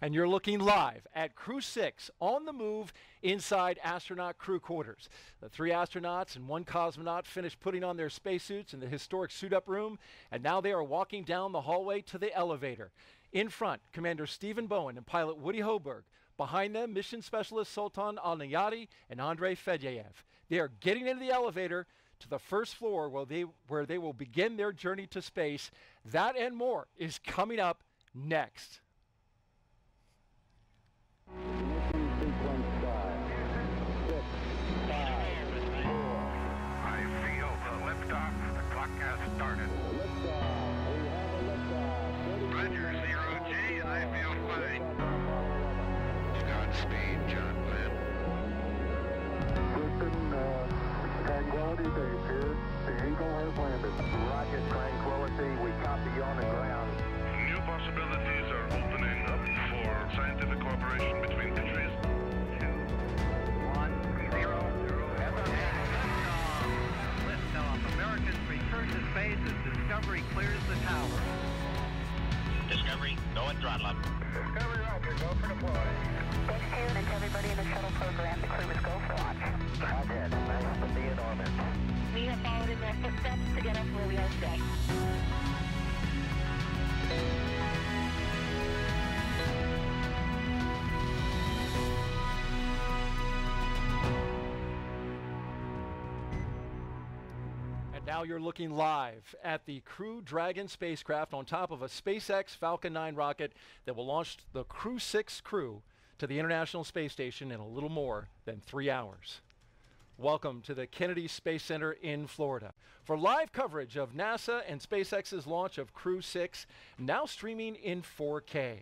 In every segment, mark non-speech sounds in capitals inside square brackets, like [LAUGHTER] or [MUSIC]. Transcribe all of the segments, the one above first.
and you're looking live at Crew 6 on the move inside astronaut crew quarters. The three astronauts and one cosmonaut finished putting on their spacesuits in the historic suit up room, and now they are walking down the hallway to the elevator. In front, Commander Stephen Bowen and pilot Woody Hoburg. Behind them, mission specialist Sultan Al Neyadi and Andrei Fedyaev. They are getting into the elevator to the first floor where they, where they will begin their journey to space. That and more is coming up next. Throttle up. Discovery Roger, go for deploy. Thanks, Karen, and to everybody in the shuttle program. The crew is go for launch. Roger, nice to be in orbit. We have followed in their footsteps to get us where we are today. Now you're looking live at the Crew Dragon spacecraft on top of a SpaceX Falcon 9 rocket that will launch the Crew 6 crew to the International Space Station in a little more than three hours. Welcome to the Kennedy Space Center in Florida for live coverage of NASA and SpaceX's launch of Crew 6, now streaming in 4K.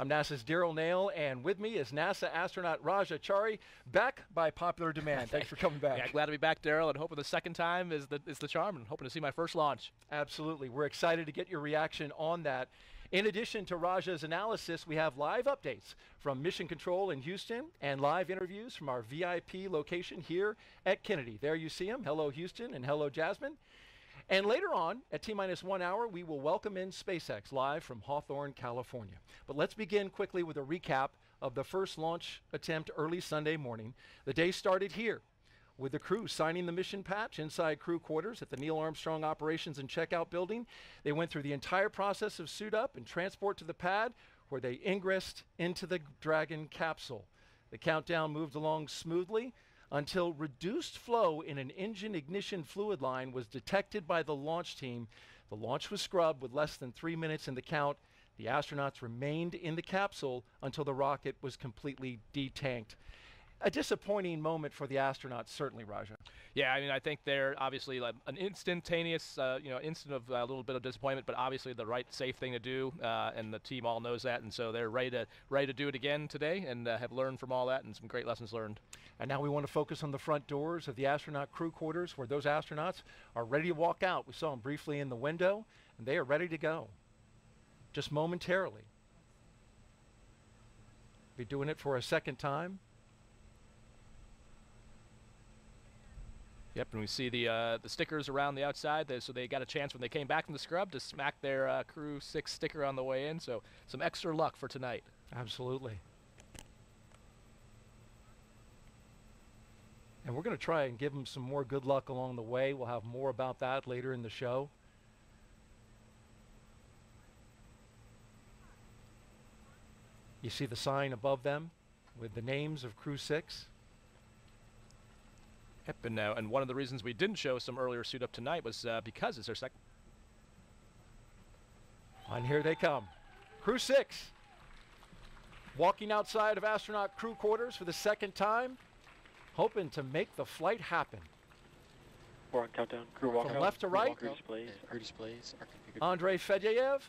I'm NASA's Derrol Nail, and with me is NASA astronaut Raja Chari, back by popular demand. Thanks for coming back. [LAUGHS] Yeah, glad to be back, Derrol, and hoping the second time is the is the charm, and hoping to see my first launch. Absolutely. We're excited to get your reaction on that. In addition to Raja's analysis, we have live updates from Mission Control in Houston and live interviews from our VIP location here at Kennedy. There you see them. Hello, Houston, and hello, Jasmine. And later on, at T minus one hour, we will welcome in SpaceX live from Hawthorne, California. But let's begin quickly with a recap of the first launch attempt early Sunday morning. The day started here with the crew signing the mission patch inside crew quarters at the Neil Armstrong Operations and Checkout Building. They went through the entire process of suit up and transport to the pad where they ingressed into the Dragon capsule. The countdown moved along smoothly until reduced flow in an engine ignition fluid line was detected by the launch team. The launch was scrubbed with less than three minutes in the count. The astronauts remained in the capsule until the rocket was completely detanked. A disappointing moment for the astronauts, certainly, Raja. Yeah, I mean, I think they're obviously like an instantaneous, uh, you know, instant of a little bit of disappointment, but obviously the right, safe thing to do, uh, and the team all knows that, and so they're ready to ready to do it again today, and uh, have learned from all that, and some great lessons learned. And now we want to focus on the front doors of the astronaut crew quarters where those astronauts are ready to walk out. We saw them briefly in the window, and they are ready to go. Just momentarily. Be doing it for a second time. Yep, and we see the uh, the stickers around the outside, so they got a chance when they came back from the scrub to smack their uh, Crew 6 sticker on the way in, so some extra luck for tonight. Absolutely. And we're going to try and give them some more good luck along the way. We'll have more about that later in the show. You see the sign above them with the names of Crew 6. Yep, and, uh, and one of the reasons we didn't show some earlier suit up tonight was uh, because it's their second. And here they come. Crew 6. Walking outside of astronaut crew quarters for the second time, hoping to make the flight happen. Four on countdown. Crew walk From out. left to right. walk out. displays. Crew displays are configured. Andrei Fedyaev,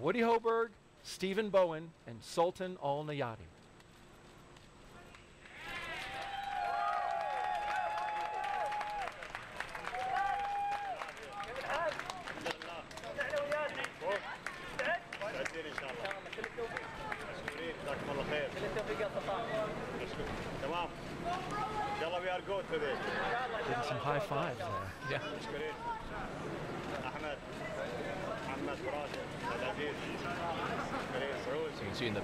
Woody Hoburg, Stephen Bowen, and Sultan Al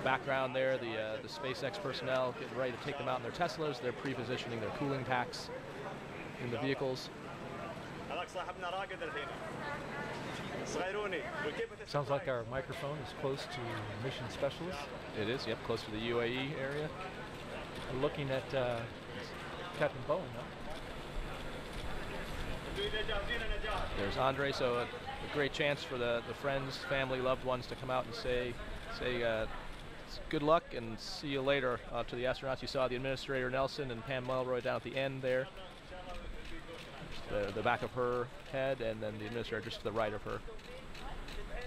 background there, the, uh, the SpaceX personnel getting ready to take them out in their Teslas. They're pre-positioning their cooling packs in the vehicles. Sounds like our microphone is close to mission specialist. It is, yep, close to the UAE area. We're looking at uh, Captain Bowen. There's Andre, so a, a, great chance for the, the friends, family, loved ones to come out and say, say uh, good luck and see you later uh, to the astronauts. You saw the administrator Nelson and Pam Melroy down at the end there. The, the back of her head, and then the administrator just to the right of her.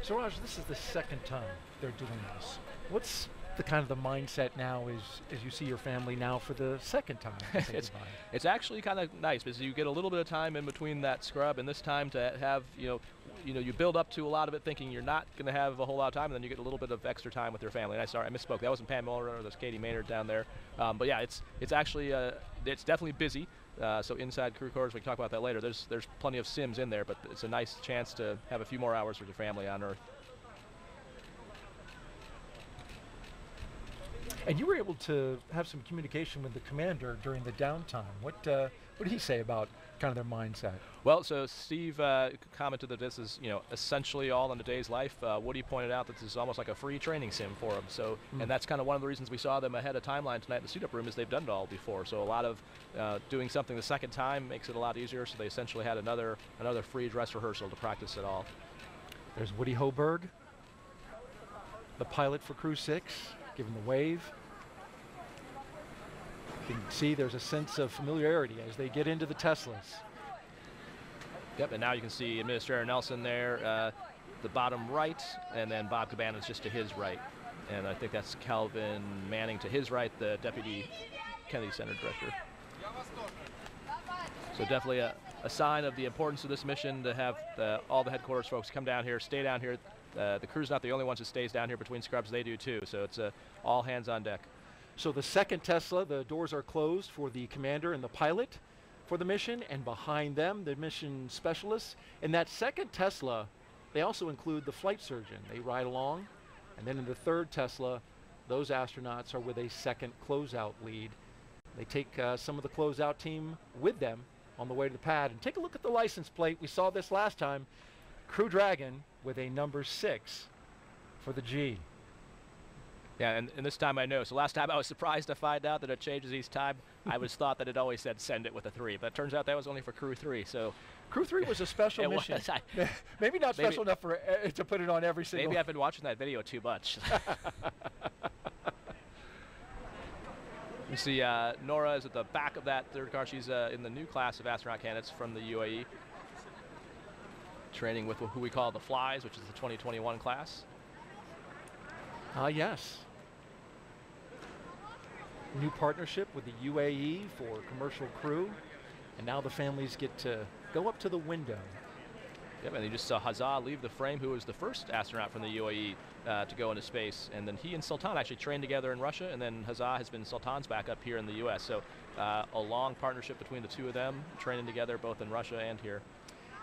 So Raj, this is the second time they're doing this. What's the kind of the mindset now is as you see your family now for the second time? [LAUGHS] It's- It's actually kind of nice because you get a little bit of time in between that scrub, and this time to have you know, you know, you build up to a lot of it thinking you're not going to have a whole lot of time, and then you get a little bit of extra time with your family. And I sorry, I misspoke. That wasn't Pam Melroy, that's Katie Maynard down there. Um, but yeah, it's it's actually uh, it's definitely busy. Uh, so inside crew quarters, we can talk about that later. There's there's plenty of sims in there, but it's a nice chance to have a few more hours with your family on Earth. And you were able to have some communication with the commander during the downtime. What uh, what did he say about kind of their mindset? Well, so Steve uh, commented that this is, you know, essentially all in a day's life. Uh, Woody pointed out that this is almost like a free training sim for them. So, and that's kind of one of the reasons we saw them ahead of timeline tonight in the suit-up room is they've done it all before. So a lot of uh, doing something the second time makes it a lot easier. So they essentially had another another free dress rehearsal to practice it all. There's Woody Hoburg, the pilot for Crew 6, giving the wave. You can see there's a sense of familiarity as they get into the Teslas. Yep, and now you can see Administrator Nelson there, uh, the bottom right, and then Bob Cabanas just to his right. And I think that's Kelvin Manning to his right, the Deputy Kennedy Center Director. So definitely a, a sign of the importance of this mission to have the, all the headquarters folks come down here, stay down here. Uh, the crew's not the only ones that stays down here between scrubs; they do too. So it's uh, all hands on deck. So the second Tesla, the doors are closed for the commander and the pilot for the mission, and behind them, the mission specialists. In that second Tesla, they also include the flight surgeon. They ride along. And then in the third Tesla, those astronauts are with a second closeout lead. They take uh, some of the closeout team with them on the way to the pad. And take a look at the license plate. We saw this last time. Crew Dragon with a number six for the G. Yeah, and, and this time I know. So last time I was surprised to find out that it changes each time. I was thought that it always said send it with a three, but it turns out that was only for crew three. So [LAUGHS] Crew 3 was a special mission. [LAUGHS] Maybe not Maybe- special enough for uh, to put it on every single. maybe I've been watching that video too much. [LAUGHS] you see uh, Nora is at the back of that third car. She's uh, in the new class of astronaut candidates from the UAE, training with who we call the Flies, which is the 2021 class. Ah, yes. New partnership with the UAE for commercial crew, and now the families get to go up to the window. Yep, and they just saw Hazza leave the frame, who was the first astronaut from the UAE uh, to go into space. And then he and Sultan actually trained together in Russia, and then Hazza has been Sultan's backup here in the U.S. So uh, a long partnership between the two of them, training together both in Russia and here.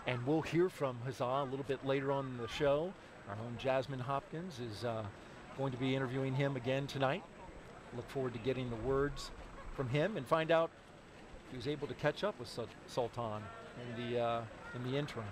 And we'll hear from Hazza a little bit later on in the show. Our own Jasmine Hopkins is uh, going to be interviewing him again tonight. Look forward to getting the words from him and find out if he was able to catch up with Sultan in the uh, in the interim.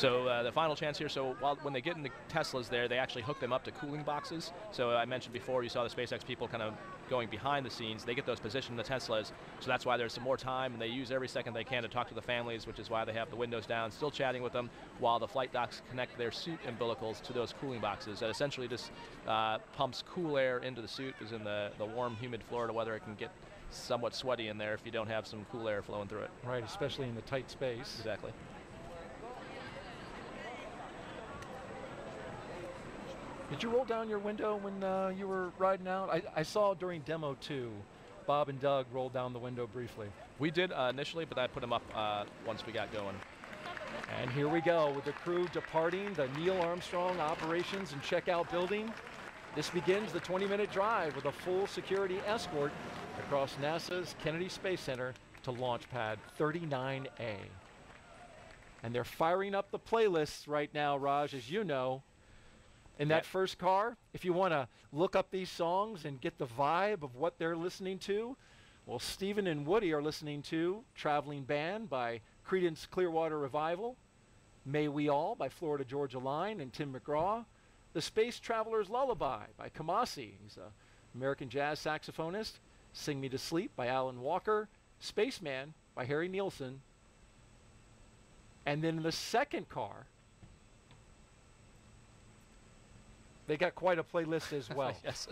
So uh, the final chance here. So while when they get in the Teslas, there they actually hook them up to cooling boxes. So I mentioned before, you saw the SpaceX people kind of going behind the scenes. They get those positioned in the Teslas, so that's why there's some more time, and they use every second they can to talk to the families, which is why they have the windows down, still chatting with them, while the flight docs connect their suit umbilicals to those cooling boxes. That essentially just uh, pumps cool air into the suit, because in the the warm, humid Florida weather, it can get somewhat sweaty in there if you don't have some cool air flowing through it. Right, especially in the tight space. Exactly. Did you roll down your window when uh, you were riding out? I, I saw during demo two, Bob and Doug rolled down the window briefly. We did uh, initially, but I put them up uh, once we got going. And here we go with the crew departing the Neil Armstrong Operations and Checkout Building. This begins the 20-minute drive with a full security escort across NASA's Kennedy Space Center to Launch Pad 39A. And they're firing up the playlists right now, Raj, as you know. In that first car, if you want to look up these songs and get the vibe of what they're listening to, well, Stephen and Woody are listening to Traveling Band by Creedence Clearwater Revival, May We All by Florida Georgia Line and Tim McGraw, The Space Traveler's Lullaby by Kamasi, he's an American jazz saxophonist, Sing Me to Sleep by Alan Walker, Spaceman by Harry Nilsson, and then in the second car, they got quite a playlist as [LAUGHS] well. yes.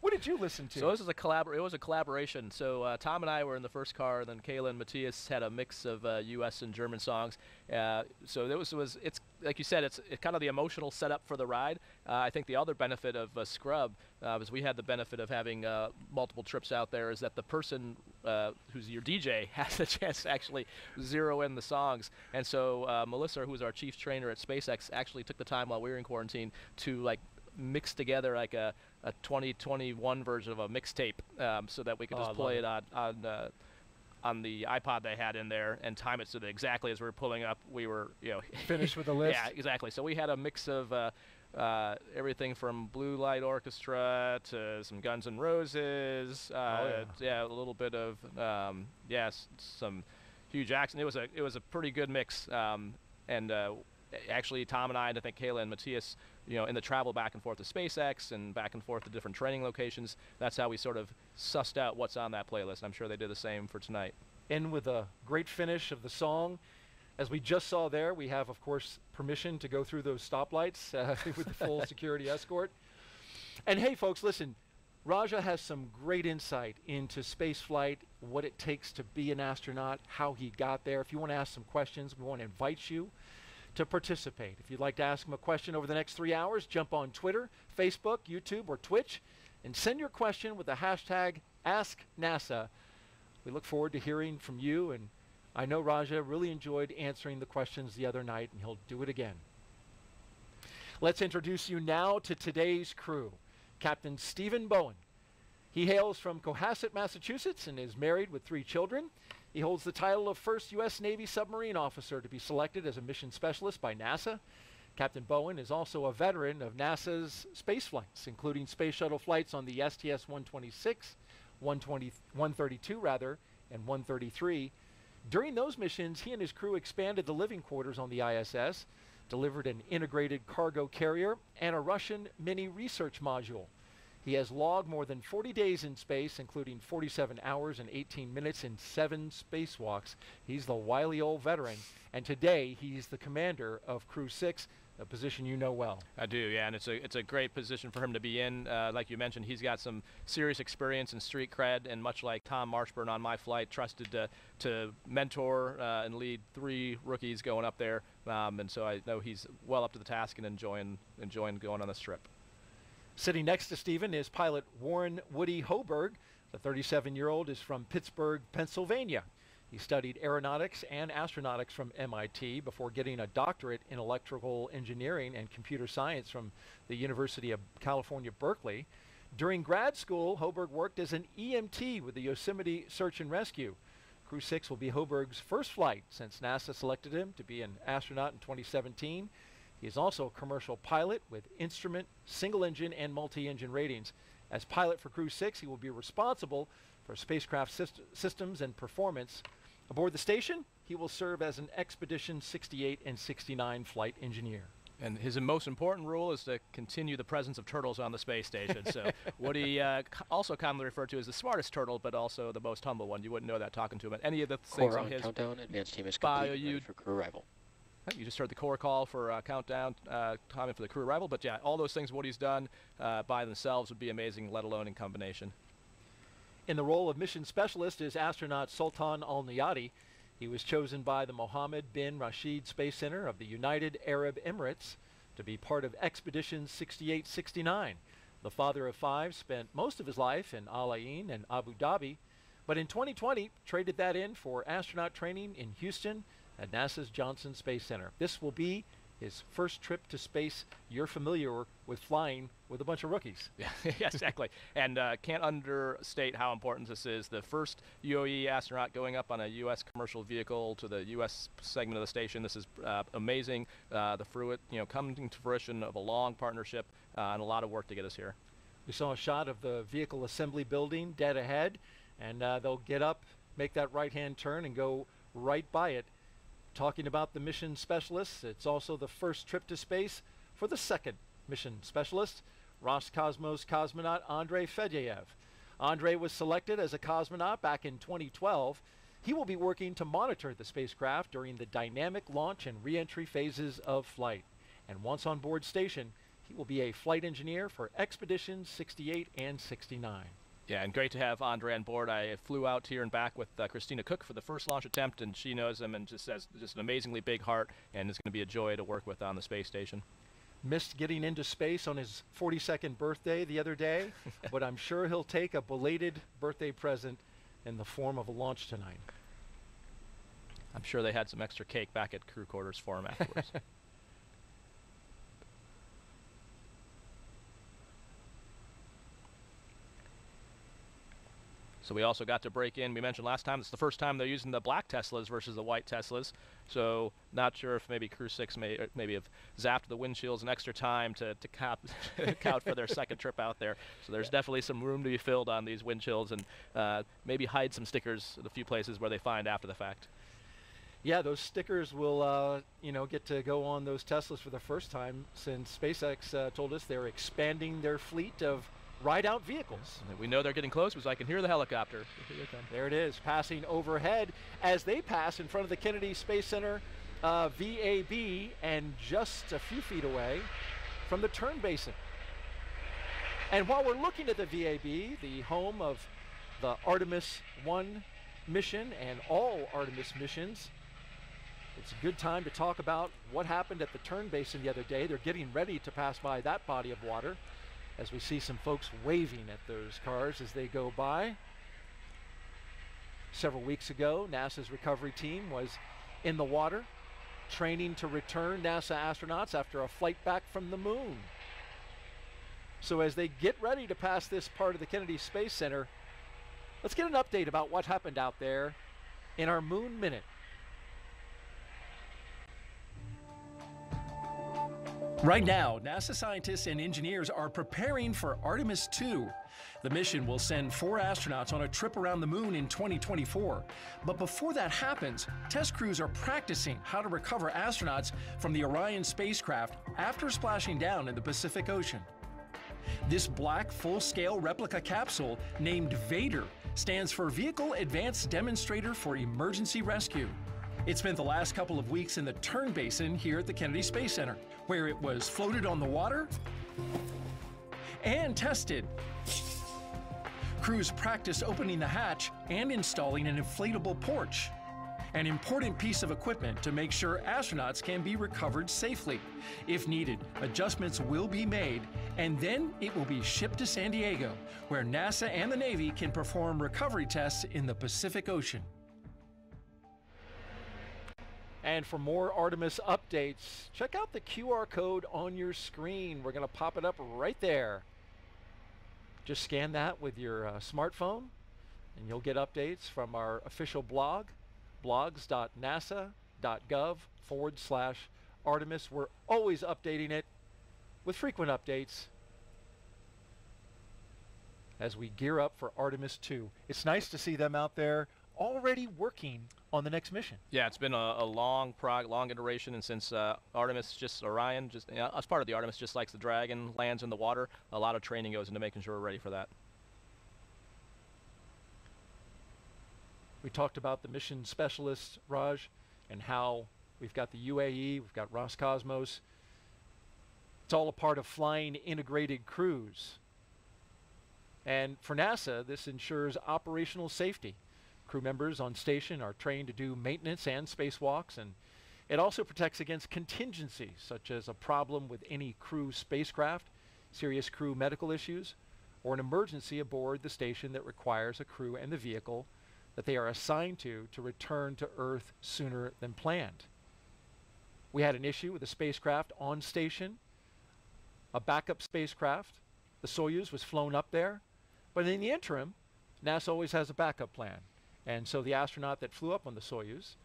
What did you listen to? So this is a collabor- It was a collaboration. So uh, Tom and I were in the first car. Then Kayla and Matthias had a mix of uh, U.S. and German songs. Uh, so it was, was it's like you said, it's it kind of the emotional setup for the ride. Uh, I think the other benefit of uh, Scrub, uh, is we had the benefit of having uh, multiple trips out there, is that the person uh, who's your DJ has a chance to actually zero in the songs. And so uh, Melissa, who was our chief trainer at SpaceX, actually took the time while we were in quarantine to like mix together like a, a 2021 version of a mixtape um, so that we could Oh, just play it. it on on, uh, on the iPod they had in there and time it so that exactly as we were pulling up we were you know [LAUGHS] Finish with the list? yeah exactly so we had a mix of uh, uh, everything from Blue Light Orchestra to some Guns N' Roses uh, Oh, yeah. yeah a little bit of um, yes some Hugh Jackson it was a it was a pretty good mix um, and uh, actually Tom and I and I think Kayla and Matthias you know in the travel back and forth to SpaceX and back and forth to different training locations that's how we sort of sussed out what's on that playlist I'm sure they did the same for tonight end with a great finish of the song. As we just saw there, we have, of course, permission to go through those stoplights uh, [LAUGHS] with the full [LAUGHS] security escort. And hey, folks, listen, Raja has some great insight into space flight, what it takes to be an astronaut, how he got there. If you want to ask some questions, we want to invite you to participate. If you'd like to ask him a question over the next three hours, jump on Twitter, Facebook, YouTube, or Twitch and send your question with the hashtag AskNASA. We look forward to hearing from you, and I know Raja really enjoyed answering the questions the other night, and he'll do it again. Let's introduce you now to today's crew. Captain Stephen Bowen. He hails from Cohasset, Massachusetts, and is married with three children. He holds the title of first U.S. Navy submarine officer to be selected as a mission specialist by NASA. Captain Bowen is also a veteran of NASA's space flights, including space shuttle flights on the STS-126, 120, 132 rather, and 133. During those missions, he and his crew expanded the living quarters on the ISS, delivered an integrated cargo carrier, and a Russian mini research module. He has logged more than 40 days in space, including 47 hours and 18 minutes in seven spacewalks. He's the wily old veteran, and today he's the commander of Crew 6, a position you know well. I do, yeah, and it's a it's a great position for him to be in. Uh, like you mentioned, he's got some serious experience and street cred, and much like Tom Marshburn on my flight, trusted to to mentor uh, and lead three rookies going up there. Um, and so I know he's well up to the task and enjoying enjoying going on this trip. Sitting next to Stephen is pilot Warren Woody Hoburg. The 37-year-old is from Pittsburgh, Pennsylvania. He studied aeronautics and astronautics from MIT before getting a doctorate in electrical engineering and computer science from the University of California, Berkeley. During grad school, Hoburg worked as an EMT with the Yosemite Search and Rescue. Crew 6 will be Hoburg's first flight since NASA selected him to be an astronaut in 2017. He is also a commercial pilot with instrument, single engine, and multi engine ratings. As pilot for Crew 6, he will be responsible for spacecraft syst- systems and performance. Aboard the station, he will serve as an Expedition 68 and 69 flight engineer. And his most important role is to continue the presence of turtles on the space station. So [LAUGHS] Woody uh, c- also commonly referred to as the smartest turtle, but also the most humble one. You wouldn't know that talking to him. But any of the things Core on on his countdown. Advanced team is bio, complete. Ready you- for crew arrival. You just heard the core call for uh, countdown uh, timing for the crew arrival, but yeah, all those things Woody's done uh, by themselves would be amazing, let alone in combination. In the role of mission specialist is astronaut Sultan Al Neyadi. He was chosen by the Mohammed bin Rashid Space Center of the United Arab Emirates to be part of Expedition 6869. The father of five spent most of his life in Al Ain and Abu Dhabi, but in 2020 traded that in for astronaut training in Houston at NASA's Johnson Space Center. This will be his first trip to space. You're familiar with flying with a bunch of rookies. [LAUGHS] Yeah, exactly. and uh, can't understate how important this is. The first UAE astronaut going up on a U.S. commercial vehicle to the U.S. segment of the station. This is uh, amazing. Uh, the fruit, you know, coming to fruition of a long partnership uh, and a lot of work to get us here. We saw a shot of the vehicle assembly building dead ahead, and uh, they'll get up, make that right-hand turn, and go right by it. Talking about the mission specialists, it's also the first trip to space for the second mission specialist, Roscosmos cosmonaut Andrei Fedyaev. Andrei was selected as a cosmonaut back in 2012. He will be working to monitor the spacecraft during the dynamic launch and reentry phases of flight. And once on board station, he will be a flight engineer for Expeditions 68 and 69. Yeah, and great to have Andre on board. I flew out here and back with uh, Christina Koch for the first launch attempt, and she knows him and just has just an amazingly big heart, and it's going to be a joy to work with on the space station. Missed getting into space on his 42nd birthday the other day, [LAUGHS] but I'm sure he'll take a belated birthday present in the form of a launch tonight. I'm sure they had some extra cake back at crew quarters for him afterwards. [LAUGHS] So we also got to break in. We mentioned last time it's the first time they're using the black Teslas versus the white Teslas. So not sure if maybe Crew Six may maybe have zapped the windshields an extra time to to count, [LAUGHS] count for their second trip out there. So there's definitely some room to be filled on these windshields and uh, maybe hide some stickers in a few places where they find after the fact. Yeah, those stickers will, uh, you know, get to go on those Teslas for the first time since SpaceX uh, told us they're expanding their fleet of ride-out vehicles. We know they're getting close because I can hear the helicopter. Here they come. There it is, passing overhead as they pass in front of the Kennedy Space Center uh, VAB and just a few feet away from the turn basin. And while we're looking at the VAB, the home of the Artemis 1 mission and all Artemis missions, it's a good time to talk about what happened at the turn basin the other day. They're getting ready to pass by that body of water as we see some folks waving at those cars as they go by. Several weeks ago, NASA's recovery team was in the water training to return NASA astronauts after a flight back from the moon. So as they get ready to pass this part of the Kennedy Space Center, let's get an update about what happened out there in our Moon Minute. Right now, NASA scientists and engineers are preparing for Artemis 2. The mission will send four astronauts on a trip around the moon in 2024. But before that happens, test crews are practicing how to recover astronauts from the Orion spacecraft after splashing down in the Pacific Ocean. This black full scale replica capsule, named Vader, stands for Vehicle Advanced Demonstrator for Emergency Rescue. It spent the last couple of weeks in the turn basin here at the Kennedy Space Center, where it was floated on the water and tested. Crews practiced opening the hatch and installing an inflatable porch, an important piece of equipment to make sure astronauts can be recovered safely. If needed, adjustments will be made, and then it will be shipped to San Diego, where NASA and the Navy can perform recovery tests in the Pacific Ocean. And for more Artemis updates, check out the QR code on your screen. We're going to pop it up right there. Just scan that with your uh, smartphone, and you'll get updates from our official blog, blogs.nasa.gov forward slash Artemis. We're always updating it with frequent updates as we gear up for Artemis 2. It's nice to see them out there already working on the next mission. Yeah, it's been a, a long prog, long iteration, and since uh, Artemis, just Orion, just you know, as part of the Artemis, just like the Dragon lands in the water, a lot of training goes into making sure we're ready for that. We talked about the mission specialists, Raj, and how we've got the UAE, we've got Roscosmos. It's all a part of flying integrated crews. And for NASA, this ensures operational safety. Crew members on station are trained to do maintenance and spacewalks, and it also protects against contingencies, such as a problem with any crew spacecraft, serious crew medical issues, or an emergency aboard the station that requires a crew and the vehicle that they are assigned to to return to Earth sooner than planned. we had an issue with a spacecraft on station, a backup spacecraft. The Soyuz was flown up there, but in the interim, NASA always has a backup plan. And so the astronaut that flew up on the Soyuz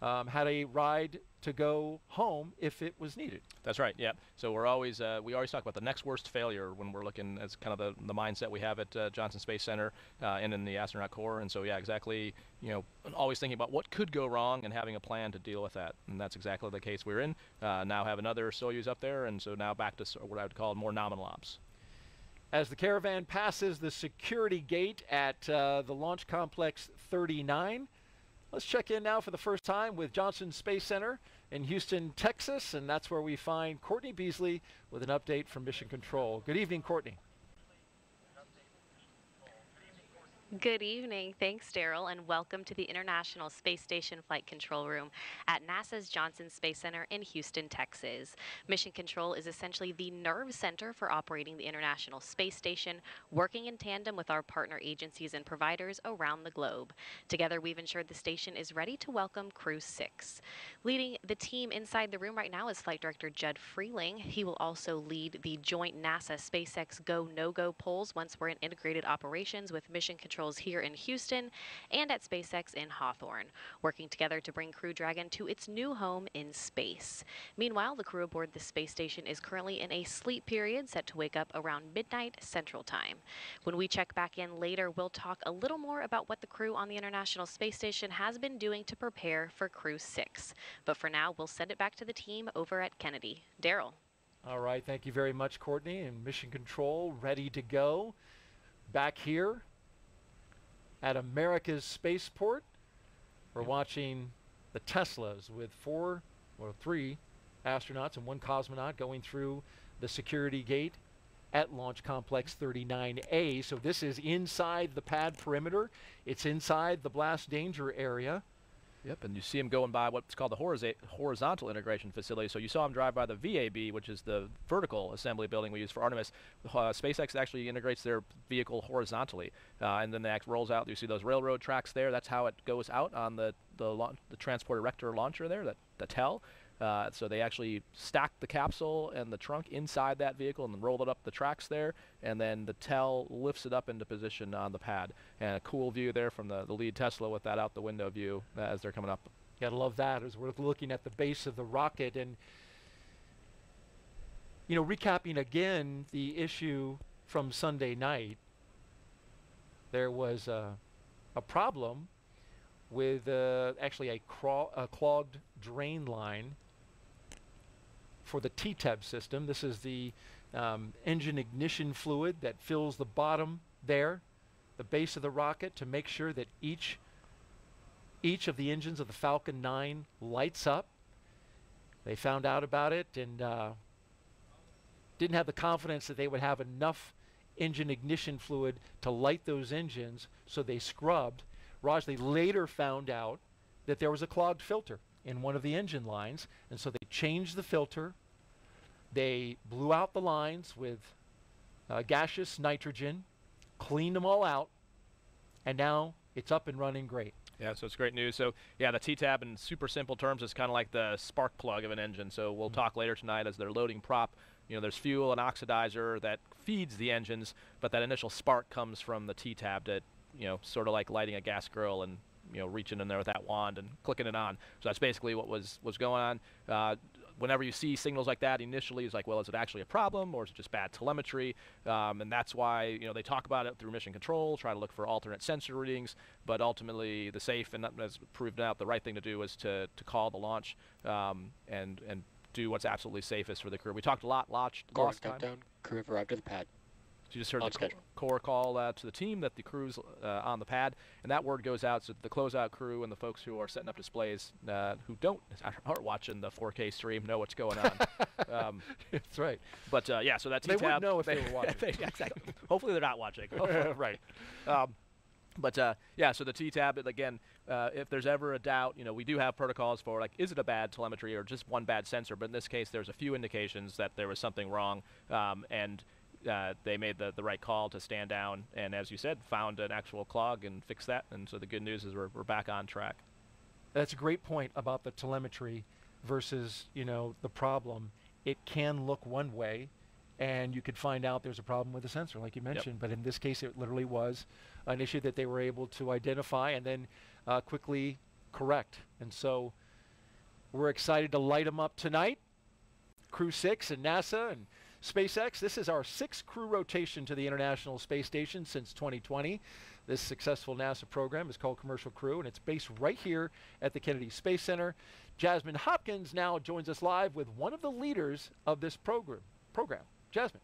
um, had a ride to go home if it was needed. That's right. Yeah. So we're always uh, we always talk about the next worst failure when we're looking as kind of the, the mindset we have at uh, Johnson Space Center uh, and in the astronaut corps. And so yeah, exactly. You know, always thinking about what could go wrong and having a plan to deal with that. And that's exactly the case we're in. Uh, now have another Soyuz up there, and so now back to what I would call more nominal ops. As the caravan passes the security gate at uh, the Launch Complex 39, let's check in now for the first time with Johnson Space Center in Houston, Texas, and that's where we find Courtney Beasley with an update from Mission Control. Good evening, Courtney. Good evening. Thanks, Derrol, and welcome to the International Space Station Flight Control Room at NASA's Johnson Space Center in Houston, Texas. Mission Control is essentially the nerve center for operating the International Space Station, working in tandem with our partner agencies and providers around the globe. Together, we've ensured the station is ready to welcome Crew 6. Leading the team inside the room right now is Flight Director Judd Frieling. He will also lead the joint NASA SpaceX Go No Go polls once we're in integrated operations with Mission Control's here in Houston and at SpaceX in Hawthorne, working together to bring Crew Dragon to its new home in space. Meanwhile, the crew aboard the space station is currently in a sleep period set to wake up around midnight Central Time. When we check back in later, we'll talk a little more about what the crew on the International Space Station has been doing to prepare for Crew 6. But for now, we'll send it back to the team over at Kennedy. Derrol. All right, thank you very much, Courtney. And Mission Control ready to go. Back here at America's Spaceport, we're watching the Teslas with four or three astronauts and one cosmonaut going through the security gate at Launch Complex 39A. So this is inside the pad perimeter. It's inside the blast danger area. Yep, and you see him going by what's called the horizontal integration facility. So you saw him drive by the VAB, which is the vertical assembly building we use for Artemis. Uh, SpaceX actually integrates their vehicle horizontally, uh, and then that rolls out. You see those railroad tracks there. That's how it goes out on the the, the transport erector launcher there, that the TEL. Uh, so they actually stack the capsule and the trunk inside that vehicle and then roll it up the tracks there, and then the TEL lifts it up into position on the pad. And a cool view there from the, the lead Tesla with that out the window view uh, as they're coming up. Gotta love that as we're looking at the base of the rocket and you know, recapping again the issue from Sunday night, there was a, a problem with uh, actually a, a clogged drain line for the TEA-TEB system. This is the um, engine ignition fluid that fills the bottom there, the base of the rocket, to make sure that each each of the engines of the Falcon 9 lights up. They found out about it and uh, didn't have the confidence that they would have enough engine ignition fluid to light those engines, so they scrubbed. Raj, they later found out that there was a clogged filter in one of the engine lines, and so they changed the filter. They blew out the lines with uh, gaseous nitrogen, cleaned them all out, and now it's up and running great. Yeah, so it's great news. So yeah, the TEA-TEB in super simple terms is kind of like the spark plug of an engine. So we'll talk later tonight as they're loading prop. You know, there's fuel and oxidizer that feeds the engines, but that initial spark comes from the TEA-TEB that you know, sort of like lighting a gas grill and you know, reaching in there with that wand and clicking it on. So that's basically what was was going on. Uh, whenever you see signals like that, initially it's like, well, is it actually a problem or is it just bad telemetry? Um, and that's why you know they talk about it through mission control, try to look for alternate sensor readings. But ultimately, the safe and that has proved out the right thing to do is to to call the launch um, and and do what's absolutely safest for the crew. We talked a lot launch, Core last time. countdown. Crew have arrived at the pad. So you just heard On the schedule. core call uh, to the team that the crew's uh, on the pad, and that word goes out so the closeout crew and the folks who are setting up displays uh, who don't [LAUGHS] aren't watching the 4K stream know what's going on. [LAUGHS] um, That's right. but uh, yeah, so that They would TEA-TEB. know if they were [LAUGHS] watching. yeah, exactly. Hopefully they're not watching. right. Um, but uh, yeah, so the TEA-TEB again. Uh, if there's ever a doubt, you know, we do have protocols for like, is it a bad telemetry or just one bad sensor? But in this case, there's a few indications that there was something wrong, um, and uh, they made the, the right call to stand down. And as you said, found an actual clog and fixed that. And so the good news is we're, we're back on track. That's a great point about the telemetry. versus you know the problem, it can look one way, and you could find out there's a problem with the sensor, like you mentioned. But in this case, it literally was an issue that they were able to identify and then uh, quickly correct. And so we're excited to light them up tonight. Crew 6 and NASA and SpaceX. This is our sixth crew rotation to the International Space Station since 2020. This successful NASA program is called Commercial Crew, and it's based right here at the Kennedy Space Center. Jasmine Hopkins now joins us live with one of the leaders of this program. Program, Jasmine.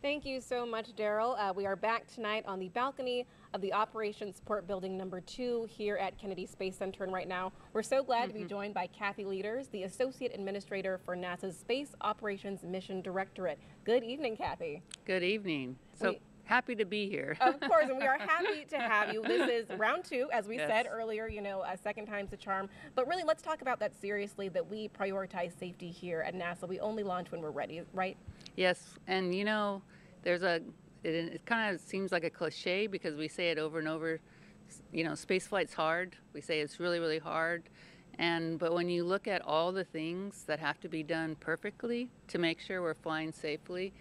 Thank you so much, Derrol. Uh, we are back tonight on the balcony of the Operations Support Building number two here at Kennedy Space Center. And right now, we're so glad mm -hmm. to be Mm-hmm. joined by Kathy Lueders, the Associate Administrator for NASA's Space Operations Mission Directorate. Good evening, Kathy. Good evening. So We- happy to be here. Of course, and we are [LAUGHS] happy to have you. This is round two, as we Yes. said earlier, you know, a second time's a charm. But really, let's talk about that seriously that we prioritize safety here at NASA. We only launch when we're ready, right? Yes, and you know, there's a. It, it kind of seems like a cliche because we say it over and over. You know, space flight's hard. We say it's really, really hard. And but when you look at all the things that have to be done perfectly to make sure we're flying safely,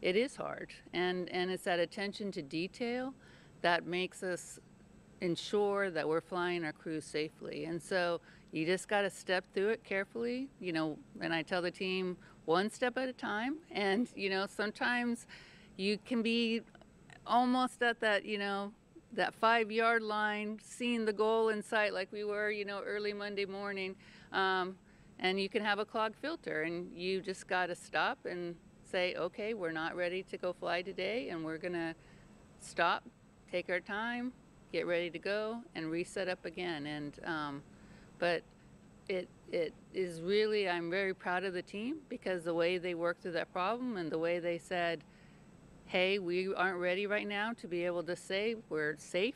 it is hard. And and it's that attention to detail that makes us ensure that we're flying our crew safely. And so you just got to step through it carefully, you know, and I tell the team one step at a time. And, you know, sometimes you can be almost at that, you know, that five yard line, seeing the goal in sight like we were, you know, early Monday morning. Um, and you can have a clogged filter and you just got to stop and say, okay, we're not ready to go fly today and we're going to stop, take our time, get ready to go, and reset up again. And um, but it it is really I'm very proud of the team because the way they worked through that problem and the way they said, hey, we aren't ready right now to be able to say we're safe.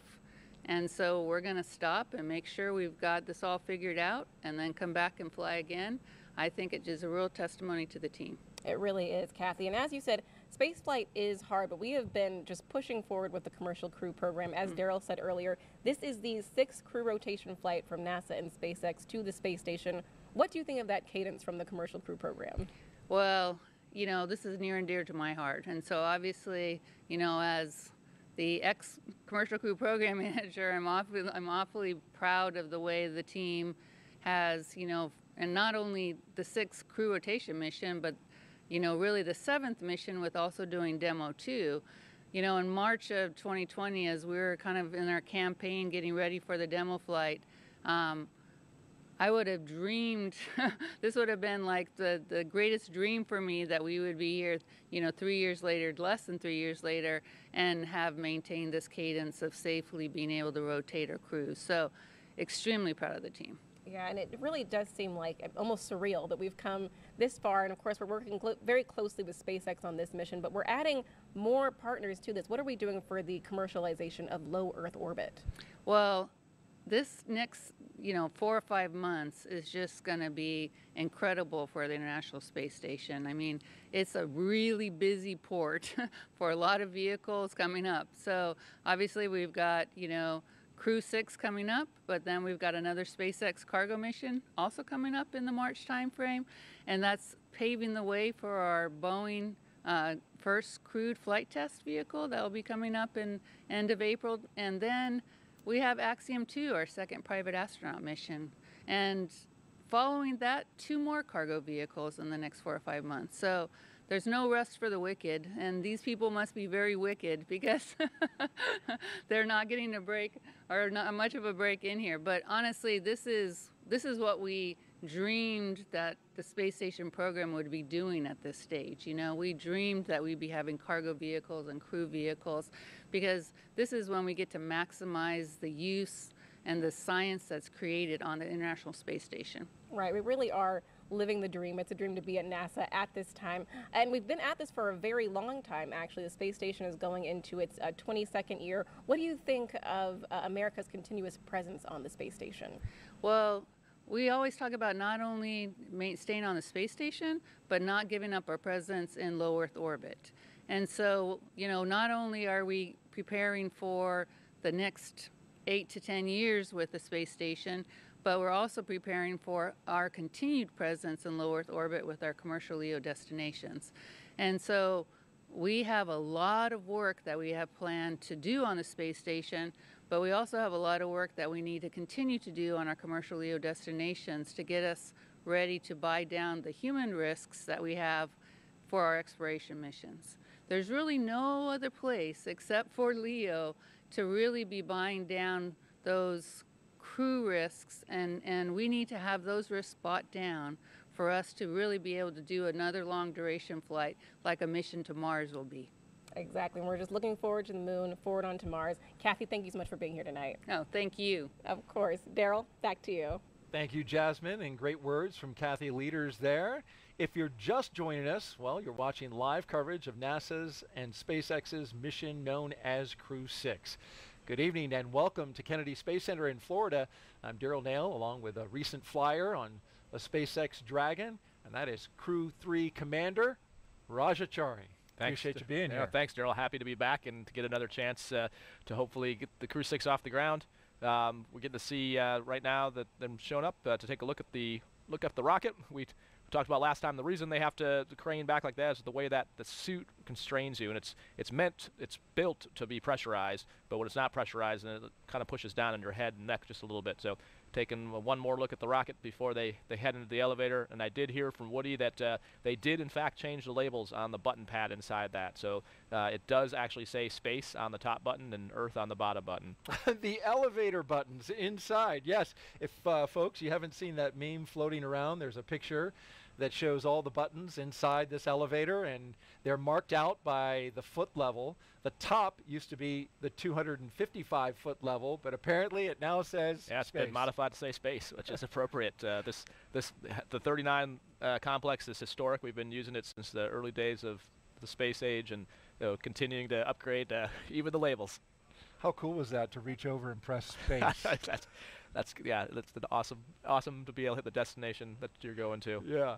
And so we're going to stop and make sure we've got this all figured out and then come back and fly again. I think it is a real testimony to the team. It really is, Kathy. And as you said, spaceflight is hard, but we have been just pushing forward with the commercial crew program. As mm. Derrol said earlier, this is the sixth crew rotation flight from NASA and SpaceX to the space station. What do you think of that cadence from the commercial crew program? Well, you know, this is near and dear to my heart. And so obviously, you know, as the ex commercial crew program [LAUGHS] manager, I'm awfully, I'm awfully proud of the way the team has, you know, and not only the sixth crew rotation mission, but, you know, really the seventh mission with also doing demo two. You know, in March of 2020, as we were kind of in our campaign getting ready for the demo flight, um, I would have dreamed, [LAUGHS] this would have been like the, the greatest dream for me that we would be here, you know, three years later, less than three years later, and have maintained this cadence of safely being able to rotate our crews. So, extremely proud of the team. Yeah, and it really does seem like uh, almost surreal that we've come this far. And of course, we're working very closely with SpaceX on this mission, but we're adding more partners to this. What are we doing for the commercialization of low Earth orbit? Well, this next, you know, four or five months is just going to be incredible for the International Space Station. I mean, it's a really busy port [LAUGHS] for a lot of vehicles coming up. So obviously, we've got, you know, Crew 6 coming up, but then we've got another SpaceX cargo mission also coming up in the March timeframe, and that's paving the way for our Boeing uh, first crewed flight test vehicle that will be coming up in end of April, and then we have Axiom 2, our second private astronaut mission, and following that, two more cargo vehicles in the next four or five months. So there's no rest for the wicked, and these people must be very wicked because [LAUGHS] they're not getting a break or not much of a break in here. But honestly, this is this is what we dreamed that the space station program would be doing at this stage. You know, we dreamed that we'd be having cargo vehicles and crew vehicles because this is when we get to maximize the use and the science that's created on the International Space Station. Right, we really are living the dream. It's a dream to be at NASA at this time. And we've been at this for a very long time, actually. The space station is going into its uh, 22nd year. What do you think of uh, America's continuous presence on the space station? Well, we always talk about not only staying on the space station, but not giving up our presence in low Earth orbit. And so, you know, not only are we preparing for the next eight to 10 years with the space station, but we're also preparing for our continued presence in low Earth orbit with our commercial LEO destinations. And so we have a lot of work that we have planned to do on the space station, but we also have a lot of work that we need to continue to do on our commercial LEO destinations to get us ready to buy down the human risks that we have for our exploration missions. There's really no other place except for LEO to really be buying down those crew risks, and, and we need to have those risks bought down for us to really be able to do another long duration flight like a mission to Mars will be. Exactly. We're just looking forward to the moon, forward on to Mars. Kathy, thank you so much for being here tonight. Oh, thank you. Of course. Derrol, back to you. Thank you, Jasmine, and great words from Kathy Lueders there. If you're just joining us, well, you're watching live coverage of NASA's and SpaceX's mission known as Crew 6. Good evening and welcome to Kennedy Space Center in Florida. I'm Derrol Nail, along with a recent flyer on a SpaceX Dragon, and that is Crew 3 Commander Raja Chari. Thanks. Appreciate you being Yeah, here. Thanks, Derrol. Happy to be back and to get another chance uh, to hopefully get the Crew 6 off the ground. Um, we're getting to see uh, right now that them showing up uh, to take a look at the look up the rocket. We t- talked about last time the reason they have to, to crane back like that is the way that the suit constrains you, and it's it's meant it's built to be pressurized, but when it's not pressurized, then it kind of pushes down on your head and neck just a little bit. So taking one more look at the rocket before they, they head into the elevator. And I did hear from Woody that uh, they did, in fact, change the labels on the button pad inside that. So uh, it does actually say space on the top button and Earth on the bottom button. [LAUGHS] the elevator buttons inside. Yes, if uh, folks you haven't seen that meme floating around, there's a picture that shows all the buttons inside this elevator, and they're marked out by the foot level. The top used to be the 255 foot level, but apparently it now says Yeah, it's space. been modified to say space, which is appropriate. Uh, this, this, the 39 uh, complex is historic. We've been using it since the early days of the space age, and you know, continuing to upgrade uh, [LAUGHS] even the labels. How cool was that to reach over and press [LAUGHS] space? that's, that's yeah, that's awesome, awesome to be able to hit the destination that you're going to. yeah.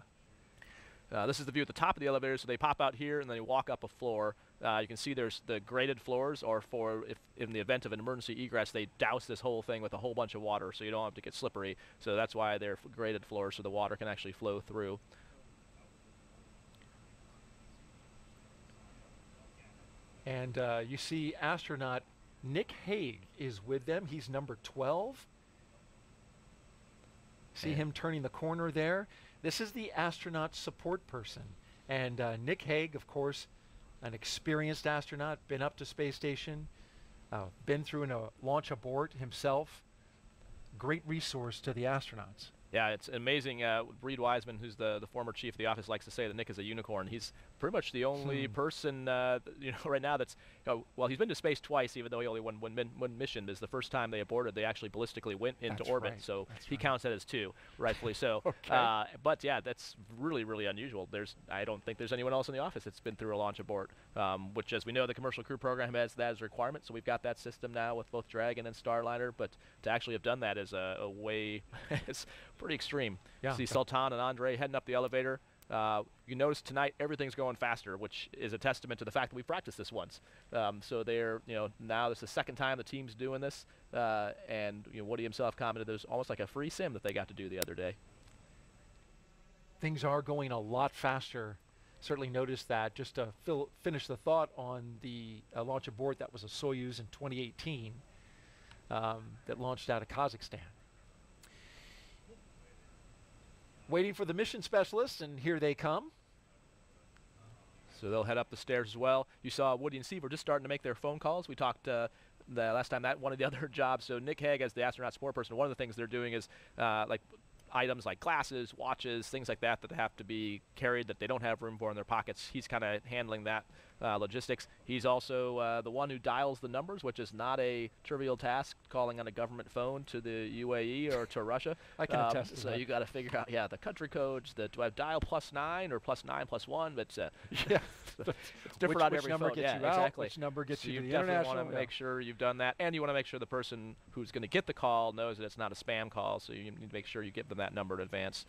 Uh, this is the view at the top of the elevator, so they pop out here and then they walk up a floor. Uh, you can see there's the graded floors, or for if in the event of an emergency egress, they douse this whole thing with a whole bunch of water, so you don't have to get slippery. So that's why they're f- graded floors, so the water can actually flow through. And uh, you see astronaut Nick Hague is with them. He's number 12. See And- him turning the corner there? This is the astronaut support person. And uh, Nick Hague, of course, an experienced astronaut, been up to space station, uh, been through a launch abort himself. Great resource to the astronauts. Yeah, it's amazing. Uh, Reed Wiseman, who's the, the former chief of the office, likes to say that Nick is a unicorn. He's pretty much the only Hmm. person, uh, th- you know, [LAUGHS] right now that's, know, well, he's been to space twice, even though he only won one, min- one mission. This is the first time they aborted. They actually ballistically went into That's orbit, right, so that's he right. counts that as two, rightfully so. [LAUGHS] Okay. uh, but yeah, that's really, really unusual. There's, I don't think there's anyone else in the office that's been through a launch abort, um, which, as we know, the commercial crew program has that as a requirement. So we've got that system now with both Dragon and Starliner. But to actually have done that is a, a way, [LAUGHS] it's pretty extreme. Yeah. See Sultan and Andre heading up the elevator. Uh, you notice tonight everything's going faster, which is a testament to the fact that we practiced this once. Um, so they're, you know, now this is the second time the team's doing this, uh, and you know, Woody himself commented there's almost like a free sim that they got to do the other day. things are going a lot faster. Certainly noticed that. Just to finish the thought on the uh, launch abort, that was a Soyuz in 2018 um, that launched out of Kazakhstan. Waiting for the mission specialists, and here they come. So they'll head up the stairs as well. You saw Woody and Steve were just starting to make their phone calls. We talked uh, the last time that one of the [LAUGHS] other jobs. So Nick Hague, as the astronaut support person, one of the things they're doing is uh, like items like glasses, watches, things like that that have to be carried that they don't have room for in their pockets. He's kind of handling that uh, logistics. He's also uh, the one who dials the numbers, which is not a trivial task, calling on a government phone to the UAE or to Russia. [LAUGHS] I can Um, attest to So that. you got to figure out, yeah, the country codes. The do I dial plus nine or plus nine plus one? But uh, [LAUGHS] Yeah. [LAUGHS] it's different Which- on which every number phone. gets yeah, you out, which number gets so you to you the definitely want to yeah. make sure you've done that, and you want to make sure the person who's going to get the call knows that it's not a spam call. So you need to make sure you give them that number in advance.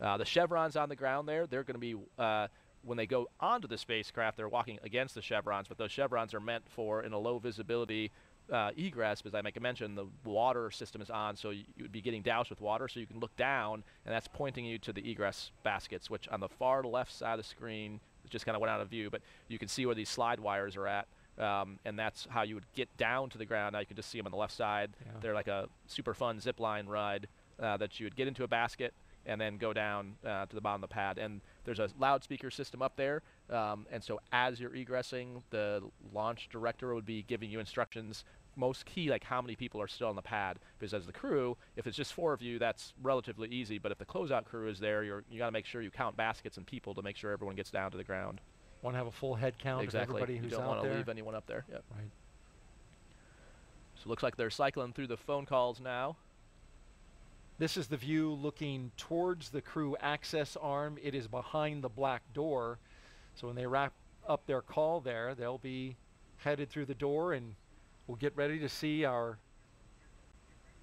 Uh, the chevrons on the ground there, they're going to be uh, when they go onto the spacecraft, they're walking against the chevrons, but those chevrons are meant for in a low visibility uh, egress, as I make a mention, the water system is on, so you, you would be getting doused with water, so you can look down, and that's pointing you to the egress baskets, which on the far left side of the screen, just kind of went out of view, but you can see where these slide wires are at. Um, and that's how you would get down to the ground. Now you can just see them on the left side. Yeah. They're like a super fun zip line ride uh, that you would get into a basket and then go down uh, to the bottom of the pad. And there's a loudspeaker system up there. Um, and so as you're egressing, the launch director would be giving you instructions. Most key, like how many people are still on the pad. Because as the crew, if it's just four of you, that's relatively easy. But if the closeout crew is there, you're, you got to make sure you count baskets and people to make sure everyone gets down to the ground. Want to have a full head count exactly. of everybody who's you don't want to leave anyone up there. Yep. Right. So it looks like they're cycling through the phone calls now. This is the view looking towards the crew access arm. It is behind the black door. So when they wrap up their call there, they'll be headed through the door and we'll get ready to see our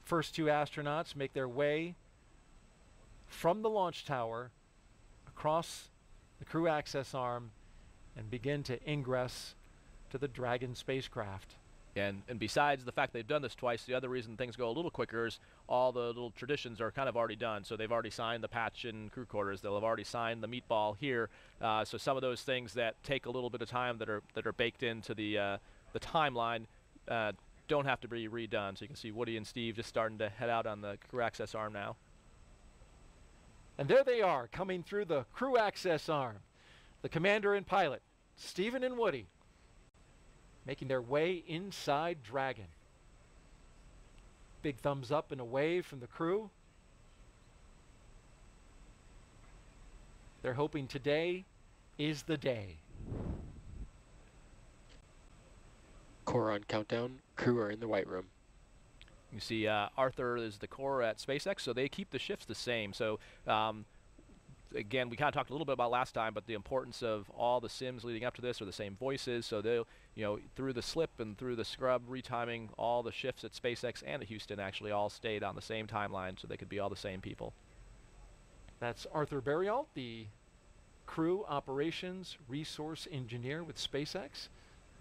first two astronauts make their way from the launch tower across the crew access arm and begin to ingress to the Dragon spacecraft. And, and besides the fact they've done this twice, the other reason things go a little quicker is all the little traditions are kind of already done. So they've already signed the patch in crew quarters. They'll have already signed the meatball here. Uh, so some of those things that take a little bit of time that are that are baked into the uh, the timeline uh, don't have to be redone. So you can see Woody and Steve just starting to head out on the crew access arm now. And there they are, coming through the crew access arm. The commander and pilot, Stephen and Woody, making their way inside Dragon. Big thumbs up and a wave from the crew. They're hoping today is the day. Core on countdown. Crew are in the white room. You see, uh, Arthur is the core at SpaceX, so they keep the shifts the same. So, um, again, we kind of talked a little bit about last time, but the importance of all the sims leading up to this are the same voices. So they'll, you know, through the slip and through the scrub retiming, all the shifts at SpaceX and at Houston actually all stayed on the same timeline, so they could be all the same people. That's Arthur Berrialt, the crew operations resource engineer with SpaceX.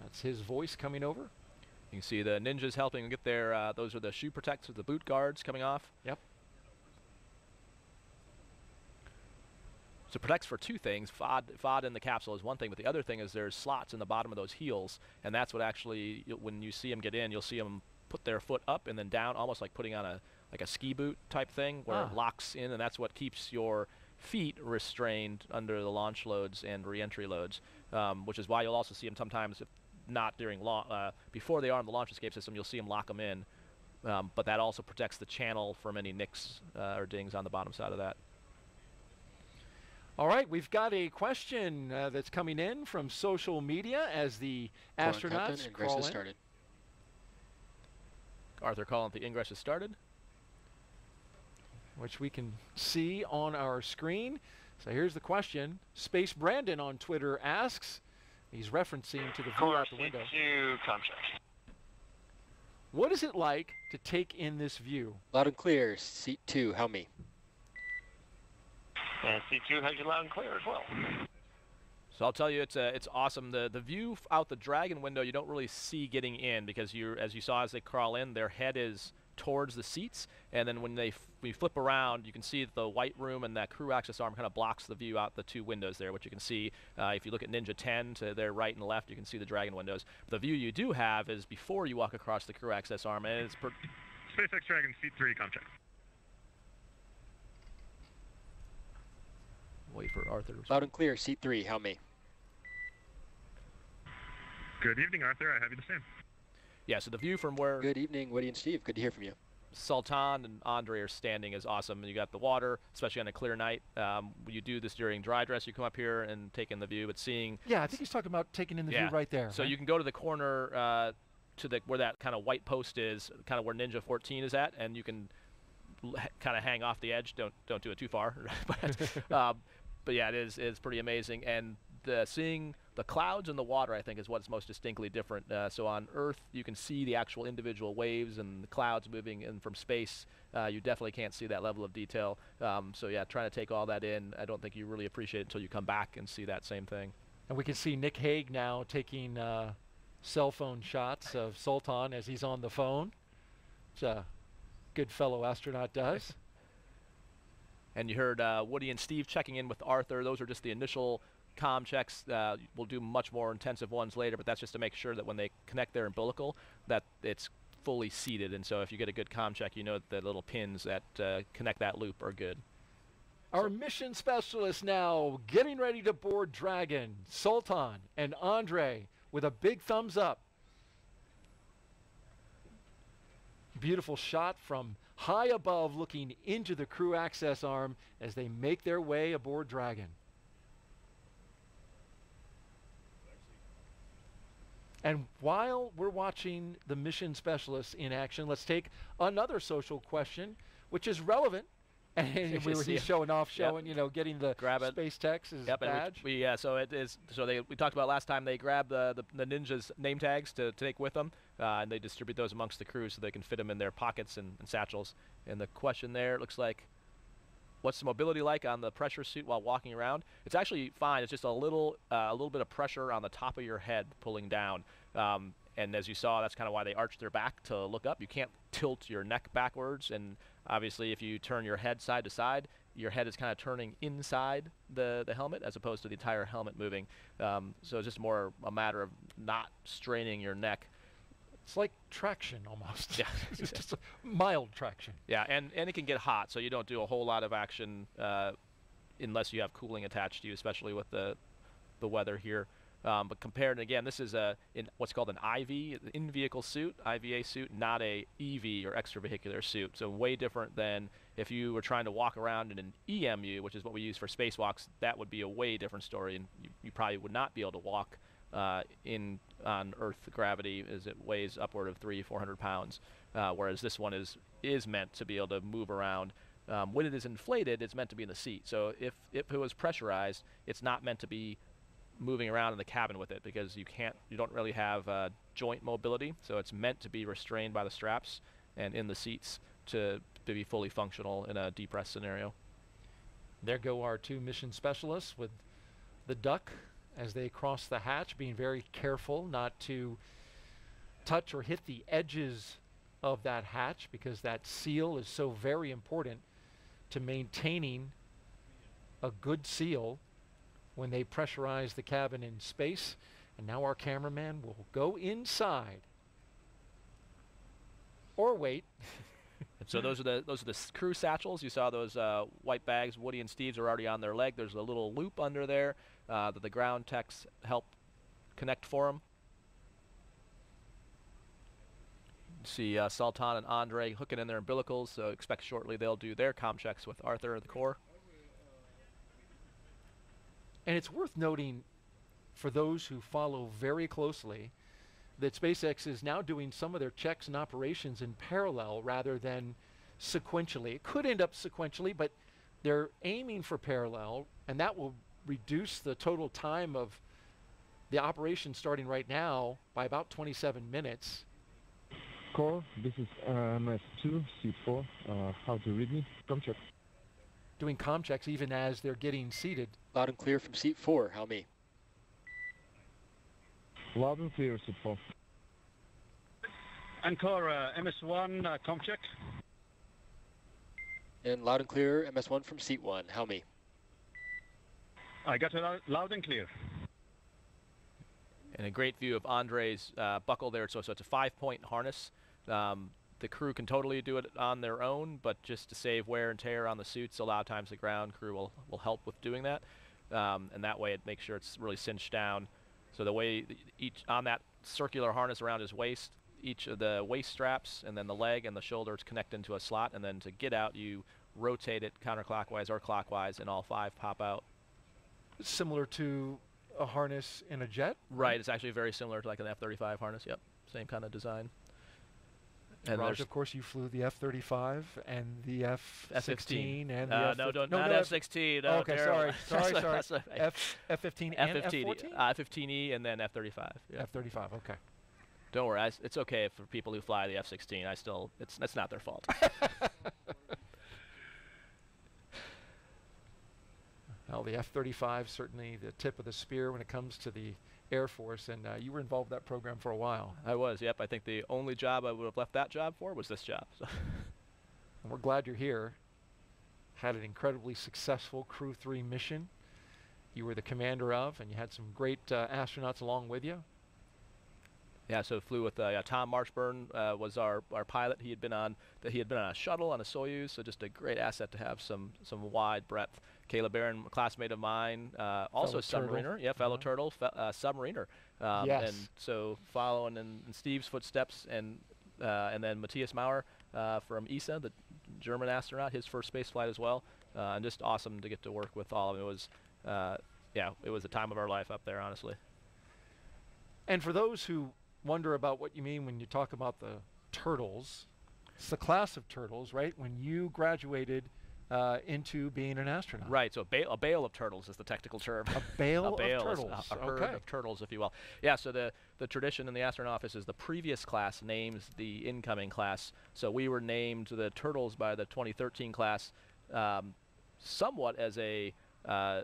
That's his voice coming over. You can see the ninjas helping get their. Uh, those are the shoe protectors, the boot guards coming off. Yep. So it protects for two things. FOD, FOD in the capsule is one thing, but the other thing is there's slots in the bottom of those heels, and that's what actually, when you see them get in, you'll see them put their foot up and then down, almost like putting on a like a ski boot type thing, where Ah. it locks in, and that's what keeps your feet restrained under the launch loads and reentry loads, um, which is why you'll also see them sometimes, if not during launch, uh, before they are in the launch escape system, you'll see them lock them in. Um, but that also protects the channel from any nicks uh, or dings on the bottom side of that. All right, we've got a question uh, that's coming in from social media as the Core on countdown. astronauts Ingress crawl has in. started. Arthur calling the ingress has started. which we can see on our screen. So here's the question. Space Brandon on Twitter asks, he's referencing to the view out the window. Two contract. What is it like to take in this view? Loud and clear. Seat two. Helmy. And C2 has you loud and clear as well. So I'll tell you, it's uh, it's awesome. The the view out the Dragon window, you don't really see getting in because you, as you saw as they crawl in, their head is towards the seats, and then when they f- when flip around, you can see that the white room and that crew access arm kind of blocks the view out the two windows there, which you can see uh, if you look at Ninja 10 to their right and left, you can see the Dragon windows. The view you do have is before you walk across the crew access arm, and it's per- SpaceX Dragon Seat 3 contract. Wait for Arthur. Loud and clear. Seat three. Helmy. Good evening, Arthur. I have you the same. Yeah, so the view from where Good evening, Woody and Steve. Good to hear from you. Sultan and Andre are standing is awesome. You got the water, especially on a clear night. Um, you do this during dry dress. You come up here and take in the view, but seeing Yeah, I think he's talking about taking in the yeah. view right there. So right? you can go to the corner uh, to the where that kind of white post is, kind of where Ninja 14 is at, and you can kind of hang off the edge. Don't don't do it too far. [LAUGHS] but, um, [LAUGHS] but yeah, it is it's pretty amazing. And the, seeing the clouds and the water, I think, is what's most distinctly different. Uh, so on Earth, you can see the actual individual waves and the clouds moving in from space. Uh, you definitely can't see that level of detail. Um, so yeah, trying to take all that in, I don't think you really appreciate it until you come back and see that same thing. and we can see Nick Hague now taking uh, cell phone shots of Sultan as he's on the phone, which a good fellow astronaut does. And you heard uh, Woody and Steve checking in with Arthur. Those are just the initial com checks. Uh, we'll do much more intensive ones later, but that's just to make sure that when they connect their umbilical, that it's fully seated. And so if you get a good com check, you know that the little pins that uh, connect that loop are good. Our mission specialist now getting ready to board Dragon, Sultan and Andre with a big thumbs up. Beautiful shot from high above looking into the crew access arm as they make their way aboard Dragon. And while we're watching the mission specialists in action, let's take another social question, which is relevant. [LAUGHS] And [LAUGHS] we were he's showing off, Yep. showing you know, getting the Grab it. space Texas Yep, badge. we, we yeah. So it is. So they we talked about last time they grab the the, the ninjas name tags to, to take with them, and they distribute those amongst the crew so they can fit them in their pockets and, and satchels. And the question there looks like, what's the mobility like on the pressure suit while walking around? It's actually fine. It's just a little uh, a little bit of pressure on the top of your head pulling down. Um, and as you saw, that's kind of why they arch their back to look up. You can't tilt your neck backwards, and obviously, if you turn your head side to side, your head is kind of turning inside the, the helmet as opposed to the entire helmet moving. Um, so it's just more a matter of not straining your neck. It's like traction almost. Yeah. [LAUGHS] it's just a mild traction. Yeah, and, and it can get hot, so you don't do a whole lot of action uh, unless you have cooling attached to you, especially with the the weather here. Um, but compared, again, this is a in what's called an IV, in-vehicle suit, IVA suit, not a EV or extravehicular suit. So way different than if you were trying to walk around in an EMU, which is what we use for spacewalks. That would be a way different story, and you, you probably would not be able to walk uh, in on Earth gravity, as it weighs upward of three, four hundred pounds. Uh, whereas this one is is meant to be able to move around. Um, when it is inflated, it's meant to be in the seat. So if if it was pressurized, it's not meant to be moving around in the cabin with it because you can't you don't really have uh, joint mobility so it's meant to be restrained by the straps and in the seats to, to be fully functional in a depressed scenario There go our two mission specialists with the duck as they cross the hatch, being very careful not to touch or hit the edges of that hatch because that seal is so very important to maintaining a good seal when they pressurize the cabin in space. And now our cameraman will go inside or wait. [LAUGHS] and so those are the those are the crew satchels you saw those uh, white bags woody and steve's are already on their leg there's a little loop under there uh, that the ground techs help connect for him. see uh, sultan and andre hooking in their umbilicals so expect shortly they'll do their com checks with arthur and the core And it's worth noting for those who follow very closely that SpaceX is now doing some of their checks and operations in parallel rather than sequentially. It could end up sequentially, but they're aiming for parallel, and that will reduce the total time of the operation starting right now by about 27 minutes. Core, this is MS2 C4. Uh, how to read me? Come check. Doing com checks even as they're getting seated. Loud and clear from seat four. How me? Loud and clear, C4. Encore uh, MS1 uh, com check. And loud and clear MS1 from seat one. How me? I got it loud and clear. and a great view of Andre's uh, buckle there. So, so it's a five-point harness. Um, the crew can totally do it on their own, but just to save wear and tear on the suits, a lot of times the ground crew will, will help with doing that. Um, and that way it makes sure it's really cinched down. So the way each on that circular harness around his waist, each of the waist straps and then the leg and the shoulders connect into a slot, and then to get out, you rotate it counterclockwise or clockwise, and all five pop out. Similar to a harness in a jet. Right, it's actually very similar to like an F-35 harness. Yep, same kind of design. And Raj, of course, you flew the F-35 and the F-16 F-15. and the Uh, F- no, don't- no, not no, F-16, no, okay, terrible. [LAUGHS] sorry, sorry, [LAUGHS] sorry. F F-15 and F-15, F-14. uh, F-15E, and then F-35. yeah. F-35. Okay. Don't worry, I it's okay for people who fly the F-16. I still, it's that's not their fault. [LAUGHS] Well, the F-35 certainly the tip of the spear when it comes to the Air Force, and uh, you were involved with that program for a while. I was, yep. I think the only job I would have left that job for was this job. So. And we're glad you're here. Had an incredibly successful Crew 3 mission. You were the commander of, and you had some great uh, astronauts along with you. Yeah, so flew with uh, yeah, Tom Marshburn uh, was our, our pilot. He had been on that he had been on a shuttle on a Soyuz, so just a great asset to have some some wide breadth. Kayla Barron, a classmate of mine, uh, also a Fellow turtle. submariner. Yeah, fellow Uh-huh. turtle, fe- uh, submariner. Um, Yes. And so following in, in Steve's footsteps, and uh, and then Matthias Maurer uh, from ESA, the German astronaut, his first space flight as well, uh, and just awesome to get to work with all of them. It was, uh, yeah, it was a time of our life up there, honestly. And for those who wonder about what you mean when you talk about the turtles, it's the class of turtles, right? When you graduated uh, into being an astronaut. Right, so a, ba- a bale of turtles is the technical term. A bale [LAUGHS] a of bale is turtles, a, a herd okay. of turtles, if you will. Yeah, so the, the tradition in the astronaut office is the previous class names the incoming class. So we were named the turtles by the 2013 class um, somewhat as a. Uh,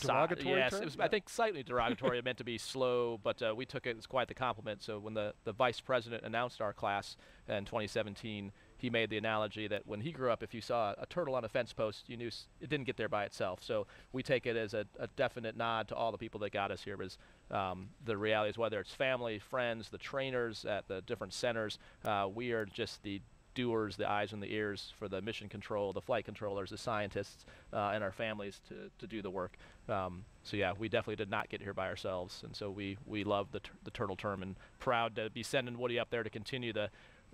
Derogatory yes, term? it was, I think slightly derogatory. it meant to be slow, but uh, we took it as quite the compliment. So when the, the vice president announced our class in 2017, he made the analogy that when he grew up, if you saw a turtle on a fence post, you knew it didn't get there by itself. So we take it as a, a definite nod to all the people that got us here. Because um, the reality is, whether it's family, friends, the trainers at the different centers, uh, we are just the doers, the eyes and the ears for the mission control, the flight controllers, the scientists, uh, and our families to, to do the work. Um, so yeah, we definitely did not get here by ourselves, and so we we love the, the turtle term and proud to be sending Woody up there to continue the.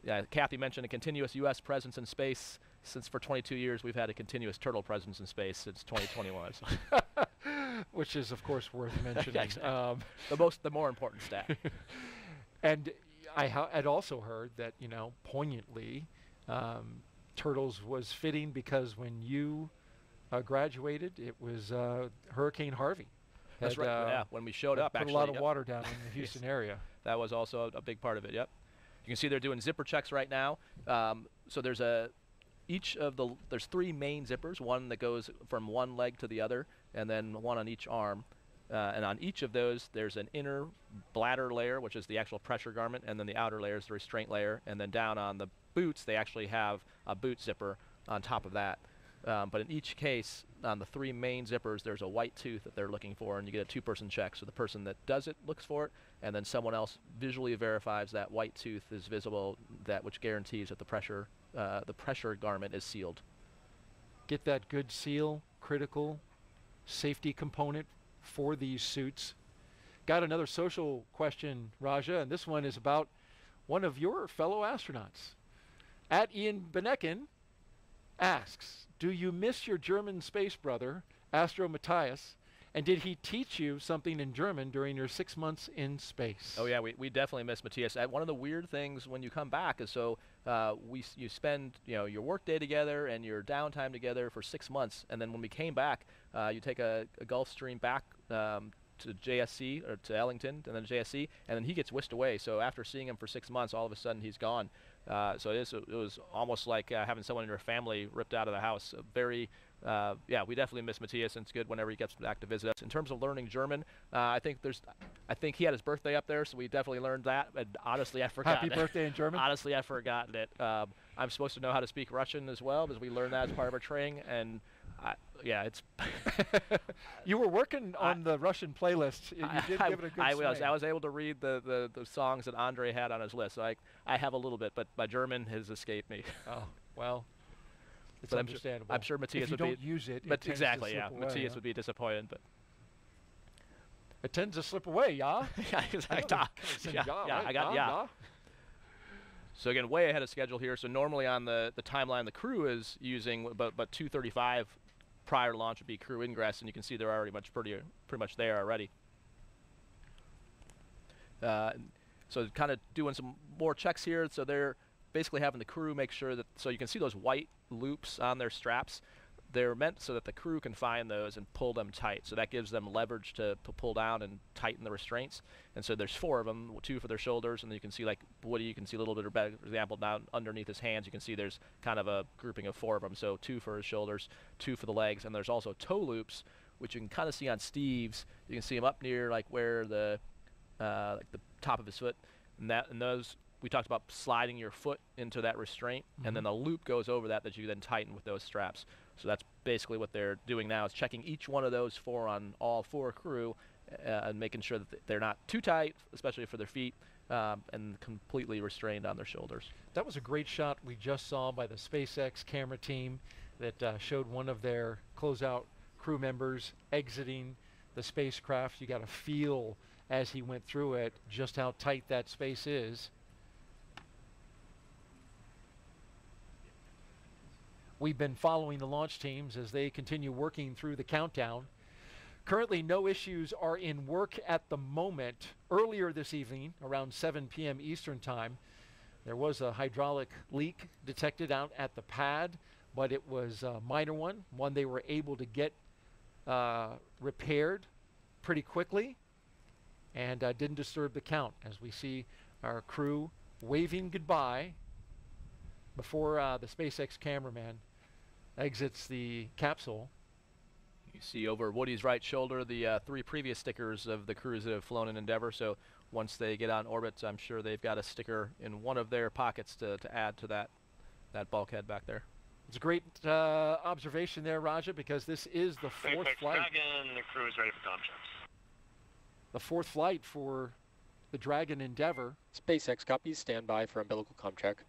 Uh, Kathy mentioned a continuous U.S. presence in space. Since for 22 years we've had a continuous turtle presence in space since 2021. so. [LAUGHS] Which is, of course, worth [LAUGHS] mentioning. Yeah, exactly. um, the most, the more important stat. [LAUGHS] and I had also heard that, you know, poignantly, um, Turtles was fitting because when you uh, graduated, it was uh, Hurricane Harvey. That's had, right. uh, yeah, when we showed up, put actually, a lot of yep. water down in the Yes. Houston area. That was also a, a big part of it. Yep. You can see they're doing zipper checks right now. Um, so there's a each of the there's three main zippers, one that goes from one leg to the other, and then one on each arm. Uh, and on each of those, there's an inner bladder layer, which is the actual pressure garment, and then the outer layer is the restraint layer. And then down on the boots, they actually have a boot zipper on top of that. Um, but in each case, on the three main zippers, there's a white tooth that they're looking for, and you get a two-person check. So the person that does it looks for it, and then someone else visually verifies that white tooth is visible, that which guarantees that the pressure, uh, the pressure garment is sealed. Get that good seal, critical safety component for these suits. Got another social question, Raja, and this one is about one of your fellow astronauts. At Ian Benekin asks, do you miss your German space brother, Astro Matthias, and did he teach you something in German during your six months in space? Oh yeah, we, we definitely miss Matthias. Uh, one of the weird things when you come back is so uh, we you spend you know your work day together and your downtime together for six months, and then when we came back, uh, you take a, a Gulfstream back um, to JSC or to Ellington and then JSC, and then he gets whisked away. So after seeing him for six months, all of a sudden he's gone. Uh, so it, is, it was almost like uh, having someone in your family ripped out of the house. A very uh, yeah, we definitely miss Matthias, and it's good whenever he gets back to visit us. In terms of learning German, uh, I think there's, I think he had his birthday up there, so we definitely learned that. And honestly, I forgot. Happy birthday in German? [LAUGHS] honestly, I've forgotten it. Um, I'm supposed to know how to speak Russian as well because we learned that as part of our training, and I, yeah, it's. [LAUGHS] you were working on the Russian playlist. You I- did I, give it a good I was. swing. I was able to read the, the, the songs that Andre had on his list. So I I have a little bit, but my German has escaped me. Oh well, it's but I'm understandable. I'm sure If Matthias you would don't be. use it, it but tends to exactly, yeah. away, Matthias yeah. would be disappointed, but. It tends to slip away, yeah. [LAUGHS] yeah, exactly. Yeah, yeah, right? I got yeah. So again, way ahead of schedule here. So normally on the, the timeline the crew is using but about 2:35 prior to launch would be crew ingress, and you can see they're already much pretty pretty much there already. Uh, so kind of doing some more checks here. So they're basically having the crew make sure that so you can see those white loops on their straps. They're meant so that the crew can find those and pull them tight. So that gives them leverage to, to pull down and tighten the restraints. And so there's four of them, two for their shoulders, and then you can see like Woody. You can see a little bit of better example down underneath his hands. You can see there's kind of a grouping of four of them. So two for his shoulders, two for the legs, and there's also toe loops which you can kind of see on Steve's. You can see him up near like where the uh, like the top of his foot, and that and those we talked about sliding your foot into that restraint, and then the loop goes over that that you then tighten with those straps. So that's basically what they're doing now is checking each one of those four on all four crew, uh, and making sure that they're not too tight, especially for their feet, um, and completely restrained on their shoulders. That was a great shot we just saw by the SpaceX camera team that uh, showed one of their closeout crew members exiting the spacecraft. You got to feel as he went through it just how tight that space is. We've been following the launch teams as they continue working through the countdown. Currently, no issues are in work at the moment. Earlier this evening, around 7 p.m. Eastern Time, there was a hydraulic leak detected out at the pad, but it was a minor one, one they were able to get uh, repaired pretty quickly and uh, didn't disturb the count as we see our crew waving goodbye before uh, the SpaceX cameraman exits the capsule. You see over Woody's right shoulder the uh, three previous stickers of the crews that have flown in Endeavour. So once they get on orbit, I'm sure they've got a sticker in one of their pockets to, to add to that that bulkhead back there. It's a great uh, observation there, Raja, because this is the fourth SpaceX flight. Dragon, the crew is ready for com checks. The fourth flight for the Dragon Endeavour. SpaceX copies. Stand by for umbilical com check.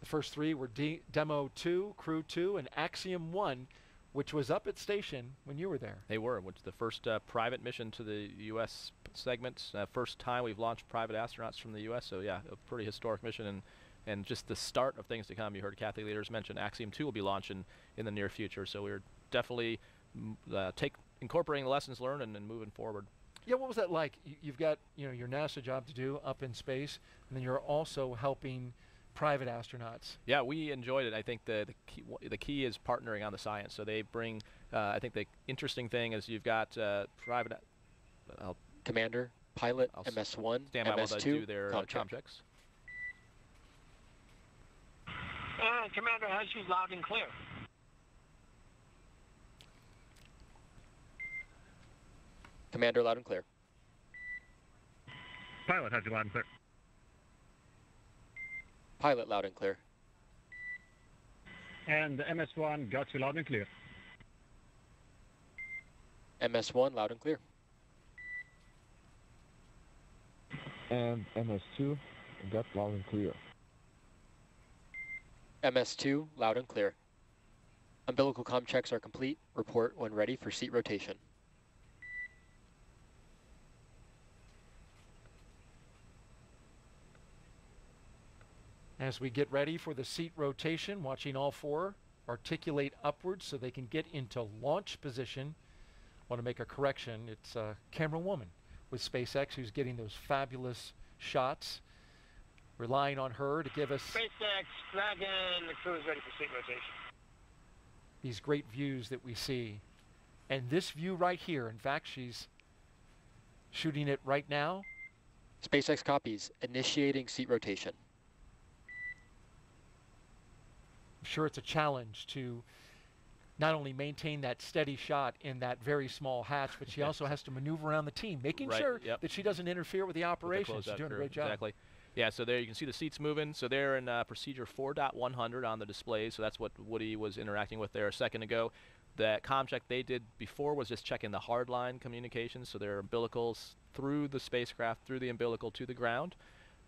The first three were D- Demo 2, Crew 2, and Axiom 1, which was up at station when you were there. They were, which the first uh, private mission to the U.S. segment. Uh, first time we've launched private astronauts from the U.S. So yeah, a pretty historic mission and and just the start of things to come. You heard Kathy Lueders mention Axiom 2 will be launching in the near future. So we're definitely uh, take incorporating the lessons learned and, and moving forward. Yeah, what was that like? You, you've got you know your NASA job to do up in space, and then you're also helping private astronauts. Yeah, we enjoyed it. I think the the key, the key is partnering on the science. So they bring. Uh, I think the interesting thing is you've got uh, private. a- I'll Commander, pilot, I'll MS1, stand by MS2, do their uh, com com checks. Uh, Commander has you loud and clear. Commander, loud and clear. Pilot has you loud and clear. Pilot, loud and clear. And MS1 got you loud and clear. MS1, loud and clear. And MS2 got loud and clear. MS2, loud and clear. Umbilical com checks are complete. Report when ready for seat rotation. As we get ready for the seat rotation, watching all four articulate upwards so they can get into launch position. Want to make a correction. It's uh, camera woman with SpaceX who's getting those fabulous shots. Relying on her to give us SpaceX Dragon, the crew is ready for seat rotation. these great views that we see. And this view right here, in fact, she's shooting it right now. SpaceX copies. Initiating seat rotation. I'm sure it's a challenge to not only maintain that steady shot in that very small hatch, but she also has to maneuver around the team, making Right, sure yep. that she doesn't interfere with the with the operation. She's doing a great job. Exactly. Yeah, so there you can see the seats moving. So they're in uh, procedure 4.100 on the display. So that's what Woody was interacting with there a second ago. That com check they did before was just checking the hardline communications, so their umbilicals through the spacecraft, through the umbilical to the ground.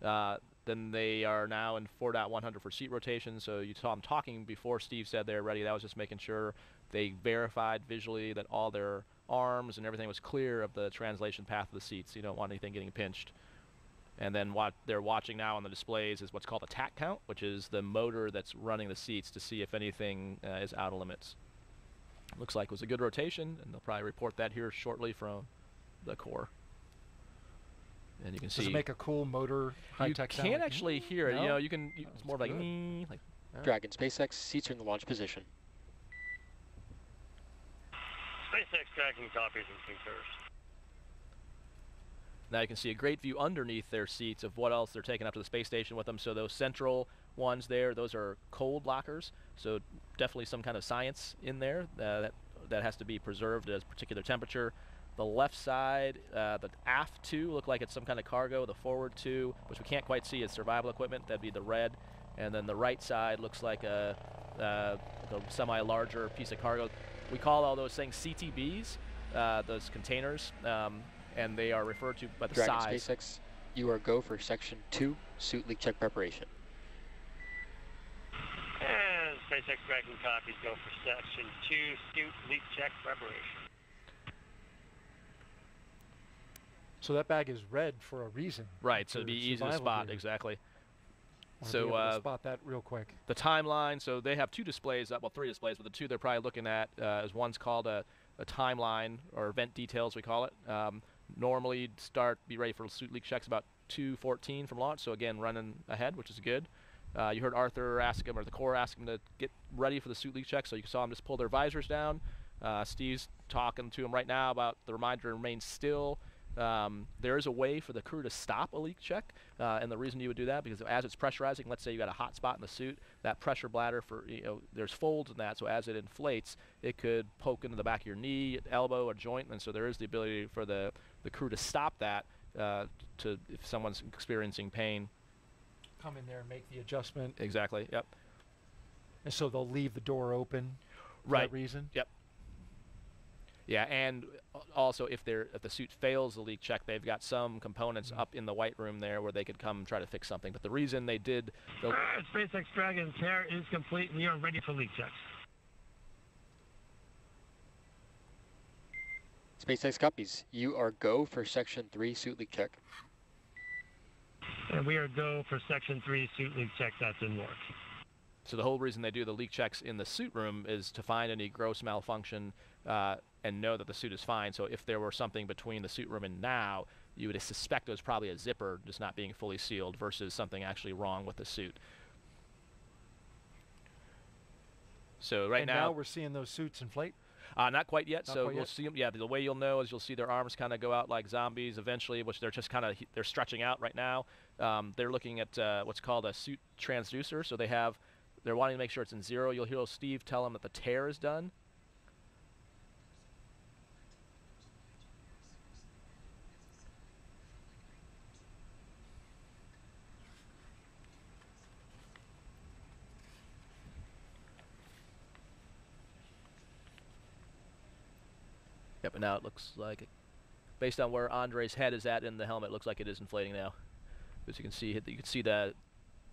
Uh, then they are now in 4.100 for seat rotation. So you saw them talking before Steve said they're ready. That was just making sure they verified visually that all their arms and everything was clear of the translation path of the seats. You don't want anything getting pinched. And then what they're watching now on the displays is what's called a tach count, which is the motor that's running the seats to see if anything uh, is out of limits. Looks like it was a good rotation, and they'll probably report that here shortly from the core. And you can Does see it make a cool motor high you tech sound? can't like, actually hear it. no? You know, you can. You, Oh, it's more like, "Nee," like Yeah. Dragon SpaceX seats are in the launch position. SpaceX Dragon copies and concurs. Now you can see a great view underneath their seats of what else they're taking up to the space station with them. So those central ones there, those are cold lockers. So definitely some kind of science in there uh, that that has to be preserved at a particular temperature. The left side, uh, the aft two look like it's some kind of cargo. The forward two, which we can't quite see, is survival equipment. That'd be the red. And then the right side looks like a, uh, like a semi-larger piece of cargo. We call all those things CTBs, uh, those containers, um, and they are referred to by the Dragon size. SpaceX, you are go for section two, suit leak check preparation. And SpaceX Dragon copies go for section two, suit leak check preparation. So that bag is red for a reason. Right, so it'd be easy to spot, gear. exactly. So uh, spot that real quick. the timeline, so they have two displays, uh, well, three displays, but the two they're probably looking at uh, is one's called a, a timeline, or event details, we call it. Um, normally start, be ready for suit leak checks about 2.14 from launch, so again, running ahead, which is good. Uh, you heard Arthur ask him, or the core ask him to get ready for the suit leak check, so you saw him just pull their visors down. Uh, Steve's talking to him right now about the reminder to remain still. Um, there is a way for the crew to stop a leak check, uh, and the reason you would do that because as it's pressurizing, let's say you got a hot spot in the suit, that pressure bladder for you know there's folds in that, so as it inflates, it could poke into the back of your knee, elbow, or joint, and so there is the ability for the the crew to stop that uh, to if someone's experiencing pain. Come in there and make the adjustment. Exactly. Yep. And so they'll leave the door open for Right. that reason. Yep. Yeah, and also if they're if the suit fails the leak check, they've got some components up in the white room there where they could come try to fix something. But the reason they did the Uh, SpaceX Dragon tear is complete. We are ready for leak checks. SpaceX copies, you are go for section three, suit leak check. And we are go for section three, suit leak check. That's in work. So the whole reason they do the leak checks in the suit room is to find any gross malfunction uh, and know that the suit is fine. So if there were something between the suit room and now, you would suspect it was probably a zipper just not being fully sealed versus something actually wrong with the suit. So right and now, we're seeing those suits inflate. Uh, not quite yet. Not so quite we'll yet? them. Yeah, the way you'll know is you'll see their arms kind of go out like zombies eventually, which they're just kind of they're stretching out right now. Um, they're looking at uh, what's called a suit transducer. So they have they're wanting to make sure it's in zero. You'll hear Steve tell them that the tear is done. And now it looks like, it, based on where Andre's head is at in the helmet, it looks like it is inflating now. As you can see, you can see the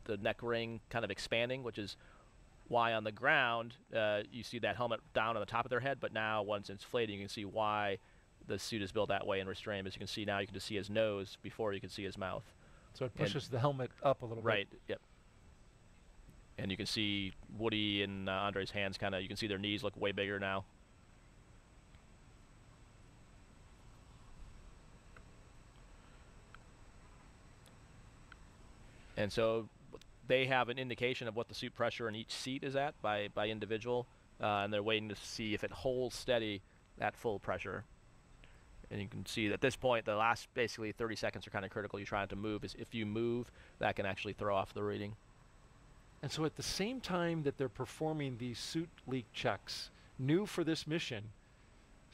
the neck ring kind of expanding, which is why on the ground uh, you see that helmet down on the top of their head, but now once it's inflating, you can see why the suit is built that way and restrained. As you can see now, you can just see his nose before you can see his mouth. So it And- pushes the helmet up a little Right. bit. Right, yep. And you can see Woody and uh, Andre's hands kind of. You can see their knees look way bigger now. And so they have an indication of what the suit pressure in each seat is at by, by individual, uh, and they're waiting to see if it holds steady at full pressure. And you can see at this point, the last basically 30 seconds are kind of critical. You're trying to move. Is if you move, that can actually throw off the reading. And so at the same time that they're performing these suit leak checks, new for this mission,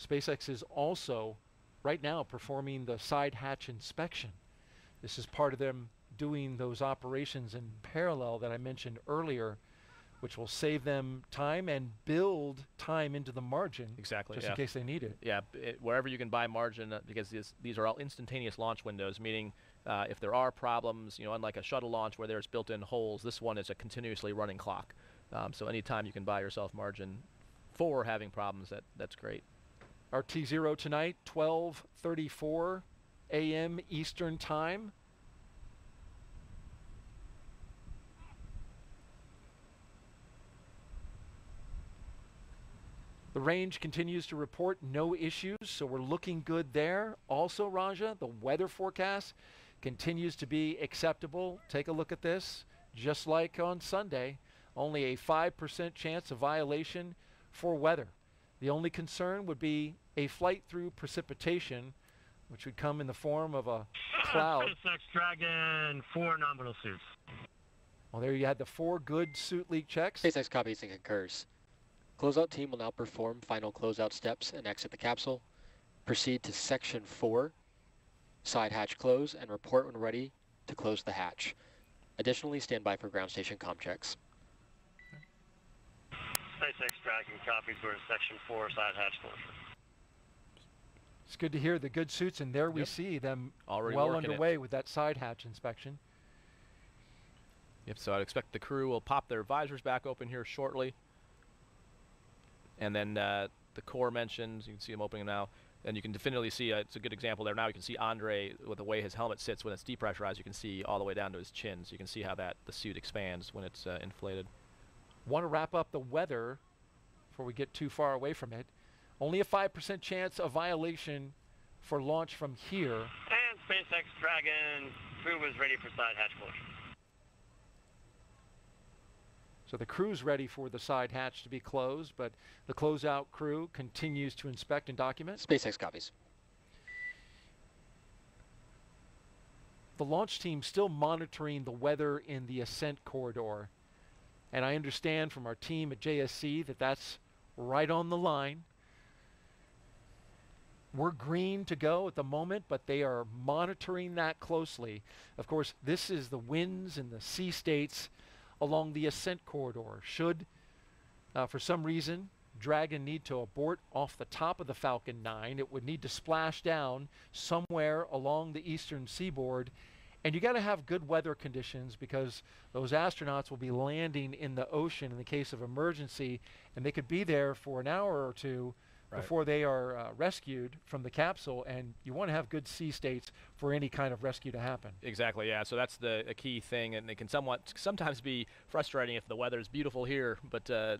SpaceX is also right now performing the side hatch inspection. This is part of them doing those operations in parallel that I mentioned earlier, which will save them time and build time into the margin. Exactly. Just yeah. in case they need it. Yeah, it, wherever you can buy margin, uh, because these, these are all instantaneous launch windows, meaning uh, if there are problems, you know, unlike a shuttle launch where there's built-in holes, this one is a continuously running clock. Um, so anytime you can buy yourself margin for having problems, that that's great. Our T0 tonight, 12:34 a.m. Eastern Time. The range continues to report no issues, so we're looking good there. Also, Raja, the weather forecast continues to be acceptable. Take a look at this. Just like on Sunday, only a 5% chance of violation for weather. The only concern would be a flight through precipitation, which would come in the form of a [LAUGHS] cloud. SpaceX Dragon, four nominal suits. Well, there you had the four good suit leak checks. SpaceX copies and concurs. Closeout team will now perform final closeout steps and exit the capsule. Proceed to section four, side hatch close, and report when ready to close the hatch. Additionally, stand by for ground station com checks. SpaceX Dragon copies. We're in section four, side hatch closure. It's good to hear the good suits, and there we Yep. see them Already well working it. underway with that side hatch inspection. Yep, so I'd expect the crew will pop their visors back open here shortly. And then uh, the core mentions, you can see them opening now. And you can definitively see, uh, it's a good example there now, you can see Andre with the way his helmet sits when it's depressurized, you can see all the way down to his chin. So you can see how that the suit expands when it's uh, inflated. Want to wrap up the weather before we get too far away from it. Only a 5% chance of violation for launch from here. And SpaceX Dragon crew was ready for side hatch closure. So the crew's ready for the side hatch to be closed, but the closeout crew continues to inspect and document. SpaceX copies. The launch team still monitoring the weather in the ascent corridor. And I understand from our team at JSC that that's right on the line. We're green to go at the moment, but they are monitoring that closely. Of course, this is the winds and the sea states along the ascent corridor. Should, uh, for some reason, Dragon need to abort off the top of the Falcon 9, it would need to splash down somewhere along the eastern seaboard. And you got to have good weather conditions because those astronauts will be landing in the ocean in the case of emergency, and they could be there for an hour or two Right. before they are uh, rescued from the capsule. And you want to have good sea states for any kind of rescue to happen. Exactly, yeah. So that's the a key thing, and it can somewhat sometimes be frustrating if the weather is beautiful here, but uh,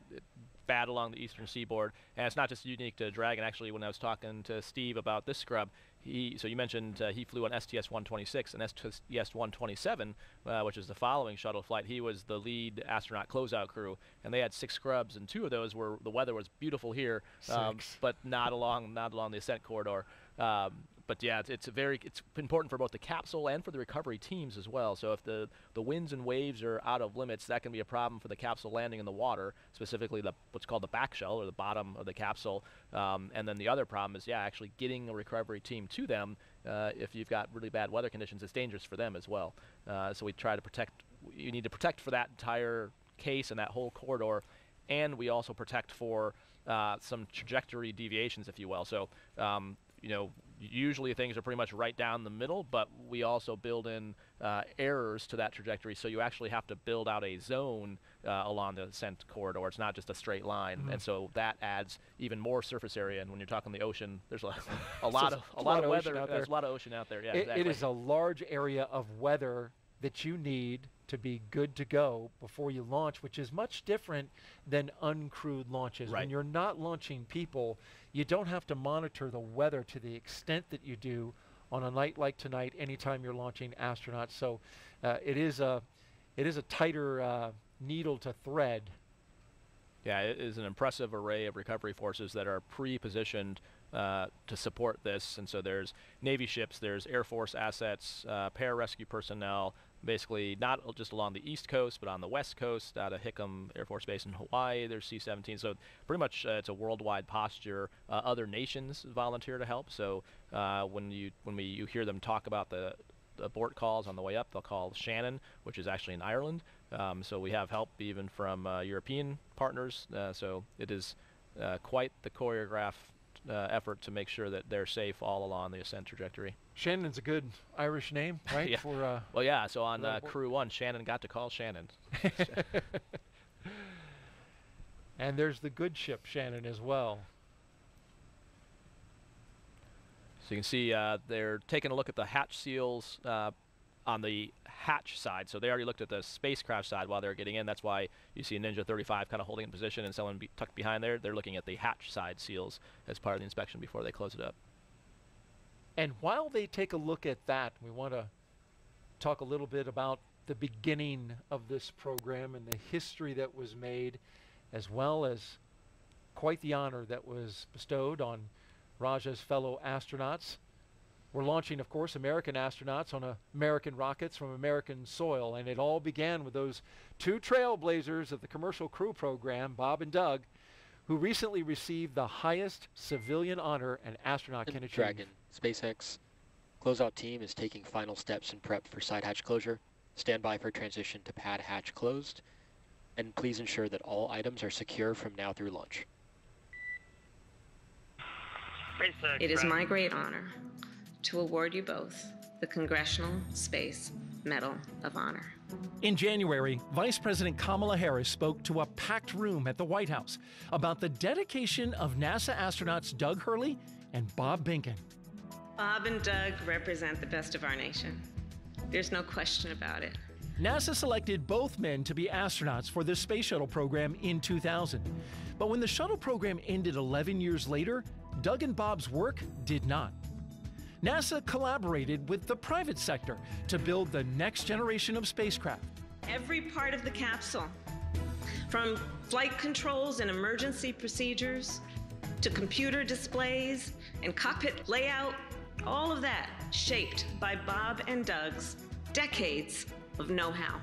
bad along the eastern seaboard. And it's not just unique to Dragon. Actually, when I was talking to Steve about this scrub, he so you mentioned uh, he flew on STS-126 and STS-127, uh, which is the following shuttle flight. He was the lead astronaut closeout crew, and they had six scrubs, and two of those were the weather was beautiful here, um, but not along not along the ascent corridor. Um, but yeah, it's, it's very it's important for both the capsule and for the recovery teams as well. So if the the winds and waves are out of limits, that can be a problem for the capsule landing in the water, specifically the what's called the back shell or the bottom of the capsule. Um, and then the other problem is yeah, actually getting a recovery team to them. Uh, if you've got really bad weather conditions, it's dangerous for them as well. Uh, so we try to protect. You need to protect for that entire case and that whole corridor, and we also protect for uh, some trajectory deviations, if you will. So, um, you know, usually things are pretty much right down the middle, but we also build in uh, errors to that trajectory. So you actually have to build out a zone uh, along the ascent corridor. It's not just a straight line, Mhm. and so that adds even more surface area. And when you're talking the ocean, there's a, [LAUGHS] a lot of a lot, of weather. out There's a lot of ocean out there. Yeah, It- exactly. it is a large area of weather that you need to be good to go before you launch, which is much different than uncrewed launches. When you're not launching people, you don't have to monitor the weather to the extent that you do on a night like tonight anytime you're launching astronauts. So uh, it is a it is a tighter uh, needle to thread. Yeah, it is an impressive array of recovery forces that are pre-positioned uh, to support this. And so there's Navy ships, there's Air Force assets, uh, pararescue personnel, basically not just along the East Coast, but on the West Coast, out of Hickam Air Force Base in Hawaii. There's C-17. So pretty much uh, it's a worldwide posture. Uh, other nations volunteer to help. So uh, when you when we you hear them talk about the abort calls on the way up, they'll call Shannon, which is actually in Ireland. Um, so we have help even from uh, European partners. Uh, so it is uh, quite the choreographed uh, effort to make sure that they're safe all along the ascent trajectory. Shannon's a good Irish name, [LAUGHS] right? Yeah. For uh, Well, yeah. So on uh, Crew One, Shannon got to call Shannon. [LAUGHS] and there's the good ship Shannon as well. So you can see uh, they're taking a look at the hatch seals uh, on the hatch side. So they already looked at the spacecraft side while they're getting in. That's why you see a Ninja 35 kind of holding in position and someone be tucked behind there. They're looking at the hatch side seals as part of the inspection before they close it up. And while they take a look at that, we want to talk a little bit about the beginning of this program and the history that was made, as well as quite the honor that was bestowed on Raja's fellow astronauts. We're launching, of course, American astronauts on American rockets from American soil, and it all began with those two trailblazers of the commercial crew program, Bob and Doug, who recently received the highest civilian honor an astronaut can achieve. Dragon, SpaceX. Closeout team is taking final steps in prep for side hatch closure. Stand by for transition to pad hatch closed. And please ensure that all items are secure from now through launch. SpaceX. It is my great honor to award you both the Congressional Space Medal of Honor. In January, Vice President Kamala Harris spoke to a packed room at the White House about the dedication of NASA astronauts Doug Hurley and Bob Behnken. Bob and Doug represent the best of our nation. There's no question about it. NASA selected both men to be astronauts for the space shuttle program in 2000. But when the shuttle program ended 11 years later, Doug and Bob's work did not. NASA collaborated with the private sector to build the next generation of spacecraft. Every part of the capsule, from flight controls and emergency procedures to computer displays and cockpit layout, all of that shaped by Bob and Doug's decades of know how.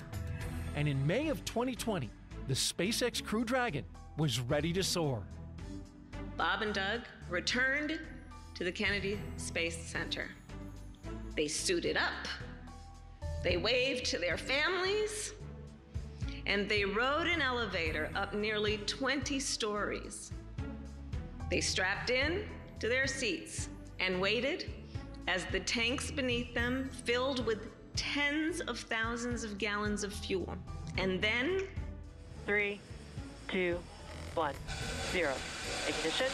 And in May of 2020, the SpaceX Crew Dragon was ready to soar. Bob and Doug returned to the Kennedy Space Center. They suited up, they waved to their families, and they rode an elevator up nearly 20 stories. They strapped in to their seats and waited as the tanks beneath them filled with tens of thousands of gallons of fuel. And then. Three, two, one, zero. Ignition.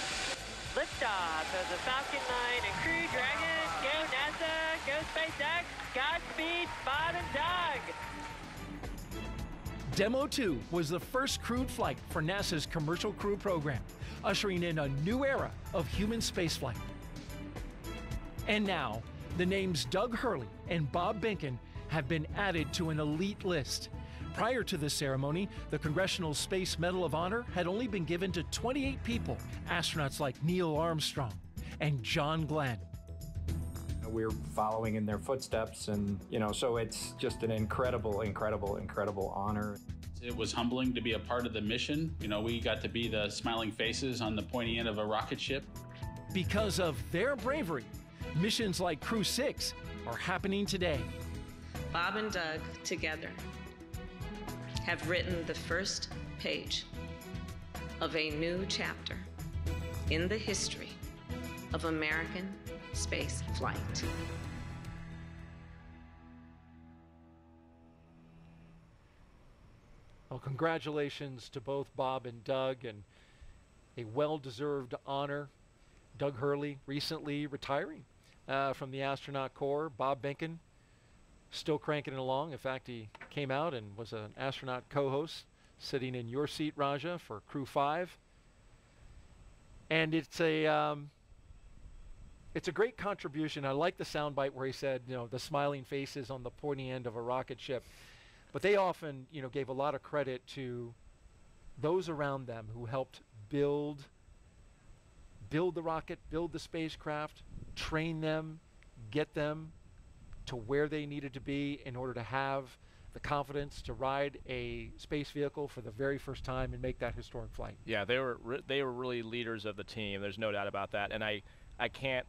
Liftoff of the Falcon 9 and Crew Dragon. Go NASA, go SpaceX, Godspeed. Demo 2 was the first crewed flight for NASA's Commercial Crew program, ushering in a new era of human spaceflight. And now, the names Doug Hurley and Bob Behnken have been added to an elite list. Prior to this ceremony, the Congressional Space Medal of Honor had only been given to 28 people, astronauts like Neil Armstrong and John Glenn. We're following in their footsteps, and you know, so it's just an incredible, incredible, incredible honor. It was humbling to be a part of the mission. You know, we got to be the smiling faces on the pointy end of a rocket ship. Because of their bravery, missions like Crew 6 are happening today. Bob and Doug together have written the first page of a new chapter in the history of American space flight. Well, congratulations to both Bob and Doug, and a well deserved honor. Doug Hurley recently retiring uh, from the astronaut corps. Bob Behnken still cranking it along. In fact, he came out and was an astronaut co host sitting in your seat, Raja, for Crew 5. And it's a. Um, it's a great contribution. I like the soundbite where he said, you know, the smiling faces on the pointy end of a rocket ship. But they often, you know, gave a lot of credit to those around them who helped build build the rocket, build the spacecraft, train them, get them to where they needed to be in order to have the confidence to ride a space vehicle for the very first time and make that historic flight. Yeah, they were re- they were really leaders of the team. There's no doubt about that. And I I can't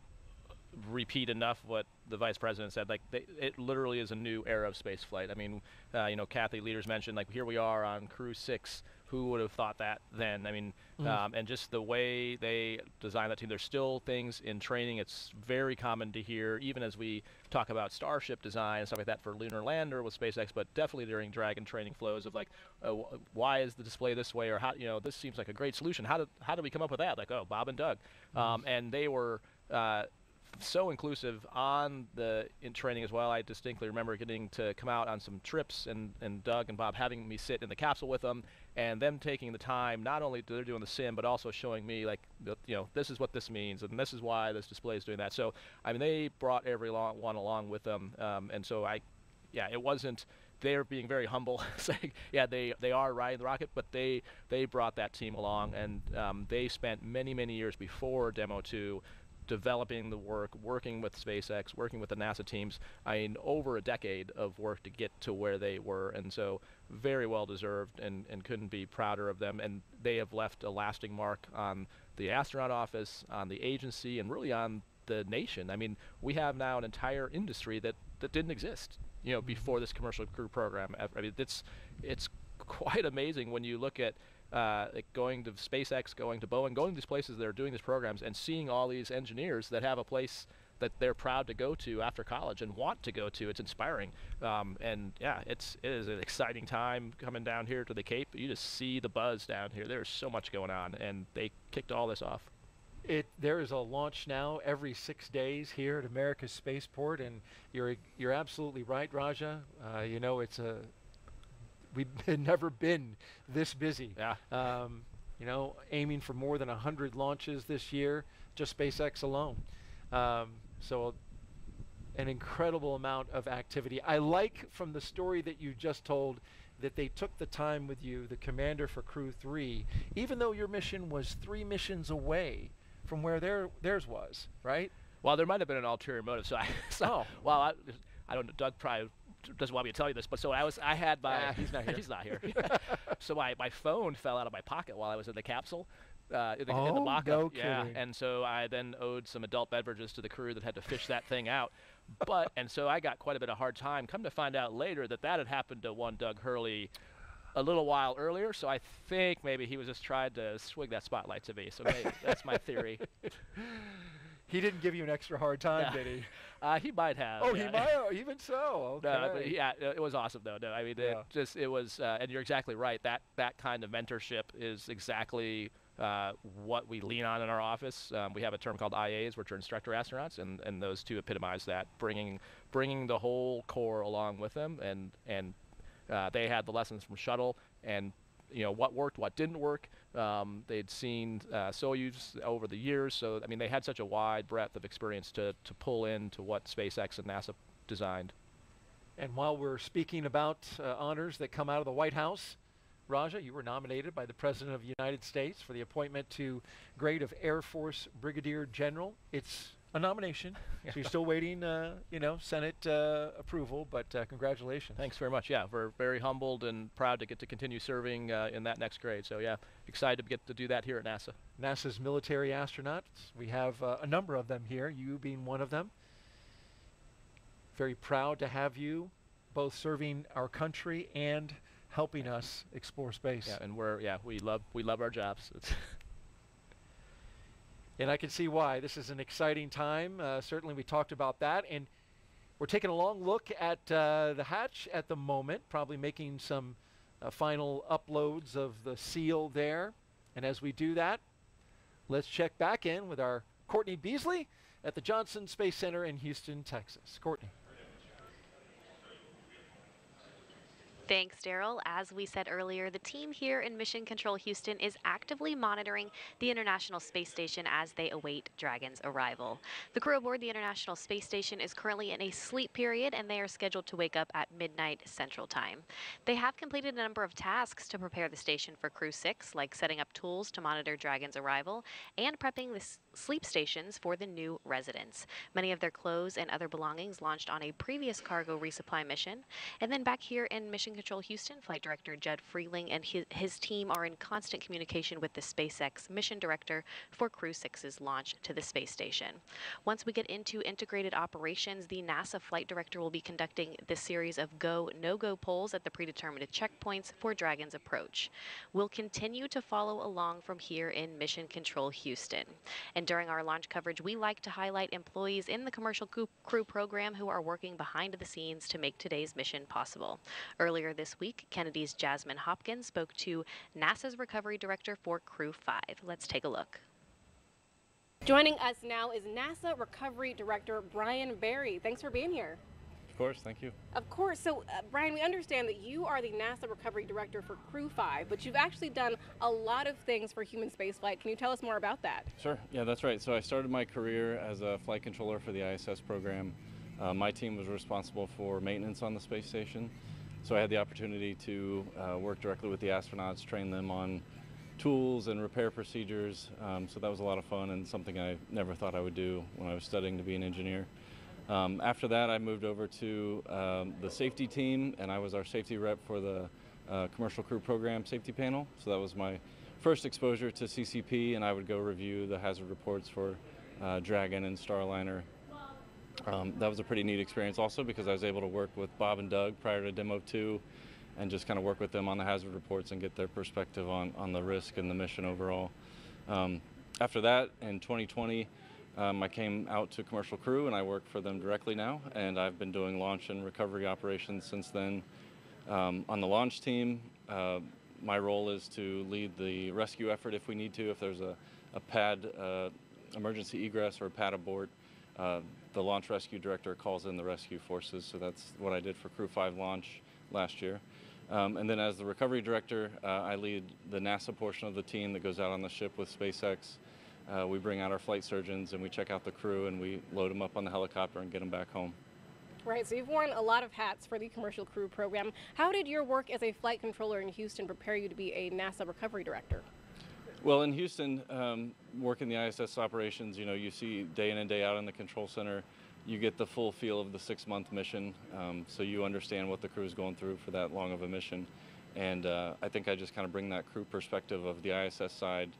repeat enough what the vice president said. Like they, it literally is a new era of space flight. I mean, uh, you know, Kathy Lueders mentioned like here we are on Crew Six. Who would have thought that then? I mean, Mm. um, and just the way they design that team. There's still things in training. It's very common to hear, even as we talk about Starship design and stuff like that for lunar lander with SpaceX, but definitely during Dragon training flows of like, uh, wh- why is the display this way, or how you know this seems like a great solution. How did how did we come up with that? Like, oh, Bob and Doug, um, and they were. Uh, so inclusive on the in training as well. I distinctly remember getting to come out on some trips and, and Doug and Bob having me sit in the capsule with them and them taking the time not only they're doing the sim but also showing me like you know this is what this means and this is why this display is doing that. So I mean they brought every one along with them um, and so I yeah it wasn't they're being very humble [LAUGHS] saying yeah they they are riding the rocket but they they brought that team along and um, they spent many many years before demo 2 developing the work, working with SpaceX, working with the NASA teams. I mean, over a decade of work to get to where they were, and so very well deserved, and, and couldn't be prouder of them. And they have left a lasting mark on the astronaut office, on the agency, and really on the nation. I mean, we have now an entire industry that, that didn't exist, you know, mm-hmm. before this commercial crew program. I mean, it's it's quite amazing when you look at uh, like going to SpaceX, going to Boeing, going to these places that are doing these programs, and seeing all these engineers that have a place that they're proud to go to after college and want to go to. It's inspiring, um, and yeah, it's it is an exciting time coming down here to the Cape. You just see the buzz down here. There's so much going on, and they kicked all this off. It there is a launch now every six days here at America's Spaceport, and you're you're absolutely right, Raja. Uh, you know it's a we've [LAUGHS] never been this busy. Yeah. Um, you know, aiming for more than 100 launches this year, just SpaceX alone. Um, so, an incredible amount of activity. I like from the story that you just told that they took the time with you, the commander for Crew 3, even though your mission was three missions away from where their, theirs was, right? Well, there might have been an ulterior motive. So, I, [LAUGHS] so Oh. well, I, I don't know. Doug probably doesn't want me to tell you this, but so I was, I had my. Ah, he's not [LAUGHS] here. he's not here. [LAUGHS] so my, my phone fell out of my pocket while I was in the capsule. Uh, in, the, in the Oh, mock-up, no yeah, kidding. and so I then owed some adult beverages to the crew that had to fish that thing out. But and so I got quite a bit of hard time. Come to find out later that that had happened to one Doug Hurley a little while earlier. So I think maybe he was just trying to swing that spotlight to me. So maybe, that's my theory. [LAUGHS] He didn't give you an extra hard time, did he? [LAUGHS] Uh, he might have. Oh, yeah. he might. Oh, even so. [LAUGHS] Okay. No, but yeah, it was awesome though. No, I mean, Yeah. it just it was, uh, and you're exactly right. That that kind of mentorship is exactly uh, what we lean on in our office. Um, we have a term called IAs, which are instructor astronauts, and, and those two epitomize that, bringing bringing the whole corps along with them, and and uh, they had the lessons from shuttle and you know what worked, what didn't work. Um, they'd seen uh, Soyuz over the years, so I mean they had such a wide breadth of experience to to pull into what SpaceX and NASA designed. And while we're speaking about uh, honors that come out of the White House, Raja, you were nominated by the President of the United States for the appointment to grade of Air Force Brigadier General. It's a nomination, [LAUGHS] so you're still waiting, uh, you know, Senate uh, approval. But uh, congratulations. Thanks very much. Yeah, we're very humbled and proud to get to continue serving uh, in that next grade. So yeah, excited to get to do that here at NASA. NASA's military astronauts. We have uh, a number of them here, you being one of them. Very proud to have you both serving our country and helping us explore space. Yeah, and we're yeah we love we love our jobs. [LAUGHS] And I can see why. This is an exciting time. Uh, certainly, we talked about that. And we're taking a long look at uh, the hatch at the moment, probably making some uh, final uploads of the seal there. And as we do that, let's check back in with our Courtney Beasley at the Johnson Space Center in Houston, Texas. Courtney. Thanks, Derrol. As we said earlier, the team here in Mission Control Houston is actively monitoring the International Space Station as they await Dragon's arrival. The crew aboard the International Space Station is currently in a sleep period and they are scheduled to wake up at midnight Central Time. They have completed a number of tasks to prepare the station for Crew 6, like setting up tools to monitor Dragon's arrival and prepping the sleep stations for the new residents. Many of their clothes and other belongings launched on a previous cargo resupply mission. And then back here in Mission Control Houston, Flight Director Judd Frieling and his, his team are in constant communication with the SpaceX mission director for Crew 6's launch to the space station. Once we get into integrated operations, the NASA flight director will be conducting the series of go no go polls at the predetermined checkpoints for Dragon's approach. We'll continue to follow along from here in Mission Control Houston. And during our launch coverage, we like to highlight employees in the commercial crew, crew program who are working behind the scenes to make today's mission possible. Earlier this week, Kennedy's Jasmine Hopkins spoke to NASA's recovery director for Crew 5. Let's take a look. Joining us now is NASA Recovery Director Brian Barry. Thanks for being here. Of course, thank you. Of course. So, uh, Brian, we understand that you are the NASA Recovery Director for Crew 5, but you've actually done a lot of things for human spaceflight. Can you tell us more about that? Sure, yeah, that's right. So I started my career as a flight controller for the ISS program. Uh, my team was responsible for maintenance on the space station. So I had the opportunity to uh, work directly with the astronauts, train them on tools and repair procedures. Um, so that was a lot of fun and something I never thought I would do when I was studying to be an engineer. Um, after that, I moved over to um, the safety team, and I was our safety rep for the uh, commercial crew program safety panel. So that was my first exposure to CCP, and I would go review the hazard reports for uh, Dragon and Starliner. Um, that was a pretty neat experience also because I was able to work with Bob and Doug prior to Demo 2 and just kind of work with them on the hazard reports and get their perspective on, on the risk and the mission overall. Um, after that, in 2020, um, I came out to Commercial Crew and I work for them directly now, and I've been doing launch and recovery operations since then. Um, on the launch team, uh, my role is to lead the rescue effort if we need to, if there's a, a pad uh, emergency egress or a pad abort. Uh, the launch rescue director calls in the rescue forces, so that's what I did for Crew 5 launch last year. Um, and then as the recovery director, uh, I lead the NASA portion of the team that goes out on the ship with SpaceX. Uh, we bring out our flight surgeons and we check out the crew and we load them up on the helicopter and get them back home. Right, so you've worn a lot of hats for the commercial crew program. How did your work as a flight controller in Houston prepare you to be a NASA recovery director? Well, in Houston, um, working the ISS operations, you know, you see day in and day out in the control center, you get the full feel of the six month mission. Um, so you understand what the crew is going through for that long of a mission. And uh, I think I just kind of bring that crew perspective of the ISS side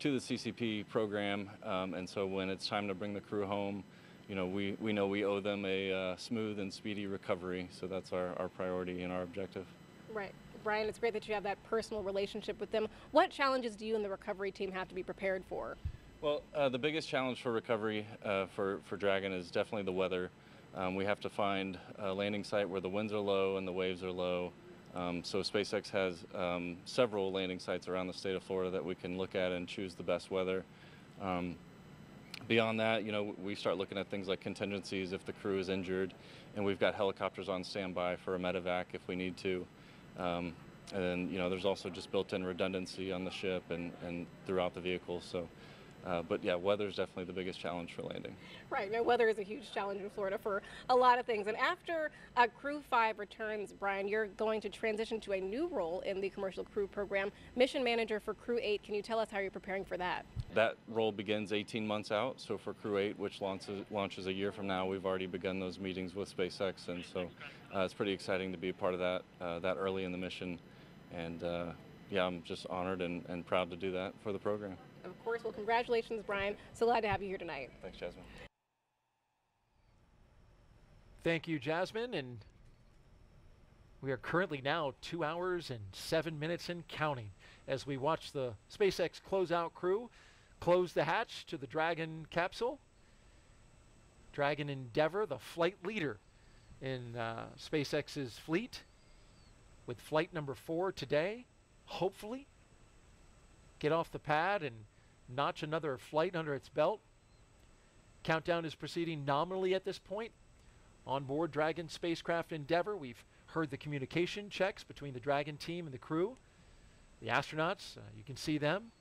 to the CCP program. Um, and so when it's time to bring the crew home, you know, we, we know we owe them a uh, smooth and speedy recovery. So that's our, our priority and our objective. Right. Brian, it's great that you have that personal relationship with them. What challenges do you and the recovery team have to be prepared for? Well, uh, the biggest challenge for recovery uh, for, for Dragon is definitely the weather. Um, we have to find a landing site where the winds are low and the waves are low. Um, so SpaceX has um, several landing sites around the state of Florida that we can look at and choose the best weather. Um, beyond that, you know, we start looking at things like contingencies if the crew is injured, and we've got helicopters on standby for a medevac if we need to. Um, and then, you know, there's also just built-in redundancy on the ship and, and throughout the vehicle. So uh, but yeah, weather is definitely the biggest challenge for landing. Right. Now, weather is a huge challenge in Florida for a lot of things. And after uh, Crew 5 returns, Brian, you're going to transition to a new role in the commercial crew program, mission manager for Crew 8. Can you tell us how you're preparing for that? That role begins 18 months out. So for Crew 8, which launches, launches a year from now, we've already begun those meetings with SpaceX. And so uh, it's pretty exciting to be a part of that uh, that early in the mission. And uh, yeah, I'm just honored and, and proud to do that for the program. Of course. Well, congratulations, Brian. So glad to have you here tonight. Thanks, Jasmine. Thank you, Jasmine. And we are currently now two hours and seven minutes and counting as we watch the SpaceX closeout crew close the hatch to the Dragon capsule. Dragon Endeavour, the flight leader in uh, SpaceX's fleet, with flight number four today, hopefully get off the pad and notch another flight under its belt. Countdown is proceeding nominally at this point. On board Dragon spacecraft Endeavour, we've heard the communication checks between the Dragon team and the crew. The astronauts, uh, you can see them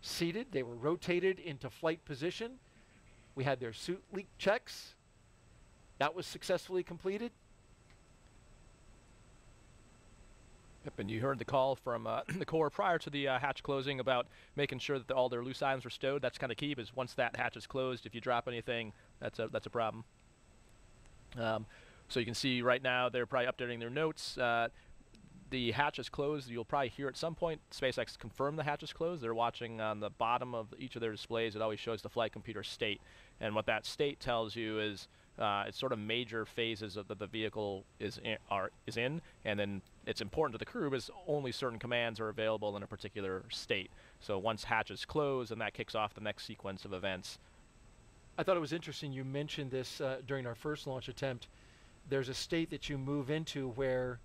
seated. They were rotated into flight position. We had their suit leak checks. That was successfully completed. Yep, and you heard the call from uh, [CLEARS THROAT] the core prior to the uh, hatch closing about making sure that the, all their loose items were stowed. That's kind of key because once that hatch is closed, if you drop anything, that's a, that's a problem. Um, so you can see right now they're probably updating their notes. Uh, the hatch is closed. You'll probably hear at some point SpaceX confirm the hatch is closed. They're watching on the bottom of each of their displays. It always shows the flight computer state. And what that state tells you is uh, it's sort of major phases of that the vehicle is in, are, is in, and then it's important to the crew because only certain commands are available in a particular state. So once hatches close, and that kicks off the next sequence of events. I thought it was interesting you mentioned this uh, during our first launch attempt. There's a state that you move into where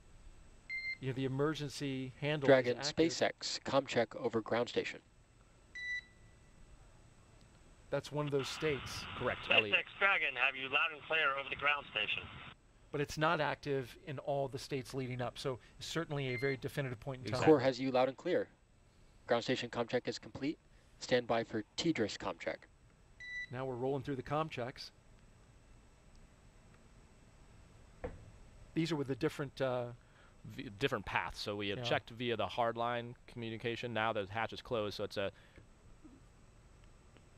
you know, the emergency handle. Dragon SpaceX, ComCheck over ground station. That's one of those states. Correct, SpaceX Elliot. Dragon have you loud and clear over the ground station. But it's not active in all the states leading up, so it's certainly a very definitive point in time. Corps has you loud and clear. Ground station com check is complete. Stand by for TDRS ComCheck. Now we're rolling through the com checks. These are with the different uh, v- different paths. So we had Yeah. checked via the hardline communication. Now the hatch is closed, so it's a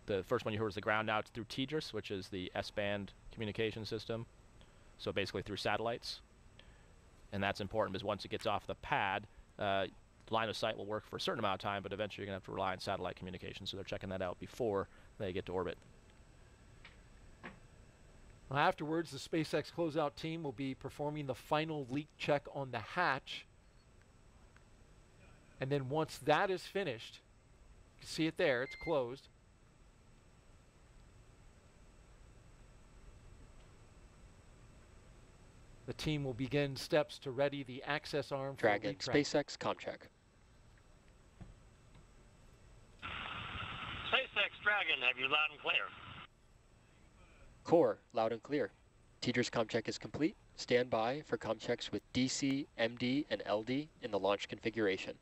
the first one you heard was the ground. It's through TDRS, which is the S-band communication system. So basically through satellites, and that's important because once it gets off the pad, uh, line of sight will work for a certain amount of time, but eventually you're gonna have to rely on satellite communication. So they're checking that out before they get to orbit. Afterwards, the SpaceX closeout team will be performing the final leak check on the hatch. And then once that is finished, you can see it there, it's closed. The team will begin steps to ready the access arm for Dragon, leak track. SpaceX, ComCheck. SpaceX Dragon, have you loud and clear? Core, loud and clear. TDRS ComCheck is complete. Stand by for ComChecks with DC, MD, and LD in the launch configuration.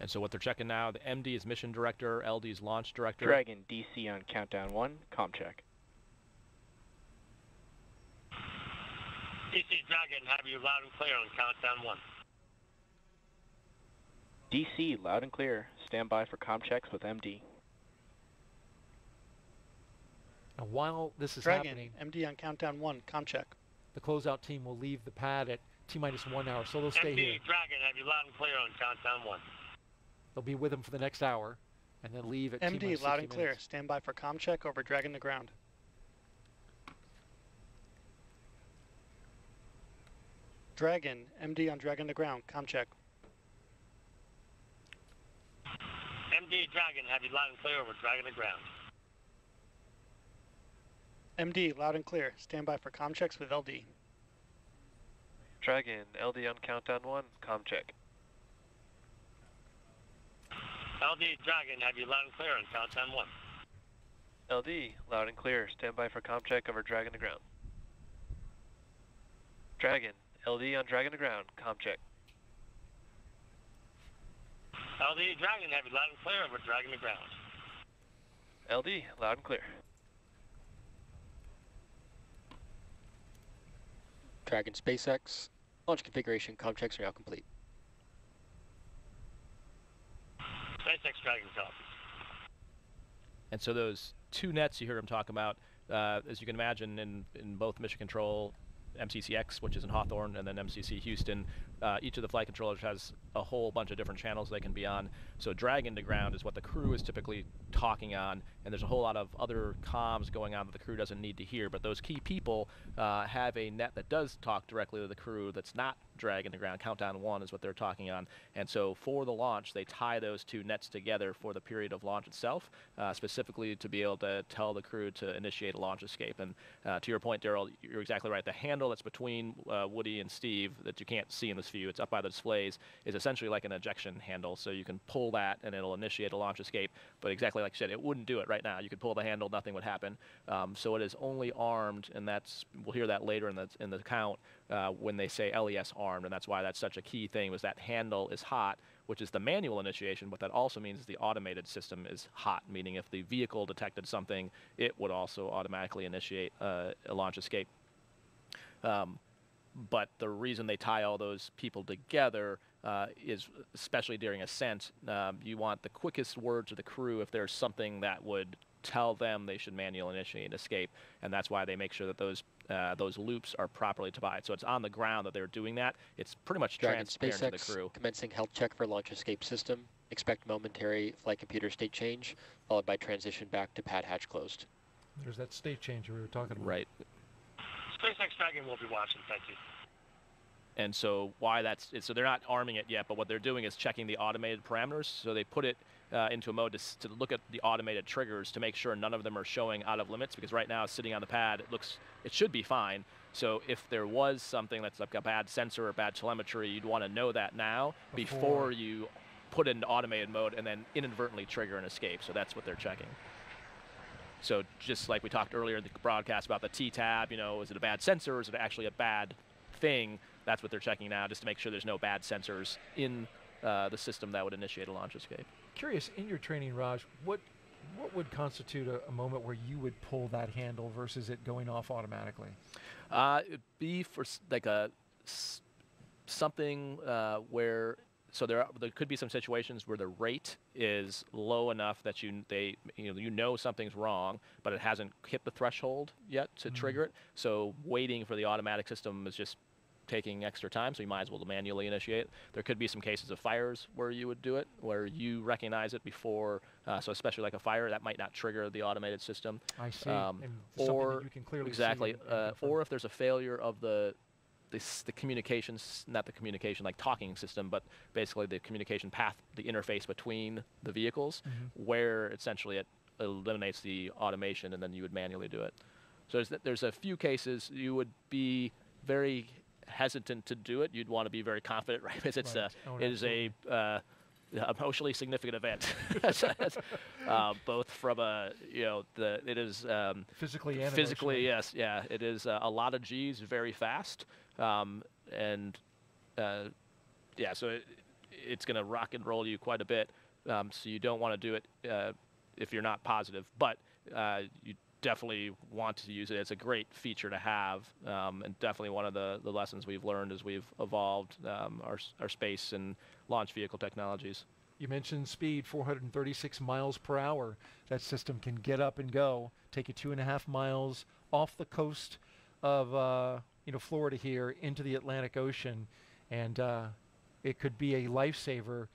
And so what they're checking now, the MD is mission director, LD is launch director. Dragon DC on countdown one, com check. DC Dragon, have you loud and clear on countdown one? DC loud and clear. Stand by for com checks with MD. Now, while this is Dragon, happening, MD on countdown one, com check. the closeout team will leave the pad at T minus one hour, so they'll stay MD here. Dragon, have you loud and clear on countdown one? They'll be with them for the next hour, and then leave at T MD loud 60 and clear. minutes. Stand by for com check over Dragon to ground. Dragon, MD on Dragon to ground, com check. MD Dragon, have you loud and clear over Dragon to ground? MD loud and clear. Stand by for com checks with LD. Dragon, LD on countdown one, com check. LD Dragon, have you loud and clear on countdown one? LD, loud and clear. Stand by for com check over Dragon to ground. Dragon, LD on Dragon to ground, com check. LD Dragon, have you loud and clear over Dragon to ground? LD, loud and clear. Dragon, SpaceX. Launch configuration, com checks are now complete. SpaceX Dragon copies. And so those two nets you heard him talk about, uh, as you can imagine, in, in both Mission Control, MCCX, which is in Hawthorne, and then MCC Houston, uh, each of the flight controllers has a whole bunch of different channels they can be on. So Dragon to ground is what the crew is typically talking on, and there's a whole lot of other comms going on that the crew doesn't need to hear. But those key people uh, have a net that does talk directly to the crew that's not Dragon the ground. Countdown one is what they're talking on. And so for the launch, they tie those two nets together for the period of launch itself, uh, specifically to be able to tell the crew to initiate a launch escape. And uh, to your point, Derrol, you're exactly right. The handle that's between uh, Woody and Steve that you can't see in this view, it's up by the displays, is essentially like an ejection handle. So you can pull that and it'll initiate a launch escape. But exactly like you said, it wouldn't do it right now. You could pull the handle, nothing would happen. Um, so it is only armed, and that's we'll hear that later in the in the count uh, when they say LES armed, and that's why that's such a key thing. Was that handle is hot, which is the manual initiation, but that also means the automated system is hot, meaning if the vehicle detected something, it would also automatically initiate uh, a launch escape. Um, but the reason they tie all those people together uh, is, especially during ascent, um, you want the quickest word to the crew if there's something that would tell them they should manual initiate escape, and that's why they make sure that those uh, those loops are properly tied. So it's on the ground that they're doing that. It's pretty much Dragon, transparent to the crew. Commencing health check for launch escape system. Expect momentary flight computer state change, followed by transition back to pad hatch closed. There's that state change we were talking about. Right. SpaceX Dragon will be watching, thank you. And so why that's so they're not arming it yet, but what they're doing is checking the automated parameters. So they put it uh, into a mode to, to look at the automated triggers to make sure none of them are showing out of limits. Because right now, sitting on the pad, it looks it should be fine. So if there was something that's like a bad sensor or bad telemetry, you'd want to know that now Before. before you put it into automated mode and then inadvertently trigger an escape. So that's what they're checking. So just like we talked earlier in the broadcast about the TEA-TEB, you know, is it a bad sensor or is it actually a bad thing? That's what they're checking now, just to make sure there's no bad sensors in uh, the system that would initiate a launch escape. Curious, in your training, Raj, what what would constitute a, a moment where you would pull that handle versus it going off automatically? Uh, it'd be for like a something uh, where so there are, there could be some situations where the rate is low enough that you they you know you know something's wrong, but it hasn't hit the threshold yet to Mhm. trigger it. So waiting for the automatic system is just taking extra time, so you might as well manually initiate. There could be some cases of fires where you would do it, where you recognize it before. Uh, so especially like a fire, that might not trigger the automated system. I see, that or you can clearly see exactly, uh, or if there's a failure of the this, the communications, not the communication like talking system, but basically the communication path, the interface between the vehicles, Mhm. where essentially it eliminates the automation, and then you would manually do it. So there's, there's a few cases you would be very hesitant to do it. You'd want to be very confident, [LAUGHS] right? Because it's Right. a, Oh, it is a uh, emotionally significant event, [LAUGHS] uh, both from a you know the it is um, Physically and physically yes yeah it is uh, a lot of G's very fast um, and uh, yeah so it, it's going to rock and roll you quite a bit um, so you don't want to do it uh, if you're not positive but uh, you definitely want to use it it's a great feature to have um, and definitely one of the, the lessons we've learned as we've evolved um, our, our space and launch vehicle technologies You mentioned speed, 436 miles per hour. That system can get up and go, take you two and a half miles off the coast of uh, you know Florida here into the Atlantic Ocean, and uh, it could be a lifesaver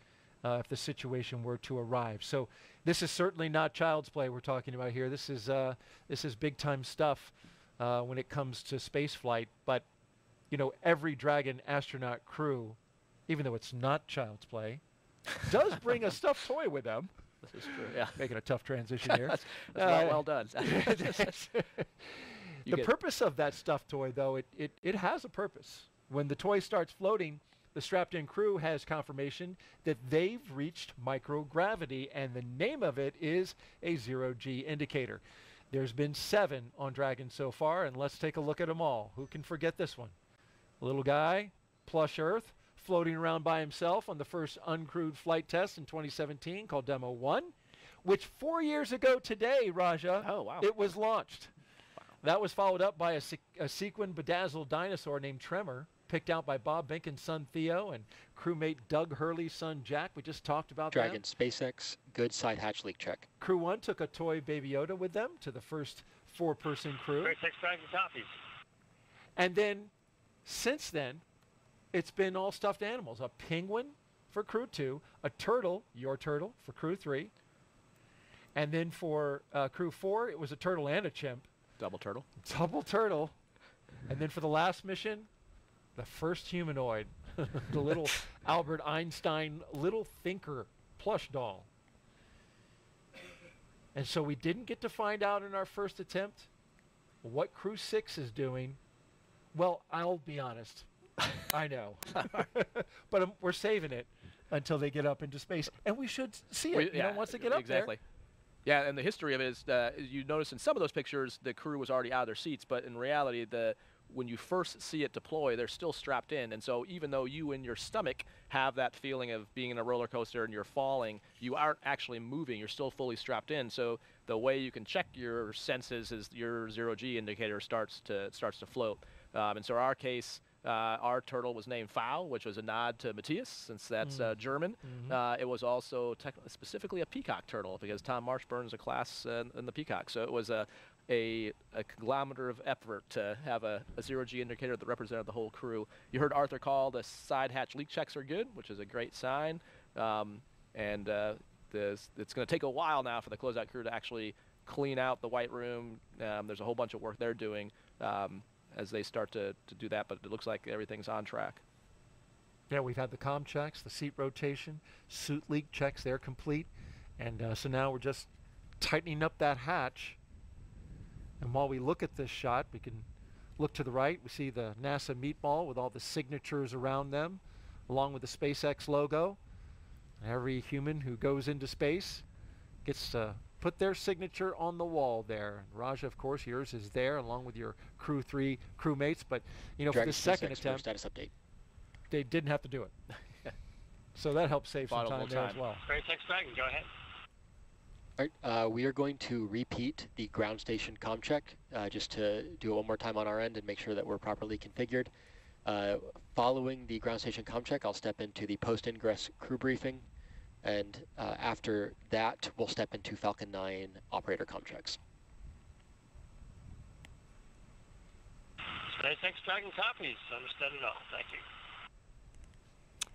uh, if the situation were to arrive. So this is certainly not child's play we're talking about here. This is uh, this is big time stuff uh, when it comes to space flight. But you know every Dragon astronaut crew, even though it's not child's play, does bring a stuffed toy with them. This is true. Yeah. [LAUGHS] Making a tough transition [LAUGHS] here. That's- that's well- Uh, well done. [LAUGHS] The purpose of that stuffed toy, though, it, it, it has a purpose. When the toy starts floating, the strapped in crew has confirmation that they've reached microgravity, and the name of it is a zero G indicator. There's been seven on Dragon so far, and let's take a look at them all. Who can forget this one? Little guy, plush Earth, floating around by himself on the first uncrewed flight test in 2017 called Demo 1, which four years ago today, Raja, oh, wow. it was launched. That was followed up by a, se- a sequin bedazzled dinosaur named Tremor, picked out by Bob Behnken's son Theo and crewmate Doug Hurley's son Jack. We just talked about Dragon that. SpaceX, good side hatch leak check. Crew 1 took a toy Baby Yoda with them to the first four-person crew. SpaceX Dragon copies. And then, since then, it's been all stuffed animals. A penguin for crew two, a turtle, your turtle, for crew three. And then for uh, crew four, it was a turtle and a chimp. Double turtle. Double turtle. And then for the last mission, the first humanoid, [LAUGHS] the little Albert Einstein little thinker plush doll. And so we didn't get to find out in our first attempt what Crew 6 is doing. Well, I'll be honest. [LAUGHS] I know. [LAUGHS] but um, we're saving it until they get up into space. And we should see it, We- you know, once they get up exactly. Yeah, and the history of it is uh, you notice in some of those pictures the crew was already out of their seats, but in reality, the when you first see it deploy, they're still strapped in, and so even though you in your stomach have that feeling of being in a roller coaster and you're falling, you aren't actually moving. You're still fully strapped in. So the way you can check your senses is your zero G indicator starts to starts to float. Um, and so in our case, uh, our turtle was named Fowl, which was a nod to Matthias, since that's uh, Mm. German. Mhm. Uh, it was also specifically a peacock turtle because Tom Marshburn's a class uh, in the peacock. So it was a, a, a conglomerate of effort to have a, a zero G indicator that represented the whole crew. You heard Arthur call the side hatch leak checks are good, which is a great sign. Um, and uh, this, it's going to take a while now for the closeout crew to actually clean out the white room. Um, there's a whole bunch of work they're doing um, as they start to, to do that, but it looks like everything's on track. Yeah, we've had the com checks, the seat rotation, suit leak checks, they're complete. And uh, so now we're just tightening up that hatch. And while we look at this shot, we can look to the right. We see the NASA meatball with all the signatures around them, along with the SpaceX logo. Every human who goes into space gets to put their signature on the wall there. And Raja, of course, yours is there along with your Crew 3 crewmates. But, you know, Dragon for the second attempt, status update. they didn't have to do it. [LAUGHS] so that helps save some Bottle time there as time. well. SpaceX Dragon, go ahead. All right, uh, we are going to repeat the ground station com check uh, just to do it one more time on our end and make sure that we're properly configured. Uh, following the ground station com check, I'll step into the post-ingress crew briefing, and uh, after that, we'll step into Falcon 9 operator com checks. SpaceX Dragon copies. Understood it all. Thank you.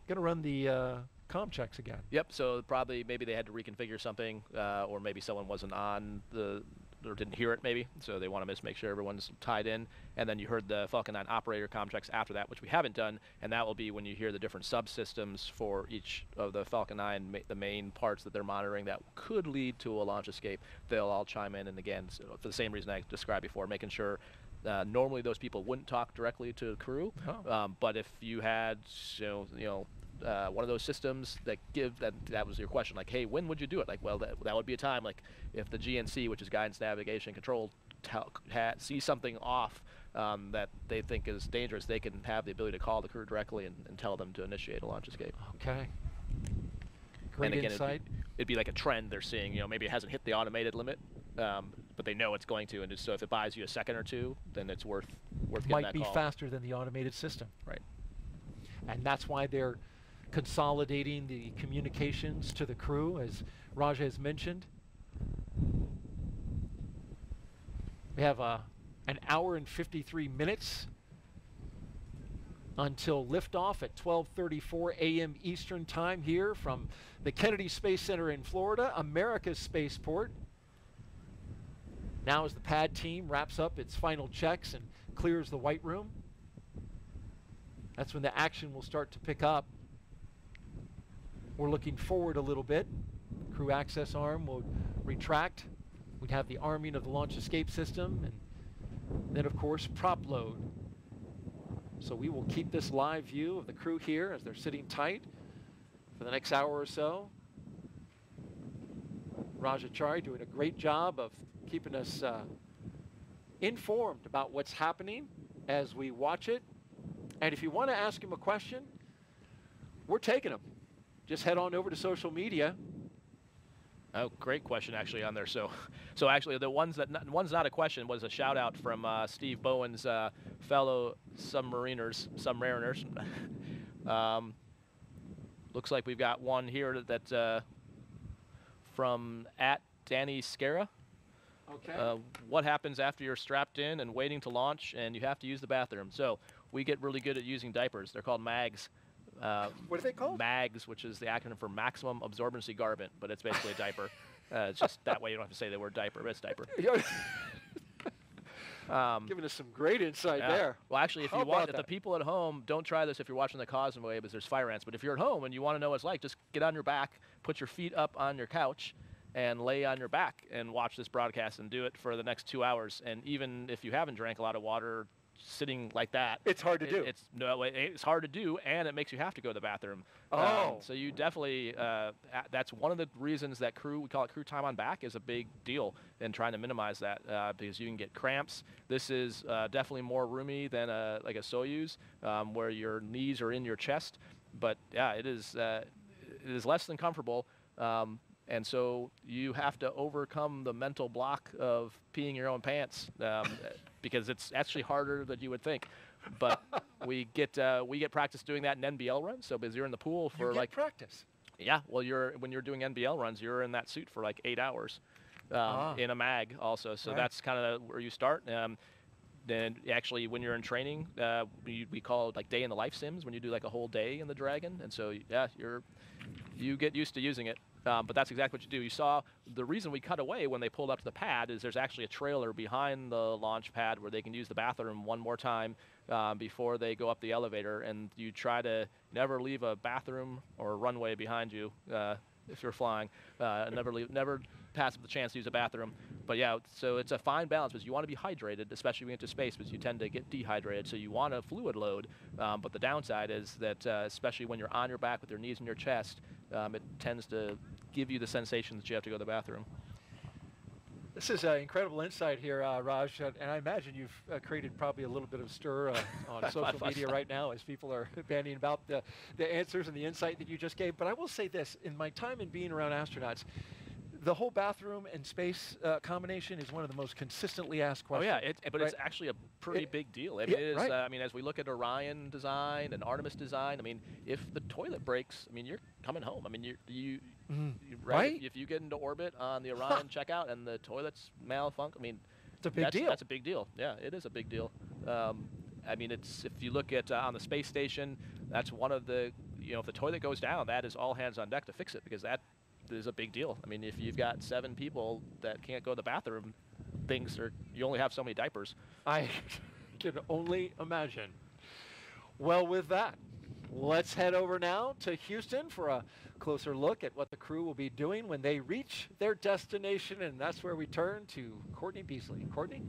Gonna run the uh, com checks again. Yep. So probably maybe they had to reconfigure something, uh, or maybe someone wasn't on the or didn't hear it maybe. So they want to just make sure everyone's tied in. And then you heard the Falcon 9 operator com checks after that, which we haven't done. And that will be when you hear the different subsystems for each of the Falcon 9, ma- the main parts that they're monitoring that could lead to a launch escape. They'll all chime in. And again, so for the same reason I described before, making sure uh, normally those people wouldn't talk directly to the crew, Oh. um, but if you had, you know, you know, uh, one of those systems that give that that was your question, like, hey, when would you do it? Like, well, that, that would be a time like if the GNC, which is guidance, navigation, control, see something off um, that they think is dangerous, they can have the ability to call the crew directly and, and tell them to initiate a launch escape. Okay. Great and again, insight. It'd be, it'd be like a trend they're seeing. You know, maybe it hasn't hit the automated limit, um, but they know it's going to, and so if it buys you a second or two, then it's worth worth getting Might be call. faster than the automated system. Right. And that's why they're consolidating the communications to the crew, as Raja has mentioned. We have uh, an hour and 53 minutes until liftoff at 12:34 a.m. Eastern Time here from the Kennedy Space Center in Florida, America's spaceport. Now as the pad team wraps up its final checks and clears the white room, that's when the action will start to pick up. We're looking forward a little bit. Crew access arm will retract. We'd have the arming of the launch escape system and then of course prop load. So we will keep this live view of the crew here as they're sitting tight for the next hour or so. Raja Chari doing a great job of keeping us uh, informed about what's happening as we watch it. And if you want to ask him a question, we're taking them. Just head on over to social media. Oh, great question actually on there. So, so actually the ones that not, one's not a question was a shout out from uh, Steve Bowen's uh, fellow submariners, submariners. [LAUGHS] um, looks like we've got one here that uh, from at Danny Scara. Okay. Uh, what happens after you're strapped in and waiting to launch and you have to use the bathroom? So we get really good at using diapers. They're called MAGs. Uh, what are they called? MAGs, which is the acronym for Maximum Absorbency Garment, but it's basically a diaper. [LAUGHS] Uh, it's just that way you don't have to say the word diaper, but it's diaper. [LAUGHS] Um, Giving us some great insight yeah. there. Well, actually, if How you want, if the people at home don't try this, if you're watching the Causeway, because there's fire ants. But if you're at home and you want to know what it's like, just get on your back, put your feet up on your couch, and lay on your back and watch this broadcast and do it for the next two hours. And even if you haven't drank a lot of water, sitting like that, It's hard to it- do. It's no, it- it's hard to do, and it makes you have to go to the bathroom. Um, Oh. so you definitely uh, that's one of the reasons that crew we call it crew time on back is a big deal in trying to minimize that uh, because you can get cramps. This is uh, definitely more roomy than a like a Soyuz um, where your knees are in your chest, but yeah, it is uh, it is less than comfortable. Um, and so you have to overcome the mental block of peeing your own pants um, because it's actually harder than you would think. But [LAUGHS] we get uh, we get practice doing that in NBL runs. So because you're in the pool for like practice. yeah, well, you're when you're doing NBL runs, you're in that suit for like eight hours, um, Ah. in a mag also. So Right. that's kind of where you start. Um, then actually, when you're in training, uh, we, we call it like day in the life sims when you do like a whole day in the Dragon, and so yeah, you're you get used to using it. Um, but that's exactly what you do. You saw the reason we cut away when they pulled up to the pad is there's actually a trailer behind the launch pad where they can use the bathroom one more time um, before they go up the elevator. And you try to never leave a bathroom or a runway behind you uh, if you're flying. Uh, never leave, never pass up the chance to use a bathroom. But yeah, so it's a fine balance because you want to be hydrated, especially when you get to space, because you tend to get dehydrated. So you want a fluid load. Um, but the downside is that, uh, especially when you're on your back with your knees in your chest, um, it tends to give you the sensation that you have to go to the bathroom. This is uh, incredible insight here, uh, Raj, uh, and I imagine you've uh, created probably a little bit of stir uh, [LAUGHS] on social media [LAUGHS] right now as people are [LAUGHS] bandying about the, the answers and the insight that you just gave. But I will say this: in my time in being around astronauts, the whole bathroom and space uh, combination is one of the most consistently asked questions. Oh yeah, it, but right? it's actually a pretty It- big deal. I mean, yeah, it is, right. uh, I mean, as we look at Orion design and Artemis design, I mean, if the toilet breaks, I mean, you're coming home. I mean, you're, you, Mm, you right? If, if you get into orbit on the [LAUGHS] Orion checkout and the toilets malfunction, I mean, It's a big that's, deal. That's a big deal. Yeah, it is a big deal. Um, I mean, it's if you look at uh, on the space station, that's one of the you know if the toilet goes down, that is all hands on deck to fix it because that is a big deal. I mean, if you've got seven people that can't go to the bathroom, things are you only have so many diapers. I [LAUGHS] can only imagine. Well, with that, let's head over now to Houston for a closer look at what the crew will be doing when they reach their destination, and that's where we turn to Courtney Beasley. Courtney?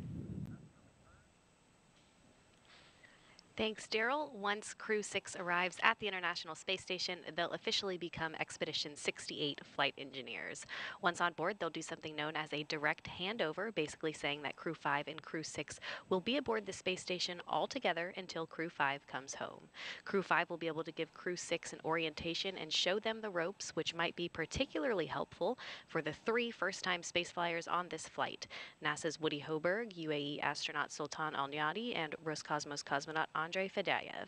Thanks, Derrol. Once Crew 6 arrives at the International Space Station, they'll officially become Expedition 68 flight engineers. Once on board, they'll do something known as a direct handover, basically saying that Crew 5 and Crew 6 will be aboard the space station all together until Crew 5 comes home. Crew 5 will be able to give Crew 6 an orientation and show them the ropes, which might be particularly helpful for the three first time spaceflyers on this flight NASA's Woody Hoburg, UAE astronaut Sultan Al Neyadi, and Roscosmos cosmonaut Andrey Fedyaev.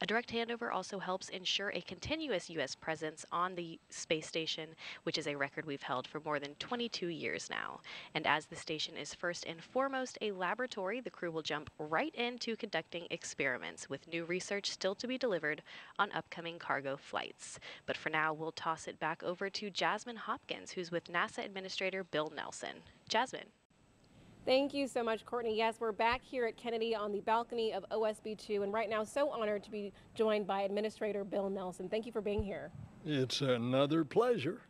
A direct handover also helps ensure a continuous U.S. presence on the space station, which is a record we've held for more than 22 years now. And as the station is first and foremost a laboratory, the crew will jump right into conducting experiments with new research still to be delivered on upcoming cargo flights. But for now, we'll toss it back over to Jasmine Hopkins, who's with NASA Administrator Bill Nelson. Jasmine. Thank you so much, Courtney. Yes, we're back here at Kennedy on the balcony of OSB2, and right now, so honored to be joined by Administrator Bill Nelson. Thank you for being here. It's another pleasure.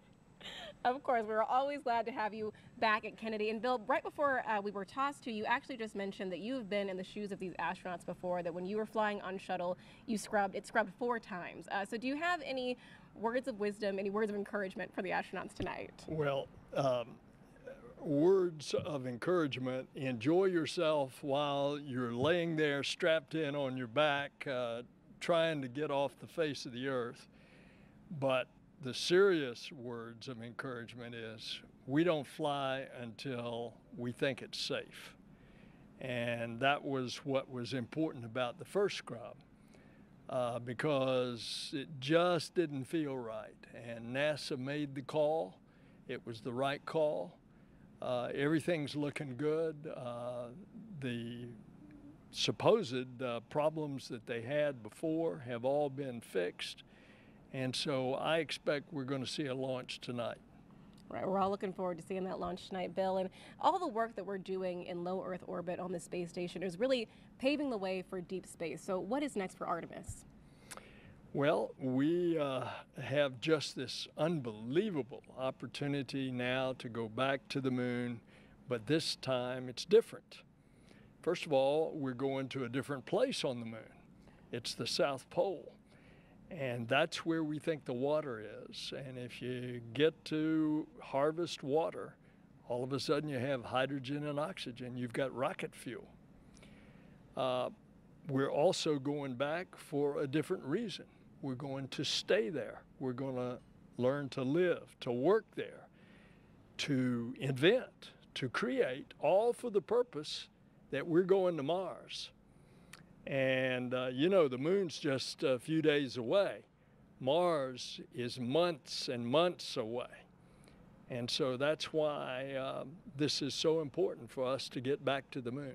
Of course, we're always glad to have you back at Kennedy. And Bill, right before uh, we were tossed to you, actually just mentioned that you've been in the shoes of these astronauts before. That when you were flying on shuttle, you scrubbed it scrubbed four times. Uh, so, do you have any words of wisdom, any words of encouragement for the astronauts tonight? Well, um, words of encouragement. Enjoy yourself while you're laying there strapped in on your back, uh, trying to get off the face of the earth. But the serious words of encouragement is we don't fly until we think it's safe. And that was what was important about the first scrub. Uh, because it just didn't feel right. And NASA made the call. It was the right call. Uh, everything's looking good. Uh, the supposed uh, problems that they had before have all been fixed. And so I expect we're going to see a launch tonight. Right, we're all looking forward to seeing that launch tonight, Bill. And all the work that we're doing in low Earth orbit on the space station is really paving the way for deep space. So, what is next for Artemis? Well, we uh, have just this unbelievable opportunity now to go back to the moon, but this time it's different. First of all, we're going to a different place on the moon. It's the South Pole. And that's where we think the water is. And if you get to harvest water, all of a sudden you have hydrogen and oxygen. You've got rocket fuel. Uh, we're also going back for a different reason. We're going to stay there. We're going to learn to live, to work there, to invent, to create, all for the purpose that we're going to Mars. And uh, you know, the moon's just a few days away. Mars is months and months away. And so that's why uh, this is so important for us to get back to the moon.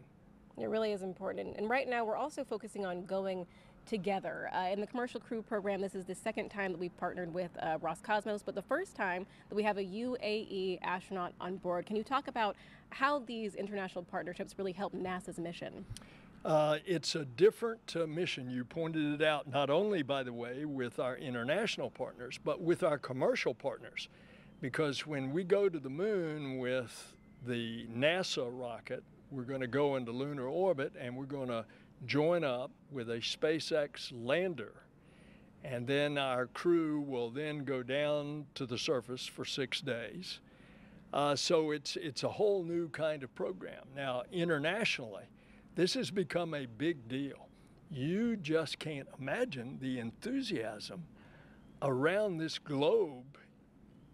It really is important. And right now, we're also focusing on going together. Uh, in the Commercial Crew Program, this is the second time that we've partnered with uh, Roscosmos, but the first time that we have a UAE astronaut on board. Can you talk about how these international partnerships really help NASA's mission? Uh, it's a different uh, mission. You pointed it out, not only, by the way, with our international partners, but with our commercial partners. Because when we go to the moon with the NASA rocket, we're going to go into lunar orbit and we're going to join up with a SpaceX lander. And then our crew will then go down to the surface for six days. Uh, so it's, it's a whole new kind of program. Now, internationally, this has become a big deal. You just can't imagine the enthusiasm around this globe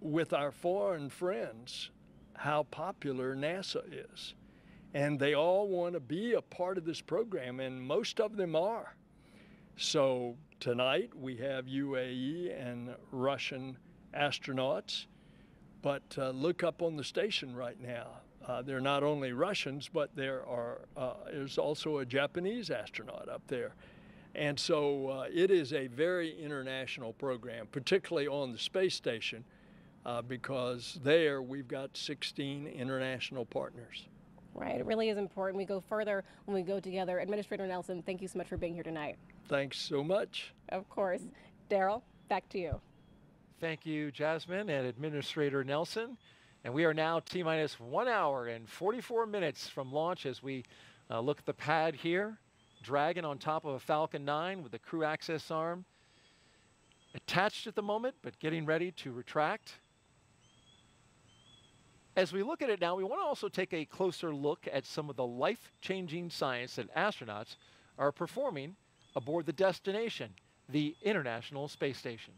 with our foreign friends how popular NASA is. And they all want to be a part of this program, and most of them are. So tonight we have UAE and Russian astronauts, but uh, look up on the station right now. Uh, they're not only Russians, but there are uh, there's also a Japanese astronaut up there. And so uh, it is a very international program, particularly on the space station, uh, because there we've got 16 international partners. Right, it really is important. We go further when we go together. Administrator Nelson, thank you so much for being here tonight. Thanks so much. Of course. Derrol, back to you. Thank you, Jasmine and Administrator Nelson. And we are now T minus one hour and 44 minutes from launch as we uh, look at the pad here. Dragon on top of a Falcon 9 with the crew access arm attached at the moment, but getting ready to retract. As we look at it now, we want to also take a closer look at some of the life-changing science that astronauts are performing aboard the destination, the International Space Station.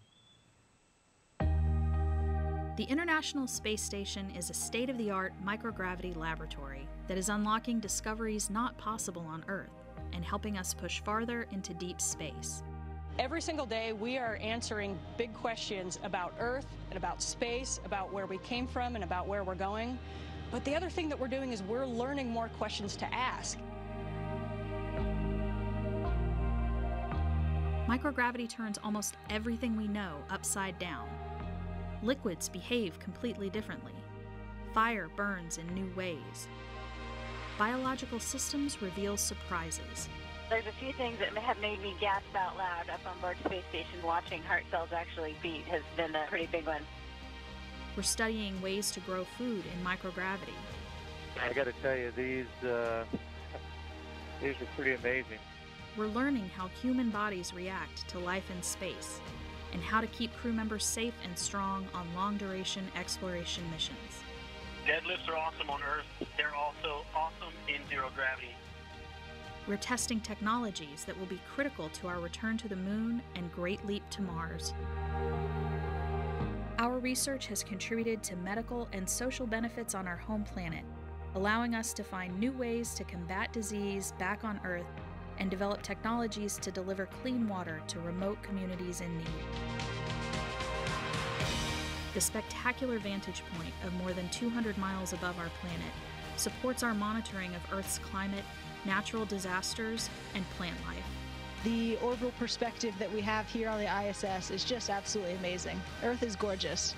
The International Space Station is a state of the art microgravity laboratory that is unlocking discoveries not possible on Earth and helping us push farther into deep space. Every single day, we are answering big questions about Earth and about space, about where we came from and about where we're going. But the other thing that we're doing is we're learning more questions to ask. Microgravity turns almost everything we know upside down. Liquids behave completely differently. Fire burns in new ways. Biological systems reveal surprises. There's a few things that have made me gasp out loud up on board space station. Watching heart cells actually beat has been a pretty big one. We're studying ways to grow food in microgravity. I got to tell you, these uh, [LAUGHS] these are pretty amazing. We're learning how human bodies react to life in space and how to keep crew members safe and strong on long duration exploration missions. Deadlifts are awesome on Earth. They're also awesome in zero gravity. We're testing technologies that will be critical to our return to the moon and great leap to Mars. Our research has contributed to medical and social benefits on our home planet, allowing us to find new ways to combat disease back on Earth and develop technologies to deliver clean water to remote communities in need. The spectacular vantage point of more than 200 miles above our planet supports our monitoring of Earth's climate, natural disasters, and plant life. The orbital perspective that we have here on the ISS is just absolutely amazing. Earth is gorgeous.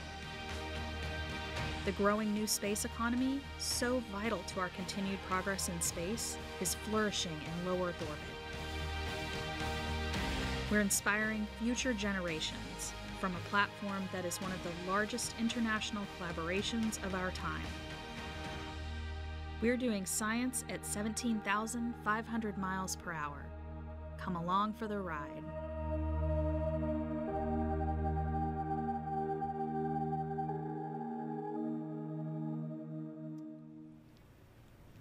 The growing new space economy, so vital to our continued progress in space, is flourishing in low Earth orbit. We're inspiring future generations from a platform that is one of the largest international collaborations of our time. We're doing science at 17,500 miles per hour. Come along for the ride.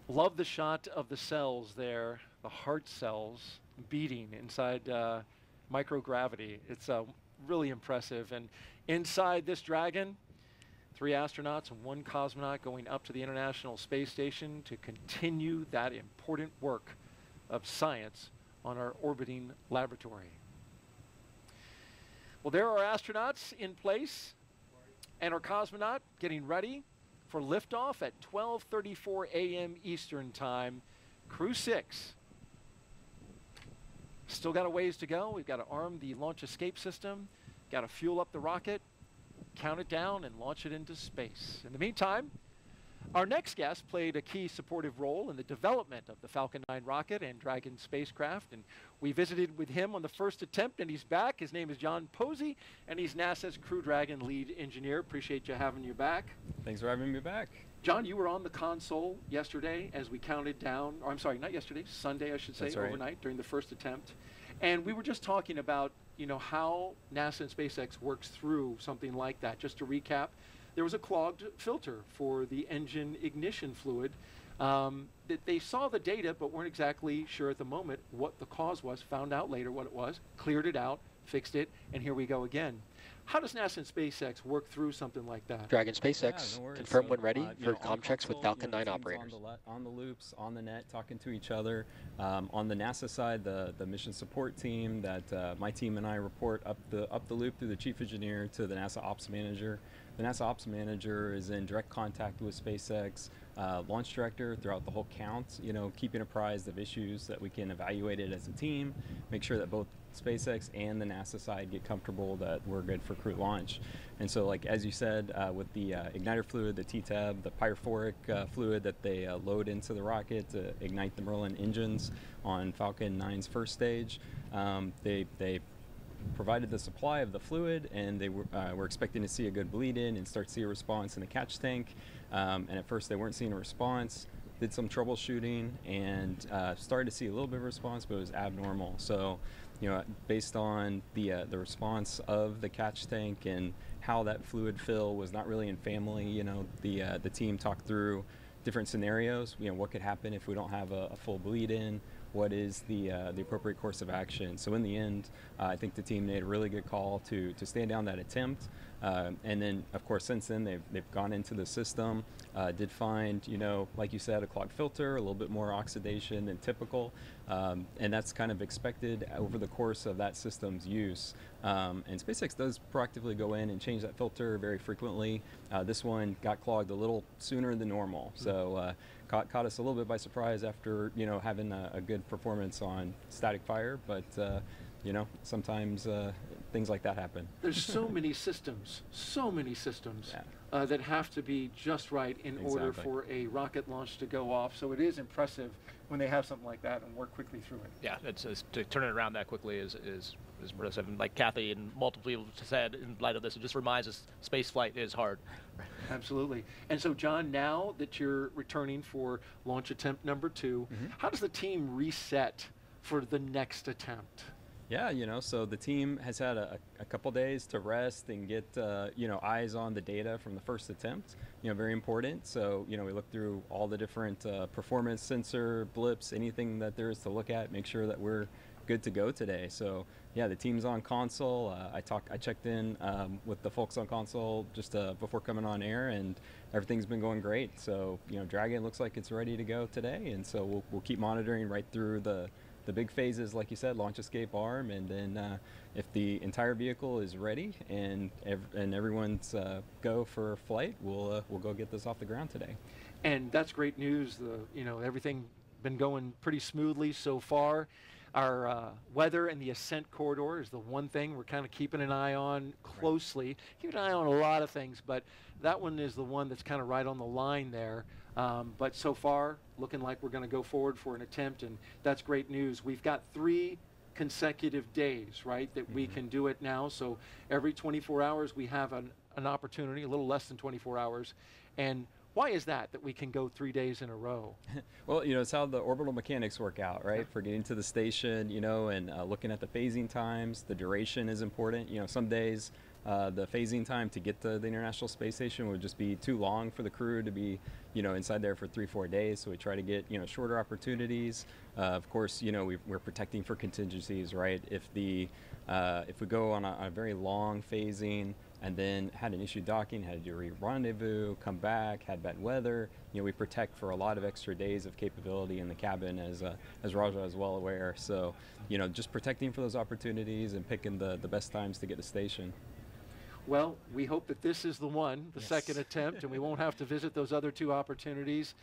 Love the shot of the cells there, the heart cells beating inside uh, microgravity. It's uh, really impressive. And inside this Dragon, three astronauts and one cosmonaut going up to the International Space Station to continue that important work of science on our orbiting laboratory. Well, there are astronauts in place and our cosmonaut getting ready for liftoff at 12:34 a.m. Eastern Time. Crew 6 Still got a ways to go. We've got to arm the launch escape system, got to fuel up the rocket, count it down, and launch it into space. In the meantime, our next guest played a key supportive role in the development of the Falcon 9 rocket and Dragon spacecraft, and we visited with him on the first attempt, and he's back. His name is John Posey, and he's NASA's Crew Dragon lead engineer. Appreciate you having you back. Thanks for having me back. John, you were on the console yesterday as we counted down, or I'm sorry, not yesterday, Sunday, I should say, right. overnight during the first attempt. And we were just talking about, you know, how NASA and SpaceX works through something like that. Just to recap, there was a clogged filter for the engine ignition fluid. Um, that they saw the data, but weren't exactly sure at the moment what the cause was. Found out later what it was, cleared it out, fixed it, and here we go again. How does NASA and SpaceX work through something like that? Dragon SpaceX, no confirm So, when ready uh, for know, on comm checks with console, you Falcon know, 9 operators. On the, on the loops, on the net, talking to each other. Um, on the NASA side, the, the mission support team that uh, my team and I report up the up the loop through the chief engineer to the NASA ops manager. The NASA ops manager is in direct contact with SpaceX uh, launch director throughout the whole count. You know, keeping apprised of issues that we can evaluate it as a team, make sure that both SpaceX and the NASA side get comfortable that we're good for crew launch. And so, like as you said, uh, with the uh, igniter fluid, the TEA-TEB, the pyrophoric uh, fluid that they uh, load into the rocket to ignite the Merlin engines on Falcon 9's first stage, um, they they provided the supply of the fluid, and they were, uh, were expecting to see a good bleed in and start to see a response in the catch tank. Um, and at first, they weren't seeing a response. Did some troubleshooting and uh, started to see a little bit of response, but it was abnormal. So, you know, based on the uh, the response of the catch tank and how that fluid fill was not really in family, you know, the uh, the team talked through different scenarios. You know, what could happen if we don't have a, a full bleed in? What is the uh, the appropriate course of action? So in the end, uh, I think the team made a really good call to to stand down that attempt. Uh, and then, of course, since then they've, they've gone into the system, uh, did find, you know, like you said, a clogged filter, a little bit more oxidation than typical, um, and that's kind of expected over the course of that system's use. Um, and SpaceX does proactively go in and change that filter very frequently. Uh, this one got clogged a little sooner than normal, so uh, caught, caught us a little bit by surprise after, you know, having a, a good performance on static fire, but uh, you know, sometimes uh, things like that happen. There's so [LAUGHS] many systems, so many systems uh, that have to be just right in order for a rocket launch to go off. So it is impressive when they have something like that and work quickly through it. Yeah, it's, it's to turn it around that quickly is is is impressive. And like Kathy and multiple people said, in light of this, it just reminds us space flight is hard. Absolutely. And so, John, now that you're returning for launch attempt number 2 mm-hmm. how does the team reset for the next attempt? Yeah, you know, so the team has had a, a couple days to rest and get, uh, you know, eyes on the data from the first attempt. You know, very important. So, you know, we look through all the different uh, performance sensor blips, anything that there is to look at, make sure that we're good to go today. So, yeah, the team's on console. Uh, I talked, I checked in um, with the folks on console just uh, before coming on air, and everything's been going great. So, you know, Dragon looks like it's ready to go today, and so we'll, we'll keep monitoring right through the the big phases, like you said, launch escape arm, and then uh, if the entire vehicle is ready and ev- and everyone's uh, go for flight, we'll uh, we'll go get this off the ground today. And that's great news. The you know everything been going pretty smoothly so far. Our uh, weather and the ascent corridor is the one thing we're kind of keeping an eye on closely. Keeping an eye on a lot of things, but that one is the one that's kind of right on the line there. Um, but so far, looking like we're going to go forward for an attempt, and that's great news. We've got three consecutive days, right, that we can do it now. So every 24 hours, we have an, an opportunity, a little less than 24 hours. And why is that, that we can go three days in a row? [LAUGHS] Well, you know, it's how the orbital mechanics work out, right? For getting to the station, you know, and uh, looking at the phasing times, the duration is important. You know, some days uh, the phasing time to get to the International Space Station would just be too long for the crew to be, you know, inside there for three, four days. So we try to get, you know, shorter opportunities. Uh, of course, you know, we, we're protecting for contingencies, right? If the uh, if we go on a, a very long phasing and then had an issue docking, had to do a rendezvous, come back, had bad weather, you know, we protect for a lot of extra days of capability in the cabin, as uh, as Raja is well aware. So, you know, just protecting for those opportunities and picking the, the best times to get to station. Well, we hope that this is the one, the second attempt, and we won't have to visit those other two opportunities.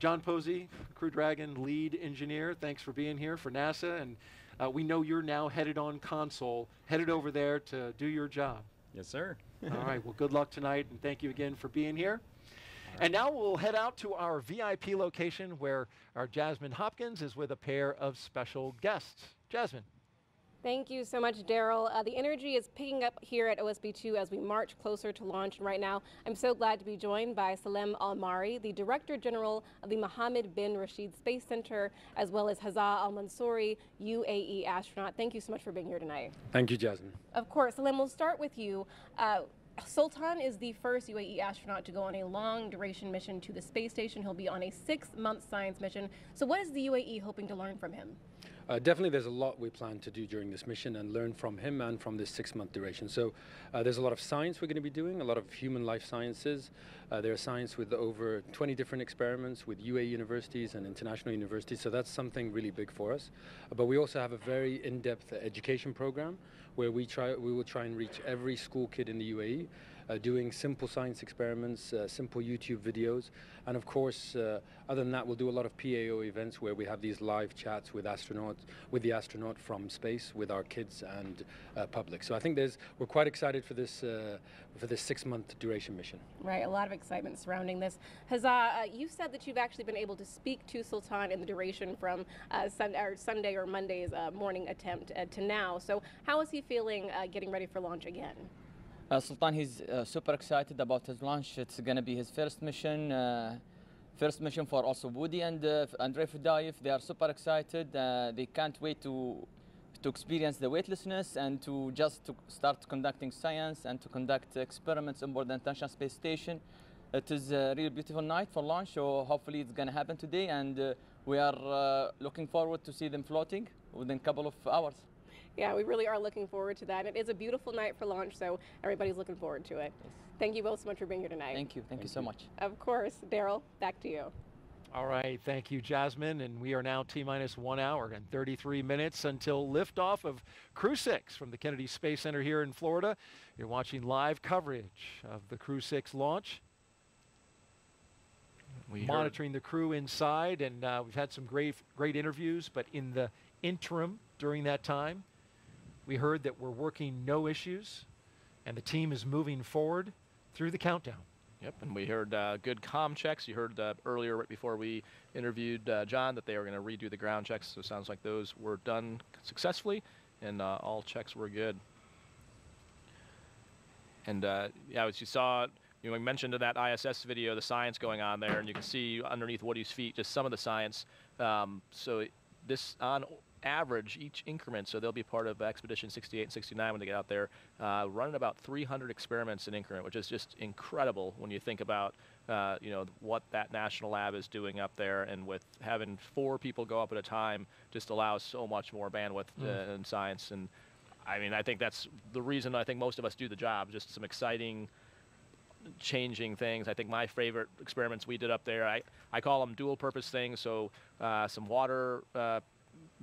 John Posey, Crew Dragon lead engineer, thanks for being here for NASA. And uh, we know you're now headed on console, headed over there to do your job. Yes, sir. All right. Well, good luck tonight, and thank you again for being here. And now we'll head out to our VIP location where our Jasmine Hopkins is with a pair of special guests. Jasmine. Thank you so much, Daryl. Uh, the energy is picking up here at OSB2 as we march closer to launch. And right now, I'm so glad to be joined by Salem Al Marri, the Director General of the Mohammed bin Rashid Space Center, as well as Hazza Al Mansouri, UAE astronaut. Thank you so much for being here tonight. Thank you, Jasmine. Of course, Salem, we'll start with you. Uh, Sultan is the first UAE astronaut to go on a long duration mission to the space station. He'll be on a six month science mission. So, what is the UAE hoping to learn from him? Uh, definitely, there's a lot we plan to do during this mission and learn from him and from this six month duration. So, uh, there's a lot of science we're going to be doing, a lot of human life sciences. Uh, there's science with over 20 different experiments with UA universities and international universities. So, that's something really big for us. But we also have a very in depth education program where we, try, we will try and reach every school kid in the UAE uh, doing simple science experiments, uh, simple YouTube videos, and of course, uh, other than that, we'll do a lot of PAO events where we have these live chats with astronauts, with the astronaut from space, with our kids and uh, public. So I think there's, we're quite excited for this uh, for this six-month duration mission. Right, a lot of excitement surrounding this. Hazza! Uh, you said that you've actually been able to speak to Sultan in the duration from sun- or Sunday or Monday's morning attempt to now. So how is he feeling getting ready for launch again? Uh, Sultan, he's uh, super excited about his launch. It's going to be his first mission, uh, first mission for also Woody and uh, Andrey Fedyaev. They are super excited. Uh, they can't wait to to experience the weightlessness and to just to start conducting science and to conduct experiments on board the International Space Station. It is a really beautiful night for launch, so hopefully it's going to happen today, and uh, we are looking forward to see them floating within a couple of hours. Yeah, we really are looking forward to that. It is a beautiful night for launch, so everybody's looking forward to it. Yes. Thank you both so much for being here tonight. Thank you. Thank, Thank you so much. Of course. Derrol, back to you. All right. Thank you, Jasmine. And we are now T minus one hour and 33 minutes until liftoff of Crew 6 from the Kennedy Space Center here in Florida. You're watching live coverage of the Crew 6 launch. We monitoring heard. the crew inside, and uh, we've had some great, great interviews. But in the interim during that time, we heard that we're working no issues, and the team is moving forward through the countdown. Yep, and we heard uh, good com checks. You heard uh, earlier, right before we interviewed uh, John, that they were going to redo the ground checks. So it sounds like those were done successfully, and uh, all checks were good. And uh, yeah, as you saw, you know, we mentioned in that ISS video the science going on there, and you can see underneath Woody's feet just some of the science. Um, so this on average each increment, so they'll be part of Expedition 68 and 69 when they get out there, uh, running about 300 experiments an increment, which is just incredible when you think about uh, you know what that national lab is doing up there, and with having four people go up at a time, just allows so much more bandwidth mm. uh, in science. And I mean, I think that's the reason I think most of us do the job. Just some exciting changing things. I think my favorite experiments we did up there, I, I call them dual purpose things. So uh, some water uh,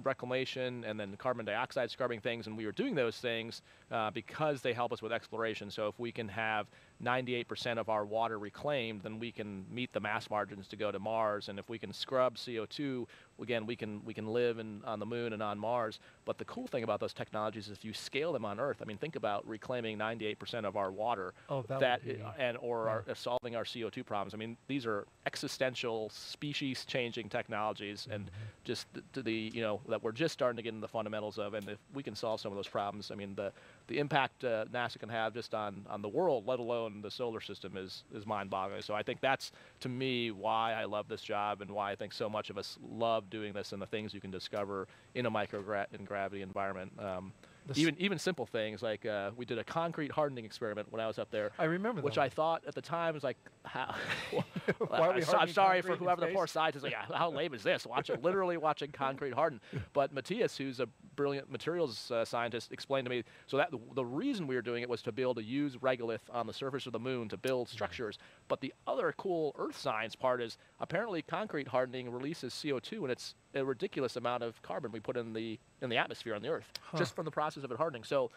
reclamation and then carbon dioxide scrubbing things, and we were doing those things uh, because they help us with exploration. So if we can have 98% of our water reclaimed, then we can meet the mass margins to go to Mars. And if we can scrub CO2, again, we can we can live in, on the moon and on Mars. But the cool thing about those technologies is if you scale them on Earth, I mean, think about reclaiming 98% of our water. Oh, that, that be, and or yeah. our, uh, solving our CO2 problems. I mean, these are existential, species-changing technologies, mm-hmm. and just to the you know that we're just starting to get into the fundamentals of. And if we can solve some of those problems, I mean, the the impact uh, NASA can have just on, on the world, let alone the solar system, is, is mind-boggling. So I think that's, to me, why I love this job and why I think so much of us love doing this and the things you can discover in a microgravity environment. Um, even even simple things like uh, we did a concrete hardening experiment when I was up there. I remember that. which. I thought at the time was like, [LAUGHS] how? [LAUGHS] Why are we I'm sorry for whoever the poor scientist. Like, how lame is this? Watching [LAUGHS] literally watching concrete harden. But Matthias, who's a brilliant materials uh, scientist, explained to me. So that the, the reason we were doing it was to be able to use regolith on the surface of the moon to build structures. But the other cool Earth science part is apparently concrete hardening releases CO2, and it's a ridiculous amount of carbon we put in the in the atmosphere on the Earth Huh. just from the process of it hardening. So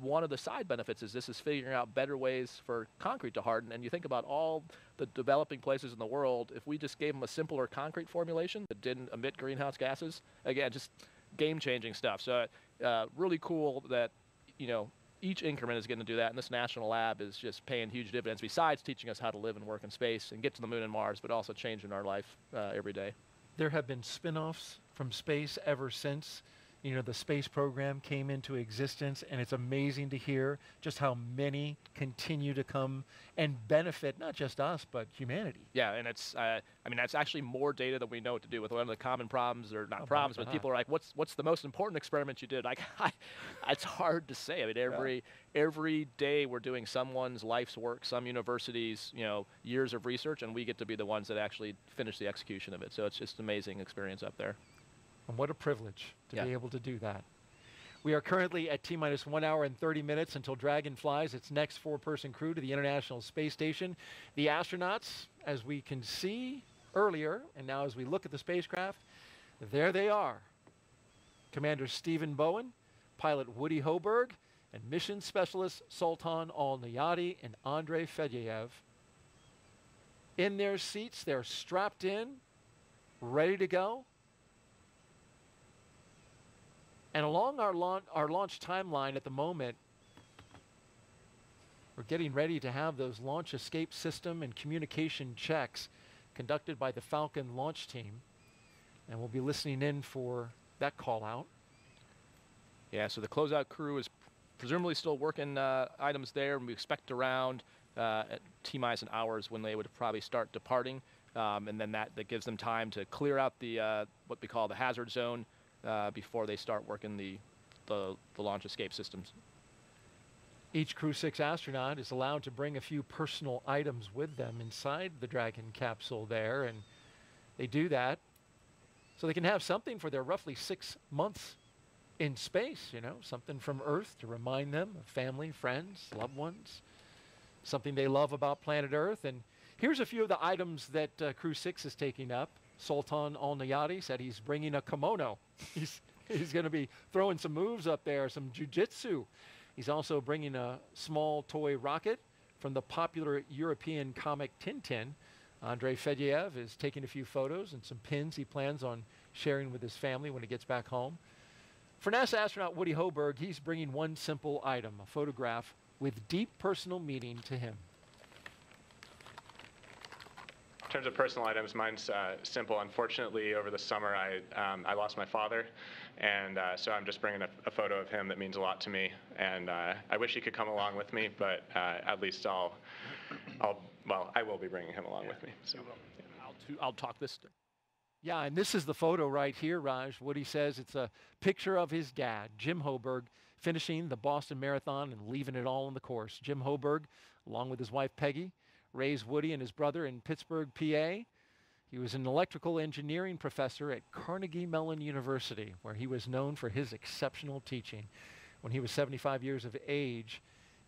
one of the side benefits is this is figuring out better ways for concrete to harden. And you think about all the developing places in the world, if we just gave them a simpler concrete formulation that didn't emit greenhouse gases, again, just game-changing stuff. So uh, really cool that you know each increment is going to do that, and this national lab is just paying huge dividends. Besides teaching us how to live and work in space and get to the moon and Mars, but also changing our life uh, every day. There have been spin-offs from space ever since you know the space program came into existence and it's amazing to hear just how many continue to come and benefit not just us but humanity Yeah, and it's uh, I mean that's actually more data than we know what to do with. One of the common problems, or not About problems, but people are like, "What's what's the most important experiment you did?" Like, [LAUGHS] I, it's hard to say. I mean, every every day we're doing someone's life's work, some university's you know, years of research, and we get to be the ones that actually finish the execution of it. So it's just an amazing experience up there. And what a privilege to Yeah. be able to do that. We are currently at T minus one hour and 30 minutes until Dragon flies its next four person crew to the International Space Station. The astronauts, as we can see earlier, and now as we look at the spacecraft, there they are. Commander Stephen Bowen, pilot Woody Hoburg, and mission specialist Sultan Al Neyadi and Andrey Fedyaev. In their seats, they're strapped in, ready to go. And along our, launch, our launch timeline at the moment, we're getting ready to have those launch escape system and communication checks conducted by the Falcon launch team. And we'll be listening in for that call out. Yeah, so the closeout crew is presumably still working uh, items there, and we expect around uh, at T minus an hours when they would probably start departing, um, and then that, that gives them time to clear out the uh, what we call the hazard zone uh, before they start working the, the the launch escape systems. Each Crew 6 astronaut is allowed to bring a few personal items with them inside the Dragon capsule there, and they do that so they can have something for their roughly six months in space, you know, something from Earth to remind them of family, friends, loved ones, something they love about planet Earth. And here's a few of the items that uh, Crew 6 is taking up. Sultan Al Neyadi said he's bringing a kimono. [LAUGHS] he's he's going to be throwing some moves up there, some jujitsu. He's also bringing a small toy rocket from the popular European comic Tintin. Andrey Fedyaev is taking a few photos and some pins he plans on sharing with his family when he gets back home. For NASA astronaut Woody Hoburg, he's bringing one simple item, a photograph with deep personal meaning to him. In terms of personal items, mine's uh, simple. Unfortunately, over the summer, I um, I lost my father, and uh, so I'm just bringing a, a, photo of him that means a lot to me. And uh, I wish he could come along with me, but uh, at least I'll I'll well I will be bringing him along with me. So. I'll, to, I'll talk this. Yeah, and this is the photo right here, Raj. What he says it's a picture of his dad, Jim Hoburg, finishing the Boston Marathon and leaving it all on the course. Jim Hoburg, along with his wife Peggy, raised Woody and his brother in Pittsburgh, PA. He was an electrical engineering professor at Carnegie Mellon University, where he was known for his exceptional teaching. When he was 75 years of age,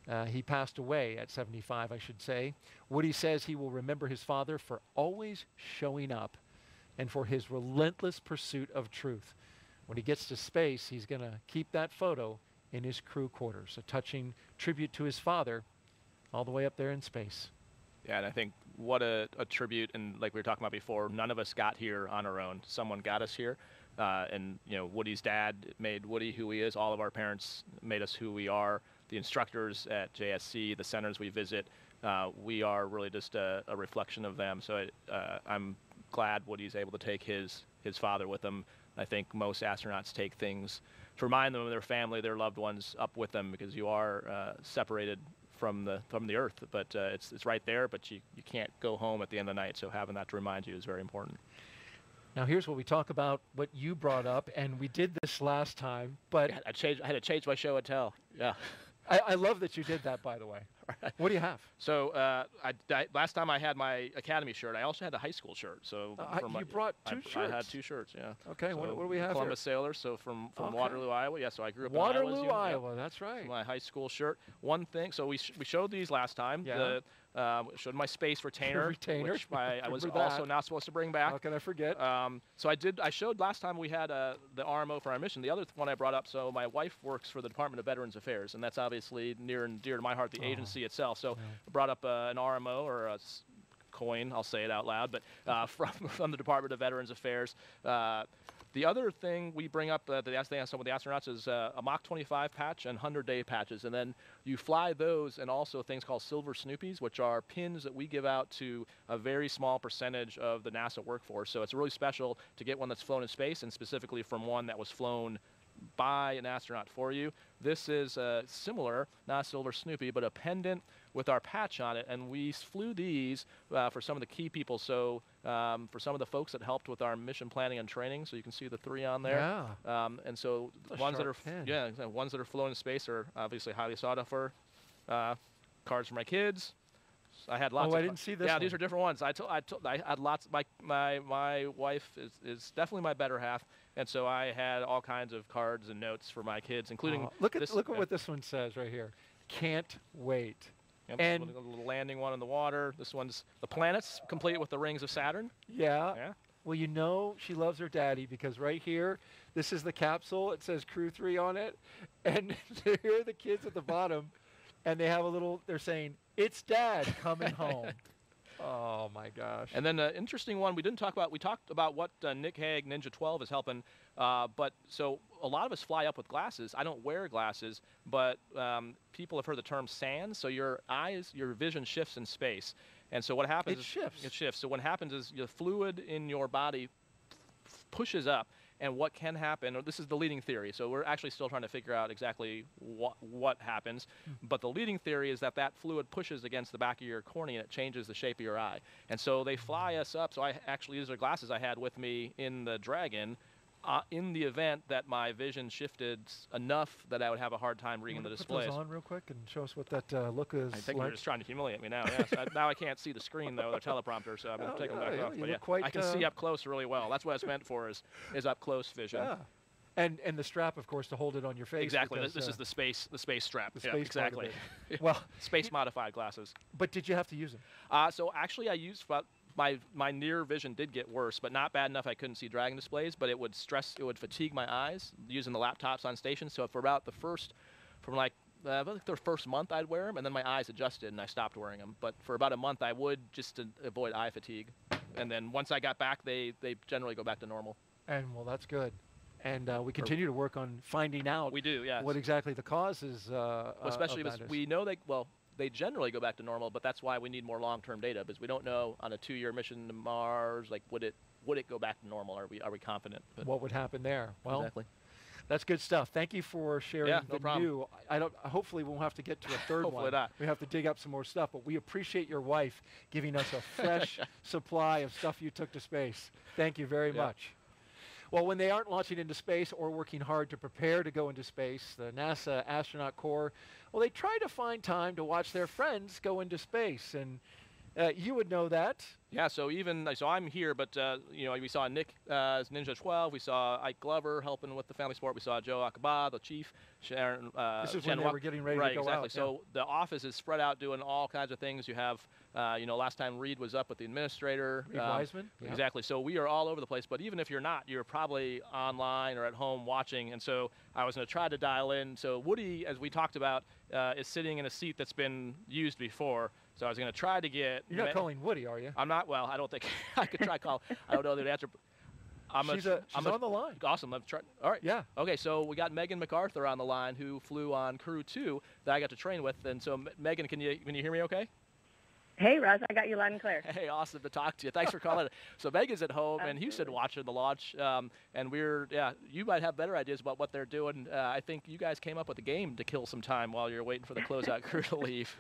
uh, he passed away at 75, I should say. Woody says he will remember his father for always showing up and for his relentless pursuit of truth. When he gets to space, he's going to keep that photo in his crew quarters, a touching tribute to his father all the way up there in space. Yeah, and I think what a, a, tribute, and like we were talking about before, none of us got here on our own. Someone got us here, uh, and you know, Woody's dad made Woody who he is. All of our parents made us who we are. The instructors at JSC, the centers we visit, uh, we are really just a, a reflection of them. So uh, I'm glad Woody's able to take his his father with him. I think most astronauts take things to remind them of their family, their loved ones, up with them because you are uh, separated from the from the earth, but uh, it's it's right there. But you you can't go home at the end of the night. So having that to remind you is very important. Now here's what we talk about. What you brought up, and we did this last time, but I changed. I had to change my show and tell. Yeah. [LAUGHS] I, I, love that you did that, by the way. [LAUGHS] What do you have? So uh, I, I, last time I had my academy shirt, I also had a high school shirt. So uh, my, you brought two shirts. I had two shirts. Yeah. Okay. So what, what, do we have? Columbus here? Sailor. So from from okay. Waterloo, Iowa. Yeah. So I grew up Waterloo, in Iowa. Iowa. That's right. My high school shirt. One thing. So we sh- we showed these last time. Yeah. The, um, showed my space retainer, [LAUGHS] retainer. which my, I was that. also not supposed to bring back. How can I forget? Um, so I did. I showed last time we had uh, the RMO for our mission. The other one I brought up. So my wife works for the Department of Veterans Affairs, and that's obviously near and dear to my heart, the Oh. agency itself. So Yeah. I brought up uh, an RMO or a s- coin. I'll say it out loud, but uh, [LAUGHS] from from the Department of Veterans Affairs. The other thing we bring up uh, that they ask some of the astronauts is uh, a Mach 25 patch and 100 day patches. And then you fly those and also things called Silver Snoopies, which are pins that we give out to a very small percentage of the NASA workforce. So it's really special to get one that's flown in space and specifically from one that was flown by an astronaut for you. This is uh, similar, not Silver Snoopy, but a pendant with our patch on it. And we flew these uh, for some of the key people. So um, for some of the folks that helped with our mission planning and training, so you can see the three on there. Yeah. Um, and so That's ones that are sharp yeah, ones that are flown in space are obviously highly sought after. Uh, cards for my kids, I had lots. Oh, of I didn't see this Yeah, one. these are different ones. I, I, I had lots. My my my wife is, is definitely my better half, and so I had all kinds of cards and notes for my kids, including look at this, look at uh, what this one says right here. Can't wait. Yep, and a little landing one in the water. This one's the planets, complete with the rings of Saturn. yeah. Yeah. Well, you know she loves her daddy because right here, this is the capsule. It says Crew Three on it, [LAUGHS] and here are the kids at the bottom, and they have a little. They're saying, "It's Dad coming home." [LAUGHS] oh my gosh. And then an interesting one we didn't talk about. We talked about what uh, Nick Hague Ninja 12 is helping, uh, but so a lot of us fly up with glasses. I don't wear glasses, but um, people have heard the term SANS. So your eyes, your vision shifts in space, and so what happens? It shifts. It shifts. So what happens is the fluid in your body pushes up. And what can happen? Or This is the leading theory. So we're actually still trying to figure out exactly what what happens. Hmm. But the leading theory is that that fluid pushes against the back of your cornea and it changes the shape of your eye. And so they fly us up. So I actually these are glasses I had with me in the Dragon. Uh, in the event that my vision shifted enough that I would have a hard time reading the Wanna displays. Put those on real quick and show us what that uh, look is I think like. you're just trying to humiliate me now. [LAUGHS] Yes. I, now I can't see the screen though, the teleprompter, so I'm going Oh, to take them back yeah, off. But yeah, quite, I can see uh, up close really well. That's what it's meant for is is up close vision. Yeah. And and the strap, of course, to hold it on your face. Exactly. This, this uh, is the space the space strap. the yeah, space of exactly. [LAUGHS] Well, space modified glasses. But did you have to use them? Uh, so actually, I used about my my near vision did get worse, but not bad enough I couldn't see dragon displays. But it would stress, it would fatigue my eyes using the laptops on station. So for about the first, from like uh, like the first month, I'd wear them, and then my eyes adjusted and I stopped wearing them. But for about a month, I would just to avoid eye fatigue. And then once I got back, they they generally go back to normal. And well, that's good. And uh, we continue to work on finding out. We do, yes. What exactly the cause is. Uh, Well, especially because that we know they well they generally go back to normal, but that's why we need more long-term data because we don't know on a two-year mission to Mars like would it would it go back to normal? Are we are we confident? But what would happen there? Well, Exactly. That's good stuff. Thank you for sharing Yeah, the no problem. new. I don't. Hopefully, we won't have to get to a third [LAUGHS] Hopefully one. not. We have to dig up some more stuff. But we appreciate your wife giving us a [LAUGHS] fresh supply of stuff you took to space. Thank you very Yeah. much. Well, when they aren't launching into space or working hard to prepare to go into space, the NASA Astronaut Corps, well, they try to find time to watch their friends go into space. And uh, you would know that. Yeah, so even so, I'm here, but uh, you know, we saw Nick uh, as Ninja 12. We saw Ike Glover helping with the family sport. We saw Joe Acaba, the chief. Sharon. Uh, This is when they were getting ready to right, go exactly. out, yeah. So the office is spread out doing all kinds of things. You have, uh, you know, last time Reid was up with the administrator. Reid um, Wiseman? Yeah. Exactly. So we are all over the place. But even if you're not, you're probably online or at home watching. And so I was going to try to dial in. So Woody, as we talked about, uh, is sitting in a seat that's been used before. So I was going to try to get. You're not calling Woody, are you? I'm not. Well, I don't think [LAUGHS] I could try call. I don't know the answer. I'm She's a- I'm she's on the line. Awesome. Let's try. All right. Yeah. Okay. So we got Megan McArthur on the line, who flew on Crew Two that I got to train with. And so, M- Megan, can you can you hear me? Okay. Hey, Russ, I got you loud and clear. Hey, awesome to talk to you. Thanks for calling. [LAUGHS] so Megan's at home in Houston watching the launch, um, and we're yeah. You might have better ideas about what they're doing. Uh, I think you guys came up with a game to kill some time while you're waiting for the closeout crew to [LAUGHS] leave.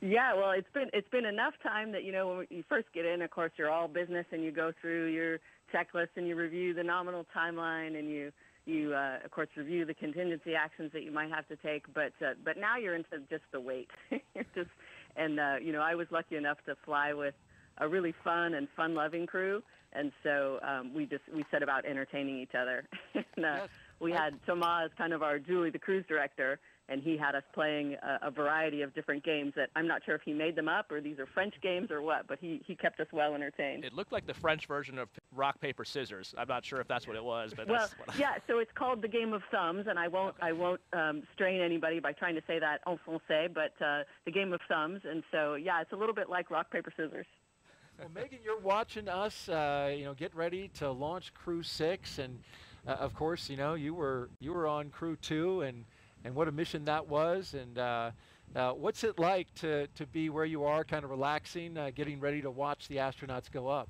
Yeah, well, it's been it's been enough time that you know when you first get in, of course, you're all business and you go through your checklist and you review the nominal timeline and you you uh, of course review the contingency actions that you might have to take. But uh, but now you're into just the wait. [LAUGHS] You're just and uh, you know I was lucky enough to fly with a really fun and fun-loving crew, and so um, we just we set about entertaining each other. [LAUGHS] and, uh, we had Thomas, kind of our Julie, the cruise director, and he had us playing a, a variety of different games that I'm not sure if he made them up or these are French games or what, but he, he kept us well entertained. It looked like the French version of rock paper scissors. I'm not sure if that's what it was, but well, that's what yeah, so it's called the game of thumbs, and I won't I won't um, strain anybody by trying to say that en français, but uh, the game of thumbs, and so yeah, it's a little bit like rock paper scissors. Well, Megan, you're watching us. Uh, you know, get ready to launch Crew Six, and uh, of course, you know you were you were on Crew Two, and and what a mission that was. And uh, uh, what's it like to to be where you are, kind of relaxing, uh, getting ready to watch the astronauts go up?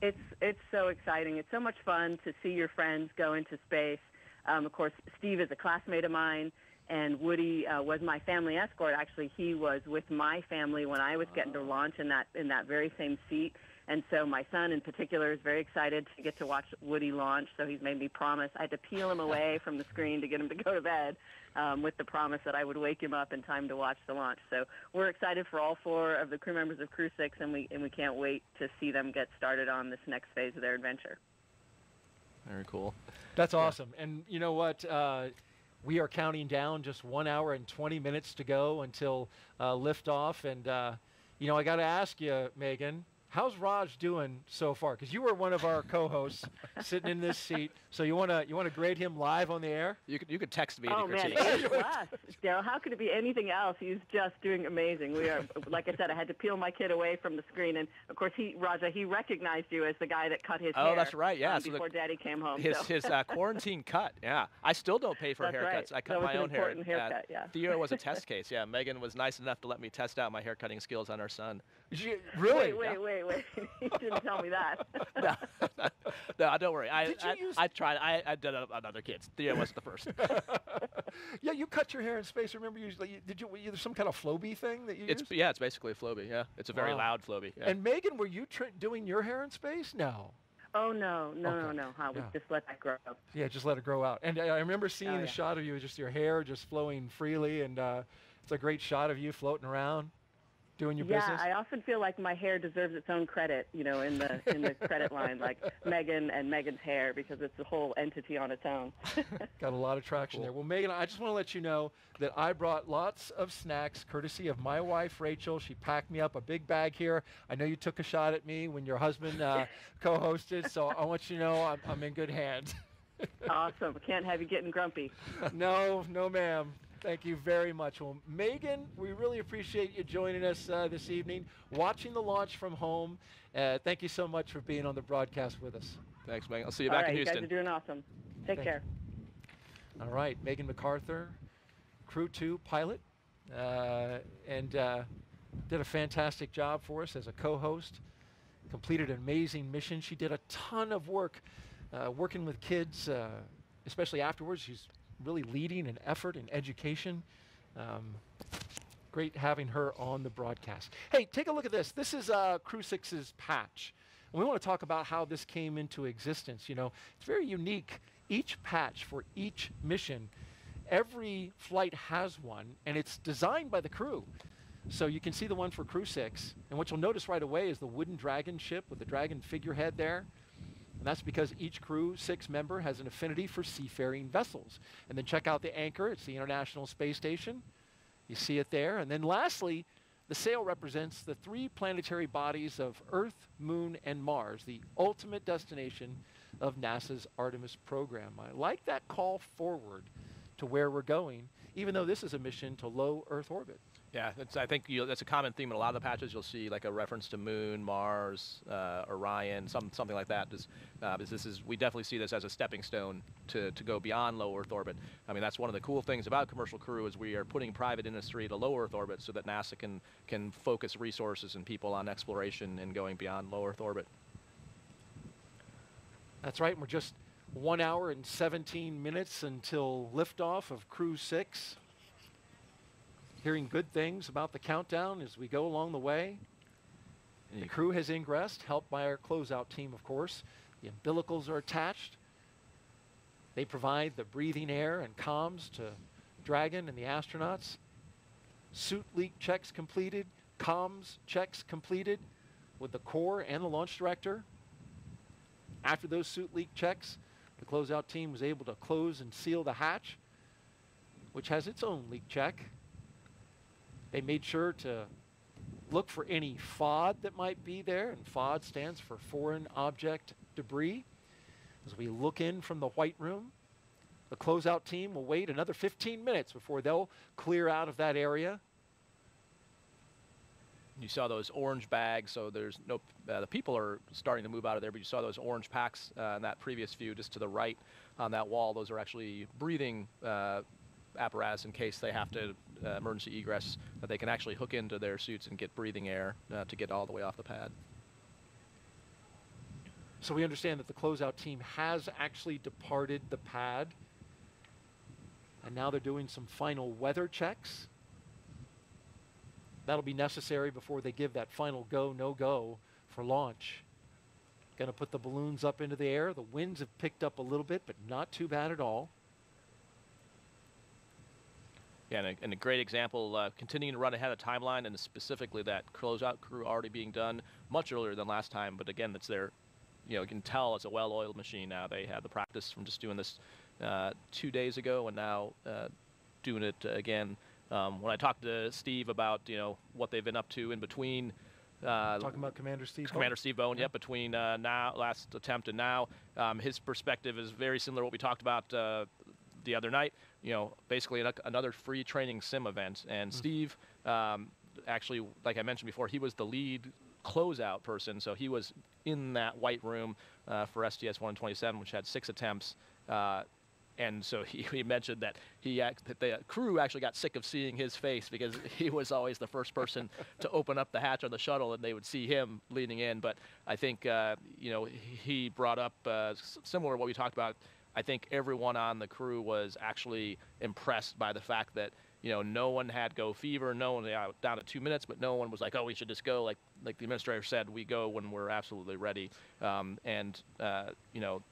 It's it's so exciting. It's so much fun to see your friends go into space. Um, of course, Steve is a classmate of mine, and Woody uh, was my family escort. Actually, he was with my family when I was getting to launch in that in that very same seat. And so my son in particular is very excited to get to watch Woody launch. So he's made me promise. I had to peel him away from the screen to get him to go to bed um, with the promise that I would wake him up in time to watch the launch. So we're excited for all four of the crew members of Crew 6, and we, and we can't wait to see them get started on this next phase of their adventure. Very cool. That's awesome. And you know what? Uh, we are counting down just one hour and 20 minutes to go until uh, liftoff. And, uh, you know, I got to ask you, Megan, how's Raj doing so far? Because you were one of our co-hosts [LAUGHS] sitting in this seat. So you want to you want to grade him live on the air? You could you could text me Oh any man, critique. A plus, Derrol. How could it be anything else? He's just doing amazing. We are, [LAUGHS] like I said, I had to peel my kid away from the screen, and of course, he, Raja, he recognized you as the guy that cut his hair. Oh, hair. that's right, yeah, um, so the- before Daddy came home. his so. his uh, quarantine cut. [LAUGHS] Yeah, I still don't pay for That's haircuts. right. I cut That was my an own hair. important haircut, yeah. Theo was a test case. Yeah, Megan was nice enough to let me test out my hair cutting skills on her son. Really? Wait, wait, wait, wait. [LAUGHS] you didn't tell me that. [LAUGHS] No, no, don't worry. I Did you I, use- I tried. I I did it on other kids. Theo was the first. [LAUGHS] yeah, you cut your hair in space. Remember, you like, you- did you? There's some kind of Flowbee thing that you It's used? yeah, it's basically a Flowbee. Yeah, it's a very Wow. loud Flowbee. Yeah. And Megan, were you tr- doing your hair in space? No. Oh no, no, no, Okay. no. Huh? We Yeah. just let that grow. Yeah, just let it grow out. And I I remember seeing Oh, the yeah. shot of you, just your hair just flowing freely, and uh, it's a great shot of you floating around, doing your yeah, business. I often feel like my hair deserves its own credit, you know, in the in the credit line, like Megan and Megan's hair, because it's a whole entity on its own. [LAUGHS] Got a lot of traction there. Well, Megan, I just want to let you know that I brought lots of snacks courtesy of my wife, Rachel. She packed me up a big bag here. I know you took a shot at me when your husband uh, [LAUGHS] co hosted, so I want you to know I'm, I'm in good hands. [LAUGHS] awesome. Can't have you getting grumpy. no, no, ma'am. Thank you very much. Well, Megan, we really appreciate you joining us uh, this evening, watching the launch from home. Uh, thank you so much for being on the broadcast with us. Thanks, Megan. I'll see you All back right, in you Houston. guys are doing awesome. Take Thank care. All right, Megan McArthur, Crew 2 pilot, uh, and uh, did a fantastic job for us as a co host. Completed an amazing mission. She did a ton of work uh, working with kids, uh, especially afterwards. She's really leading an effort in education. Um, great having her on the broadcast. Hey, take a look at this. This is uh, Crew 6's patch. And we want to talk about how this came into existence. You know, it's very unique. Each patch for each mission, every flight has one, and it's designed by the crew. So you can see the one for Crew 6. And what you'll notice right away is the wooden dragon ship with the dragon figurehead there. And that's because each Crew 6 member has an affinity for seafaring vessels. And then check out the anchor. It's the International Space Station. You see it there. And then lastly, the sail represents the three planetary bodies of Earth, Moon, and Mars, the ultimate destination of NASA's Artemis program. I like that call forward to where we're going, even though this is a mission to low Earth orbit. Yeah, I think that's a common theme in a lot of the patches. You'll see like a reference to Moon, Mars, uh, Orion, some something like that. Just, uh, this is we definitely see this as a stepping stone to, to go beyond low Earth orbit. I mean, that's one of the cool things about Commercial Crew is we are putting private industry to low Earth orbit so that NASA can can focus resources and people on exploration and going beyond low Earth orbit. That's right. We're just one hour and 17 minutes until liftoff of Crew 6. Hearing good things about the countdown as we go along the way. The crew has ingressed, helped by our closeout team, of course. The umbilicals are attached. They provide the breathing air and comms to Dragon and the astronauts. Suit leak checks completed, comms checks completed with the core and the launch director. After those suit leak checks, the closeout team was able to close and seal the hatch, which has its own leak check. They made sure to look for any FOD that might be there, and FOD stands for Foreign Object Debris. As we look in from the White Room, the closeout team will wait another 15 minutes before they'll clear out of that area. You saw those orange bags, so there's no. Uh, the people are starting to move out of there, but you saw those orange packs uh, in that previous view, just to the right on that wall. Those are actually breathing uh, apparatus in case they have to uh, emergency egress that they can actually hook into their suits and get breathing air uh, to get all the way off the pad. So we understand that the closeout team has actually departed the pad. And now they're doing some final weather checks. That'll be necessary before they give that final go, no go for launch. Going to put the balloons up into the air. The winds have picked up a little bit, but not too bad at all. Yeah, and a, and a great example, uh, continuing to run ahead of timeline, and specifically that closeout crew already being done much earlier than last time. But again, that's their, you know, you can tell it's a well-oiled machine now. They had the practice from just doing this uh, two days ago, and now uh, doing it again. Um, when I talked to Steve about, you know, what they've been up to in between. Uh, Talking about Commander Steve. Commander Bowen? Steve Bowen, yeah. between uh, now last attempt and now, um, his perspective is very similar to what we talked about uh, the other night. You know, basically another free training sim event. And Mm. Steve, um, actually, like I mentioned before, he was the lead closeout person, so he was in that white room uh, for STS 127, which had six attempts. Uh, and so [LAUGHS] he, he mentioned that he act, that the crew actually got sick of seeing his face because [LAUGHS] he was always the first person to open up the hatch on the shuttle, and they would see him leaning in. But I think uh, you know he brought up uh, similar to what we talked about. I think everyone on the crew was actually impressed by the fact that you know no one had go fever, no one yeah, down to two minutes, but no one was like, oh, we should just go. Like like the administrator said, we go when we're absolutely ready. Um, and uh, you know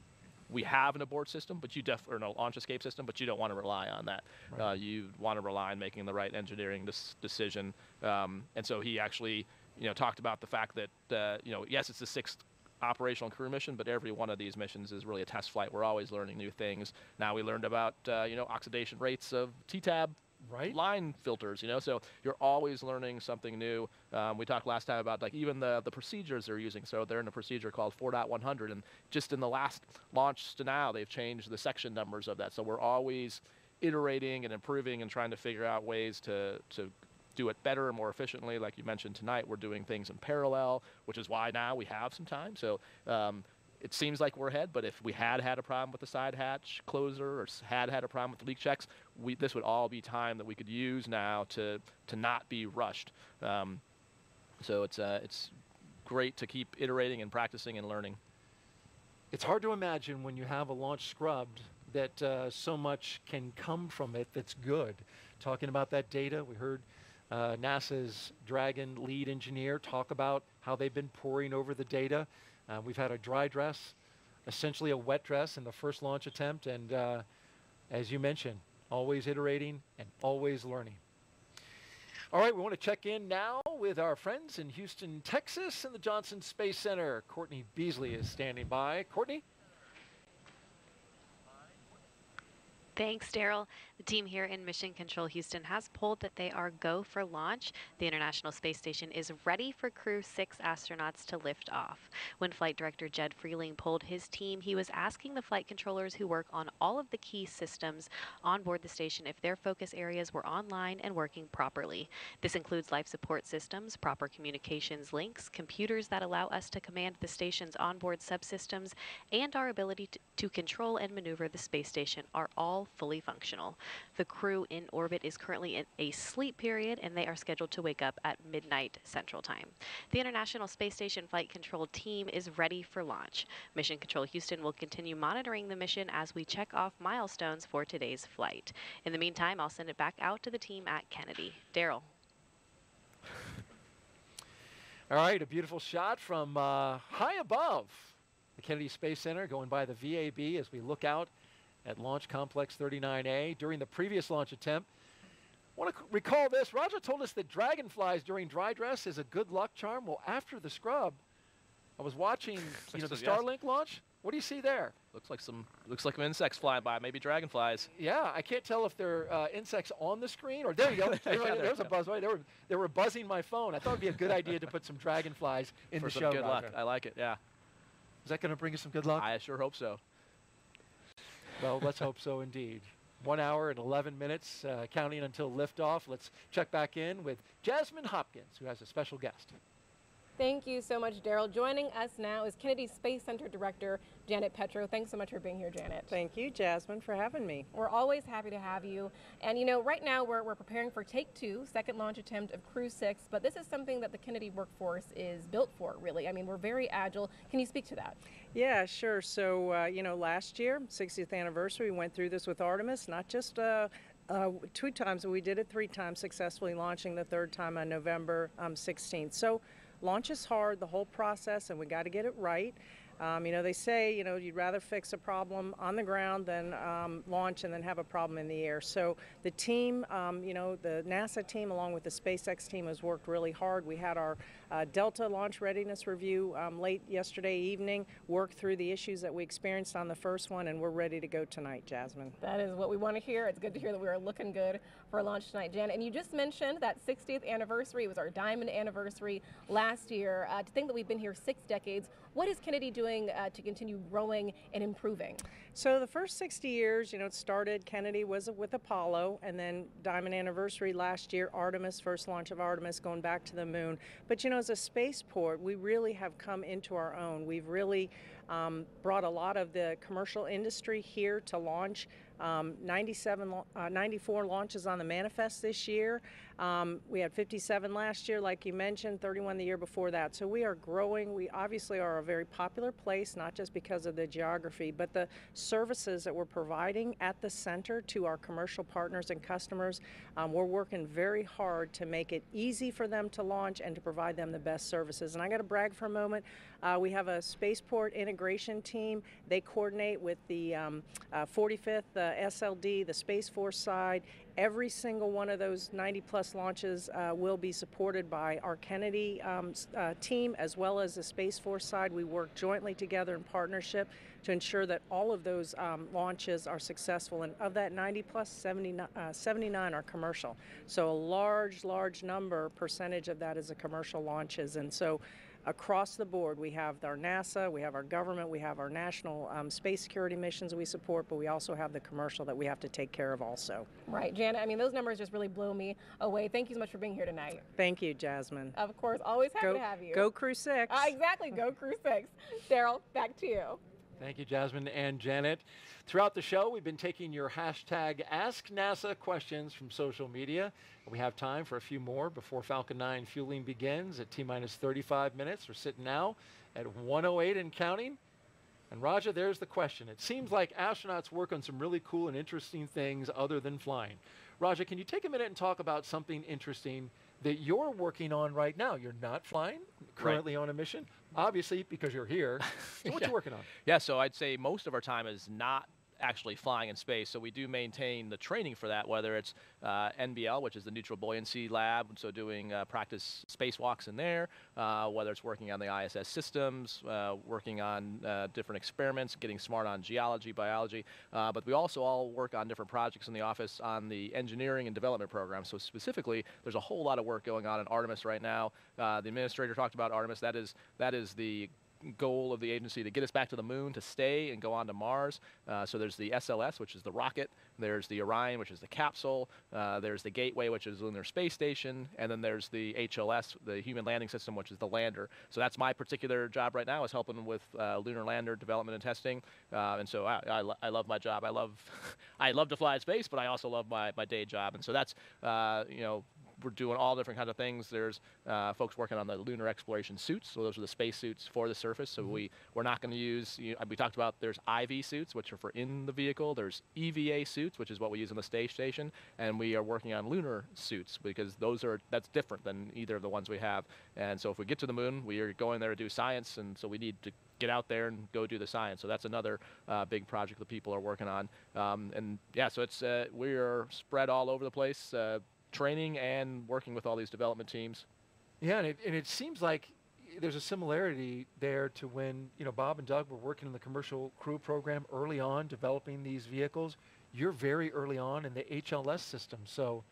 we have an abort system, but you def or no launch escape system, but you don't want to rely on that. Uh, you want to rely on making the right engineering decision. Um, and so he actually, you know, talked about the fact that uh, you know, yes, it's the sixth operational crew mission, but every one of these missions is really a test flight. We're always learning new things. Now we learned about uh, you know oxidation rates of TEA-TEB right. line filters you know? So you're always learning something new. Um, we talked last time about like even the the procedures they're using. So they're in a procedure called 4.100 and just in the last launch to now they've changed the section numbers of that. So we're always iterating and improving and trying to figure out ways to to do it better and more efficiently like you mentioned tonight we're doing things in parallel which is why now we have some time so um, it seems like we're ahead, but if we had had a problem with the side hatch closer or had had a problem with the leak checks, we, this would all be time that we could use now to, to not be rushed. Um, so it's, uh, it's great to keep iterating and practicing and learning. It's hard to imagine when you have a launch scrubbed that uh, so much can come from it that's good. Talking about that data, we heard uh, NASA's Dragon lead engineer talk about how they've been poring over the data. Uh, we've had a dry dress, essentially a wet dress in the first launch attempt, and uh, as you mentioned, always iterating and always learning. All right, we want to check in now with our friends in Houston, Texas, in the Johnson Space Center. Courtney Beasley is standing by. Courtney? Thanks, Derrol. The team here in Mission Control Houston has polled that they are go for launch. The International Space Station is ready for Crew 6 astronauts to lift off. When Flight Director Judd Frieling polled his team, he was asking the flight controllers who work on all of the key systems on board the station if their focus areas were online and working properly. This includes life support systems, proper communications links, computers that allow us to command the station's onboard subsystems, and our ability to, to control and maneuver the space station are all fully functional. The crew in orbit is currently in a sleep period and they are scheduled to wake up at midnight Central Time. The International Space Station Flight Control team is ready for launch. Mission Control Houston will continue monitoring the mission as we check off milestones for today's flight. In the meantime, I'll send it back out to the team at Kennedy. Derrol. [LAUGHS] All right, a beautiful shot from uh, high above the Kennedy Space Center, going by the VAB as we look out at Launch Complex 39A. During the previous launch attempt, I want to recall this. Roger told us that dragonflies during dry dress is a good luck charm. Well, after the scrub, I was watching [LAUGHS] you know, the Yes. Starlink launch. What do you see there? Looks like some looks like some insects flying by, maybe dragonflies. Yeah, I can't tell if they're uh, insects on the screen or there you go. [LAUGHS] There- Yeah, there you a buzz. Right, they were they were buzzing my phone. I thought it'd be a good idea to put some dragonflies in For the some show. good luck. I like it. Yeah. Is that going to bring us some good luck? I sure hope so. Well, let's hope so indeed. One hour and 11 minutes, uh, counting until liftoff. Let's check back in with Jasmine Hopkins, who has a special guest. Thank you so much, Derrol. Joining us now is Kennedy Space Center Director Janet Petro. Thanks so much for being here, Janet. Thank you, Jasmine, for having me. We're always happy to have you. And you know, right now we're, we're preparing for Take Two, second launch attempt of Crew 6, but this is something that the Kennedy workforce is built for, really. I mean, we're very agile. Can you speak to that? Yeah, sure. So, uh, you know, last year, 60th anniversary, we went through this with Artemis, not just uh, uh, two times, but we did it three times successfully, launching the third time on November um, 16th. So, launch is hard, the whole process, and we got to get it right. Um, you know, they say, you know, you'd rather fix a problem on the ground than um, launch and then have a problem in the air. So the team, um, you know, the NASA team along with the SpaceX team has worked really hard. We had our uh, Delta launch readiness review um, late yesterday evening, worked through the issues that we experienced on the first one, and we're ready to go tonight, Jasmine. That is what we want to hear. It's good to hear that we are looking good for launch tonight, Jan. And you just mentioned that 60th anniversary. Was our diamond anniversary last year. Uh, to think that we've been here six decades, what is Kennedy doing uh, to continue growing and improving? So the first 60 years, you know, it started, Kennedy was with Apollo, and then Diamond Anniversary last year, Artemis, first launch of Artemis, going back to the moon. But, you know, as a spaceport, we really have come into our own. We've really um, brought a lot of the commercial industry here to launch. Um, 97, uh, 94 launches on the manifest this year. Um, we had 57 last year, like you mentioned, 31 the year before that. So we are growing. We obviously are a very popular place, not just because of the geography, but the services that we're providing at the center to our commercial partners and customers. Um, we're working very hard to make it easy for them to launch and to provide them the best services. And I got to brag for a moment. Uh, we have a spaceport integration team. They coordinate with the um, uh, 45th uh, SLD, the Space Force side. Every single one of those 90 plus launches uh, will be supported by our Kennedy um, uh, team as well as the Space Force side. We work jointly together in partnership to ensure that all of those um, launches are successful. And of that 90 plus, 79, uh, 79 are commercial. So a large, large number percentage of that is a commercial launches. And so across the board. We have our NASA, we have our government, we have our national um, space security missions we support, but we also have the commercial that we have to take care of also. Right, Janet. I mean, those numbers just really blow me away. Thank you so much for being here tonight. Thank you, Jasmine. Of course, always happy go, to have you. Go Crew 6. Uh, exactly, go Crew 6. Derrol, back to you. Thank you, Jasmine and Janet. Throughout the show, we've been taking your hashtag Ask NASA questions from social media. We have time for a few more before Falcon 9 fueling begins at T minus 35 minutes. We're sitting now at 108 and counting. And Raja, there's the question. It seems like astronauts work on some really cool and interesting things other than flying. Raja, can you take a minute and talk about something interesting that you're working on right now? You're not flying, currently right. on a mission, obviously because you're here. [LAUGHS] So what yeah. you working on? Yeah, so I'd say most of our time is not actually flying in space. So we do maintain the training for that, whether it's uh, NBL, which is the Neutral Buoyancy Lab, so doing uh, practice spacewalks in there, uh, whether it's working on the ISS systems, uh, working on uh, different experiments, getting smart on geology, biology. Uh, but we also all work on different projects in the office on the engineering and development program. So specifically, there's a whole lot of work going on in Artemis right now. the administrator talked about Artemis. That is that is the goal of the agency to get us back to the moon, to stay and go on to Mars. Uh, so there's the SLS, which is the rocket. There's the Orion, which is the capsule. Uh, there's the Gateway, which is Lunar Space Station, and then there's the HLS, the Human Landing System, which is the lander. So that's my particular job right now is helping with uh, lunar lander development and testing. Uh, and so I, I, lo I, love my job. I love [LAUGHS] I love to fly in space, but I also love my, my day job. And so that's uh, you know we're doing all different kinds of things. There's uh, folks working on the lunar exploration suits, so those are the space suits for the surface. So mm -hmm. we we're not going to use. You know, we talked about there's IV suits, which are for in the vehicle. There's EVA suits, which is what we use on the space station, and we are working on lunar suits because those are that's different than either of the ones we have. And so if we get to the moon, we are going there to do science, and so we need to get out there and go do the science. So that's another uh, big project that people are working on. Um, and yeah, so it's uh, we are spread all over the place. Uh, training and working with all these development teams. Yeah, and it, and it seems like there's a similarity there to when you know Bob and Doug were working in the commercial crew program early on, developing these vehicles. You're very early on in the HLS system, so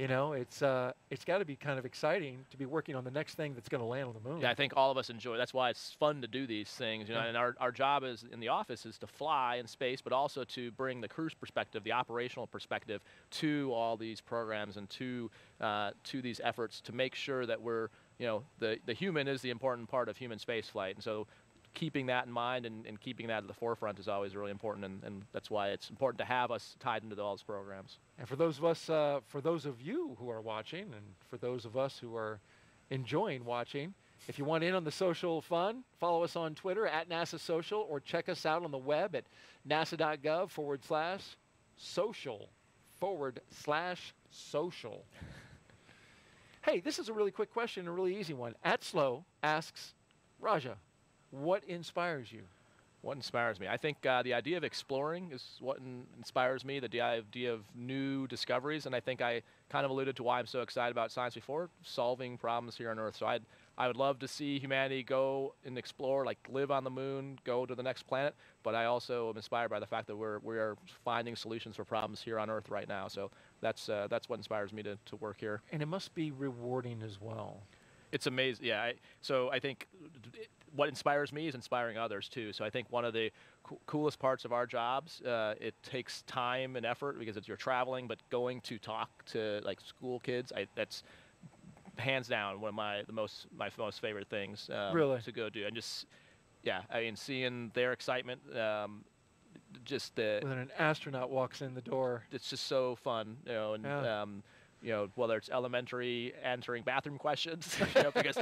you know, it's uh, it's got to be kind of exciting to be working on the next thing that's going to land on the moon. Yeah, I think all of us enjoy. That's why it's fun to do these things. You know, yeah. and our, our job is in the office is to fly in space, but also to bring the crew's perspective, the operational perspective, to all these programs and to uh, to these efforts to make sure that we're you know the the human is the important part of human spaceflight, and so keeping that in mind and, and, keeping that at the forefront is always really important, and, and, that's why it's important to have us tied into all those programs. And for those of us, uh, for those of you who are watching, and for those of us who are enjoying watching, if you want in on the social fun, follow us on Twitter at NASA Social, or check us out on the web at nasa.gov forward slash social forward slash social. Hey, this is a really quick question, a really easy one. At Slow asks Raja, what inspires you? What inspires me? I think uh, the idea of exploring is what in- inspires me, the idea of new discoveries. And I think I kind of alluded to why I'm so excited about science before, solving problems here on Earth. So I'd, I would love to see humanity go and explore, like live on the moon, go to the next planet. But I also am inspired by the fact that we're, we are finding solutions for problems here on Earth right now. So that's, uh, that's what inspires me to, to work here. And it must be rewarding as well. It's amazing. Yeah. I, so I think what inspires me is inspiring others too. So I think one of the co- coolest parts of our jobs, uh, it takes time and effort because it's you're traveling, but going to talk to like school kids, I, that's hands down one of my the most my most favorite things. Um, Really? to go do and just yeah, I mean seeing their excitement. Um, just the When an astronaut walks in the door. it's just so fun, you know, and Yeah. um, you know whether it's elementary answering bathroom questions, [LAUGHS] you know, because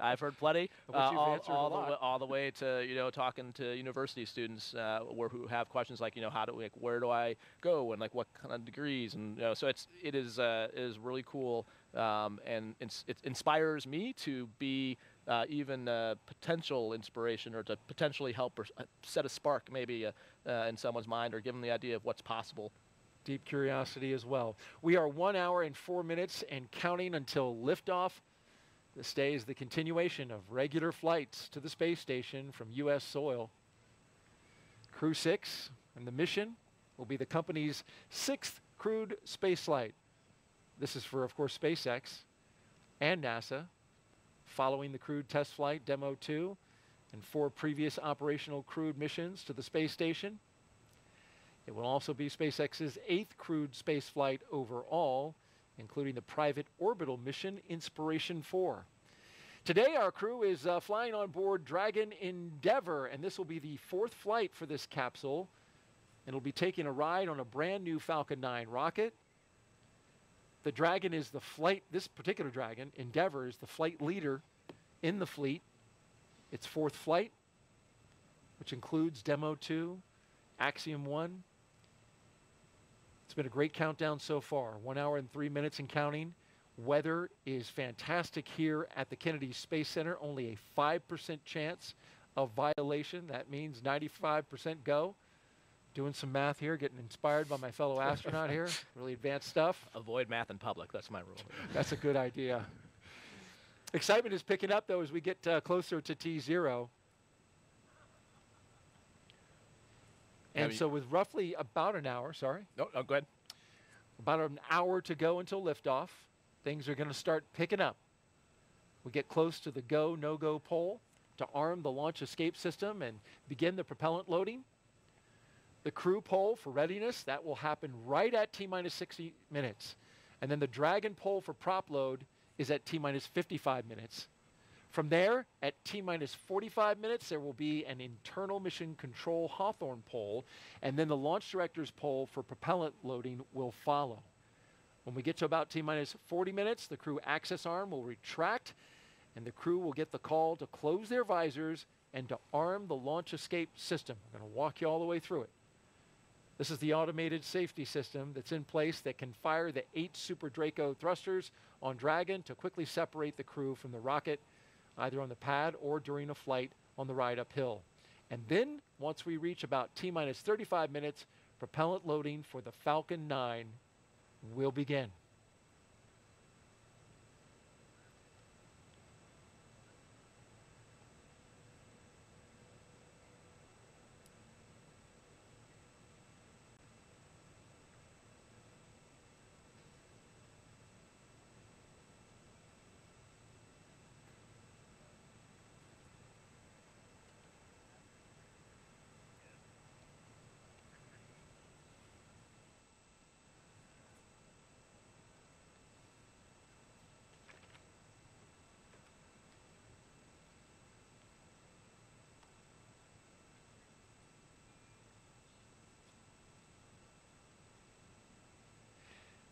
I've heard plenty, uh, all, all the way, all the way to you know talking to university students uh, where who have questions like you know how do like where do I go and like what kind of degrees and you know so it's it is uh, it is really cool um, and it inspires me to be uh, even uh, potential inspiration or to potentially help or uh, set a spark maybe uh, uh, in someone's mind or give them the idea of what's possible. Deep curiosity as well. We are one hour and four minutes and counting until liftoff. This day is the continuation of regular flights to the space station from U.S. soil. Crew 6 and the mission will be the company's sixth crewed space flight. This is for, of course, SpaceX and NASA, following the crewed test flight Demo 2 and four previous operational crewed missions to the space station. It will also be SpaceX's eighth crewed spaceflight overall, including the private orbital mission Inspiration 4. Today, our crew is uh, flying on board Dragon Endeavour, and this will be the fourth flight for this capsule. It'll be taking a ride on a brand new Falcon 9 rocket. The Dragon is the flight, this particular Dragon, Endeavour, is the flight leader in the fleet. Its fourth flight, which includes Demo 2, Axiom 1, it's been a great countdown so far. One hour and three minutes and counting. Weather is fantastic here at the Kennedy Space Center. Only a 5% chance of violation. That means 95% go. Doing some math here, getting inspired by my fellow [LAUGHS] astronaut here. Really advanced stuff. Avoid math in public. That's my rule. That's a good idea. Excitement is picking up, though, as we get uh, closer to T0. And so, with roughly about an hour, sorry. No, no, go ahead. About an hour to go until liftoff. Things are going to start picking up. We get close to the go, no go pole to arm the launch escape system and begin the propellant loading. The crew pole for readiness, that will happen right at T minus 60 minutes. And then the Dragon pole for prop load is at T minus 55 minutes. From there, at T minus 45 minutes, there will be an internal mission control Hawthorne pole, and then the launch director's pole for propellant loading will follow. When we get to about T minus 40 minutes, the crew access arm will retract, and the crew will get the call to close their visors and to arm the launch escape system. I'm going to walk you all the way through it. This is the automated safety system that's in place that can fire the eight Super Draco thrusters on Dragon to quickly separate the crew from the rocket, either on the pad or during a flight on the ride uphill. And then, once we reach about T minus 35 minutes, propellant loading for the Falcon 9 will begin.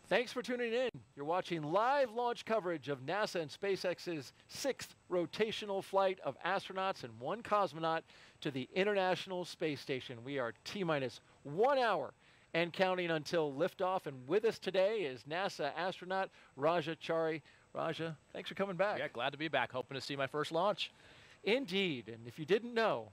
Thanks for tuning in. You're watching live launch coverage of NASA and SpaceX's sixth rotational flight of astronauts and one cosmonaut to the International Space Station. We are T minus one hour and counting until liftoff. And with us today is NASA astronaut Raja Chari. Raja, thanks for coming back. Yeah, glad to be back. Hoping to see my first launch. Indeed. And if you didn't know,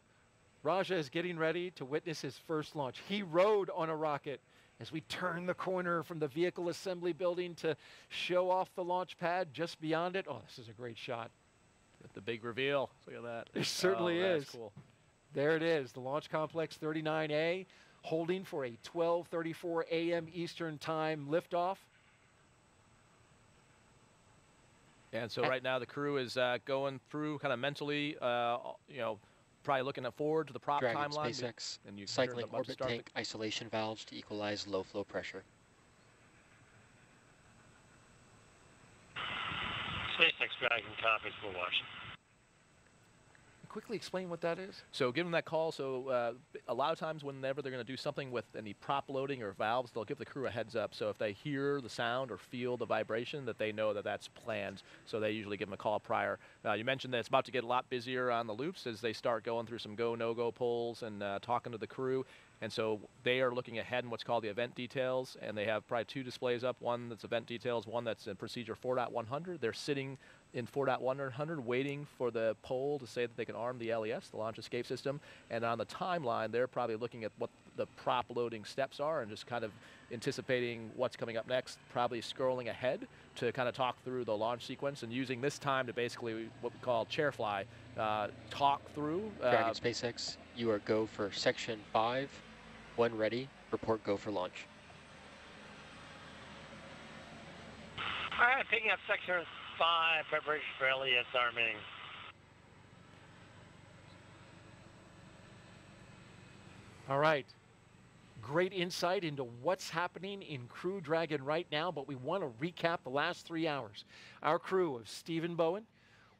Raja is getting ready to witness his first launch. He rode on a rocket as we turn the corner from the vehicle assembly building to show off the launch pad just beyond it. Oh, this is a great shot. The big reveal. Look at that. It certainly oh, is. cool. There it is, the Launch Complex 39A, holding for a 12:34 a.m. Eastern Time liftoff. And so right now the crew is uh, going through kind of mentally, uh, you know, probably looking forward to the prop Dragon timeline. SpaceX, and you can cycling them about to orbit tank isolation valves to equalize low flow pressure. SpaceX Dragon copies for Washington. Quickly explain what that is. So give them that call. So uh, a lot of times, whenever they're going to do something with any prop loading or valves, they'll give the crew a heads up. So if they hear the sound or feel the vibration, that they know that that's planned. So they usually give them a call prior. Uh, you mentioned that it's about to get a lot busier on the loops as they start going through some go no go polls and uh, talking to the crew. And so they are looking ahead in what's called the event details, and they have probably two displays up. One that's event details, one that's in procedure 4.100. They're sitting in 4.100 waiting for the poll to say that they can arm the LES, the launch escape system. And on the timeline, they're probably looking at what the prop loading steps are and just kind of anticipating what's coming up next, probably scrolling ahead to kind of talk through the launch sequence and using this time to basically what we call chair fly, uh, talk through. Dragon uh, SpaceX, you are go for section five. When ready, report go for launch. All right, picking up Sector 5, preparation for LES arming. All right. Great insight into what's happening in Crew Dragon right now, but we want to recap the last three hours. Our crew of Stephen Bowen,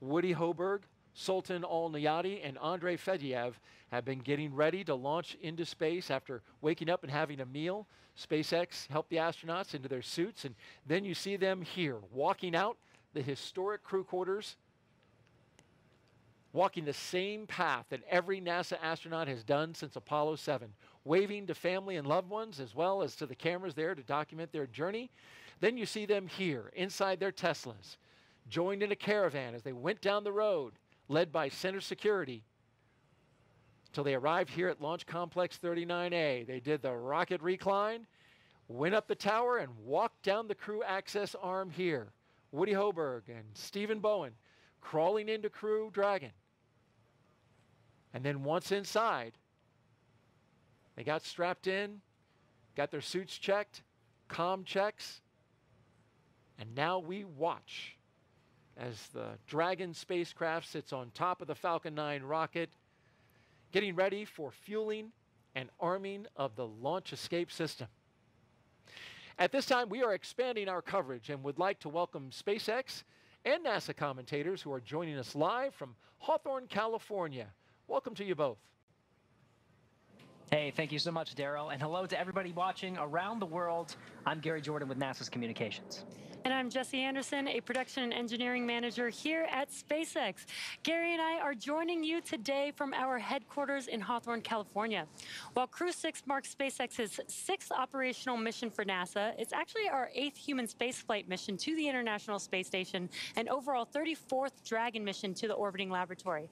Woody Hoburg, Sultan Al Neyadi, and Andrey Fedyaev have been getting ready to launch into space after waking up and having a meal. SpaceX helped the astronauts into their suits, and then you see them here walking out the historic crew quarters walking the same path that every NASA astronaut has done since Apollo 7, waving to family and loved ones as well as to the cameras there to document their journey. Then you see them here inside their Teslas, joined in a caravan as they went down the road, led by Center Security. Till they arrived here at Launch Complex 39A. They did the rocket recline, went up the tower, and walked down the crew access arm here. Woody Hoburg and Stephen Bowen crawling into Crew Dragon. And then once inside, they got strapped in, got their suits checked, com checks, and now we watch as the Dragon spacecraft sits on top of the Falcon 9 rocket, getting ready for fueling and arming of the launch escape system. At this time, we are expanding our coverage and would like to welcome SpaceX and NASA commentators who are joining us live from Hawthorne, California. Welcome to you both. Hey, thank you so much, Derrol. And hello to everybody watching around the world. I'm Gary Jordan with NASA's Communications. And I'm Jesse Anderson, a production and engineering manager here at SpaceX. Gary and I are joining you today from our headquarters in Hawthorne, California. While Crew 6 marks SpaceX's sixth operational mission for NASA, it's actually our eighth human spaceflight mission to the International Space Station and overall 34th Dragon mission to the orbiting laboratory.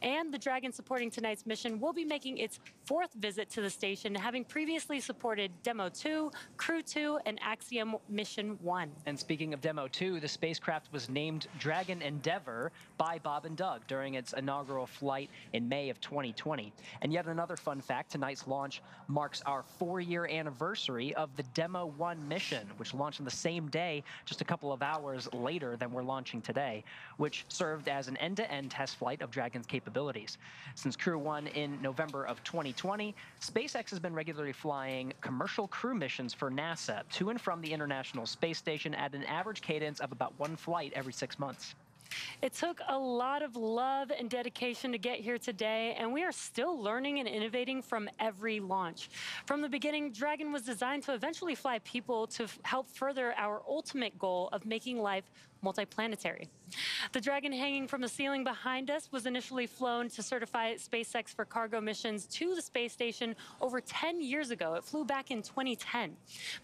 And the Dragon supporting tonight's mission will be making its fourth visit to the station, having previously supported Demo 2, Crew 2, and Axiom Mission 1. And of Demo 2, the spacecraft was named Dragon Endeavour by Bob and Doug during its inaugural flight in May of 2020. And yet another fun fact, tonight's launch marks our four-year anniversary of the Demo 1 mission, which launched on the same day, just a couple of hours later than we're launching today, which served as an end-to-end test flight of Dragon's capabilities. Since Crew 1 in November of 2020, SpaceX has been regularly flying commercial crew missions for NASA to and from the International Space Station at an average cadence of about one flight every six months. It took a lot of love and dedication to get here today, and we are still learning and innovating from every launch. From the beginning, Dragon was designed to eventually fly people to help further our ultimate goal of making life multiplanetary. The Dragon hanging from the ceiling behind us was initially flown to certify SpaceX for cargo missions to the space station over 10 years ago. It flew back in 2010.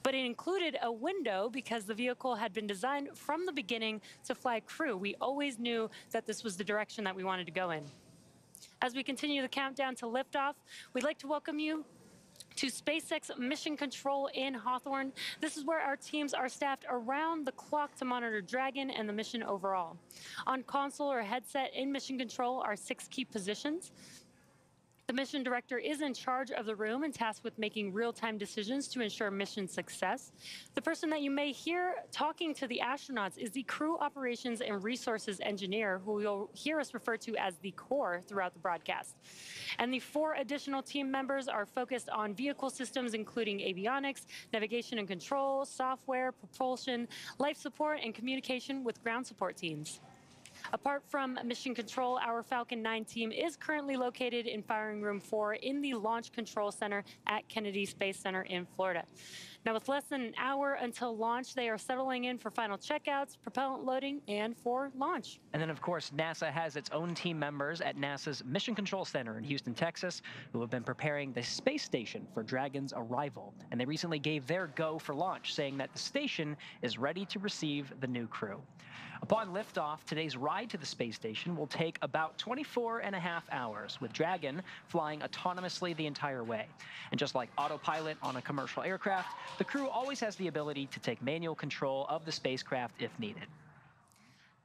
But it included a window because the vehicle had been designed from the beginning to fly crew. We always knew that this was the direction that we wanted to go in. As we continue the countdown to liftoff, we'd like to welcome you to SpaceX Mission Control in Hawthorne. This is where our teams are staffed around the clock to monitor Dragon and the mission overall. On console or headset in Mission Control are six key positions. The mission director is in charge of the room and tasked with making real-time decisions to ensure mission success. The person that you may hear talking to the astronauts is the crew operations and resources engineer, who you'll hear us refer to as the core throughout the broadcast. And the four additional team members are focused on vehicle systems, including avionics, navigation and control, software, propulsion, life support, and communication with ground support teams. Apart from Mission Control, our Falcon 9 team is currently located in Firing Room 4 in the Launch Control Center at Kennedy Space Center in Florida. Now, with less than an hour until launch, they are settling in for final checkouts, propellant loading, and for launch. And then, of course, NASA has its own team members at NASA's Mission Control Center in Houston, Texas, who have been preparing the space station for Dragon's arrival. And they recently gave their go for launch, saying that the station is ready to receive the new crew. Upon liftoff, today's ride to the space station will take about 24 and a half hours, with Dragon flying autonomously the entire way. And just like autopilot on a commercial aircraft, the crew always has the ability to take manual control of the spacecraft if needed.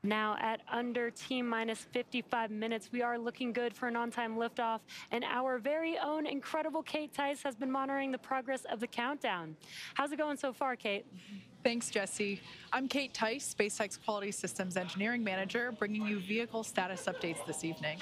Now at under T minus 55 minutes, we are looking good for an on-time liftoff, and our very own incredible Kate Tice has been monitoring the progress of the countdown. How's it going so far, Kate? Thanks, Jesse. I'm Kate Tice, SpaceX Quality Systems Engineering Manager, bringing you vehicle status updates this evening.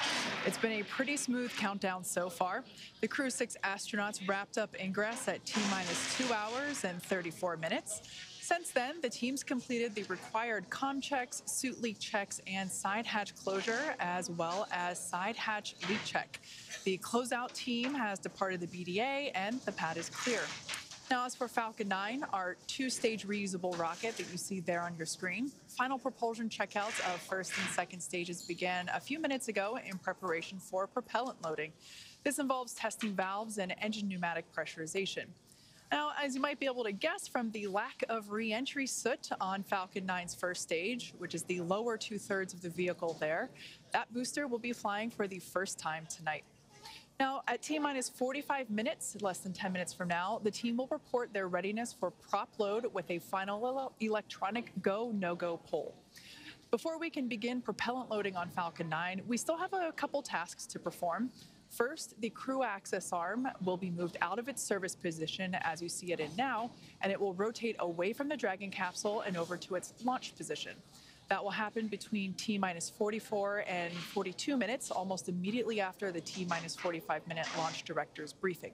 It's been a pretty smooth countdown so far. The Crew 6 astronauts wrapped up ingress at T minus 2 hours and 34 minutes. Since then, the teams completed the required com checks, suit leak checks, and side hatch closure, as well as side hatch leak check. The closeout team has departed the BDA, and the pad is clear. Now, as for Falcon 9, our two-stage reusable rocket that you see there on your screen, final propulsion checkouts of first and second stages began a few minutes ago in preparation for propellant loading. This involves testing valves and engine pneumatic pressurization. Now, as you might be able to guess from the lack of re-entry soot on Falcon 9's first stage, which is the lower two-thirds of the vehicle there, that booster will be flying for the first time tonight. Now, at T minus 45 minutes, less than 10 minutes from now, the team will report their readiness for prop load with a final electronic go no go poll. Before we can begin propellant loading on Falcon 9, we still have a couple tasks to perform. First, the crew access arm will be moved out of its service position as you see it in now, and it will rotate away from the Dragon capsule and over to its launch position. That will happen between T minus 44 and 42 minutes, almost immediately after the T minus 45 minute launch director's briefing.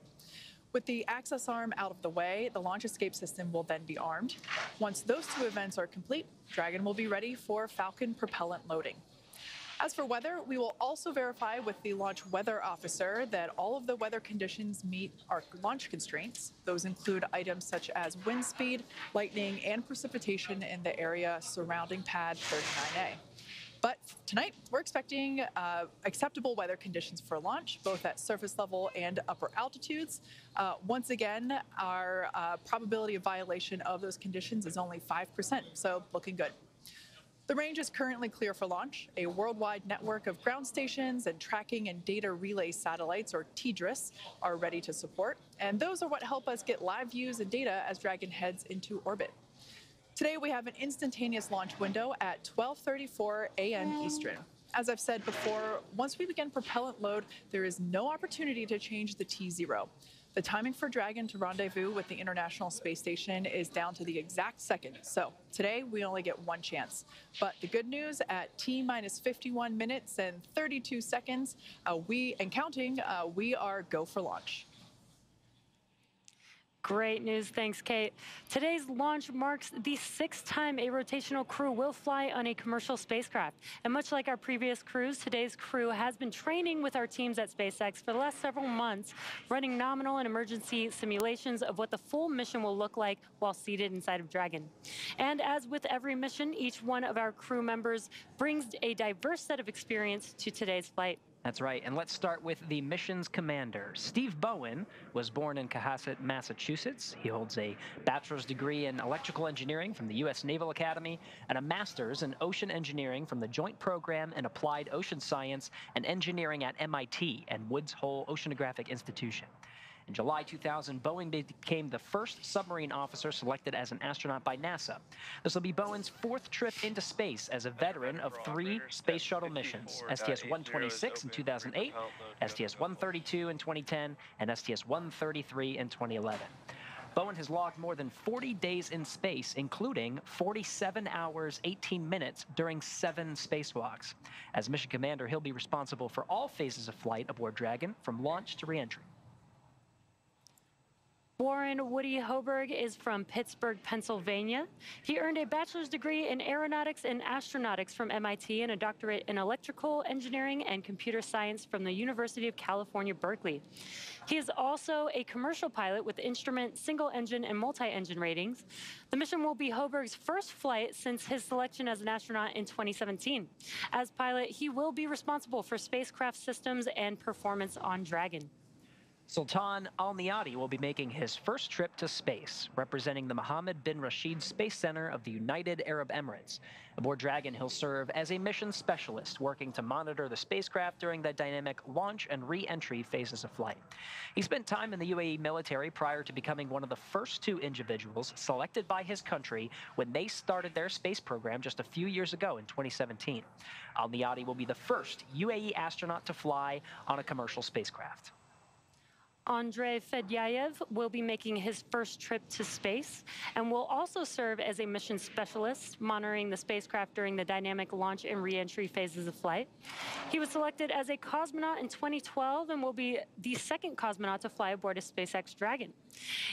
With the access arm out of the way, the launch escape system will then be armed. Once those two events are complete, Dragon will be ready for Falcon propellant loading. As for weather, we will also verify with the launch weather officer that all of the weather conditions meet our launch constraints. Those include items such as wind speed, lightning, and precipitation in the area surrounding pad 39A. But tonight, we're expecting uh, acceptable weather conditions for launch, both at surface level and upper altitudes. Uh, once again, our uh, probability of violation of those conditions is only 5%, so looking good. The range is currently clear for launch. A worldwide network of ground stations and tracking and data relay satellites, or TDRS, are ready to support. And those are what help us get live views and data as Dragon heads into orbit. Today, we have an instantaneous launch window at 12.34 a.m. Eastern. As I've said before, once we begin propellant load, there is no opportunity to change the T0. The timing for Dragon to rendezvous with the International Space Station is down to the exact second. So today we only get one chance. But the good news at T minus 51 minutes and 32 seconds, uh, we and counting, uh, we are go for launch. Great news. Thanks, Kate. Today's launch marks the sixth time a rotational crew will fly on a commercial spacecraft. And much like our previous crews, today's crew has been training with our teams at SpaceX for the last several months, running nominal and emergency simulations of what the full mission will look like while seated inside of Dragon. And as with every mission, each one of our crew members brings a diverse set of experience to today's flight. That's right. And let's start with the mission's commander. Steve Bowen was born in Cohasset, Massachusetts. He holds a bachelor's degree in electrical engineering from the U.S. Naval Academy and a master's in ocean engineering from the Joint Program in Applied Ocean Science and Engineering at MIT and Woods Hole Oceanographic Institution. In July 2000, Bowen became the first submarine officer selected as an astronaut by NASA. This will be Bowen's fourth trip into space as a veteran of three space shuttle missions STS-126 in 2008, STS-132 in 2010, and STS-133 in 2011. Bowen has logged more than 40 days in space, including 47 hours, 18 minutes during seven spacewalks. As mission commander, he'll be responsible for all phases of flight aboard Dragon, from launch to reentry. Warren Woody Hoburg is from Pittsburgh, Pennsylvania. He earned a bachelor's degree in aeronautics and astronautics from MIT and a doctorate in electrical engineering and computer science from the University of California, Berkeley. He is also a commercial pilot with instrument, single engine, and multi engine ratings. The mission will be Hoburg's first flight since his selection as an astronaut in 2017. As pilot, he will be responsible for spacecraft systems and performance on Dragon. Sultan Al Neyadi will be making his first trip to space, representing the Mohammed bin Rashid Space Center of the United Arab Emirates. Aboard Dragon, he'll serve as a mission specialist, working to monitor the spacecraft during the dynamic launch and re entry phases of flight. He spent time in the UAE military prior to becoming one of the first two individuals selected by his country when they started their space program just a few years ago in 2017. Al Niyadi will be the first UAE astronaut to fly on a commercial spacecraft. Andrey Fedyaev will be making his first trip to space and will also serve as a mission specialist, monitoring the spacecraft during the dynamic launch and reentry phases of flight. He was selected as a cosmonaut in 2012 and will be the second cosmonaut to fly aboard a SpaceX Dragon.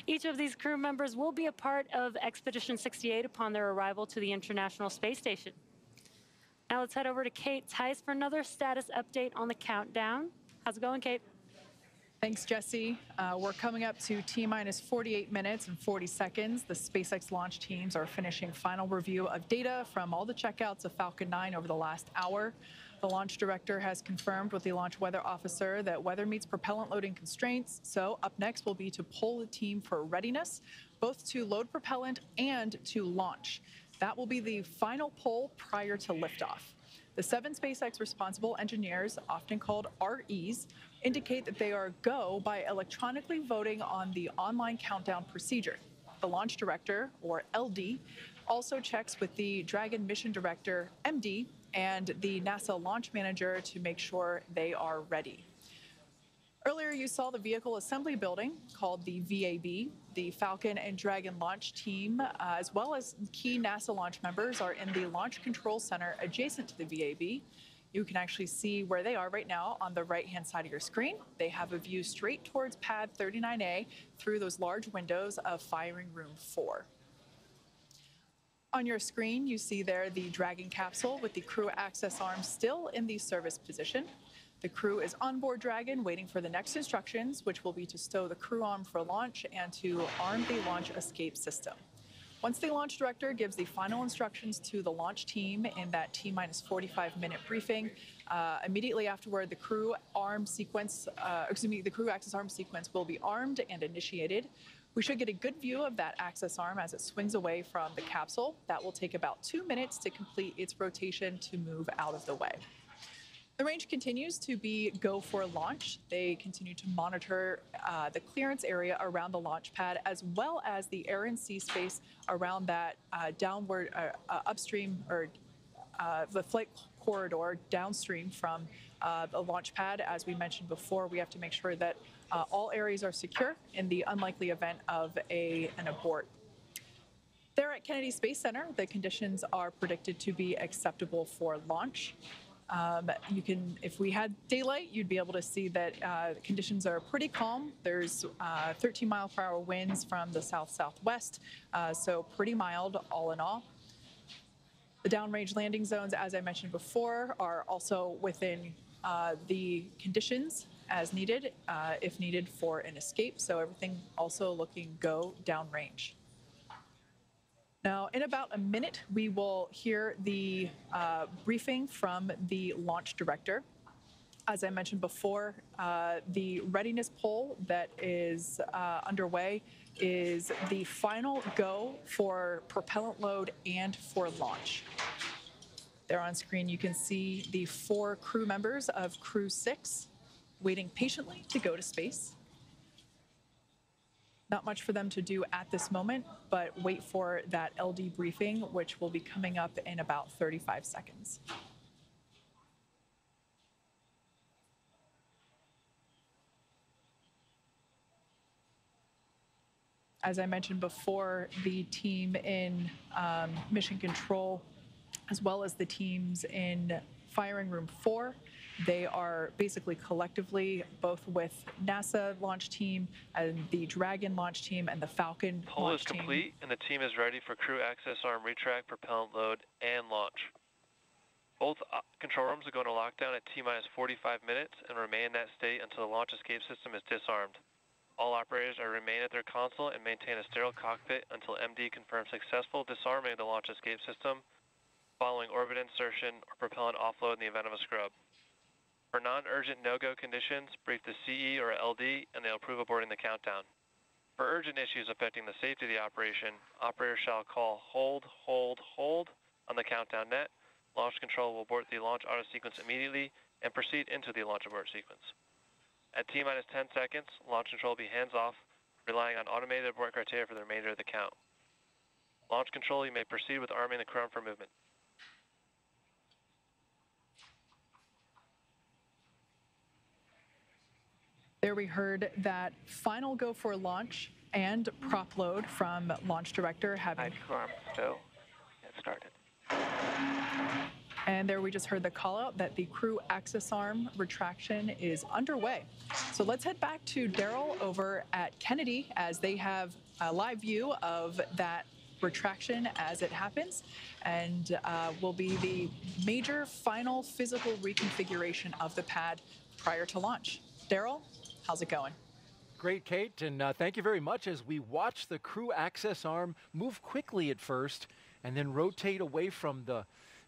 Each of these crew members will be a part of Expedition 68 upon their arrival to the International Space Station. Now let's head over to Kate Tice for another status update on the countdown. How's it going, Kate? Thanks, Jesse. Uh, we're coming up to T minus 48 minutes and 40 seconds. The SpaceX launch teams are finishing final review of data from all the checkouts of Falcon 9 over the last hour. The launch director has confirmed with the launch weather officer that weather meets propellant loading constraints. So, up next will be to poll the team for readiness, both to load propellant and to launch. That will be the final poll prior to liftoff. The seven SpaceX responsible engineers, often called REs, indicate that they are go by electronically voting on the online countdown procedure. The launch director, or LD, also checks with the Dragon mission director, MD, and the NASA launch manager to make sure they are ready. Earlier, you saw the vehicle assembly building called the VAB. The Falcon and Dragon launch team, uh, as well as key NASA launch members, are in the Launch Control Center adjacent to the VAB. You can actually see where they are right now on the right-hand side of your screen. They have a view straight towards pad 39A through those large windows of firing room 4. On your screen, you see there the Dragon capsule with the crew access arm still in the service position. The crew is on board Dragon waiting for the next instructions, which will be to stow the crew arm for launch and to arm the launch escape system. Once the launch director gives the final instructions to the launch team in that T minus 45 minute briefing, uh, immediately afterward, the crew arm sequence, uh, excuse me, the crew access arm sequence will be armed and initiated. We should get a good view of that access arm as it swings away from the capsule. That will take about two minutes to complete its rotation to move out of the way. The range continues to be go for launch. They continue to monitor uh, the clearance area around the launch pad as well as the air and sea space around that uh, downward, uh, uh upstream or uh, the flight corridor downstream from uh, the launch pad. As we mentioned before, we have to make sure that all areas are secure in the unlikely event of a, an abort. There at Kennedy Space Center, the conditions are predicted to be acceptable for launch. Um, you can, if we had daylight, you'd be able to see that uh, conditions are pretty calm. There's uh, 13 mile per hour winds from the south southwest, uh, so pretty mild all in all. The downrange landing zones, as I mentioned before, are also within uh, the conditions as needed, uh, if needed for an escape. So everything also looking go downrange. Now, in about a minute, we will hear the uh, briefing from the launch director. As I mentioned before, uh, the readiness poll that is uh, underway is the final go for propellant load and for launch. There on screen, you can see the four crew members of Crew 6 waiting patiently to go to space. Not much for them to do at this moment, but wait for that LD briefing, which will be coming up in about 35 seconds. As I mentioned before, the team in um, mission control, as well as the teams in firing room four, they are basically collectively both with NASA launch team and the Dragon launch team and the Falcon Poll launch is team. complete, and the team is ready for crew access arm retract, propellant load, and launch. Both uh, control rooms are going to lockdown at T-minus 45 minutes and remain in that state until the launch escape system is disarmed. All operators are remain at their console and maintain a sterile cockpit until MD confirms successful disarming of the launch escape system following orbit insertion or propellant offload in the event of a scrub. For non-urgent no-go conditions, brief the CE or LD and they'll approve aborting the countdown. For urgent issues affecting the safety of the operation, operators shall call hold, hold, hold on the countdown net. Launch control will abort the launch auto sequence immediately and proceed into the launch abort sequence. At T minus 10 seconds, launch control will be hands off, relying on automated abort criteria for the remainder of the count. Launch control, you may proceed with arming the arm for movement. There we heard that final go for launch and prop load from launch director having stow. Get started. And there we just heard the call out that the crew access arm retraction is underway. So let's head back to Derrol over at Kennedy as they have a live view of that retraction as it happens and uh, will be the major final physical reconfiguration of the pad prior to launch. Derrol, how's it going? Great, Kate, and uh, thank you very much as we watch the crew access arm move quickly at first and then rotate away from the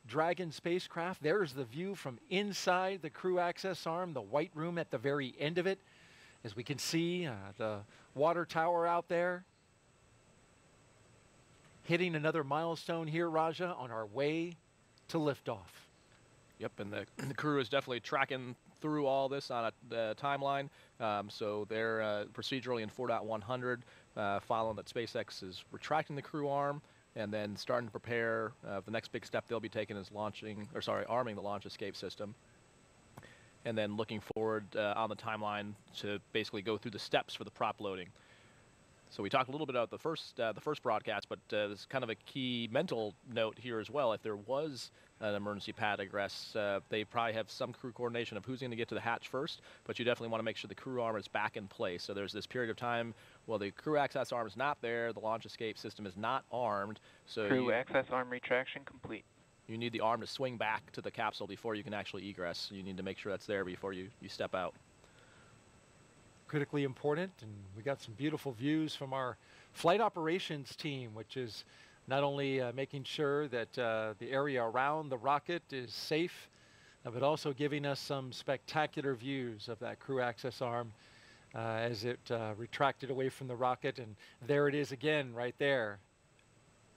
Dragon spacecraft. There's the view from inside the crew access arm, the white room at the very end of it. As we can see, uh, the water tower out there. Hitting another milestone here, Raja, on our way to liftoff. Yep, and the, [CLEARS THROAT] the crew is definitely tracking through all this on a uh, timeline. Um, so they're uh, procedurally in 4.100, uh, following that SpaceX is retracting the crew arm and then starting to prepare. Uh, the next big step they'll be taking is launching, or sorry, arming the launch escape system. And then looking forward uh, on the timeline to basically go through the steps for the prop loading. So we talked a little bit about the first uh, the first broadcast, but uh, there's kind of a key mental note here as well. If there was an emergency pad egress, uh, they probably have some crew coordination of who's going to get to the hatch first, but you definitely want to make sure the crew arm is back in place. So there's this period of time while the crew access arm is not there, the launch escape system is not armed. So Crew you, access arm retraction complete. you need the arm to swing back to the capsule before you can actually egress. You need to make sure that's there before you, you step out. critically important. And we got some beautiful views from our flight operations team, which is not only uh, making sure that uh, the area around the rocket is safe, uh, but also giving us some spectacular views of that crew access arm uh, as it uh, retracted away from the rocket. And there it is again, right there.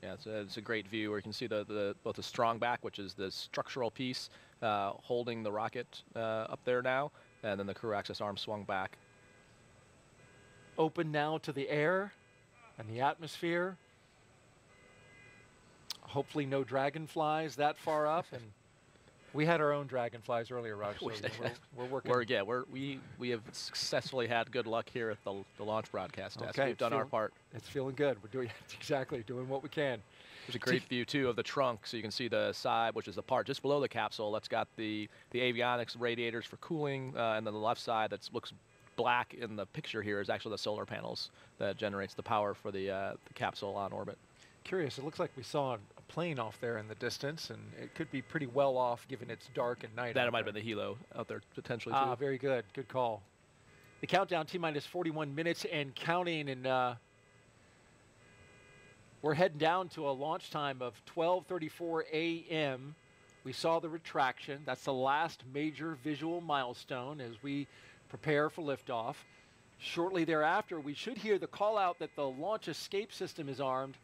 Yeah, it's a, it's a great view where you can see the, the both the strong back, which is the structural piece uh, holding the rocket uh, up there now, and then the crew access arm swung back. Open now to the air and the atmosphere. Hopefully, no dragonflies that far up. And We had our own dragonflies earlier, Raj. So We- we're, we're working. We're, yeah, we're, we we have successfully had good luck here at the, the launch broadcast desk. Okay, We've done our part. It's feeling good. We're doing [LAUGHS] exactly doing what we can. There's a great view too of the trunk, so you can see the side, which is the part just below the capsule. That's got the the avionics radiators for cooling, uh, and then the left side that looks black in the picture here is actually the solar panels that generates the power for the, uh, the capsule on orbit. Curious. It looks like we saw plane off there in the distance, and it could be pretty well off given it's dark at night. That might have been the helo out there potentially Ah, too. very good. Good call. The countdown T minus 41 minutes and counting, and uh, we're heading down to a launch time of 12:34 a.m. We saw the retraction. That's the last major visual milestone as we prepare for liftoff. Shortly thereafter, we should hear the call out that the launch escape system is armed.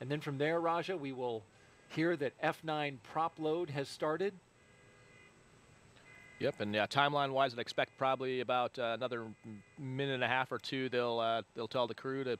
And then from there, Raja, we will hear that F9 prop load has started. Yep, and yeah, timeline-wise, I'd expect probably about uh, another minute and a half or two. They'll uh, they'll tell the crew to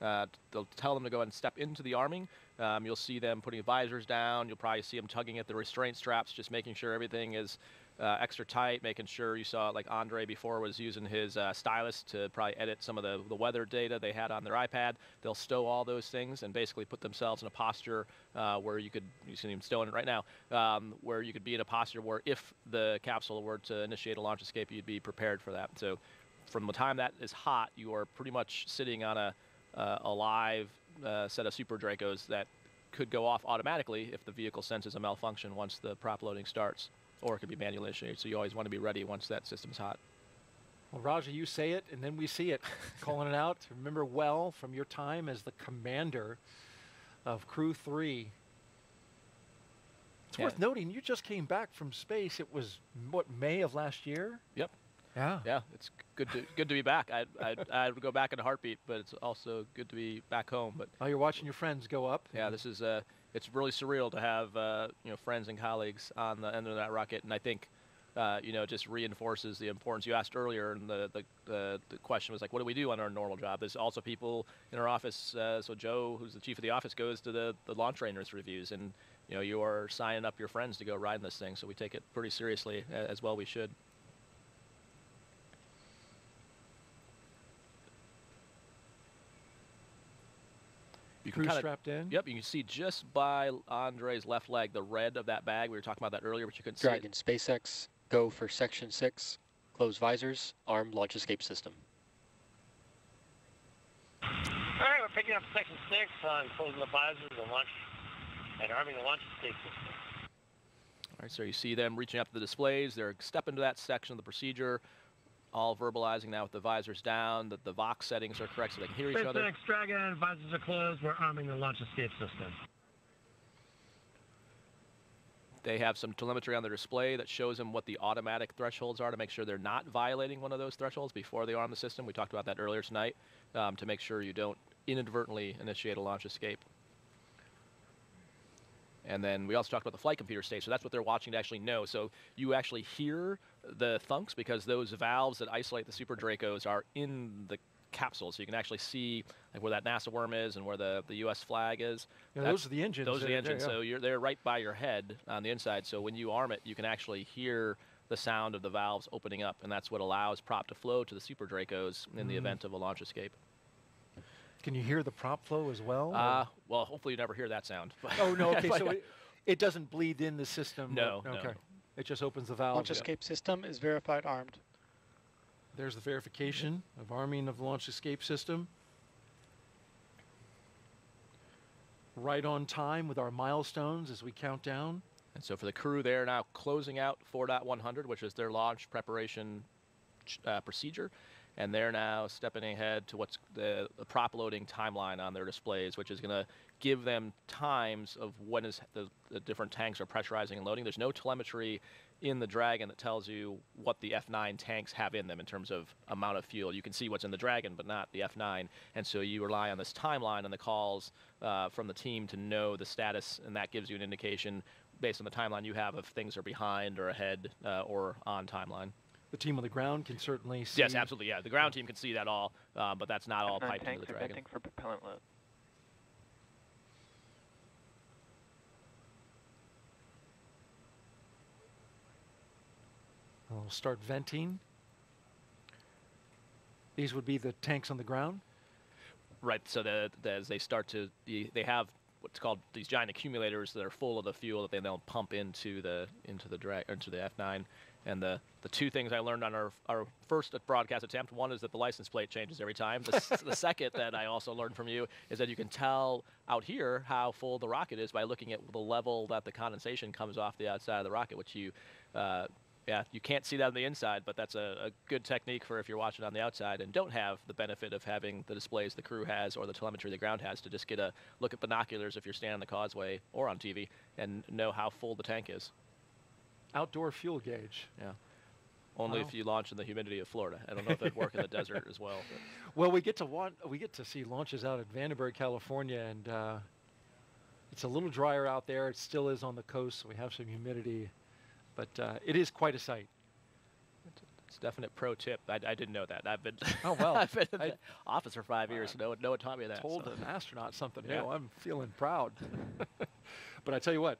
uh, they'll tell them to go ahead and step into the arming. Um, you'll see them putting visors down. You'll probably see them tugging at the restraint straps, just making sure everything is uh, extra tight. Making sure you saw like Andrey before was using his uh, stylus to probably edit some of the, the weather data they had on their iPad. They'll stow all those things and basically put themselves in a posture uh, where you could you see them stowing it right now, um, where you could be in a posture where if the capsule were to initiate a launch escape, you'd be prepared for that. So from the time that is hot, you are pretty much sitting on a uh, a live uh, set of Super Dracos that could go off automatically if the vehicle senses a malfunction once the prop loading starts, or it could be manually initiated. So you always want to be ready once that system's hot. Well, Raja, you say it, and then we see it. [LAUGHS] Calling it out. Remember well from your time as the commander of Crew 3. It's Yeah. worth noting you just came back from space. It was, what, May of last year? Yep. Yeah. Yeah, it's good to good to be back. I'd, I'd, I'd go back in a heartbeat, but it's also good to be back home. But Oh, you're watching your friends go up? yeah, this is uh, it's really surreal to have uh, you know friends and colleagues on the end of that rocket, and I think uh, you know just reinforces the importance you asked earlier. And the, the the the question was like, what do we do on our normal job? There's also people in our office. Uh, so Joe, who's the chief of the office, goes to the the launch trainers reviews, and you know you are signing up your friends to go ride this thing. So we take it pretty seriously, as well we should. You Crew kinda- strapped in? Yep, you can see just by Andrey's left leg the red of that bag. We were talking about that earlier, but you couldn't see. Dragon SpaceX, go for Section 6, close visors, armed launch escape system. All right, we're picking up section six on closing the visors and launch and arming the launch escape system. All right, so you see them reaching up to the displays. They're stepping to that section of the procedure, all verbalizing now with the visors down, that the Vox settings are correct so they can hear each other. SpaceX Dragon, visors are closed. We're arming the launch escape system. They have some telemetry on the display that shows them what the automatic thresholds are to make sure they're not violating one of those thresholds before they arm the system. We talked about that earlier tonight um, to make sure you don't inadvertently initiate a launch escape. And then we also talked about the flight computer state, so that's what they're watching to actually know. So you actually hear the thunks because those valves that isolate the Super Dracos are in the capsule, so you can actually see like where that NASA worm is and where the, the U.S. flag is. Yeah, those are the engines Those are the are there, engines. yeah. So you're they're right by your head on the inside. So when you arm it, you can actually hear the sound of the valves opening up, and that's what allows prop to flow to the Super Dracos in the Mhm. event of a launch escape. Can you hear the prop flow as well? or- Uh, well, hopefully you never hear that sound. oh, no. [LAUGHS] Okay, so it, it doesn't bleed in the system? No, but- no. Okay. It just opens the valve. Launch escape system is verified armed. There's the verification of arming of the launch escape system. Right on time with our milestones as we count down. And so for the crew, they're now closing out 4.100, which is their launch preparation uh, procedure. And they're now stepping ahead to what's the, the prop loading timeline on their displays, which is going to give them times of when is the, the different tanks are pressurizing and loading. There's no telemetry in the Dragon that tells you what the F9 tanks have in them in terms of amount of fuel. You can see what's in the Dragon, but not the F9. And so you rely on this timeline and the calls uh, from the team to know the status, and that gives you an indication based on the timeline you have if things are behind or ahead uh, or on timeline. The team on the ground can certainly see. Yes, absolutely. Yeah, the ground team can see that all, uh, but that's not all F9 piped into the Dragon. preventing for propellant load. We'll start venting. These would be the tanks on the ground. Right. So the, the, as they start to, the, they have what's called these giant accumulators that are full of the fuel that they then pump into the into the drag into the F9. And the, the two things I learned on our, our first broadcast attempt, one is that the license plate changes every time. The, the second that I also learned from you is that you can tell out here how full the rocket is by looking at the level that the condensation comes off the outside of the rocket, which you uh, yeah, you can't see that on the inside, but that's a, a, good technique for if you're watching on the outside and don't have the benefit of having the displays the crew has or the telemetry the ground has to just get a look at binoculars if you're standing on the causeway or on TV and know how full the tank is. Outdoor fuel gauge. Yeah. Only wow. if you launch in the humidity of Florida. I don't know if it'd work in the [LAUGHS] desert as well. But. Well, we get to want, we get to see launches out at Vandenberg, California, and uh, it's a little drier out there. It still is on the coast, so we have some humidity. But uh, it is quite a sight. It's a definite pro tip. I, I didn't know that. I've been oh well. [LAUGHS] I've been in I, the office for five years. No, no one taught me that. Told so. an astronaut something yeah. new. I'm feeling proud. [LAUGHS] but I tell you what,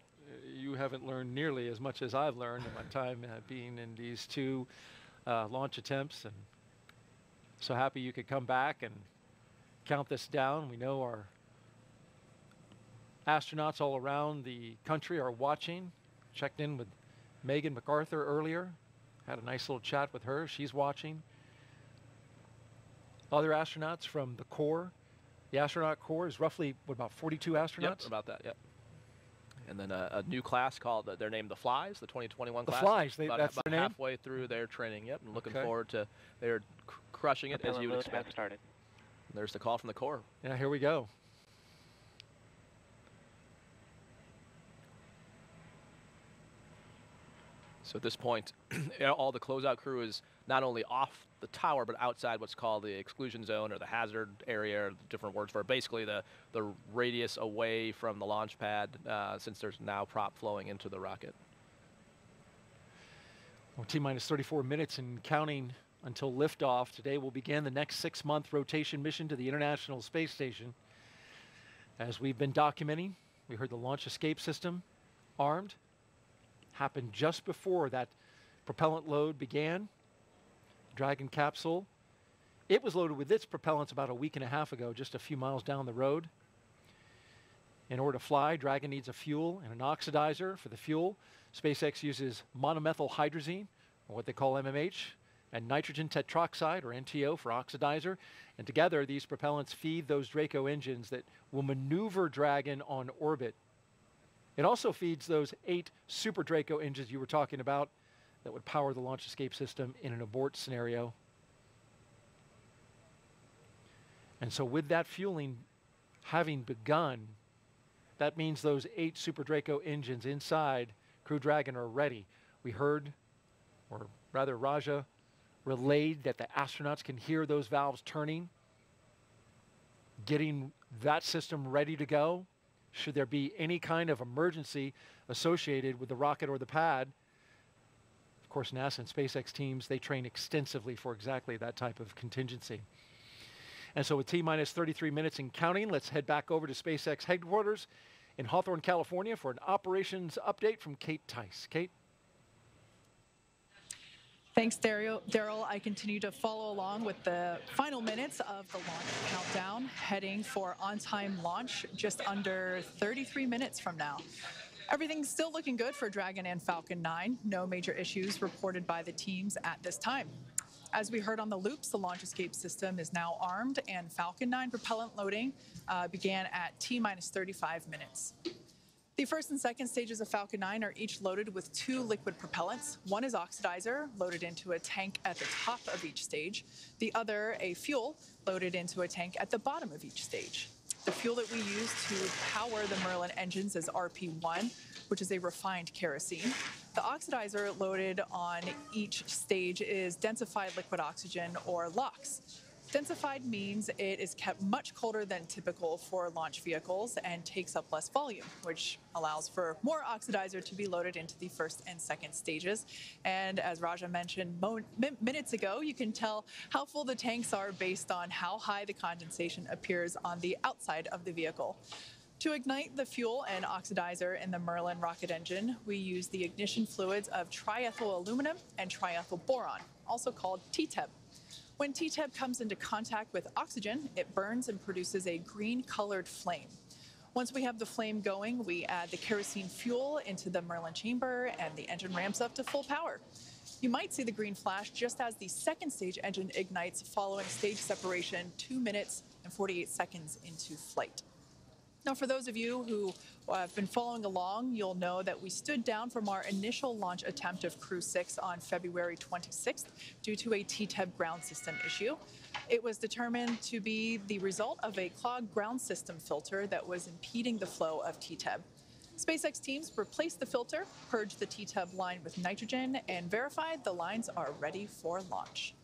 you haven't learned nearly as much as I've learned in my time uh, being in these two uh, launch attempts, and so happy you could come back and count this down. We know our astronauts all around the country are watching. Checked in with Megan McArthur earlier. Had a nice little chat with her. She's watching. Other astronauts from the Corps. The astronaut corps is roughly, what, about 42 astronauts? Yep, about that, yep. And then a, a new class called, uh, they're named the Flies, the 2021 the class. The Flies, they, about, that's about their name? halfway through their training, yep, and looking okay. forward to, they're cr crushing it as you would expect. started. There's the call from the Corps. Yeah, here we go. So at this point, [CLEARS THROAT] all the closeout crew is not only off the tower, but outside what's called the exclusion zone or the hazard area, or different words for it. Basically, the, the radius away from the launch pad, uh, since there's now prop flowing into the rocket. Well, T minus 34 minutes and counting until liftoff. Today will begin the next six month rotation mission to the International Space Station. As we've been documenting, we heard the launch escape system armed happened just before that propellant load began. Dragon capsule. It was loaded with its propellants about a week and a half ago, just a few miles down the road. In order to fly, Dragon needs a fuel and an oxidizer for the fuel. SpaceX uses monomethyl hydrazine, or what they call MMH, and nitrogen tetroxide, or NTO, for oxidizer. And together, these propellants feed those Draco engines that will maneuver Dragon on orbit it also feeds those eight Super Draco engines you were talking about that would power the launch escape system in an abort scenario. And so with that fueling having begun, that means those eight Super Draco engines inside Crew Dragon are ready. We heard, or rather Raja relayed that the astronauts can hear those valves turning, getting that system ready to go should there be any kind of emergency associated with the rocket or the pad. Course, NASA and SpaceX teams, they train extensively for exactly that type of contingency. And so with T minus 33 minutes and counting, let's head back over to SpaceX headquarters in Hawthorne, California for an operations update from Kate Tice. Kate? Thanks, Derrol. I continue to follow along with the final minutes of the launch countdown, heading for on-time launch just under 33 minutes from now. Everything's still looking good for Dragon and Falcon 9. No major issues reported by the teams at this time. As we heard on the loops, the launch escape system is now armed and Falcon 9 propellant loading uh, began at T minus 35 minutes. The first and second stages of Falcon 9 are each loaded with two liquid propellants. One is oxidizer, loaded into a tank at the top of each stage. The other, a fuel, loaded into a tank at the bottom of each stage. The fuel that we use to power the Merlin engines is RP1, which is a refined kerosene. The oxidizer loaded on each stage is densified liquid oxygen, or LOX. Densified means it is kept much colder than typical for launch vehicles and takes up less volume, which allows for more oxidizer to be loaded into the first and second stages. And as Raja mentioned minutes ago, you can tell how full the tanks are based on how high the condensation appears on the outside of the vehicle. To ignite the fuel and oxidizer in the Merlin rocket engine, we use the ignition fluids of triethyl aluminum and triethyl boron, also called TEA-TEB. When TEA-TEB comes into contact with oxygen, it burns and produces a green colored flame. Once we have the flame going, we add the kerosene fuel into the Merlin chamber and the engine ramps up to full power. You might see the green flash just as the second stage engine ignites following stage separation 2 minutes and 48 seconds into flight. Now, for those of you who uh, have been following along, you'll know that we stood down from our initial launch attempt of Crew 6 on February 26th due to a TEA-TEB ground system issue. It was determined to be the result of a clogged ground system filter that was impeding the flow of TEA-TEB. SpaceX teams replaced the filter, purged the TEA-TEB line with nitrogen, and verified the lines are ready for launch.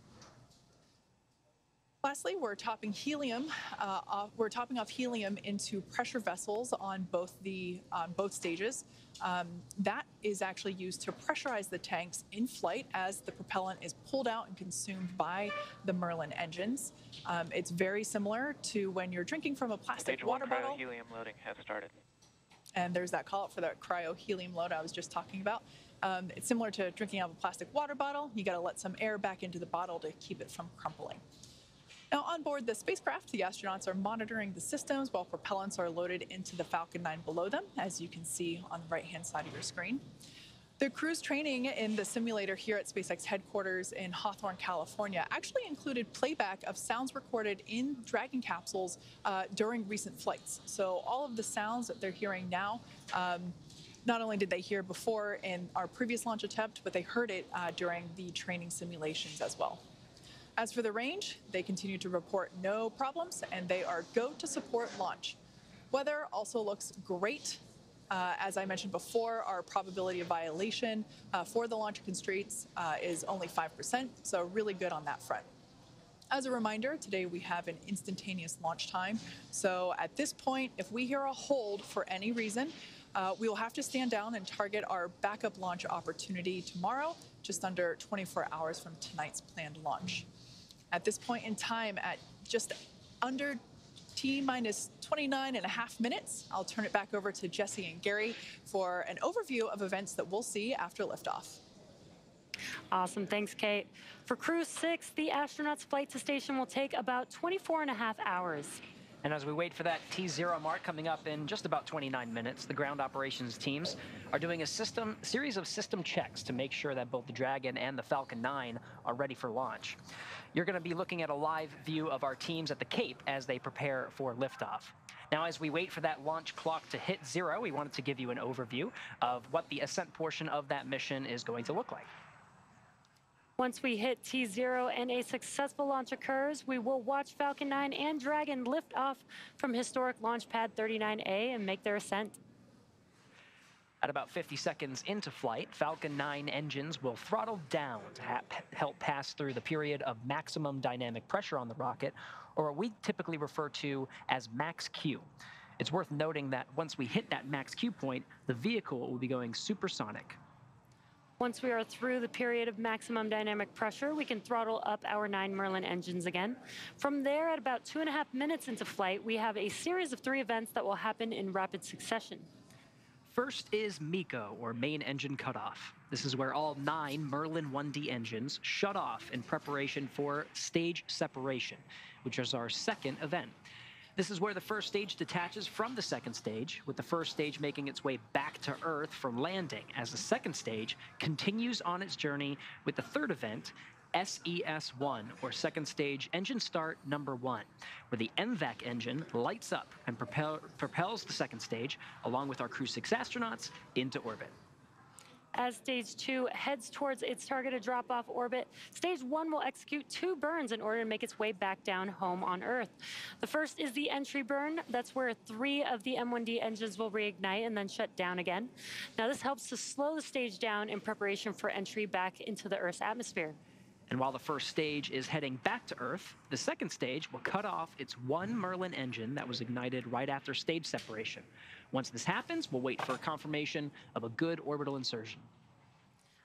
Lastly, we're topping helium. Uh, off, we're topping off helium into pressure vessels on both the on both stages. Um, that is actually used to pressurize the tanks in flight as the propellant is pulled out and consumed by the Merlin engines. Um, it's very similar to when you're drinking from a plastic Stage water one bottle. helium loading has started. And there's that call out for that cryo helium load I was just talking about. Um, it's similar to drinking out of a plastic water bottle. You got to let some air back into the bottle to keep it from crumpling. Now, on board the spacecraft, the astronauts are monitoring the systems while propellants are loaded into the Falcon 9 below them, as you can see on the right hand side of your screen. The crew's training in the simulator here at SpaceX headquarters in Hawthorne, California, actually included playback of sounds recorded in Dragon capsules uh, during recent flights. So, all of the sounds that they're hearing now. Um, not only did they hear before in our previous launch attempt, but they heard it uh, during the training simulations as well. As for the range, they continue to report no problems and they are go to support launch. Weather also looks great. Uh, as I mentioned before, our probability of violation uh, for the launch constraints uh, is only 5%, so really good on that front. As a reminder, today we have an instantaneous launch time. So at this point, if we hear a hold for any reason, uh, we will have to stand down and target our backup launch opportunity tomorrow, just under 24 hours from tonight's planned launch. At this point in time, at just under T minus 29 and a half minutes, I'll turn it back over to Jesse and Gary for an overview of events that we'll see after liftoff. Awesome. Thanks, Kate. For Crew 6, the astronauts' flight to station will take about 24 and a half hours. And as we wait for that T0 mark coming up in just about 29 minutes, the ground operations teams are doing a system series of system checks to make sure that both the Dragon and the Falcon 9 are ready for launch. You're going to be looking at a live view of our teams at the Cape as they prepare for liftoff. Now, as we wait for that launch clock to hit zero, we wanted to give you an overview of what the ascent portion of that mission is going to look like. Once we hit T0 and a successful launch occurs, we will watch Falcon 9 and Dragon lift off from historic launch pad 39A and make their ascent. At about 50 seconds into flight, Falcon 9 engines will throttle down to help pass through the period of maximum dynamic pressure on the rocket, or we typically refer to as max Q. It's worth noting that once we hit that max Q point, the vehicle will be going supersonic. Once we are through the period of maximum dynamic pressure, we can throttle up our nine Merlin engines again. From there, at about two and a half minutes into flight, we have a series of three events that will happen in rapid succession. First is MECO, or main engine cutoff. This is where all nine Merlin 1D engines shut off in preparation for stage separation, which is our second event. This is where the first stage detaches from the second stage, with the first stage making its way back to Earth from landing, as the second stage continues on its journey with the third event, SES-1, or second stage engine start number one, where the MVAC engine lights up and propel, propels the second stage, along with our Crew 6 astronauts, into orbit. As stage two heads towards its targeted drop off orbit, stage one will execute two burns in order to make its way back down home on Earth. The first is the entry burn. That's where three of the M1D engines will reignite and then shut down again. Now, this helps to slow the stage down in preparation for entry back into the Earth's atmosphere. And while the first stage is heading back to Earth, the second stage will cut off its one Merlin engine that was ignited right after stage separation. Once this happens, we'll wait for confirmation of a good orbital insertion.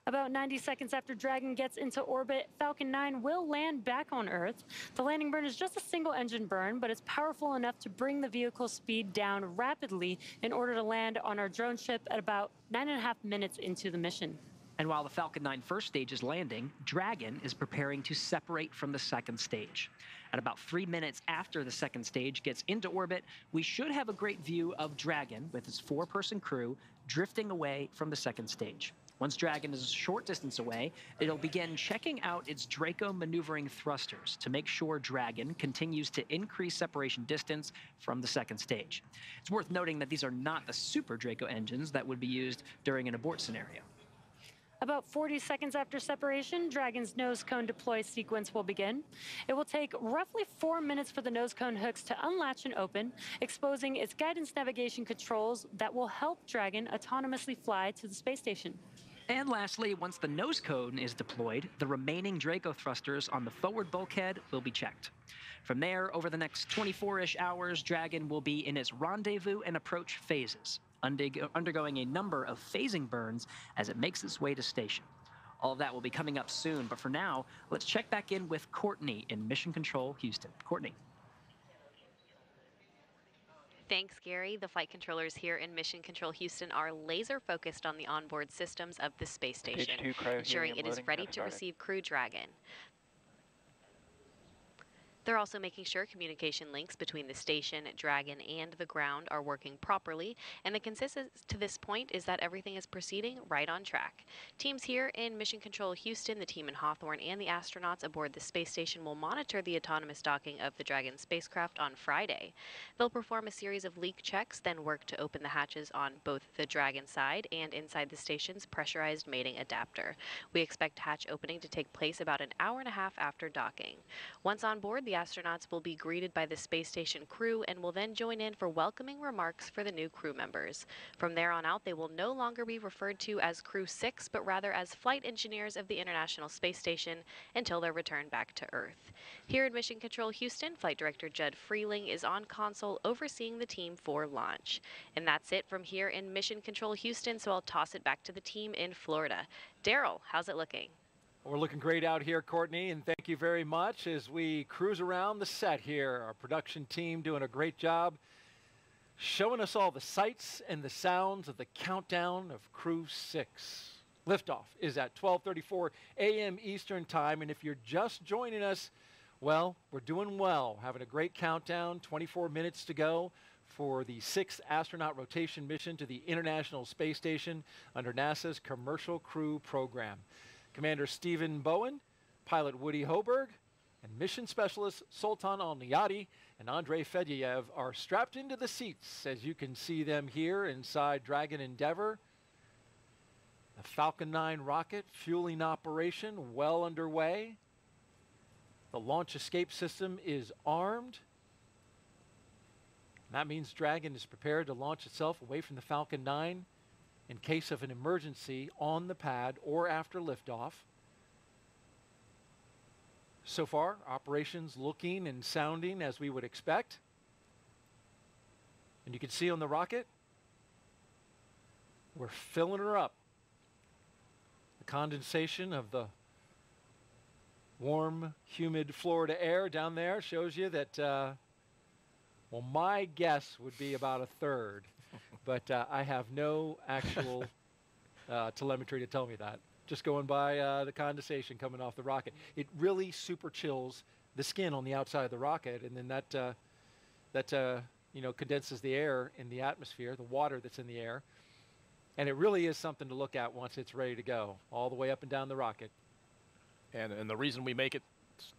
About 90 seconds after Dragon gets into orbit, Falcon 9 will land back on Earth. The landing burn is just a single engine burn, but it's powerful enough to bring the vehicle's speed down rapidly in order to land on our drone ship at about nine and a half minutes into the mission. And while the Falcon 9 first stage is landing, Dragon is preparing to separate from the second stage. At about three minutes after the second stage gets into orbit, we should have a great view of Dragon with its four person crew drifting away from the second stage. Once Dragon is a short distance away, it'll begin checking out its Draco maneuvering thrusters to make sure Dragon continues to increase separation distance from the second stage. It's worth noting that these are not the Super Draco engines that would be used during an abort scenario. About 40 seconds after separation, Dragon's nose cone deploy sequence will begin. It will take roughly four minutes for the nose cone hooks to unlatch and open, exposing its guidance navigation controls that will help Dragon autonomously fly to the space station. And lastly, once the nose cone is deployed, the remaining Draco thrusters on the forward bulkhead will be checked. From there, over the next 24-ish hours, Dragon will be in its rendezvous and approach phases, undergoing a number of phasing burns as it makes its way to station. All of that will be coming up soon, but for now, let's check back in with Courtney in Mission Control Houston. Courtney. Thanks, Gary. The flight controllers here in Mission Control Houston are laser focused on the onboard systems of the space station, ensuring it is ready to receive Crew Dragon. They're also making sure communication links between the station, Dragon, and the ground are working properly, and the consensus to this point is that everything is proceeding right on track. Teams here in Mission Control Houston, the team in Hawthorne, and the astronauts aboard the space station will monitor the autonomous docking of the Dragon spacecraft on Friday. They'll perform a series of leak checks, then work to open the hatches on both the Dragon side and inside the station's pressurized mating adapter. We expect hatch opening to take place about an hour and a half after docking. Once on board, the astronauts will be greeted by the space station crew and will then join in for welcoming remarks for the new crew members. From there on out, they will no longer be referred to as Crew 6, but rather as flight engineers of the International Space Station until their return back to Earth. Here in Mission Control Houston, Flight Director Judd Frieling is on console overseeing the team for launch. And that's it from here in Mission Control Houston, so I'll toss it back to the team in Florida. Derrol, how's it looking? We're looking great out here, Courtney, and thank you very much as we cruise around the set here. Our production team doing a great job showing us all the sights and the sounds of the countdown of Crew 6. Liftoff is at 12:34 a.m. Eastern Time, and if you're just joining us, well, we're doing well, having a great countdown. 24 minutes to go for the sixth astronaut rotation mission to the International Space Station under NASA's Commercial Crew Program. Commander Stephen Bowen, pilot Woody Hoburg, and mission specialist Sultan Al Neyadi and Andrey Fedyaev are strapped into the seats, as you can see them here inside Dragon Endeavour. The Falcon 9 rocket fueling operation well underway. The launch escape system is armed. That means Dragon is prepared to launch itself away from the Falcon 9 in case of an emergency on the pad or after liftoff. So far, operations looking and sounding as we would expect. And you can see on the rocket, we're filling her up. The condensation of the warm, humid Florida air down there shows you that, uh, well, my guess would be about a third but uh, I have no actual [LAUGHS] uh, telemetry to tell me that. Just going by uh, the condensation coming off the rocket. It really super chills the skin on the outside of the rocket, and then that, uh, that uh, you know, condenses the air in the atmosphere, the water that's in the air. And it really is something to look at once it's ready to go, all the way up and down the rocket. And, and the reason we make it,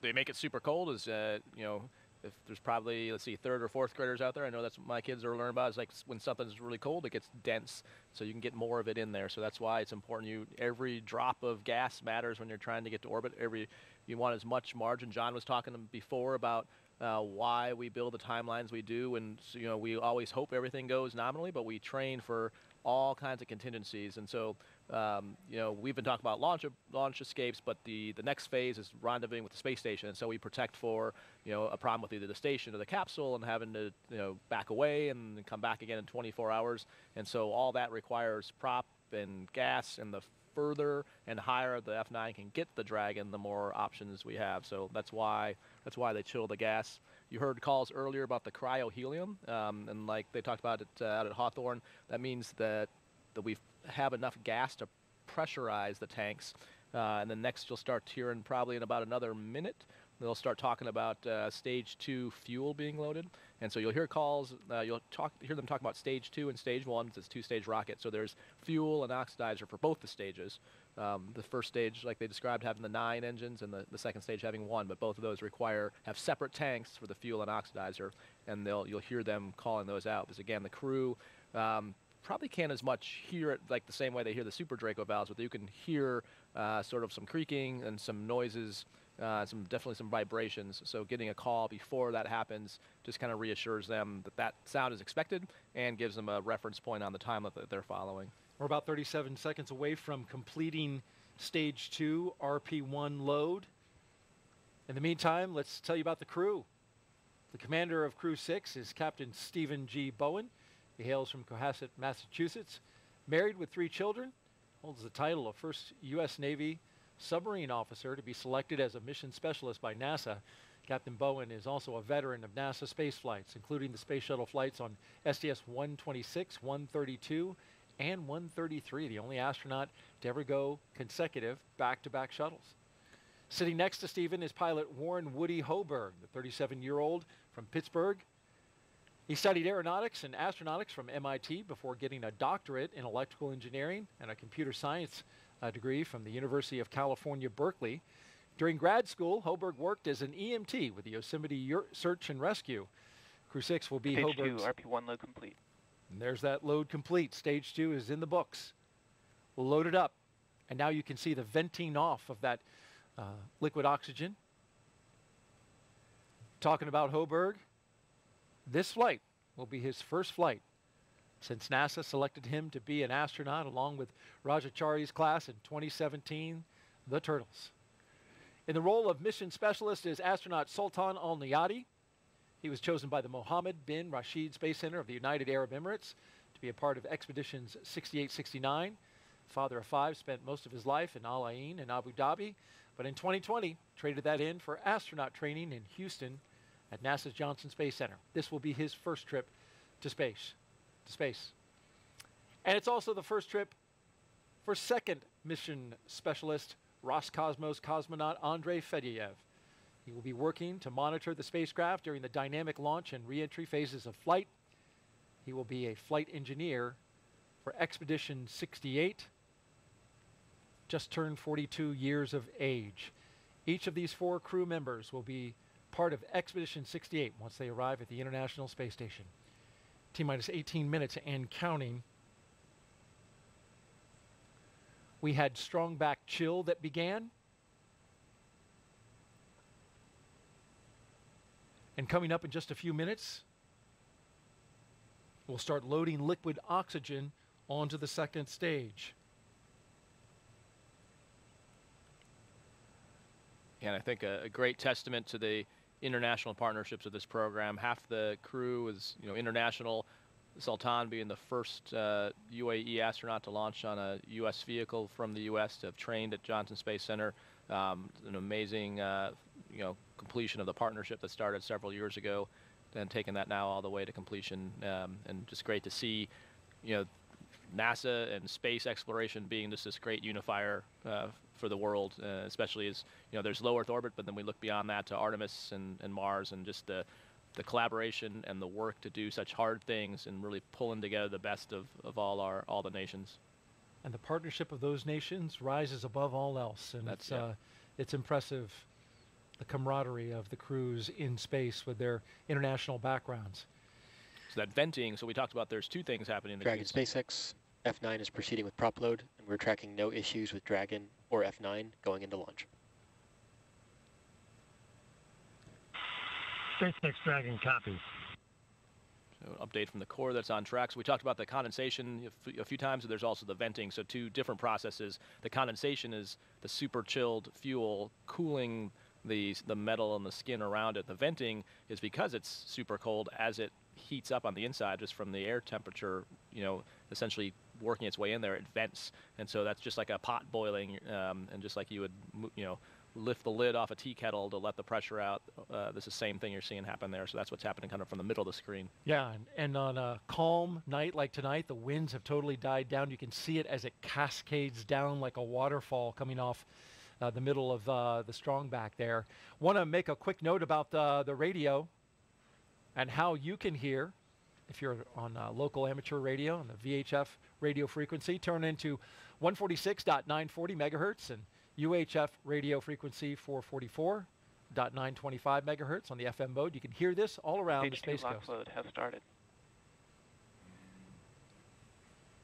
they make it super cold is, uh, you know, if there's probably let's see third or fourth graders out there, I know that's what my kids are learning about. Is like when something's really cold, it gets dense, so you can get more of it in there. So that's why it's important. You every drop of gas matters when you're trying to get to orbit. Every you want as much margin. John was talking before about uh, why we build the timelines we do, and so, you know we always hope everything goes nominally, but we train for all kinds of contingencies. And so, um, you know, we've been talking about launch launch escapes, but the the next phase is rendezvousing with the space station. And so we protect for you know a problem with either the station or the capsule, and having to you know back away and come back again in 24 hours. And so all that requires prop and gas and the further and higher the F9 can get the Dragon, the more options we have. So that's why that's why they chill the gas. You heard calls earlier about the cryohelium, um, and like they talked about it uh, out at Hawthorne. That means that that we have enough gas to pressurize the tanks, uh, and then next you'll start hearing probably in about another minute they'll start talking about uh, stage two fuel being loaded, and so you'll hear calls. Uh, you'll talk, hear them talk about stage two and stage one. It's two-stage rocket, so there's fuel and oxidizer for both the stages. Um, the first stage, like they described, having the nine engines, and the, the second stage having one, but both of those require have separate tanks for the fuel and oxidizer, and they'll you'll hear them calling those out because again, the crew. Um, probably can't as much hear it like the same way they hear the Super Draco valves, but you can hear uh, sort of some creaking and some noises uh, some definitely some vibrations. So getting a call before that happens just kind of reassures them that that sound is expected and gives them a reference point on the time that they're following. We're about 37 seconds away from completing stage two RP1 load. In the meantime, let's tell you about the crew. The commander of Crew 6 is Captain Stephen G. Bowen. He hails from Cohasset, Massachusetts. Married with three children, holds the title of First U.S. Navy submarine officer to be selected as a mission specialist by NASA. Captain Bowen is also a veteran of NASA space flights, including the space shuttle flights on STS-126, 132, and 133, the only astronaut to ever go consecutive back-to-back shuttles. Sitting next to Stephen is pilot Warren Woody Hoburg, the 37-year-old from Pittsburgh. He studied aeronautics and astronautics from MIT before getting a doctorate in electrical engineering and a computer science a degree from the University of California, Berkeley. During grad school, Hoburg worked as an EMT with the Yosemite Search and Rescue. Crew 6 will be Stage Hoburg's... 2, RP1 load complete. And there's that load complete. Stage 2 is in the books. We'll load it up. And now you can see the venting off of that uh, liquid oxygen. Talking about Hoburg, this flight will be his first flight since NASA selected him to be an astronaut along with Raja Chari's class in 2017, the Turtles. In the role of mission specialist is astronaut Sultan Al Neyadi. He was chosen by the Mohammed bin Rashid Space Center of the United Arab Emirates to be a part of expeditions 6869. Father of five spent most of his life in Al Ain and Abu Dhabi, but in 2020 traded that in for astronaut training in Houston at NASA's Johnson Space Center. This will be his first trip to space to space. And it's also the first trip for second mission specialist Roscosmos cosmonaut Andrey Fedyaev. He will be working to monitor the spacecraft during the dynamic launch and reentry phases of flight. He will be a flight engineer for Expedition 68, just turned 42 years of age. Each of these four crew members will be part of Expedition 68 once they arrive at the International Space Station. T minus 18 minutes and counting. We had strong back chill that began. And coming up in just a few minutes, we'll start loading liquid oxygen onto the second stage. And I think a, a great testament to the international partnerships of this program. Half the crew is, you know, international. Sultan being the first uh, UAE astronaut to launch on a U.S. vehicle from the U.S. to have trained at Johnson Space Center. Um, an amazing, uh, you know, completion of the partnership that started several years ago, and taking that now all the way to completion. Um, and just great to see, you know, NASA and space exploration being just this great unifier uh, for the world, uh, especially as you know there's low Earth orbit, but then we look beyond that to Artemis and, and Mars, and just the the collaboration and the work to do such hard things and really pulling together the best of, of all our all the nations. And the partnership of those nations rises above all else, and That's it's uh, it's impressive. The camaraderie of the crews in space with their international backgrounds. So that venting. So we talked about there's two things happening. Dragon. SpaceX F9 is proceeding with prop load, and we're tracking no issues with Dragon or F9 going into launch. SpaceX Dragon copy. So update from the core that's on track. So we talked about the condensation a few times. but There's also the venting. So two different processes. The condensation is the super chilled fuel cooling the the metal and the skin around it. The venting is because it's super cold as it heats up on the inside just from the air temperature. You know, essentially working its way in there, it vents, and so that's just like a pot boiling, um, and just like you would, you know, lift the lid off a tea kettle to let the pressure out. Uh, this is the same thing you're seeing happen there. So that's what's happening kind of from the middle of the screen. Yeah, and, and on a calm night like tonight, the winds have totally died down. You can see it as it cascades down like a waterfall coming off uh, the middle of uh, the strong back there. Want to make a quick note about the, the radio and how you can hear if you're on uh, local amateur radio on the VHF radio frequency, turn into 146.940 megahertz and UHF radio frequency 444.925 megahertz on the FM mode. You can hear this all around the Space Coast. load has started.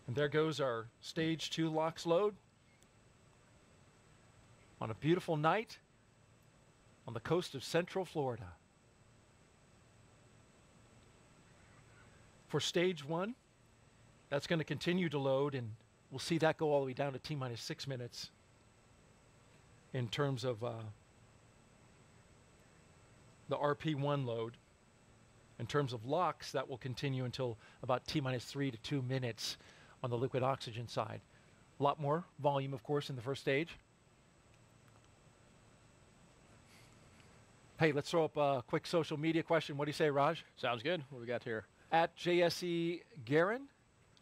And there goes our stage two LOX load on a beautiful night on the coast of central Florida. For stage one, that's going to continue to load, and we'll see that go all the way down to T minus six minutes in terms of uh, the RP1 load. In terms of LOX, that will continue until about T minus three to two minutes on the liquid oxygen side. A lot more volume, of course, in the first stage. Hey, let's throw up a quick social media question. What do you say, Raj? Sounds good. What we got here? At JSE Garin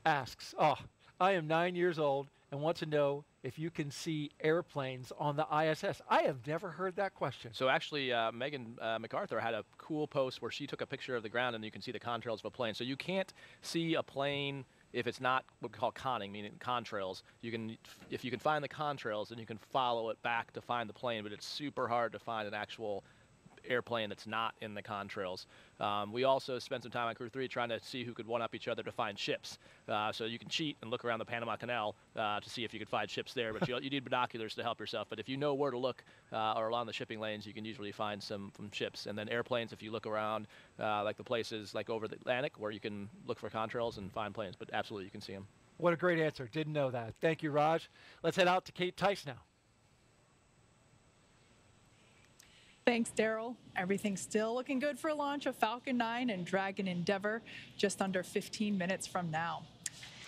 asks, oh, I am nine years old and want to know if you can see airplanes on the ISS. I have never heard that question. So actually, uh, Megan uh, McArthur had a cool post where she took a picture of the ground and you can see the contrails of a plane. So you can't see a plane if it's not what we call conning, meaning contrails. You can, if you can find the contrails, then you can follow it back to find the plane. But it's super hard to find an actual airplane that's not in the contrails. Um, we also spent some time on Crew 3 trying to see who could one-up each other to find ships. Uh, so you can cheat and look around the Panama Canal uh, to see if you could find ships there, but you, [LAUGHS] you, need binoculars to help yourself. But if you know where to look uh, or along the shipping lanes, you can usually find some, some ships. And then airplanes, if you look around, uh, like the places like over the Atlantic where you can look for contrails and find planes, but absolutely you can see them. What a great answer. Didn't know that. Thank you, Raj. Let's head out to Kate Tice now. Thanks, Derrol. Everything's still looking good for launch of Falcon 9 and Dragon Endeavour just under 15 minutes from now.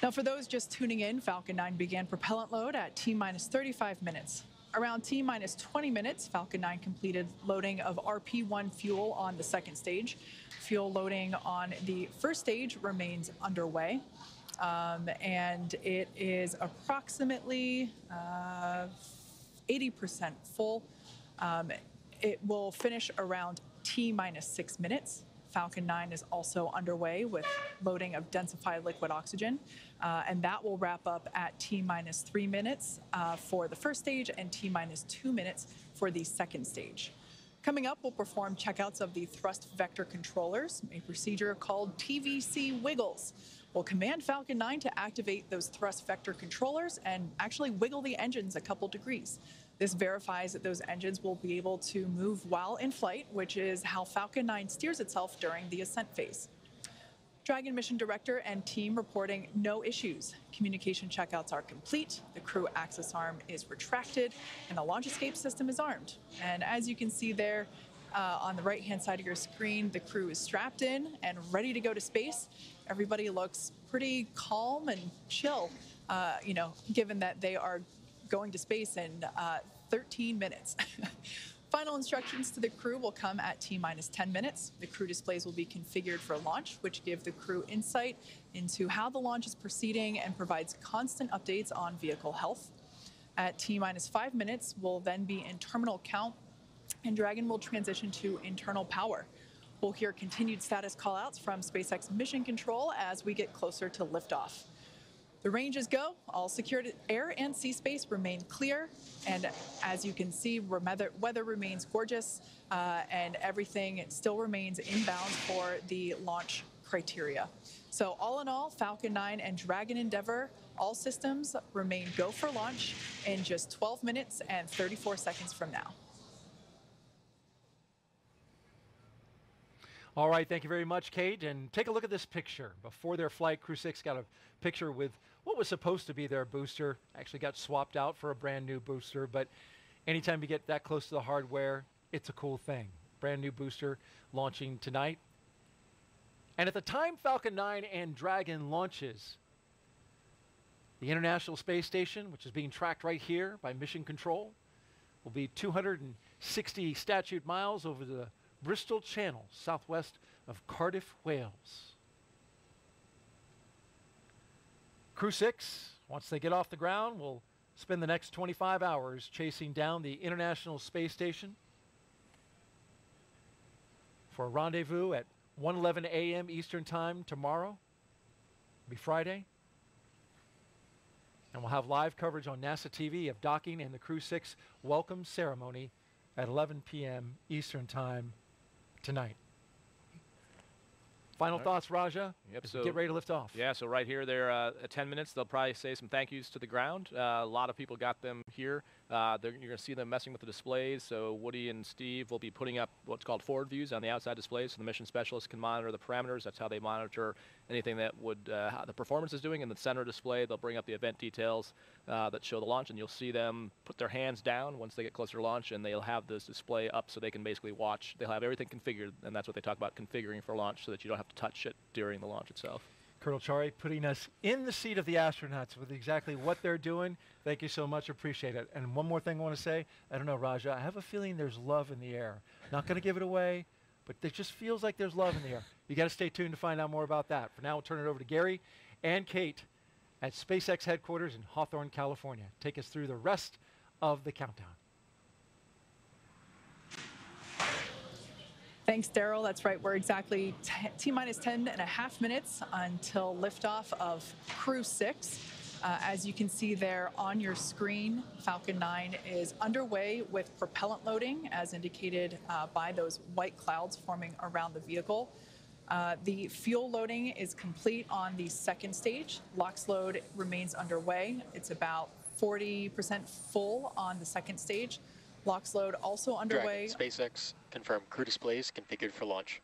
Now, for those just tuning in, Falcon 9 began propellant load at T minus 35 minutes. Around T minus 20 minutes, Falcon 9 completed loading of RP1 fuel on the second stage. Fuel loading on the first stage remains underway. Um, and it is approximately 80% uh, full. Um, it will finish around T minus six minutes. Falcon 9 is also underway with loading of densified liquid oxygen, uh, and that will wrap up at T minus three minutes uh, for the first stage and T minus two minutes for the second stage. Coming up, we'll perform checkouts of the thrust vector controllers, a procedure called TVC wiggles. We'll command Falcon 9 to activate those thrust vector controllers and actually wiggle the engines a couple degrees. This verifies that those engines will be able to move while in flight, which is how Falcon 9 steers itself during the ascent phase. Dragon mission director and team reporting no issues. Communication checkouts are complete, the crew access arm is retracted, and the launch escape system is armed. And as you can see there uh, on the right hand side of your screen, the crew is strapped in and ready to go to space. Everybody looks pretty calm and chill, uh, you know, given that they are going to space in uh, 13 minutes. [LAUGHS] Final instructions to the crew will come at T minus 10 minutes. The crew displays will be configured for launch, which give the crew insight into how the launch is proceeding and provides constant updates on vehicle health. At T minus five minutes, we'll then be in terminal count, and Dragon will transition to internal power. We'll hear continued status callouts from SpaceX Mission Control as we get closer to liftoff. The ranges go, all secured air and sea space remain clear. And as you can see, weather, weather remains gorgeous uh, and everything still remains inbound for the launch criteria. So all in all, Falcon 9 and Dragon Endeavour, all systems remain go for launch in just 12 minutes and 34 seconds from now. All right, thank you very much, Kate. And take a look at this picture. Before their flight, Crew 6 got a picture with what was supposed to be their booster. Actually got swapped out for a brand new booster, but anytime you get that close to the hardware, it's a cool thing. Brand new booster launching tonight. And at the time Falcon 9 and Dragon launches, The International Space Station, which is being tracked right here by Mission Control, will be 260 statute miles over the Bristol Channel, southwest of Cardiff, Wales. Crew 6, once they get off the ground, will spend the next 25 hours chasing down the International Space Station for a rendezvous at 1:11 a.m. Eastern Time tomorrow. Be Friday. And we'll have live coverage on NASA TV of docking and the Crew 6 welcome ceremony at 11 p.m. Eastern Time tonight. Final right. thoughts, Raja? Yep, so- get ready to lift off. Yeah, so right here, they're uh, at 10 minutes. They'll probably say some thank yous to the ground. Uh, a lot of people got them here. Uh, you're going to see them messing with the displays. So Woody and Steve will be putting up what's called forward views on the outside displays, so the mission specialist can monitor the parameters. That's how they monitor anything that would uh, how the performance is doing. In the center display, they'll bring up the event details uh, that show the launch, and you'll see them put their hands down once they get closer to launch, and they'll have this display up so they can basically watch. They'll have everything configured, and that's what they talk about configuring for launch, so that you don't have to touch it during the launch itself. Colonel Chari putting us in the seat of the astronauts with exactly what they're doing. Thank you so much. Appreciate it. And one more thing I want to say. I don't know, Raja. I have a feeling there's love in the air. Not going to give it away, but it just feels like there's love in the air. You got to stay tuned to find out more about that. For now, we'll turn it over to Gary and Kate at SpaceX headquarters in Hawthorne, California. Take us through the rest of the countdown. Thanks, Derrol. That's right. We're exactly t, minus 10 and a half minutes until liftoff of Crew 6. Uh, as you can see there on your screen, Falcon 9 is underway with propellant loading, as indicated uh, by those white clouds forming around the vehicle. Uh, the fuel loading is complete on the second stage. LOX load remains underway. It's about 40% full on the second stage. LOX load also underway. Dragon, SpaceX, confirm crew displays configured for launch.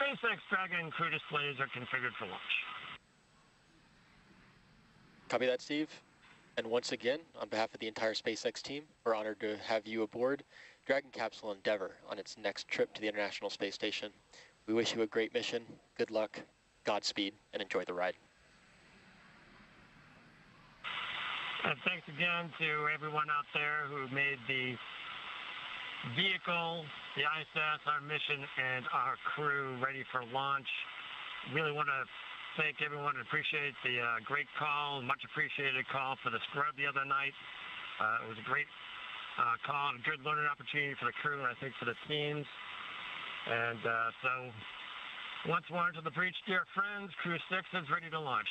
SpaceX Dragon crew displays are configured for launch. Copy that, Steve. And once again, on behalf of the entire SpaceX team, we're honored to have you aboard Dragon Capsule Endeavour on its next trip to the International Space Station. We wish you a great mission, good luck, Godspeed, and enjoy the ride. And [CLEARS THROAT] thanks again to everyone out there who made the vehicle, the ISS, our mission, and our crew ready for launch. Really want to thank everyone and appreciate the uh, great call, much appreciated call for the scrub the other night. Uh, it was a great uh, call and a good learning opportunity for the crew and I think for the teams. And uh, so once more to the breach, dear friends, Crew 6 is ready to launch.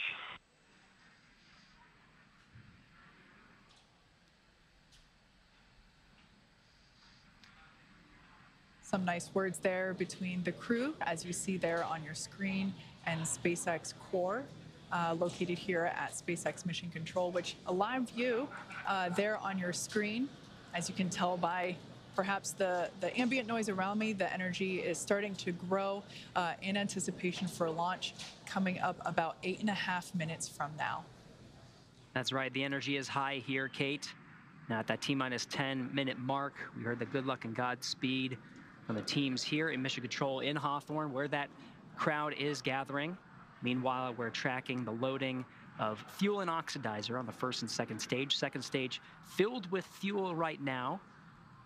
Some nice words there between the crew, as you see there on your screen, and SpaceX Core, uh, located here at SpaceX Mission Control, which a live view uh, there on your screen, as you can tell by perhaps the, the ambient noise around me, the energy is starting to grow uh, in anticipation for launch coming up about eight and a half minutes from now. That's right. The energy is high here, Kate. Now at that T minus 10 minute mark, we heard the good luck and Godspeed from the teams here in Mission Control in Hawthorne, where that crowd is gathering. Meanwhile, we're tracking the loading of fuel and oxidizer on the first and second stage. Second stage filled with fuel right now,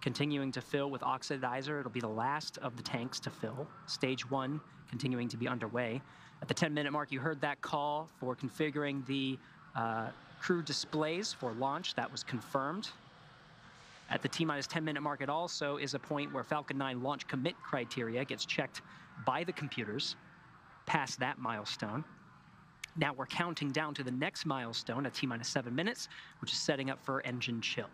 continuing to fill with oxidizer. It'll be the last of the tanks to fill. Stage one continuing to be underway. At the 10 minute mark, you heard that call for configuring the uh, crew displays for launch. That was confirmed. At the T minus 10 minute mark, it also is a point where Falcon 9 launch commit criteria gets checked by the computers past that milestone. Now we're counting down to the next milestone at T minus seven minutes, which is setting up for engine chill.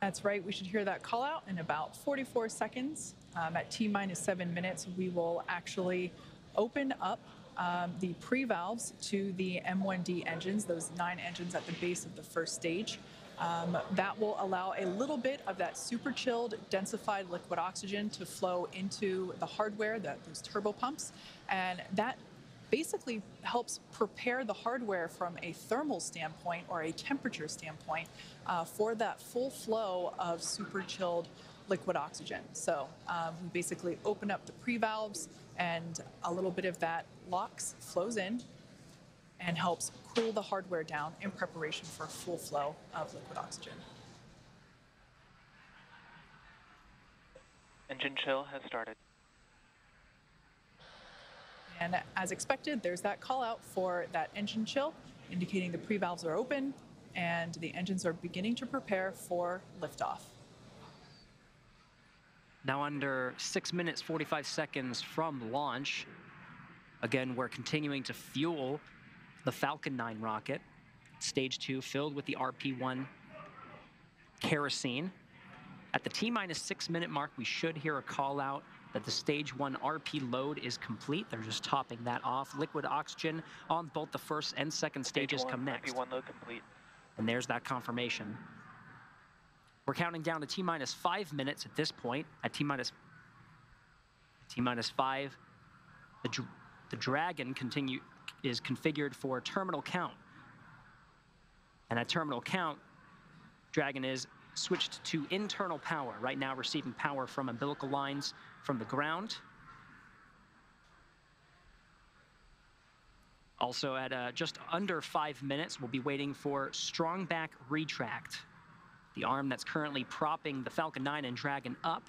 That's right. We should hear that call out in about 44 seconds. Um, at T minus seven minutes, we will actually open up um, the pre valves to the M1D engines, those nine engines at the base of the first stage. Um, that will allow a little bit of that super chilled, densified liquid oxygen to flow into the hardware, the, those turbo pumps. And that basically helps prepare the hardware from a thermal standpoint or a temperature standpoint uh, for that full flow of super chilled liquid oxygen. So um, we basically open up the pre-valves and a little bit of that LOX flows in and helps cool the hardware down in preparation for a full flow of liquid oxygen. Engine chill has started. And as expected, there's that call out for that engine chill, indicating the pre-valves are open and the engines are beginning to prepare for liftoff. Now under 6 minutes 45 seconds from launch. Again, we're continuing to fuel the Falcon 9 rocket. Stage 2 filled with the RP-1 kerosene. At the T-minus 6 minute mark, we should hear a call out that the stage 1 RP load is complete. They're just topping that off. Liquid oxygen on both the first and second stages Stage one, come next. RP1 load complete. And there's that confirmation. We're counting down to T minus five minutes at this point. At T minus T minus five, the, dr- the Dragon continue is configured for terminal count. And at terminal count, Dragon is switched to internal power. Right now, receiving power from umbilical lines from the ground. Also, at uh, just under five minutes, we'll be waiting for strong back retract. The arm that's currently propping the Falcon 9 and Dragon up.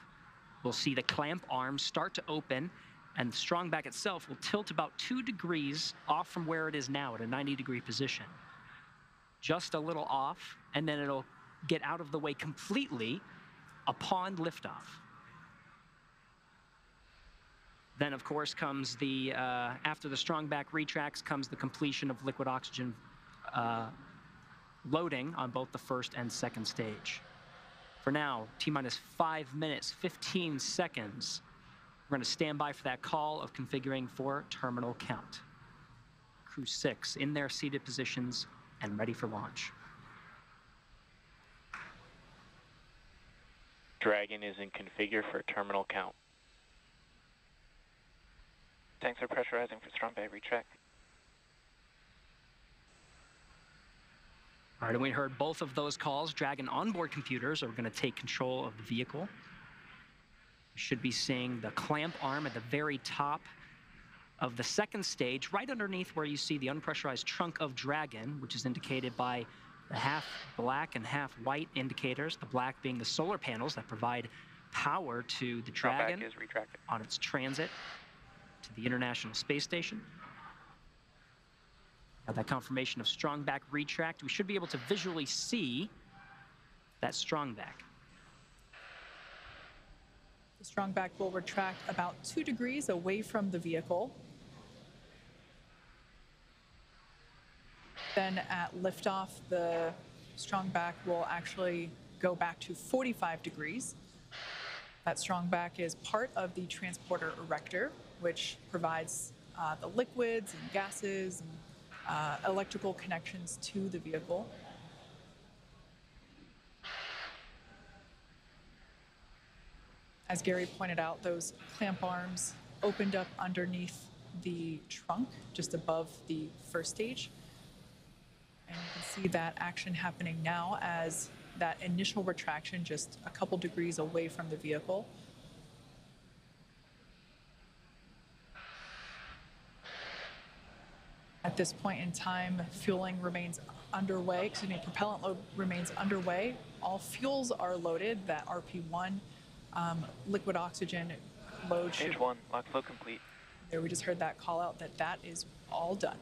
We'll see the clamp arm start to open, and the strong back itself will tilt about two degrees off from where it is now at a 90 degree position. Just a little off, and then it'll get out of the way completely upon liftoff. Then, of course, comes the, uh, after the strong back retracts, comes the completion of liquid oxygen uh, loading on both the first and second stage. For now, T minus five minutes, 15 seconds. We're going to stand by for that call of configuring for terminal count. Crew six in their seated positions and ready for launch. Dragon is in configure for terminal count. Tanks are pressurizing for strong back retract. All right, and we heard both of those calls. Dragon onboard computers are going to take control of the vehicle. Should be seeing the clamp arm at the very top of the second stage, right underneath where you see the unpressurized trunk of Dragon, which is indicated by the half black and half white indicators, the black being the solar panels that provide power to the Dragon on its transit to the International Space Station. Got that confirmation of strong back retract. We should be able to visually see that strong back. The strong back will retract about two degrees away from the vehicle. Then at liftoff, the strong back will actually go back to 45 degrees. That strong back is part of the transporter erector, which provides uh, the liquids and gases and uh, electrical connections to the vehicle. As Gary pointed out, those clamp arms opened up underneath the trunk, just above the first stage. And you can see that action happening now as that initial retraction just a couple degrees away from the vehicle. At this point in time, fueling remains underway, excuse me, propellant load remains underway. All fuels are loaded, that RP1 um, liquid oxygen load should, one, lock flow complete. there we just heard that call out that that is all done.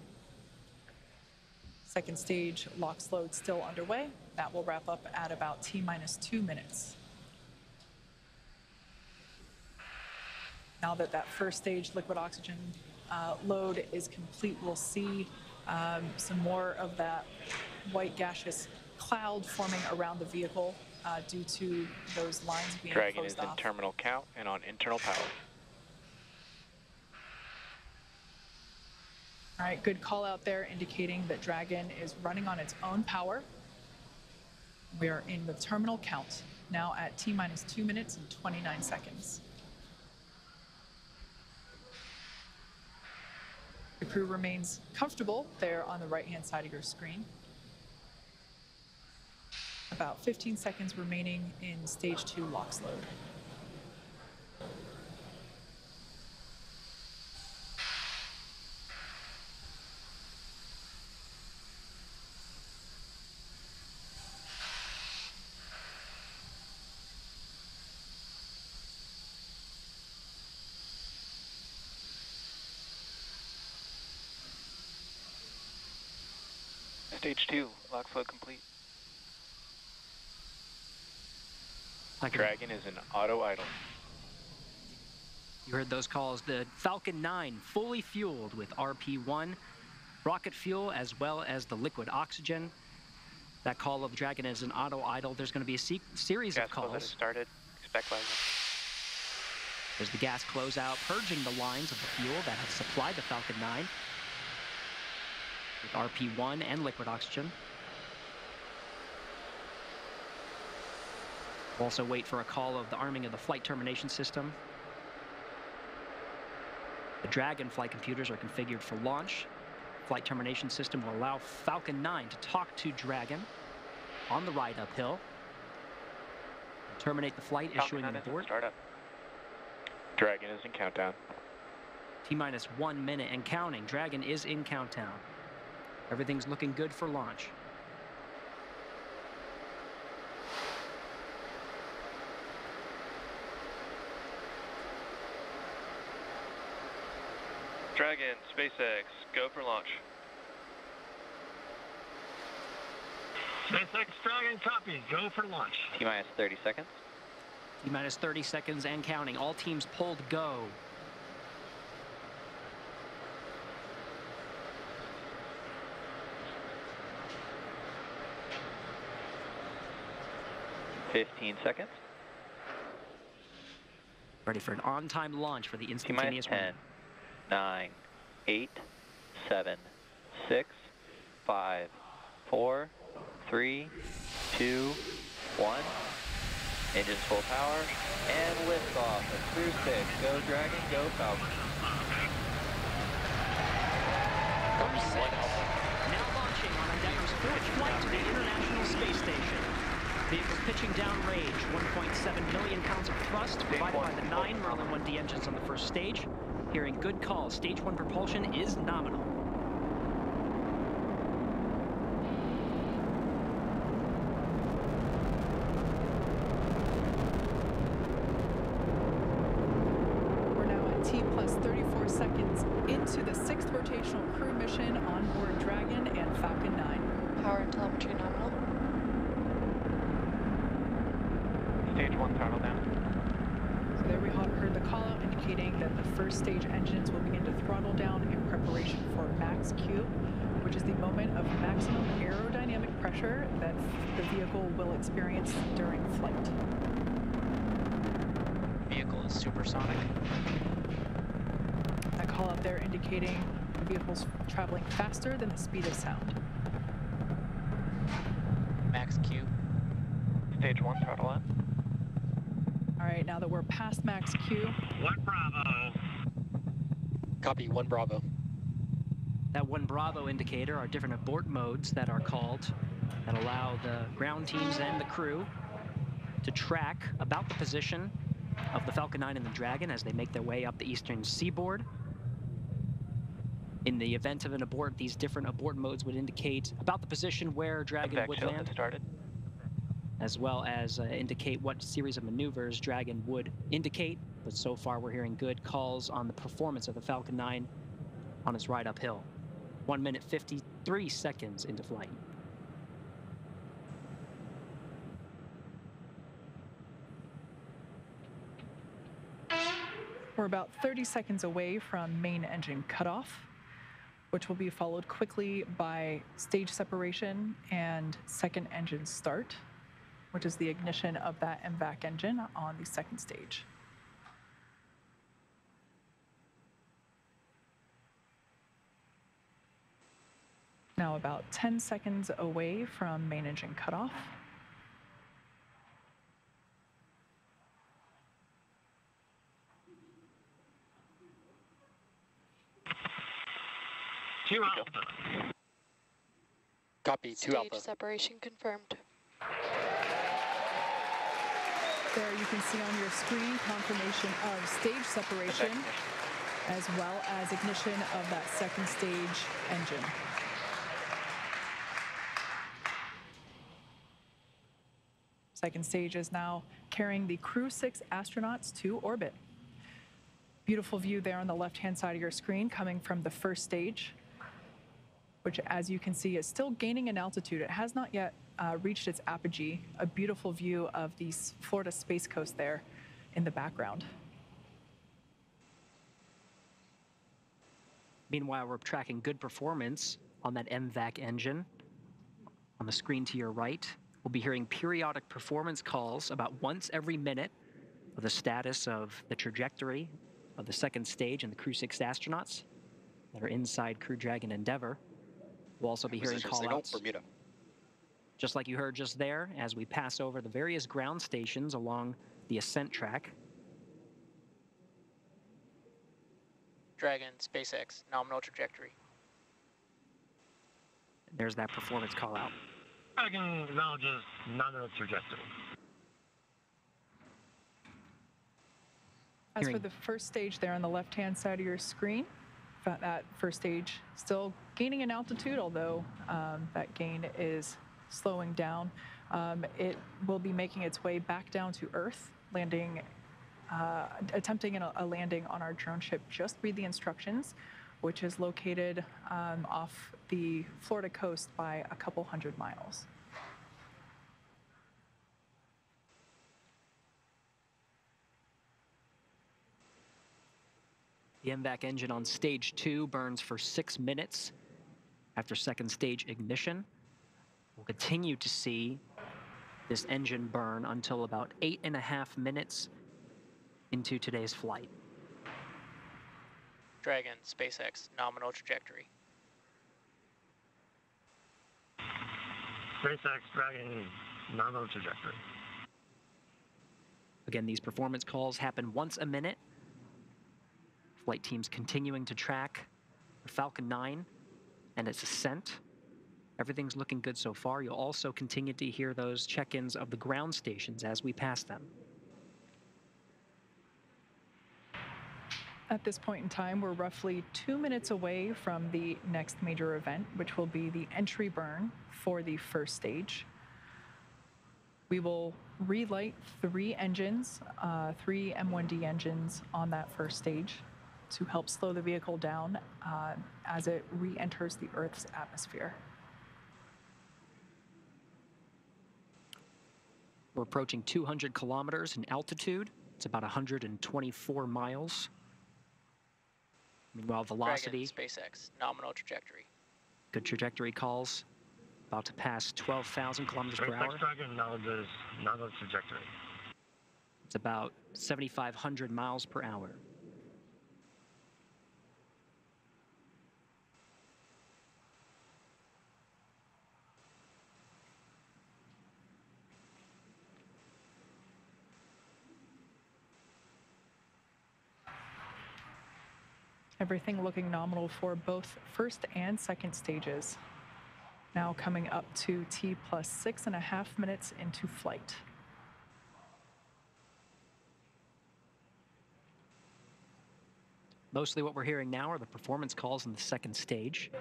Second stage LOX load still underway. That will wrap up at about T minus two minutes. Now that that first stage liquid oxygen uh, load is complete, we'll see um, some more of that white gaseous cloud forming around the vehicle uh, due to those lines being Dragon is closed in terminal count and on internal power. All right, good call out there indicating that Dragon is running on its own power. We are in the terminal count now at T minus two minutes and 29 seconds. The crew remains comfortable there on the right hand side of your screen. About 15 seconds remaining in stage two LOX load. Stage two, lock flow complete. Dragon is an auto idle. You heard those calls. The Falcon 9 fully fueled with RP-1, rocket fuel, as well as the liquid oxygen. That call of Dragon is an auto idle. There's going to be a se series Gas of calls. started. Expect. There's the gas closeout, purging the lines of the fuel that have supplied the Falcon 9 with RP-1 and liquid oxygen. We'll also wait for a call of the arming of the flight termination system. The Dragon flight computers are configured for launch. Flight termination system will allow Falcon 9 to talk to Dragon on the ride uphill. Terminate the flight, issuing an abort. Startup. Dragon is in countdown. T-minus one minute and counting. Dragon is in countdown. Everything's looking good for launch. Dragon, SpaceX, go for launch. SpaceX Dragon copy. Go for launch. T minus 30 seconds. T-minus 30 seconds and counting. All teams pulled go. Fifteen seconds. Ready for an on-time launch for the T instantaneous 10, run. 9, 8, 7, 6, 5, 4, 3, 2, 1. Engines full power and liftoff of Crew 6. Go Dragon, go Falcon. Now launching on Endeavour's fourth flight to the International Space Station. Vehicle pitching down range, 1.7 million pounds of thrust provided by the nine Merlin 1D engines on the first stage. Hearing good calls, stage one propulsion is nominal. We're now at T plus 34 seconds into the sixth rotational crew mission on board Dragon and Falcon 9. Power and telemetry nominal. Stage 1 throttle down. So there we ha- heard the call out indicating that the first stage engines will begin to throttle down in preparation for max Q, which is the moment of maximum aerodynamic pressure that the vehicle will experience during flight. Vehicle is supersonic. That call out there indicating the vehicle's traveling faster than the speed of sound. Max Q. Stage 1 throttle up. All right, now that we're past max Q, One Bravo. Copy, one Bravo. That one Bravo indicator are different abort modes that are called that allow the ground teams and the crew to track about the position of the Falcon 9 and the Dragon as they make their way up the eastern seaboard. In the event of an abort, these different abort modes would indicate about the position where Dragon would land, started. as well as uh, indicate what series of maneuvers Dragon would indicate. But so far, we're hearing good calls on the performance of the Falcon 9 on its ride uphill. One minute 53 seconds into flight. we're about 30 seconds away from main engine cutoff, which will be followed quickly by stage separation and second engine start, which is the ignition of that MVAC engine on the second stage. Now about 10 seconds away from main engine cutoff. Two Alpha. Copy, two Stage Alpha. separation confirmed. There you can see on your screen confirmation of stage separation as well as ignition of that second stage engine. Second stage is now carrying the Crew 6 astronauts to orbit. Beautiful view there on the left-hand side of your screen coming from the first stage which, as you can see, is still gaining in altitude. It has not yet uh, reached its apogee, a beautiful view of the Florida Space Coast there in the background. Meanwhile, we're tracking good performance on that MVAC engine. On the screen to your right, we'll be hearing periodic performance calls about once every minute of the status of the trajectory of the second stage and the Crew 6 astronauts that are inside Crew Dragon Endeavour. We'll also be hearing call outs. Bermuda. Just like you heard just there, as we pass over the various ground stations along the ascent track. Dragon, SpaceX, nominal trajectory. There's that performance call out. Dragon acknowledges nominal trajectory. As for the first stage there on the left-hand side of your screen, that first stage still gaining in altitude, although um, that gain is slowing down. Um, it will be making its way back down to Earth, landing, uh, attempting a, a landing on our drone ship. Just read the instructions, which is located um, off the Florida coast by a couple hundred miles. The MVAC engine on stage two burns for six minutes after second stage ignition. We'll continue to see this engine burn until about eight and a half minutes into today's flight. Dragon, SpaceX, nominal trajectory. SpaceX Dragon nominal trajectory. Again, these performance calls happen once a minute. Flight teams continuing to track the Falcon 9 and its ascent. Everything's looking good so far. You'll also continue to hear those check ins of the ground stations as we pass them. At this point in time, we're roughly two minutes away from the next major event, which will be the entry burn for the first stage. We will relight three engines, uh, three M1D engines on that first stage to help slow the vehicle down uh, as it re enters the Earth's atmosphere. We're approaching 200 kilometers in altitude. It's about 124 miles. Meanwhile, velocity, Dragon, SpaceX, nominal trajectory. good trajectory calls, about to pass 12,000 kilometers per hour. SpaceX Dragon acknowledges nominal trajectory. It's about 7,500 miles per hour. Everything looking nominal for both first and second stages. Now coming up to T plus six and a half minutes into flight. Mostly what we're hearing now are the performance calls in the second stage.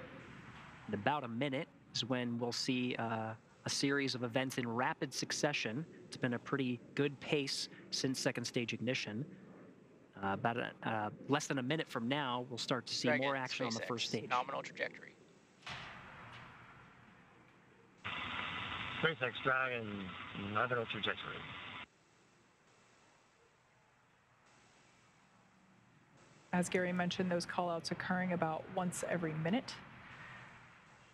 In about a minute is when we'll see uh, a series of events in rapid succession. It's been a pretty good pace since second stage ignition. Uh, about a, uh, less than a minute from now, we'll start to see Dragon, more action on the first stage. Nominal trajectory. SpaceX Dragon nominal trajectory. As Gary mentioned, those callouts occurring about once every minute.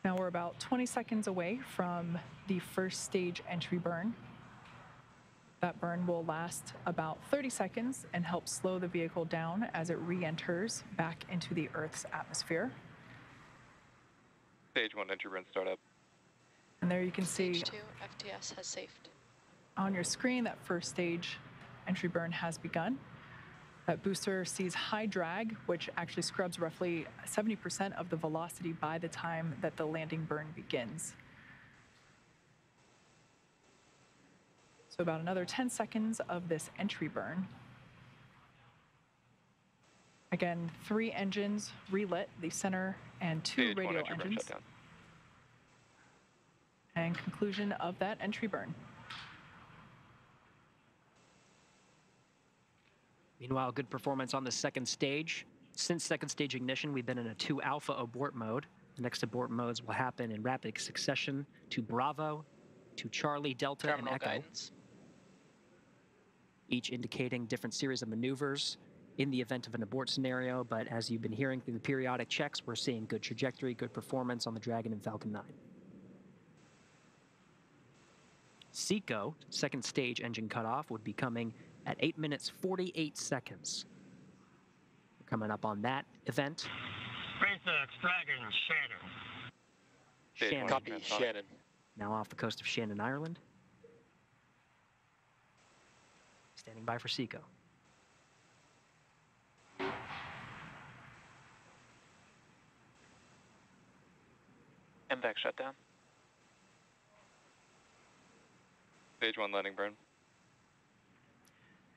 Now we're about 20 seconds away from the first stage entry burn. That burn will last about 30 seconds and help slow the vehicle down as it re-enters back into the Earth's atmosphere. Stage one entry run startup. And there you can see Stage 2, FTS has safed. on your screen that first stage entry burn has begun. That booster sees high drag, which actually scrubs roughly 70% of the velocity by the time that the landing burn begins. So about another 10 seconds of this entry burn. Again, three engines relit, the center and two Stage one radio engines. And conclusion of that entry burn. Meanwhile, good performance on the second stage. Since second stage ignition, we've been in a 2 alpha abort mode. The next abort modes will happen in rapid succession to Bravo, to Charlie, Delta, Terminal and Echo. guidance. Each indicating different series of maneuvers in the event of an abort scenario. But as you've been hearing through the periodic checks, we're seeing good trajectory, good performance on the Dragon and Falcon 9. Seco, second stage engine cutoff, would be coming at 8 minutes 48 seconds. We're coming up on that event. SpaceX Dragon Shannon. Shannon. Copy, Shannon. Now off the coast of Shannon, Ireland. Standing by for Seco. MVAC shutdown. Stage one landing burn.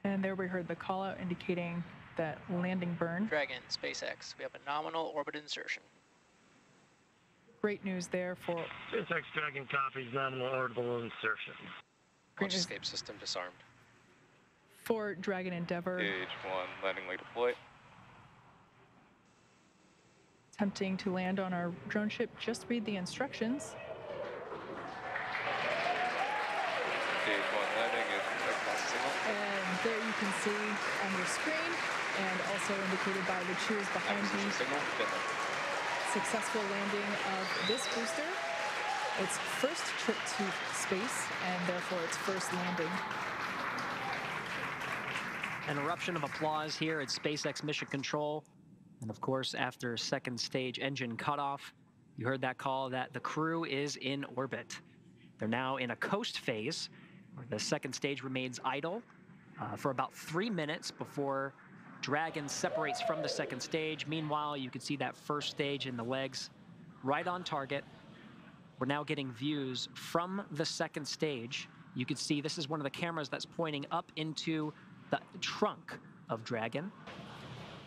And there we heard the call out indicating that landing burn. Dragon, SpaceX. We have a nominal orbit insertion. Great news there for SpaceX Dragon copies nominal orbital insertion. Great Launch escape system disarmed. For Dragon Endeavour. Stage one landing leg deployed. Attempting to land on our drone ship. Just read the instructions. Stage one landing is. And there you can see on your screen, and also indicated by the cheers behind me, successful landing of this booster. Its first trip to space, and therefore its first landing. An eruption of applause here at SpaceX Mission Control. And of course, after second stage engine cutoff, you heard that call that the crew is in orbit. They're now in a coast phase where the second stage remains idle uh, for about three minutes before Dragon separates from the second stage. Meanwhile, you can see that first stage in the legs right on target. We're now getting views from the second stage. You can see this is one of the cameras that's pointing up into the trunk of Dragon.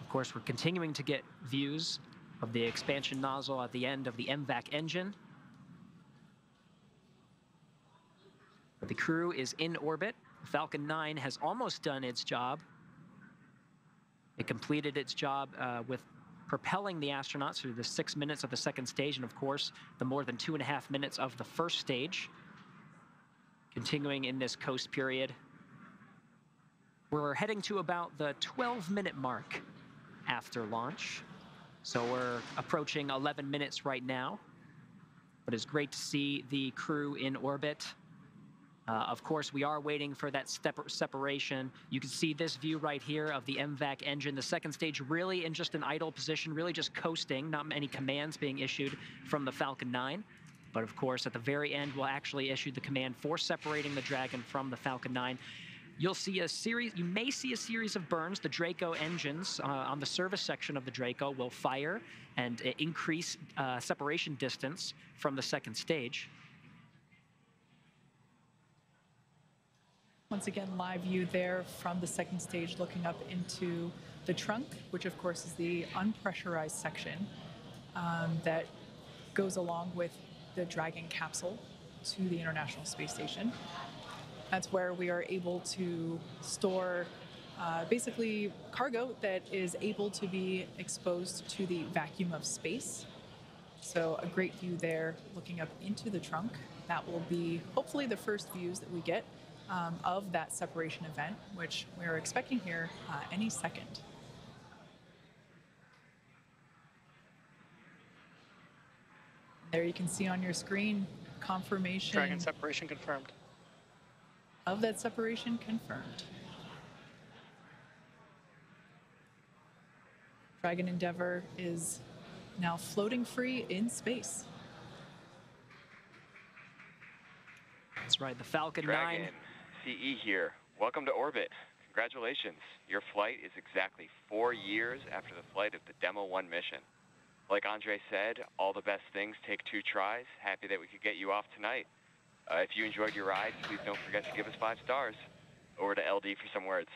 Of course, we're continuing to get views of the expansion nozzle at the end of the MVAC engine. The crew is in orbit. Falcon 9 has almost done its job. It completed its job uh, with propelling the astronauts through the six minutes of the second stage, and of course, the more than two and a half minutes of the first stage. Continuing in this coast period, we're heading to about the 12 minute mark after launch. So we're approaching 11 minutes right now. But it's great to see the crew in orbit. Uh, of course, we are waiting for that separation. You can see this view right here of the MVAC engine. The second stage really in just an idle position, really just coasting, not many commands being issued from the Falcon 9. But of course, at the very end, we'll actually issue the command for separating the Dragon from the Falcon 9. You'll see a series, you may see a series of burns. The Draco engines uh, on the service section of the Draco will fire and uh, increase uh, separation distance from the second stage. Once again, live view there from the second stage looking up into the trunk, which of course is the unpressurized section um, that goes along with the Dragon capsule to the International Space Station. That's where we are able to store uh, basically cargo that is able to be exposed to the vacuum of space. So, a great view there looking up into the trunk. That will be hopefully the first views that we get um, of that separation event, which we're expecting here uh, any second. There you can see on your screen confirmation Dragon separation confirmed. Of that separation confirmed. Dragon Endeavour is now floating free in space. That's right, the Falcon Dragon, 9. CE here. Welcome to orbit. Congratulations. Your flight is exactly four years after the flight of the Demo 1 mission. Like Andrey said, all the best things take two tries. Happy that we could get you off tonight. Uh, if you enjoyed your ride, please don't forget to give us five stars. Over to LD for some words.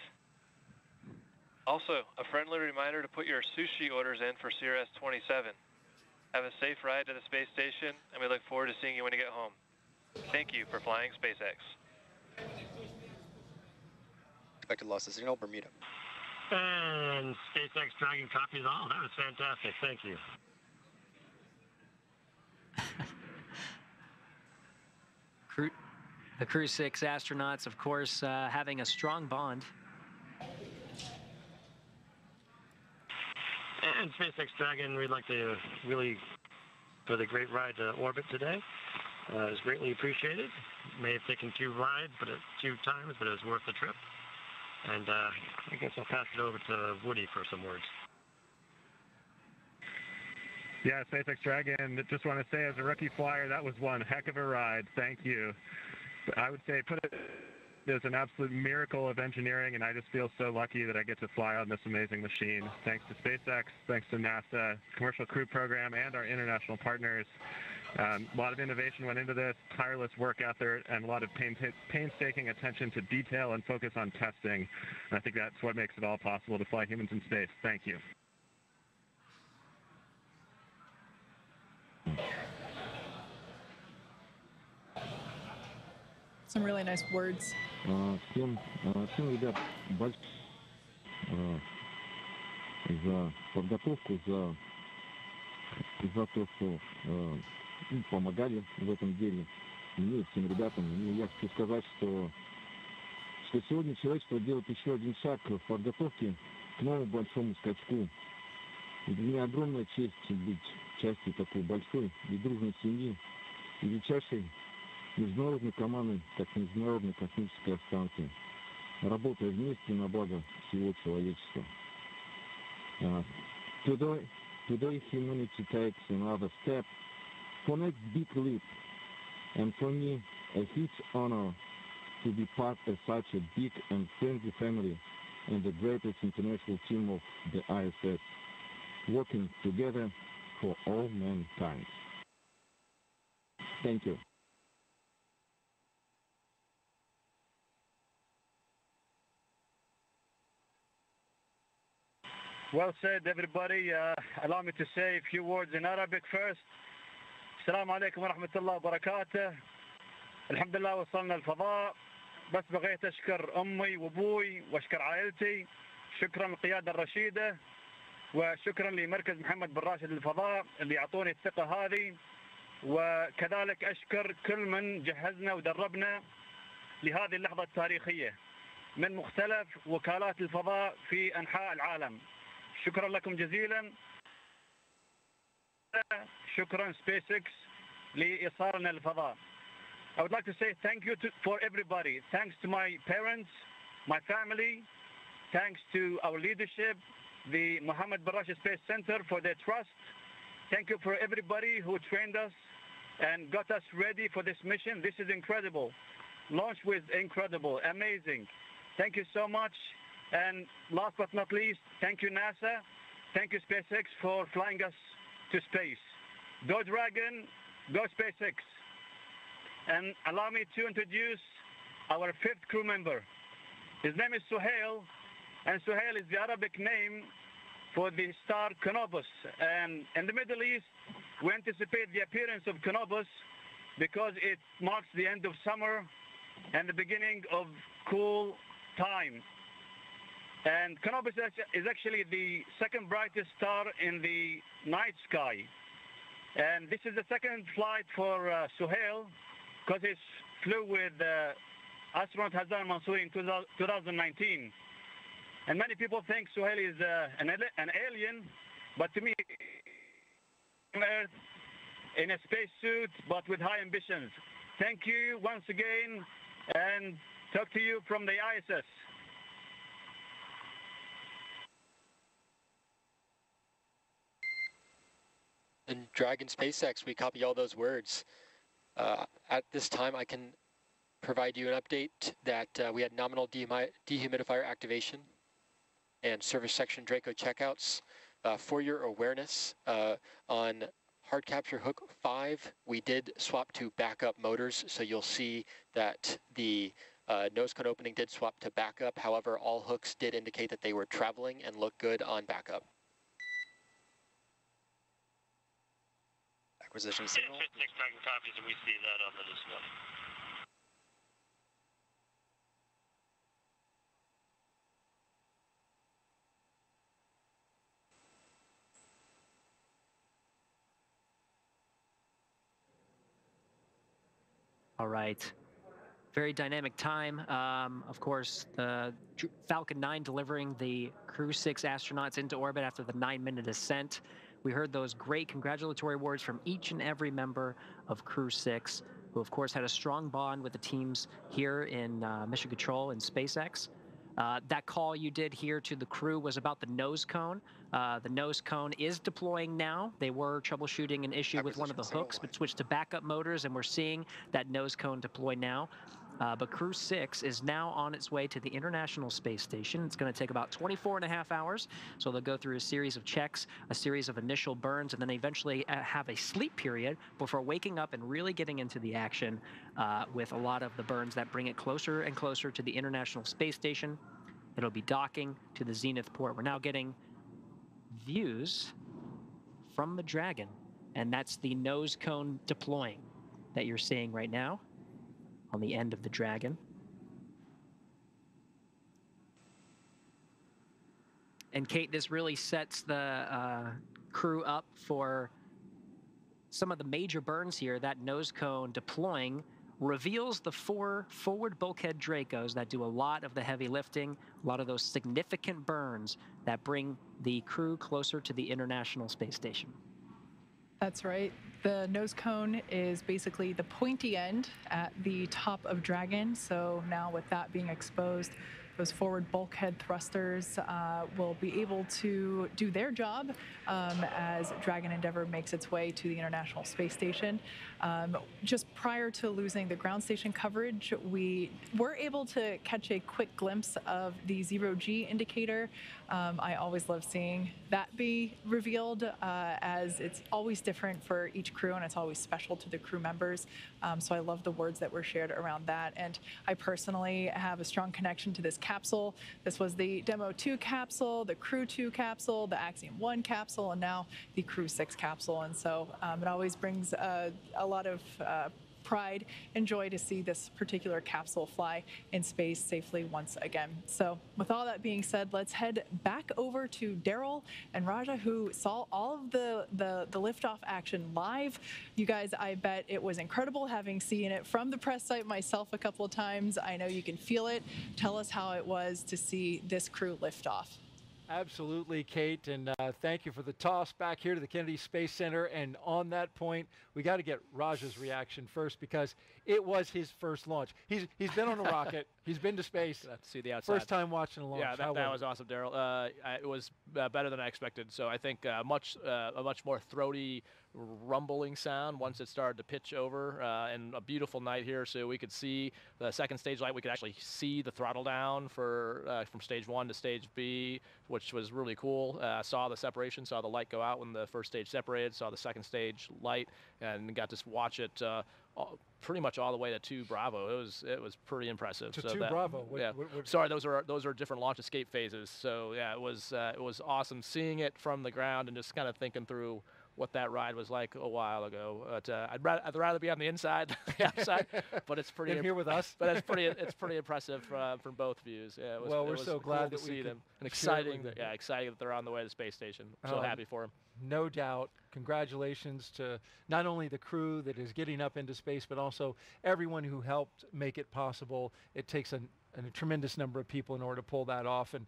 Also, a friendly reminder to put your sushi orders in for CRS 27. Have a safe ride to the space station, and we look forward to seeing you when you get home. Thank you for flying SpaceX. Expected loss of signal, Bermuda. And SpaceX Dragon copies all. That was fantastic. Thank you. [LAUGHS] Crew, the Crew 6 astronauts, of course, uh, having a strong bond. And SpaceX Dragon, we'd like to really, for the great ride to orbit today, uh, is greatly appreciated. May have taken two rides, but at two times, but it was worth the trip. And uh, I guess I'll pass it over to Woody for some words. Yeah, SpaceX Dragon, just want to say as a rookie flyer, that was one heck of a ride. Thank you. I would say put it as an absolute miracle of engineering, and I just feel so lucky that I get to fly on this amazing machine. Thanks to SpaceX, thanks to NASA, Commercial Crew Program, and our international partners. Um, a lot of innovation went into this, tireless work effort, and a lot of pain painstaking attention to detail and focus on testing. And I think that's what makes it all possible to fly humans in space. Thank you. Some really nice words. Всем, всем, ребят, большое за подготовку, за, за то, что помогали в этом деле. Мне и всем ребятам. И я хочу сказать, что, что сегодня человечество делает еще один шаг в подготовке к новому большому скачку. И для меня огромная честь быть частью такой большой и дружной семьи, величайшей международной команды, как Международной космической станции, работая вместе на благо всего человечества. Uh, today, today humanity takes another step for next big leap, and for me, a huge honor to be part of such a big and friendly family and the greatest international team of the ISS, working together for all mankind. Thank you. Well said, everybody. Uh, allow me to say a few words in Arabic first. السلام عليكم ورحمة الله وبركاته. الحمد لله وصلنا الفضاء. بس بغيت أشكر أمي وأبوي وأشكر عائلتي. شكرا للقيادة الرشيدة. وشكرا لمركز محمد بن راشد للفضاء اللي أعطوني الثقة هذه. وكذلك أشكر كل من جهزنا ودربنا لهذه اللحظة التاريخية من مختلف وكالات الفضاء في أنحاء العالم شكرا لكم جزيلا شكرا سبيس اكس لايصالنا للفضاء I would like to say thank you to, for everybody. Thanks to my parents, my family, thanks to our leadership, the Mohammed Bin Rashid Space Center for their trust. Thank you for everybody who trained us and got us ready for this mission. This is incredible. Launch with incredible, amazing. Thank you so much. And last but not least, thank you NASA. Thank you SpaceX for flying us to space. Go Dragon, go SpaceX. And allow me to introduce our fifth crew member. His name is Suhail, and Suhail is the Arabic name for the star Canopus. And in the Middle East, we anticipate the appearance of Canopus because it marks the end of summer and the beginning of cool time. And Canopus is actually the second brightest star in the night sky. And this is the second flight for uh, Suhail because he flew with uh, astronaut Hazza Al Mansouri in 2019. And many people think Suhail is uh, an, an alien, but to me, Earth in a spacesuit, but with high ambitions. Thank you once again, and talk to you from the ISS. And Dragon SpaceX, we copy all those words. Uh, at this time, I can provide you an update that uh, we had nominal dehumidifier activation and service section Draco checkouts. Uh, for your awareness, uh, on hard capture hook 5, we did swap to backup motors, so you'll see that the uh, nose cone opening did swap to backup. However, all hooks did indicate that they were traveling and look good on backup. Acquisition signal. Six Dragon copies, and we see that on the display. All right. Very dynamic time. Um, of course, the Falcon 9 delivering the Crew 6 astronauts into orbit after the nine minute ascent. We heard those great congratulatory words from each and every member of Crew 6, who, of course, had a strong bond with the teams here in uh, Mission Control and SpaceX. Uh, that call you did here to the crew was about the nose cone. Uh, the nose cone is deploying now. They were troubleshooting an issue with one of the hooks, but switched to backup motors, and we're seeing that nose cone deploy now. Uh, but Crew 6 is now on its way to the International Space Station. It's going to take about 24 and a half hours. So they'll go through a series of checks, a series of initial burns, and then eventually uh, have a sleep period before waking up and really getting into the action uh, with a lot of the burns that bring it closer and closer to the International Space Station. It'll be docking to the Zenith port. We're now getting views from the Dragon, and that's the nose cone deploying that you're seeing right now on the end of the Dragon. And Kate, this really sets the uh, crew up for some of the major burns here. That nose cone deploying reveals the four forward bulkhead Dracos that do a lot of the heavy lifting, a lot of those significant burns that bring the crew closer to the International Space Station. That's right. The nose cone is basically the pointy end at the top of Dragon. So now with that being exposed, those forward bulkhead thrusters uh, will be able to do their job um, as Dragon Endeavour makes its way to the International Space Station. Um, just prior to losing the ground station coverage, we were able to catch a quick glimpse of the zero G indicator. Um, I always love seeing that be revealed uh, as it's always different for each crew and it's always special to the crew members. Um, so I love the words that were shared around that. And I personally have a strong connection to this capsule. This was the Demo 2 capsule, the Crew 2 capsule, the Axiom 1 capsule, and now the Crew 6 capsule. And so um, it always brings uh, a lot of uh, pride and joy to see this particular capsule fly in space safely once again. So, with all that being said, let's head back over to Derrol and Raja, who saw all of the, the, the liftoff action live. You guys, I bet it was incredible having seen it from the press site myself a couple of times. I know you can feel it. Tell us how it was to see this crew lift off. Absolutely, Kate, and uh, thank you for the toss back here to the Kennedy Space Center. And on that point, we got to get Raja's reaction first because it was his first launch. He's he's been on a rocket. [LAUGHS] He's been to space. To see the outside. First time watching a launch. Yeah, that, How that was was awesome, Derrol. Uh, it was uh, better than I expected. So I think uh, much uh, a much more throaty, rumbling sound once it started to pitch over, uh, and a beautiful night here. So we could see the second stage light. We could actually see the throttle down for uh, from stage one to stage B, which was really cool. Uh, saw the separation, saw the light go out when the first stage separated. Saw the second stage light, and got to watch it. Uh, all, pretty much all the way to two Bravo. It was it was pretty impressive. To so two that- Bravo. What- yeah. what- what- Sorry, those are those are different launch escape phases. So yeah, it was uh, it was awesome seeing it from the ground and just kind of thinking through what that ride was like a while ago. But uh, I'd, rather, I'd rather be on the inside than the [LAUGHS] outside. but it's pretty imp- here with us. But it's pretty it's pretty impressive uh, from both views. Yeah, it was, Well, we're so cool glad to we see them and share it with exciting. That, yeah, exciting that they're on the way to the space station. So Um, happy for them. No doubt. Congratulations to not only the crew that is getting up into space, but also everyone who helped make it possible. It takes an, an- a tremendous number of people in order to pull that off. And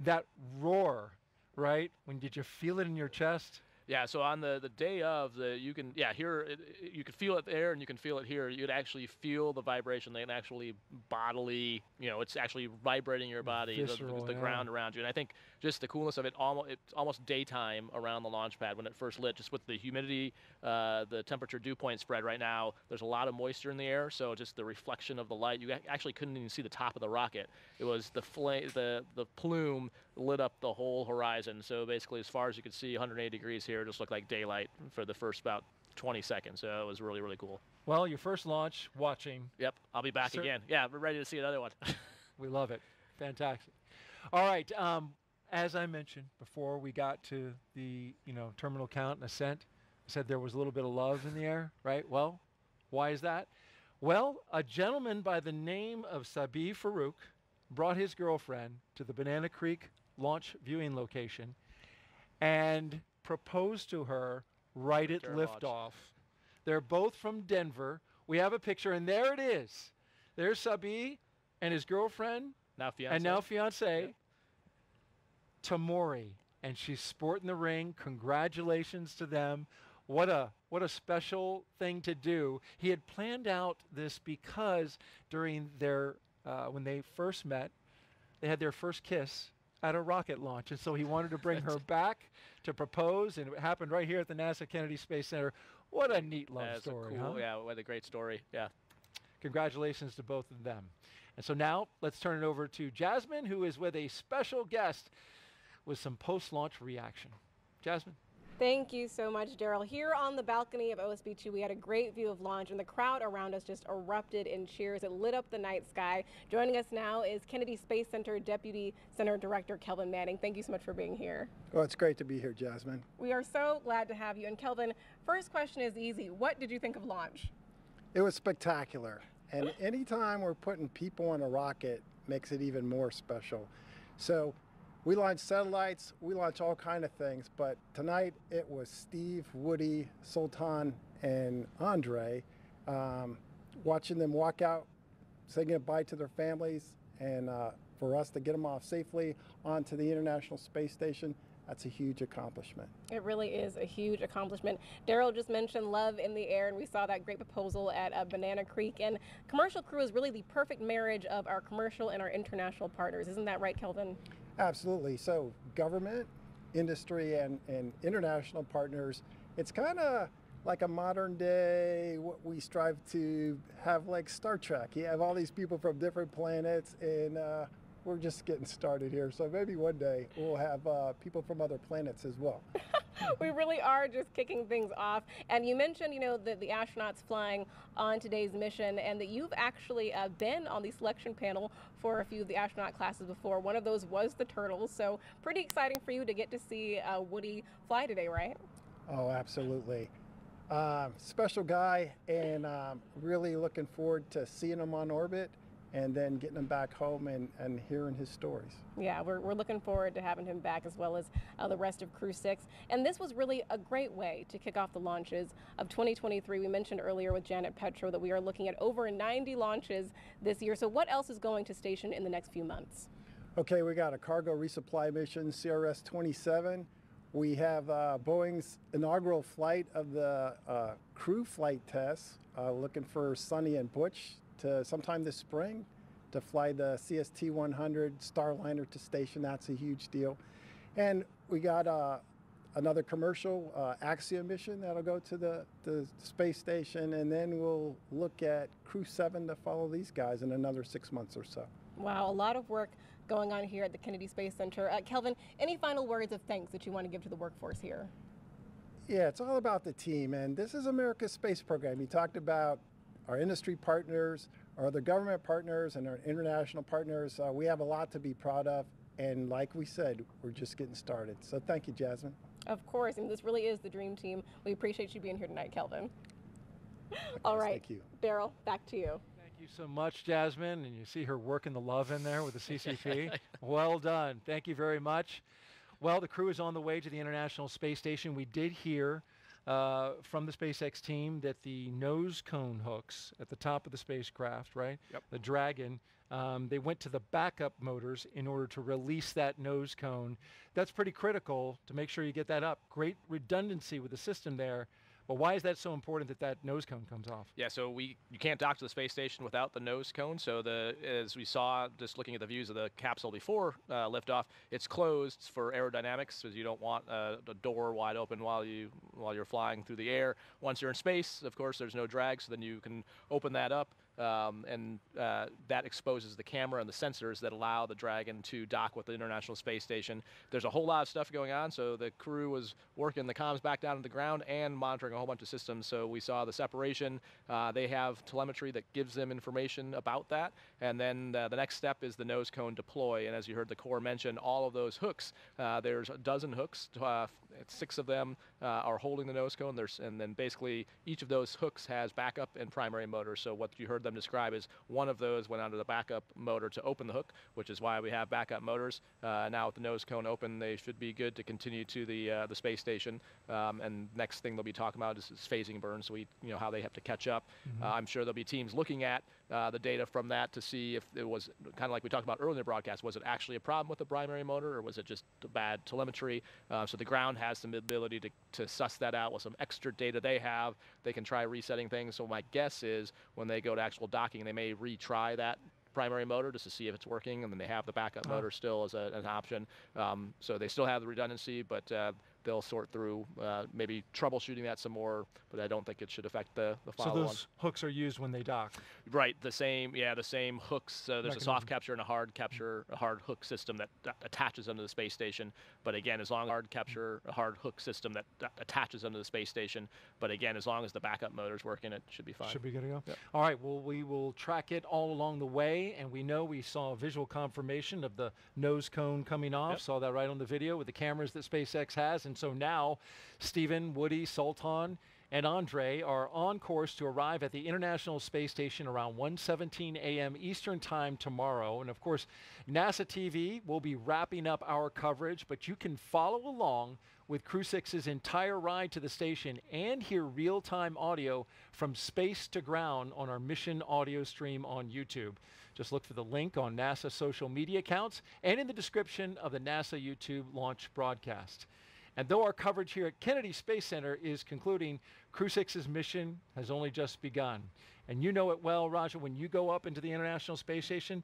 that roar, right? When did you feel it in your chest? Yeah, so on the, the day of the you can yeah here it, you can feel it there and you can feel it here. You'd actually feel the vibration. They can actually bodily you know it's actually vibrating your body, the- the, the yeah. ground around you. And I think just the coolness of it almost it's almost daytime around the launch pad when it first lit. Just with the humidity, uh, the temperature dew point spread right now. There's a lot of moisture in the air, so just the reflection of the light. You actually couldn't even see the top of the rocket. It was the flame, the the plume lit up the whole horizon. So basically, as far as you could see, 180 degrees here, just looked like daylight for the first about 20 seconds. So it was really, really cool. Well, your first launch, watching. Yep, I'll be back Sir- again. Yeah, we're ready to see another one. [LAUGHS] We love it. Fantastic. All right. Um, as I mentioned before, we got to the you know terminal count and ascent. I said there was a little bit of love in the air, right? Well, why is that? Well, a gentleman by the name of Sabi Farouk brought his girlfriend to the Banana Creek launch viewing location and proposed to her right at liftoff. They're both from Denver. we have a picture, and there it is. There's Sabi and his girlfriend, now fiance, and now fiance, Tamori, and she's sporting the ring. Congratulations to them. What a what a special thing to do. He had planned out this because during their uh, when they first met, they had their first kiss at a rocket launch, and so he wanted to bring her back to propose, and it happened right here at the NASA Kennedy Space Center. What a neat love a story, cool- huh? Yeah, what a great story. Yeah. Congratulations to both of them. And so now let's turn it over to Jasmine, who is with a special guest with some post-launch reaction. Jasmine. Thank you so much, Derrol. Here on the balcony of OSB2, we had a great view of launch, and the crowd around us just erupted in cheers. It lit up the night sky. Joining us now is Kennedy Space Center Deputy Center Director Kelvin Manning. Thank you so much for being here. Well, it's great to be here, Jasmine. We are so glad to have you. And Kelvin, first question is easy. What did you think of launch? It was spectacular. And anytime we're putting people on a rocket makes it even more special. So we launch satellites, we launch all kind of things, but tonight it was Steve, Woody, Sultan, and Andrey um, watching them walk out, saying goodbye to their families, and uh, for us to get them off safely onto the International Space Station, that's a huge accomplishment. It really is a huge accomplishment. Derrol just mentioned Love in the Air, and we saw that great proposal at uh, Banana Creek. And Commercial Crew is really the perfect marriage of our commercial and our international partners. Isn't that right, Kelvin? Absolutely. So, government, industry, and, and international partners, it's kind of like a modern day, what we strive to have like Star Trek. You have all these people from different planets, and uh, we're just getting started here. So, maybe one day we'll have uh, people from other planets as well. [LAUGHS] we really are just kicking things off. And you mentioned, you know, the, the astronauts flying on today's mission, and that you've actually uh, been on the selection panel for a few of the astronaut classes before. One of those was the Turtles. So, pretty exciting for you to get to see uh, Woody fly today, right? Oh, absolutely. Um, special guy, and um, really looking forward to seeing him on orbit and then getting him back home and, and hearing his stories. Yeah, we're, we're looking forward to having him back as well as uh, the rest of Crew 6. And this was really a great way to kick off the launches of 2023. We mentioned earlier with Janet Petro that we are looking at over 90 launches this year. So, what else is going to station in the next few months? Okay, we got a cargo resupply mission, CRS 27. We have uh, Boeing's inaugural flight of the uh, crew flight test, uh, looking for Suni and Butch to sometime this spring to fly the CST 100 Starliner to station. That's a huge deal. And we got uh, another commercial uh, Axiom mission that'll go to the, the space station, and then we'll look at Crew 7 to follow these guys in another six months or so. Wow, a lot of work going on here at the Kennedy Space Center. Uh, Kelvin, any final words of thanks that you want to give to the workforce here? Yeah, it's all about the team, and this is America's space program. You talked about our industry partners, our other government partners, and our international partners. Uh, we have a lot to be proud of, and like we said, we're just getting started. So thank you, Jasmine. Of course, and this really is the dream team. We appreciate you being here tonight, Kelvin. All right, thank you. Derrol, back to you. Thank you so much, Jasmine. And you see her working the love in there with the CCP. [LAUGHS] well done. Thank you very much. Well, the crew is on the way to the International Space Station. We did hear uh, from the SpaceX team that the nose cone hooks at the top of the spacecraft, right? Yep. The Dragon, um, they went to the backup motors in order to release that nose cone. That's pretty critical to make sure you get that up. Great redundancy with the system there. But why is that so important that that nose cone comes off? Yeah, so we you can't dock to the space station without the nose cone. So the as we saw just looking at the views of the capsule before uh, liftoff, it's closed for aerodynamics because you don't want uh, the door wide open while you while you're flying through the air. Once you're in space, of course, there's no drag, so then you can open that up. Um, and uh, that exposes the camera and the sensors that allow the Dragon to dock with the International Space Station. There's a whole lot of stuff going on, so the crew was working the comms back down to the ground and monitoring a whole bunch of systems. So we saw the separation. Uh, they have telemetry that gives them information about that, and then uh, the next step is the nose cone deploy. And as you heard the core mention, all of those hooks. Uh, there's a dozen hooks. Six of them uh, are holding the nose cone. There's and then basically each of those hooks has backup and primary motors. So what you heard them describe is one of those went onto the backup motor to open the hook, which is why we have backup motors. Uh, now with the nose cone open, they should be good to continue to the uh, the space station. Um, and next thing they'll be talking about is, is phasing burn, so we you know how they have to catch up. Mhm. Uh, I'm sure there'll be teams looking at uh, the data from that to see if it was kind of like we talked about earlier in the broadcast. Was it actually a problem with the primary motor, or was it just bad telemetry? Uh, so the ground has some ability to, to suss that out with some extra data they have. They can try resetting things. So my guess is when they go to actual docking, they may retry that primary motor just to see if it's working, and then they have the backup Oh. motor still as a, an option. Um, so they still have the redundancy, but uh, they'll sort through uh, maybe troubleshooting that some more. But I don't think it should affect the, the So follow-on. those hooks are used when they dock. Right, the same, yeah, the same hooks. There's a soft capture and a hard capture, a hard hook system that, attaches onto the space station. But again, as long as hard capture, a hard hook system that, attaches onto the space station. But again, as long as the backup motor's working, it should be fine. Should be good to go. Yep. All right. Well, we will track it all along the way, and we know we saw a visual confirmation of the nose cone coming off. Yep. Saw that right on the video with the cameras that SpaceX has, and so now, Stephen, Woody, Sultan, and Andrey are on course to arrive at the International Space Station around 1:17 a.m. Eastern Time tomorrow. And of course, NASA TV will be wrapping up our coverage, but you can follow along with Crew 6's entire ride to the station and hear real-time audio from space to ground on our mission audio stream on YouTube. Just look for the link on NASA social media accounts and in the description of the NASA YouTube launch broadcast. And though our coverage here at Kennedy Space Center is concluding, Crew 6's mission has only just begun. And you know it well, Raja, when you go up into the International Space Station,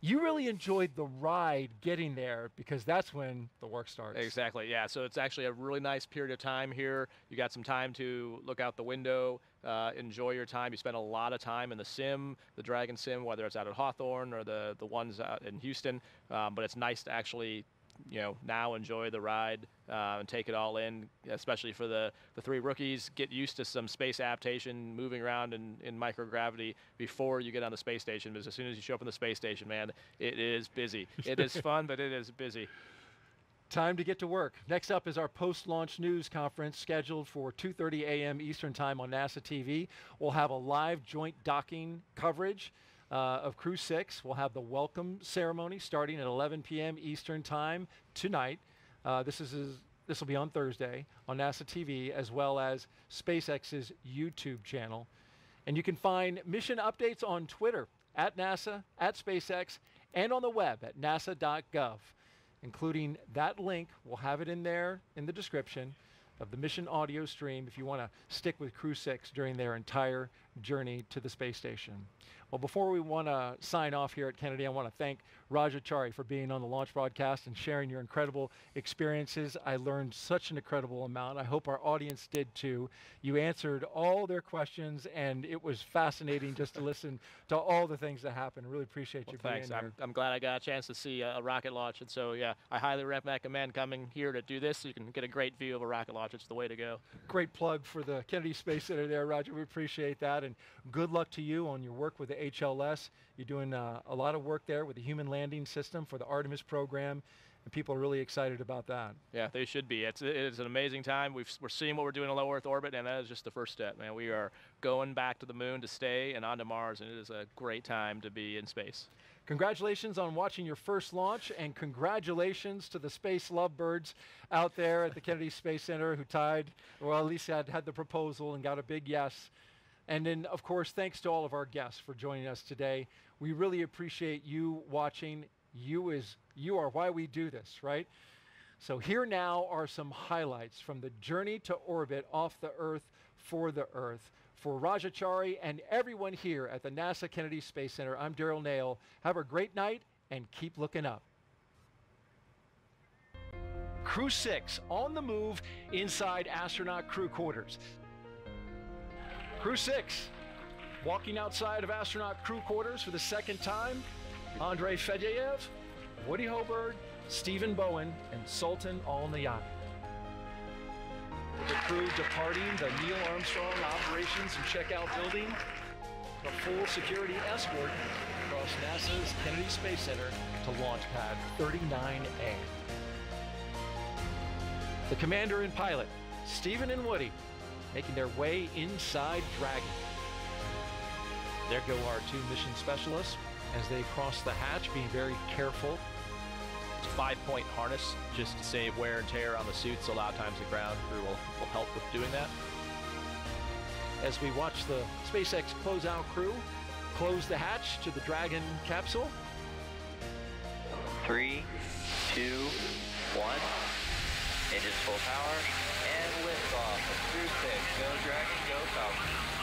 you really enjoyed the ride getting there because that's when the work starts. Exactly. Yeah. So it's actually a really nice period of time here. You got some time to look out the window, uh, enjoy your time. You spend a lot of time in the sim, the Dragon sim, whether it's out at Hawthorne or the the ones out in Houston. Um, but it's nice to actually, you know, now enjoy the ride uh, and take it all in, especially for the the three rookies. Get used to some space adaptation, moving around in, in microgravity before you get on the space station. Because as soon as you show up in the space station, man, it is busy. It is fun, but it is busy. [LAUGHS] Time to get to work. Next up is our post-launch news conference scheduled for 2:30 a.m. Eastern Time on NASA TV. We'll have a live joint docking coverage uh, of Crew 6. We'll have the welcome ceremony starting at 11 p.m. Eastern Time tonight. Uh, this is is- this will be on Thursday on NASA TV as well as SpaceX's YouTube channel. And you can find mission updates on Twitter at NASA, at SpaceX, and on the web at nasa.gov, including that link. We'll have it in there in the description of the mission audio stream if you want to stick with Crew 6 during their entire journey to the space station. Well, before we want to sign off here at Kennedy, I want to thank Raja Chari for being on the launch broadcast and sharing your incredible experiences. I learned such an incredible amount. I hope our audience did too. You answered all their questions, and it was fascinating just to listen to all the things that happened. Really appreciate you Well, thanks. being there. I'm, I'm glad I got a chance to see a, a rocket launch, and so yeah, I highly recommend coming here to do this. So you can get a great view of a rocket launch. It's the way to go. Great plug for the Kennedy Space Center there, Raja. We appreciate that. And good luck to you on your work with the HLS. You're doing uh, a lot of work there with the human landing system for the Artemis program, and people are really excited about that. Yeah, they should be. It's it's an amazing time. We've, we're seeing what we're doing in low Earth orbit, and that is just the first step, man. We are going back to the moon to stay and onto Mars, and it is a great time to be in space. Congratulations on watching your first launch, and congratulations to the space lovebirds out there at the Kennedy Space Center who tied, or at least had, had the proposal and got a big yes. And then, of course, thanks to all of our guests for joining us today. We really appreciate you watching. You is you are why we do this, right? So here now are some highlights from the journey to orbit off the Earth for the Earth. For Raja Chari and everyone here at the NASA Kennedy Space Center, I'm Derrol Nail. Have a great night and keep looking up. Crew 6 on the move inside astronaut crew quarters. Crew 6 walking outside of astronaut crew quarters for the second time. Andrey Fedyaev, Woody Hoburg, Stephen Bowen, and Sultan Al Neyadi. The crew departing the Neil Armstrong Operations and Checkout Building, the full security escort across NASA's Kennedy Space Center to Launch Pad 39A. The commander and pilot, Stephen and Woody, making their way inside Dragon. There go our two mission specialists as they cross the hatch, being very careful. It's a five-point harness just to save wear and tear on the suits. A lot of times the ground crew will, will help with doing that. As we watch the SpaceX closeout crew close the hatch to the Dragon capsule. Three, two, one. Engines full power liftoff. Go Dragon, go Falcon.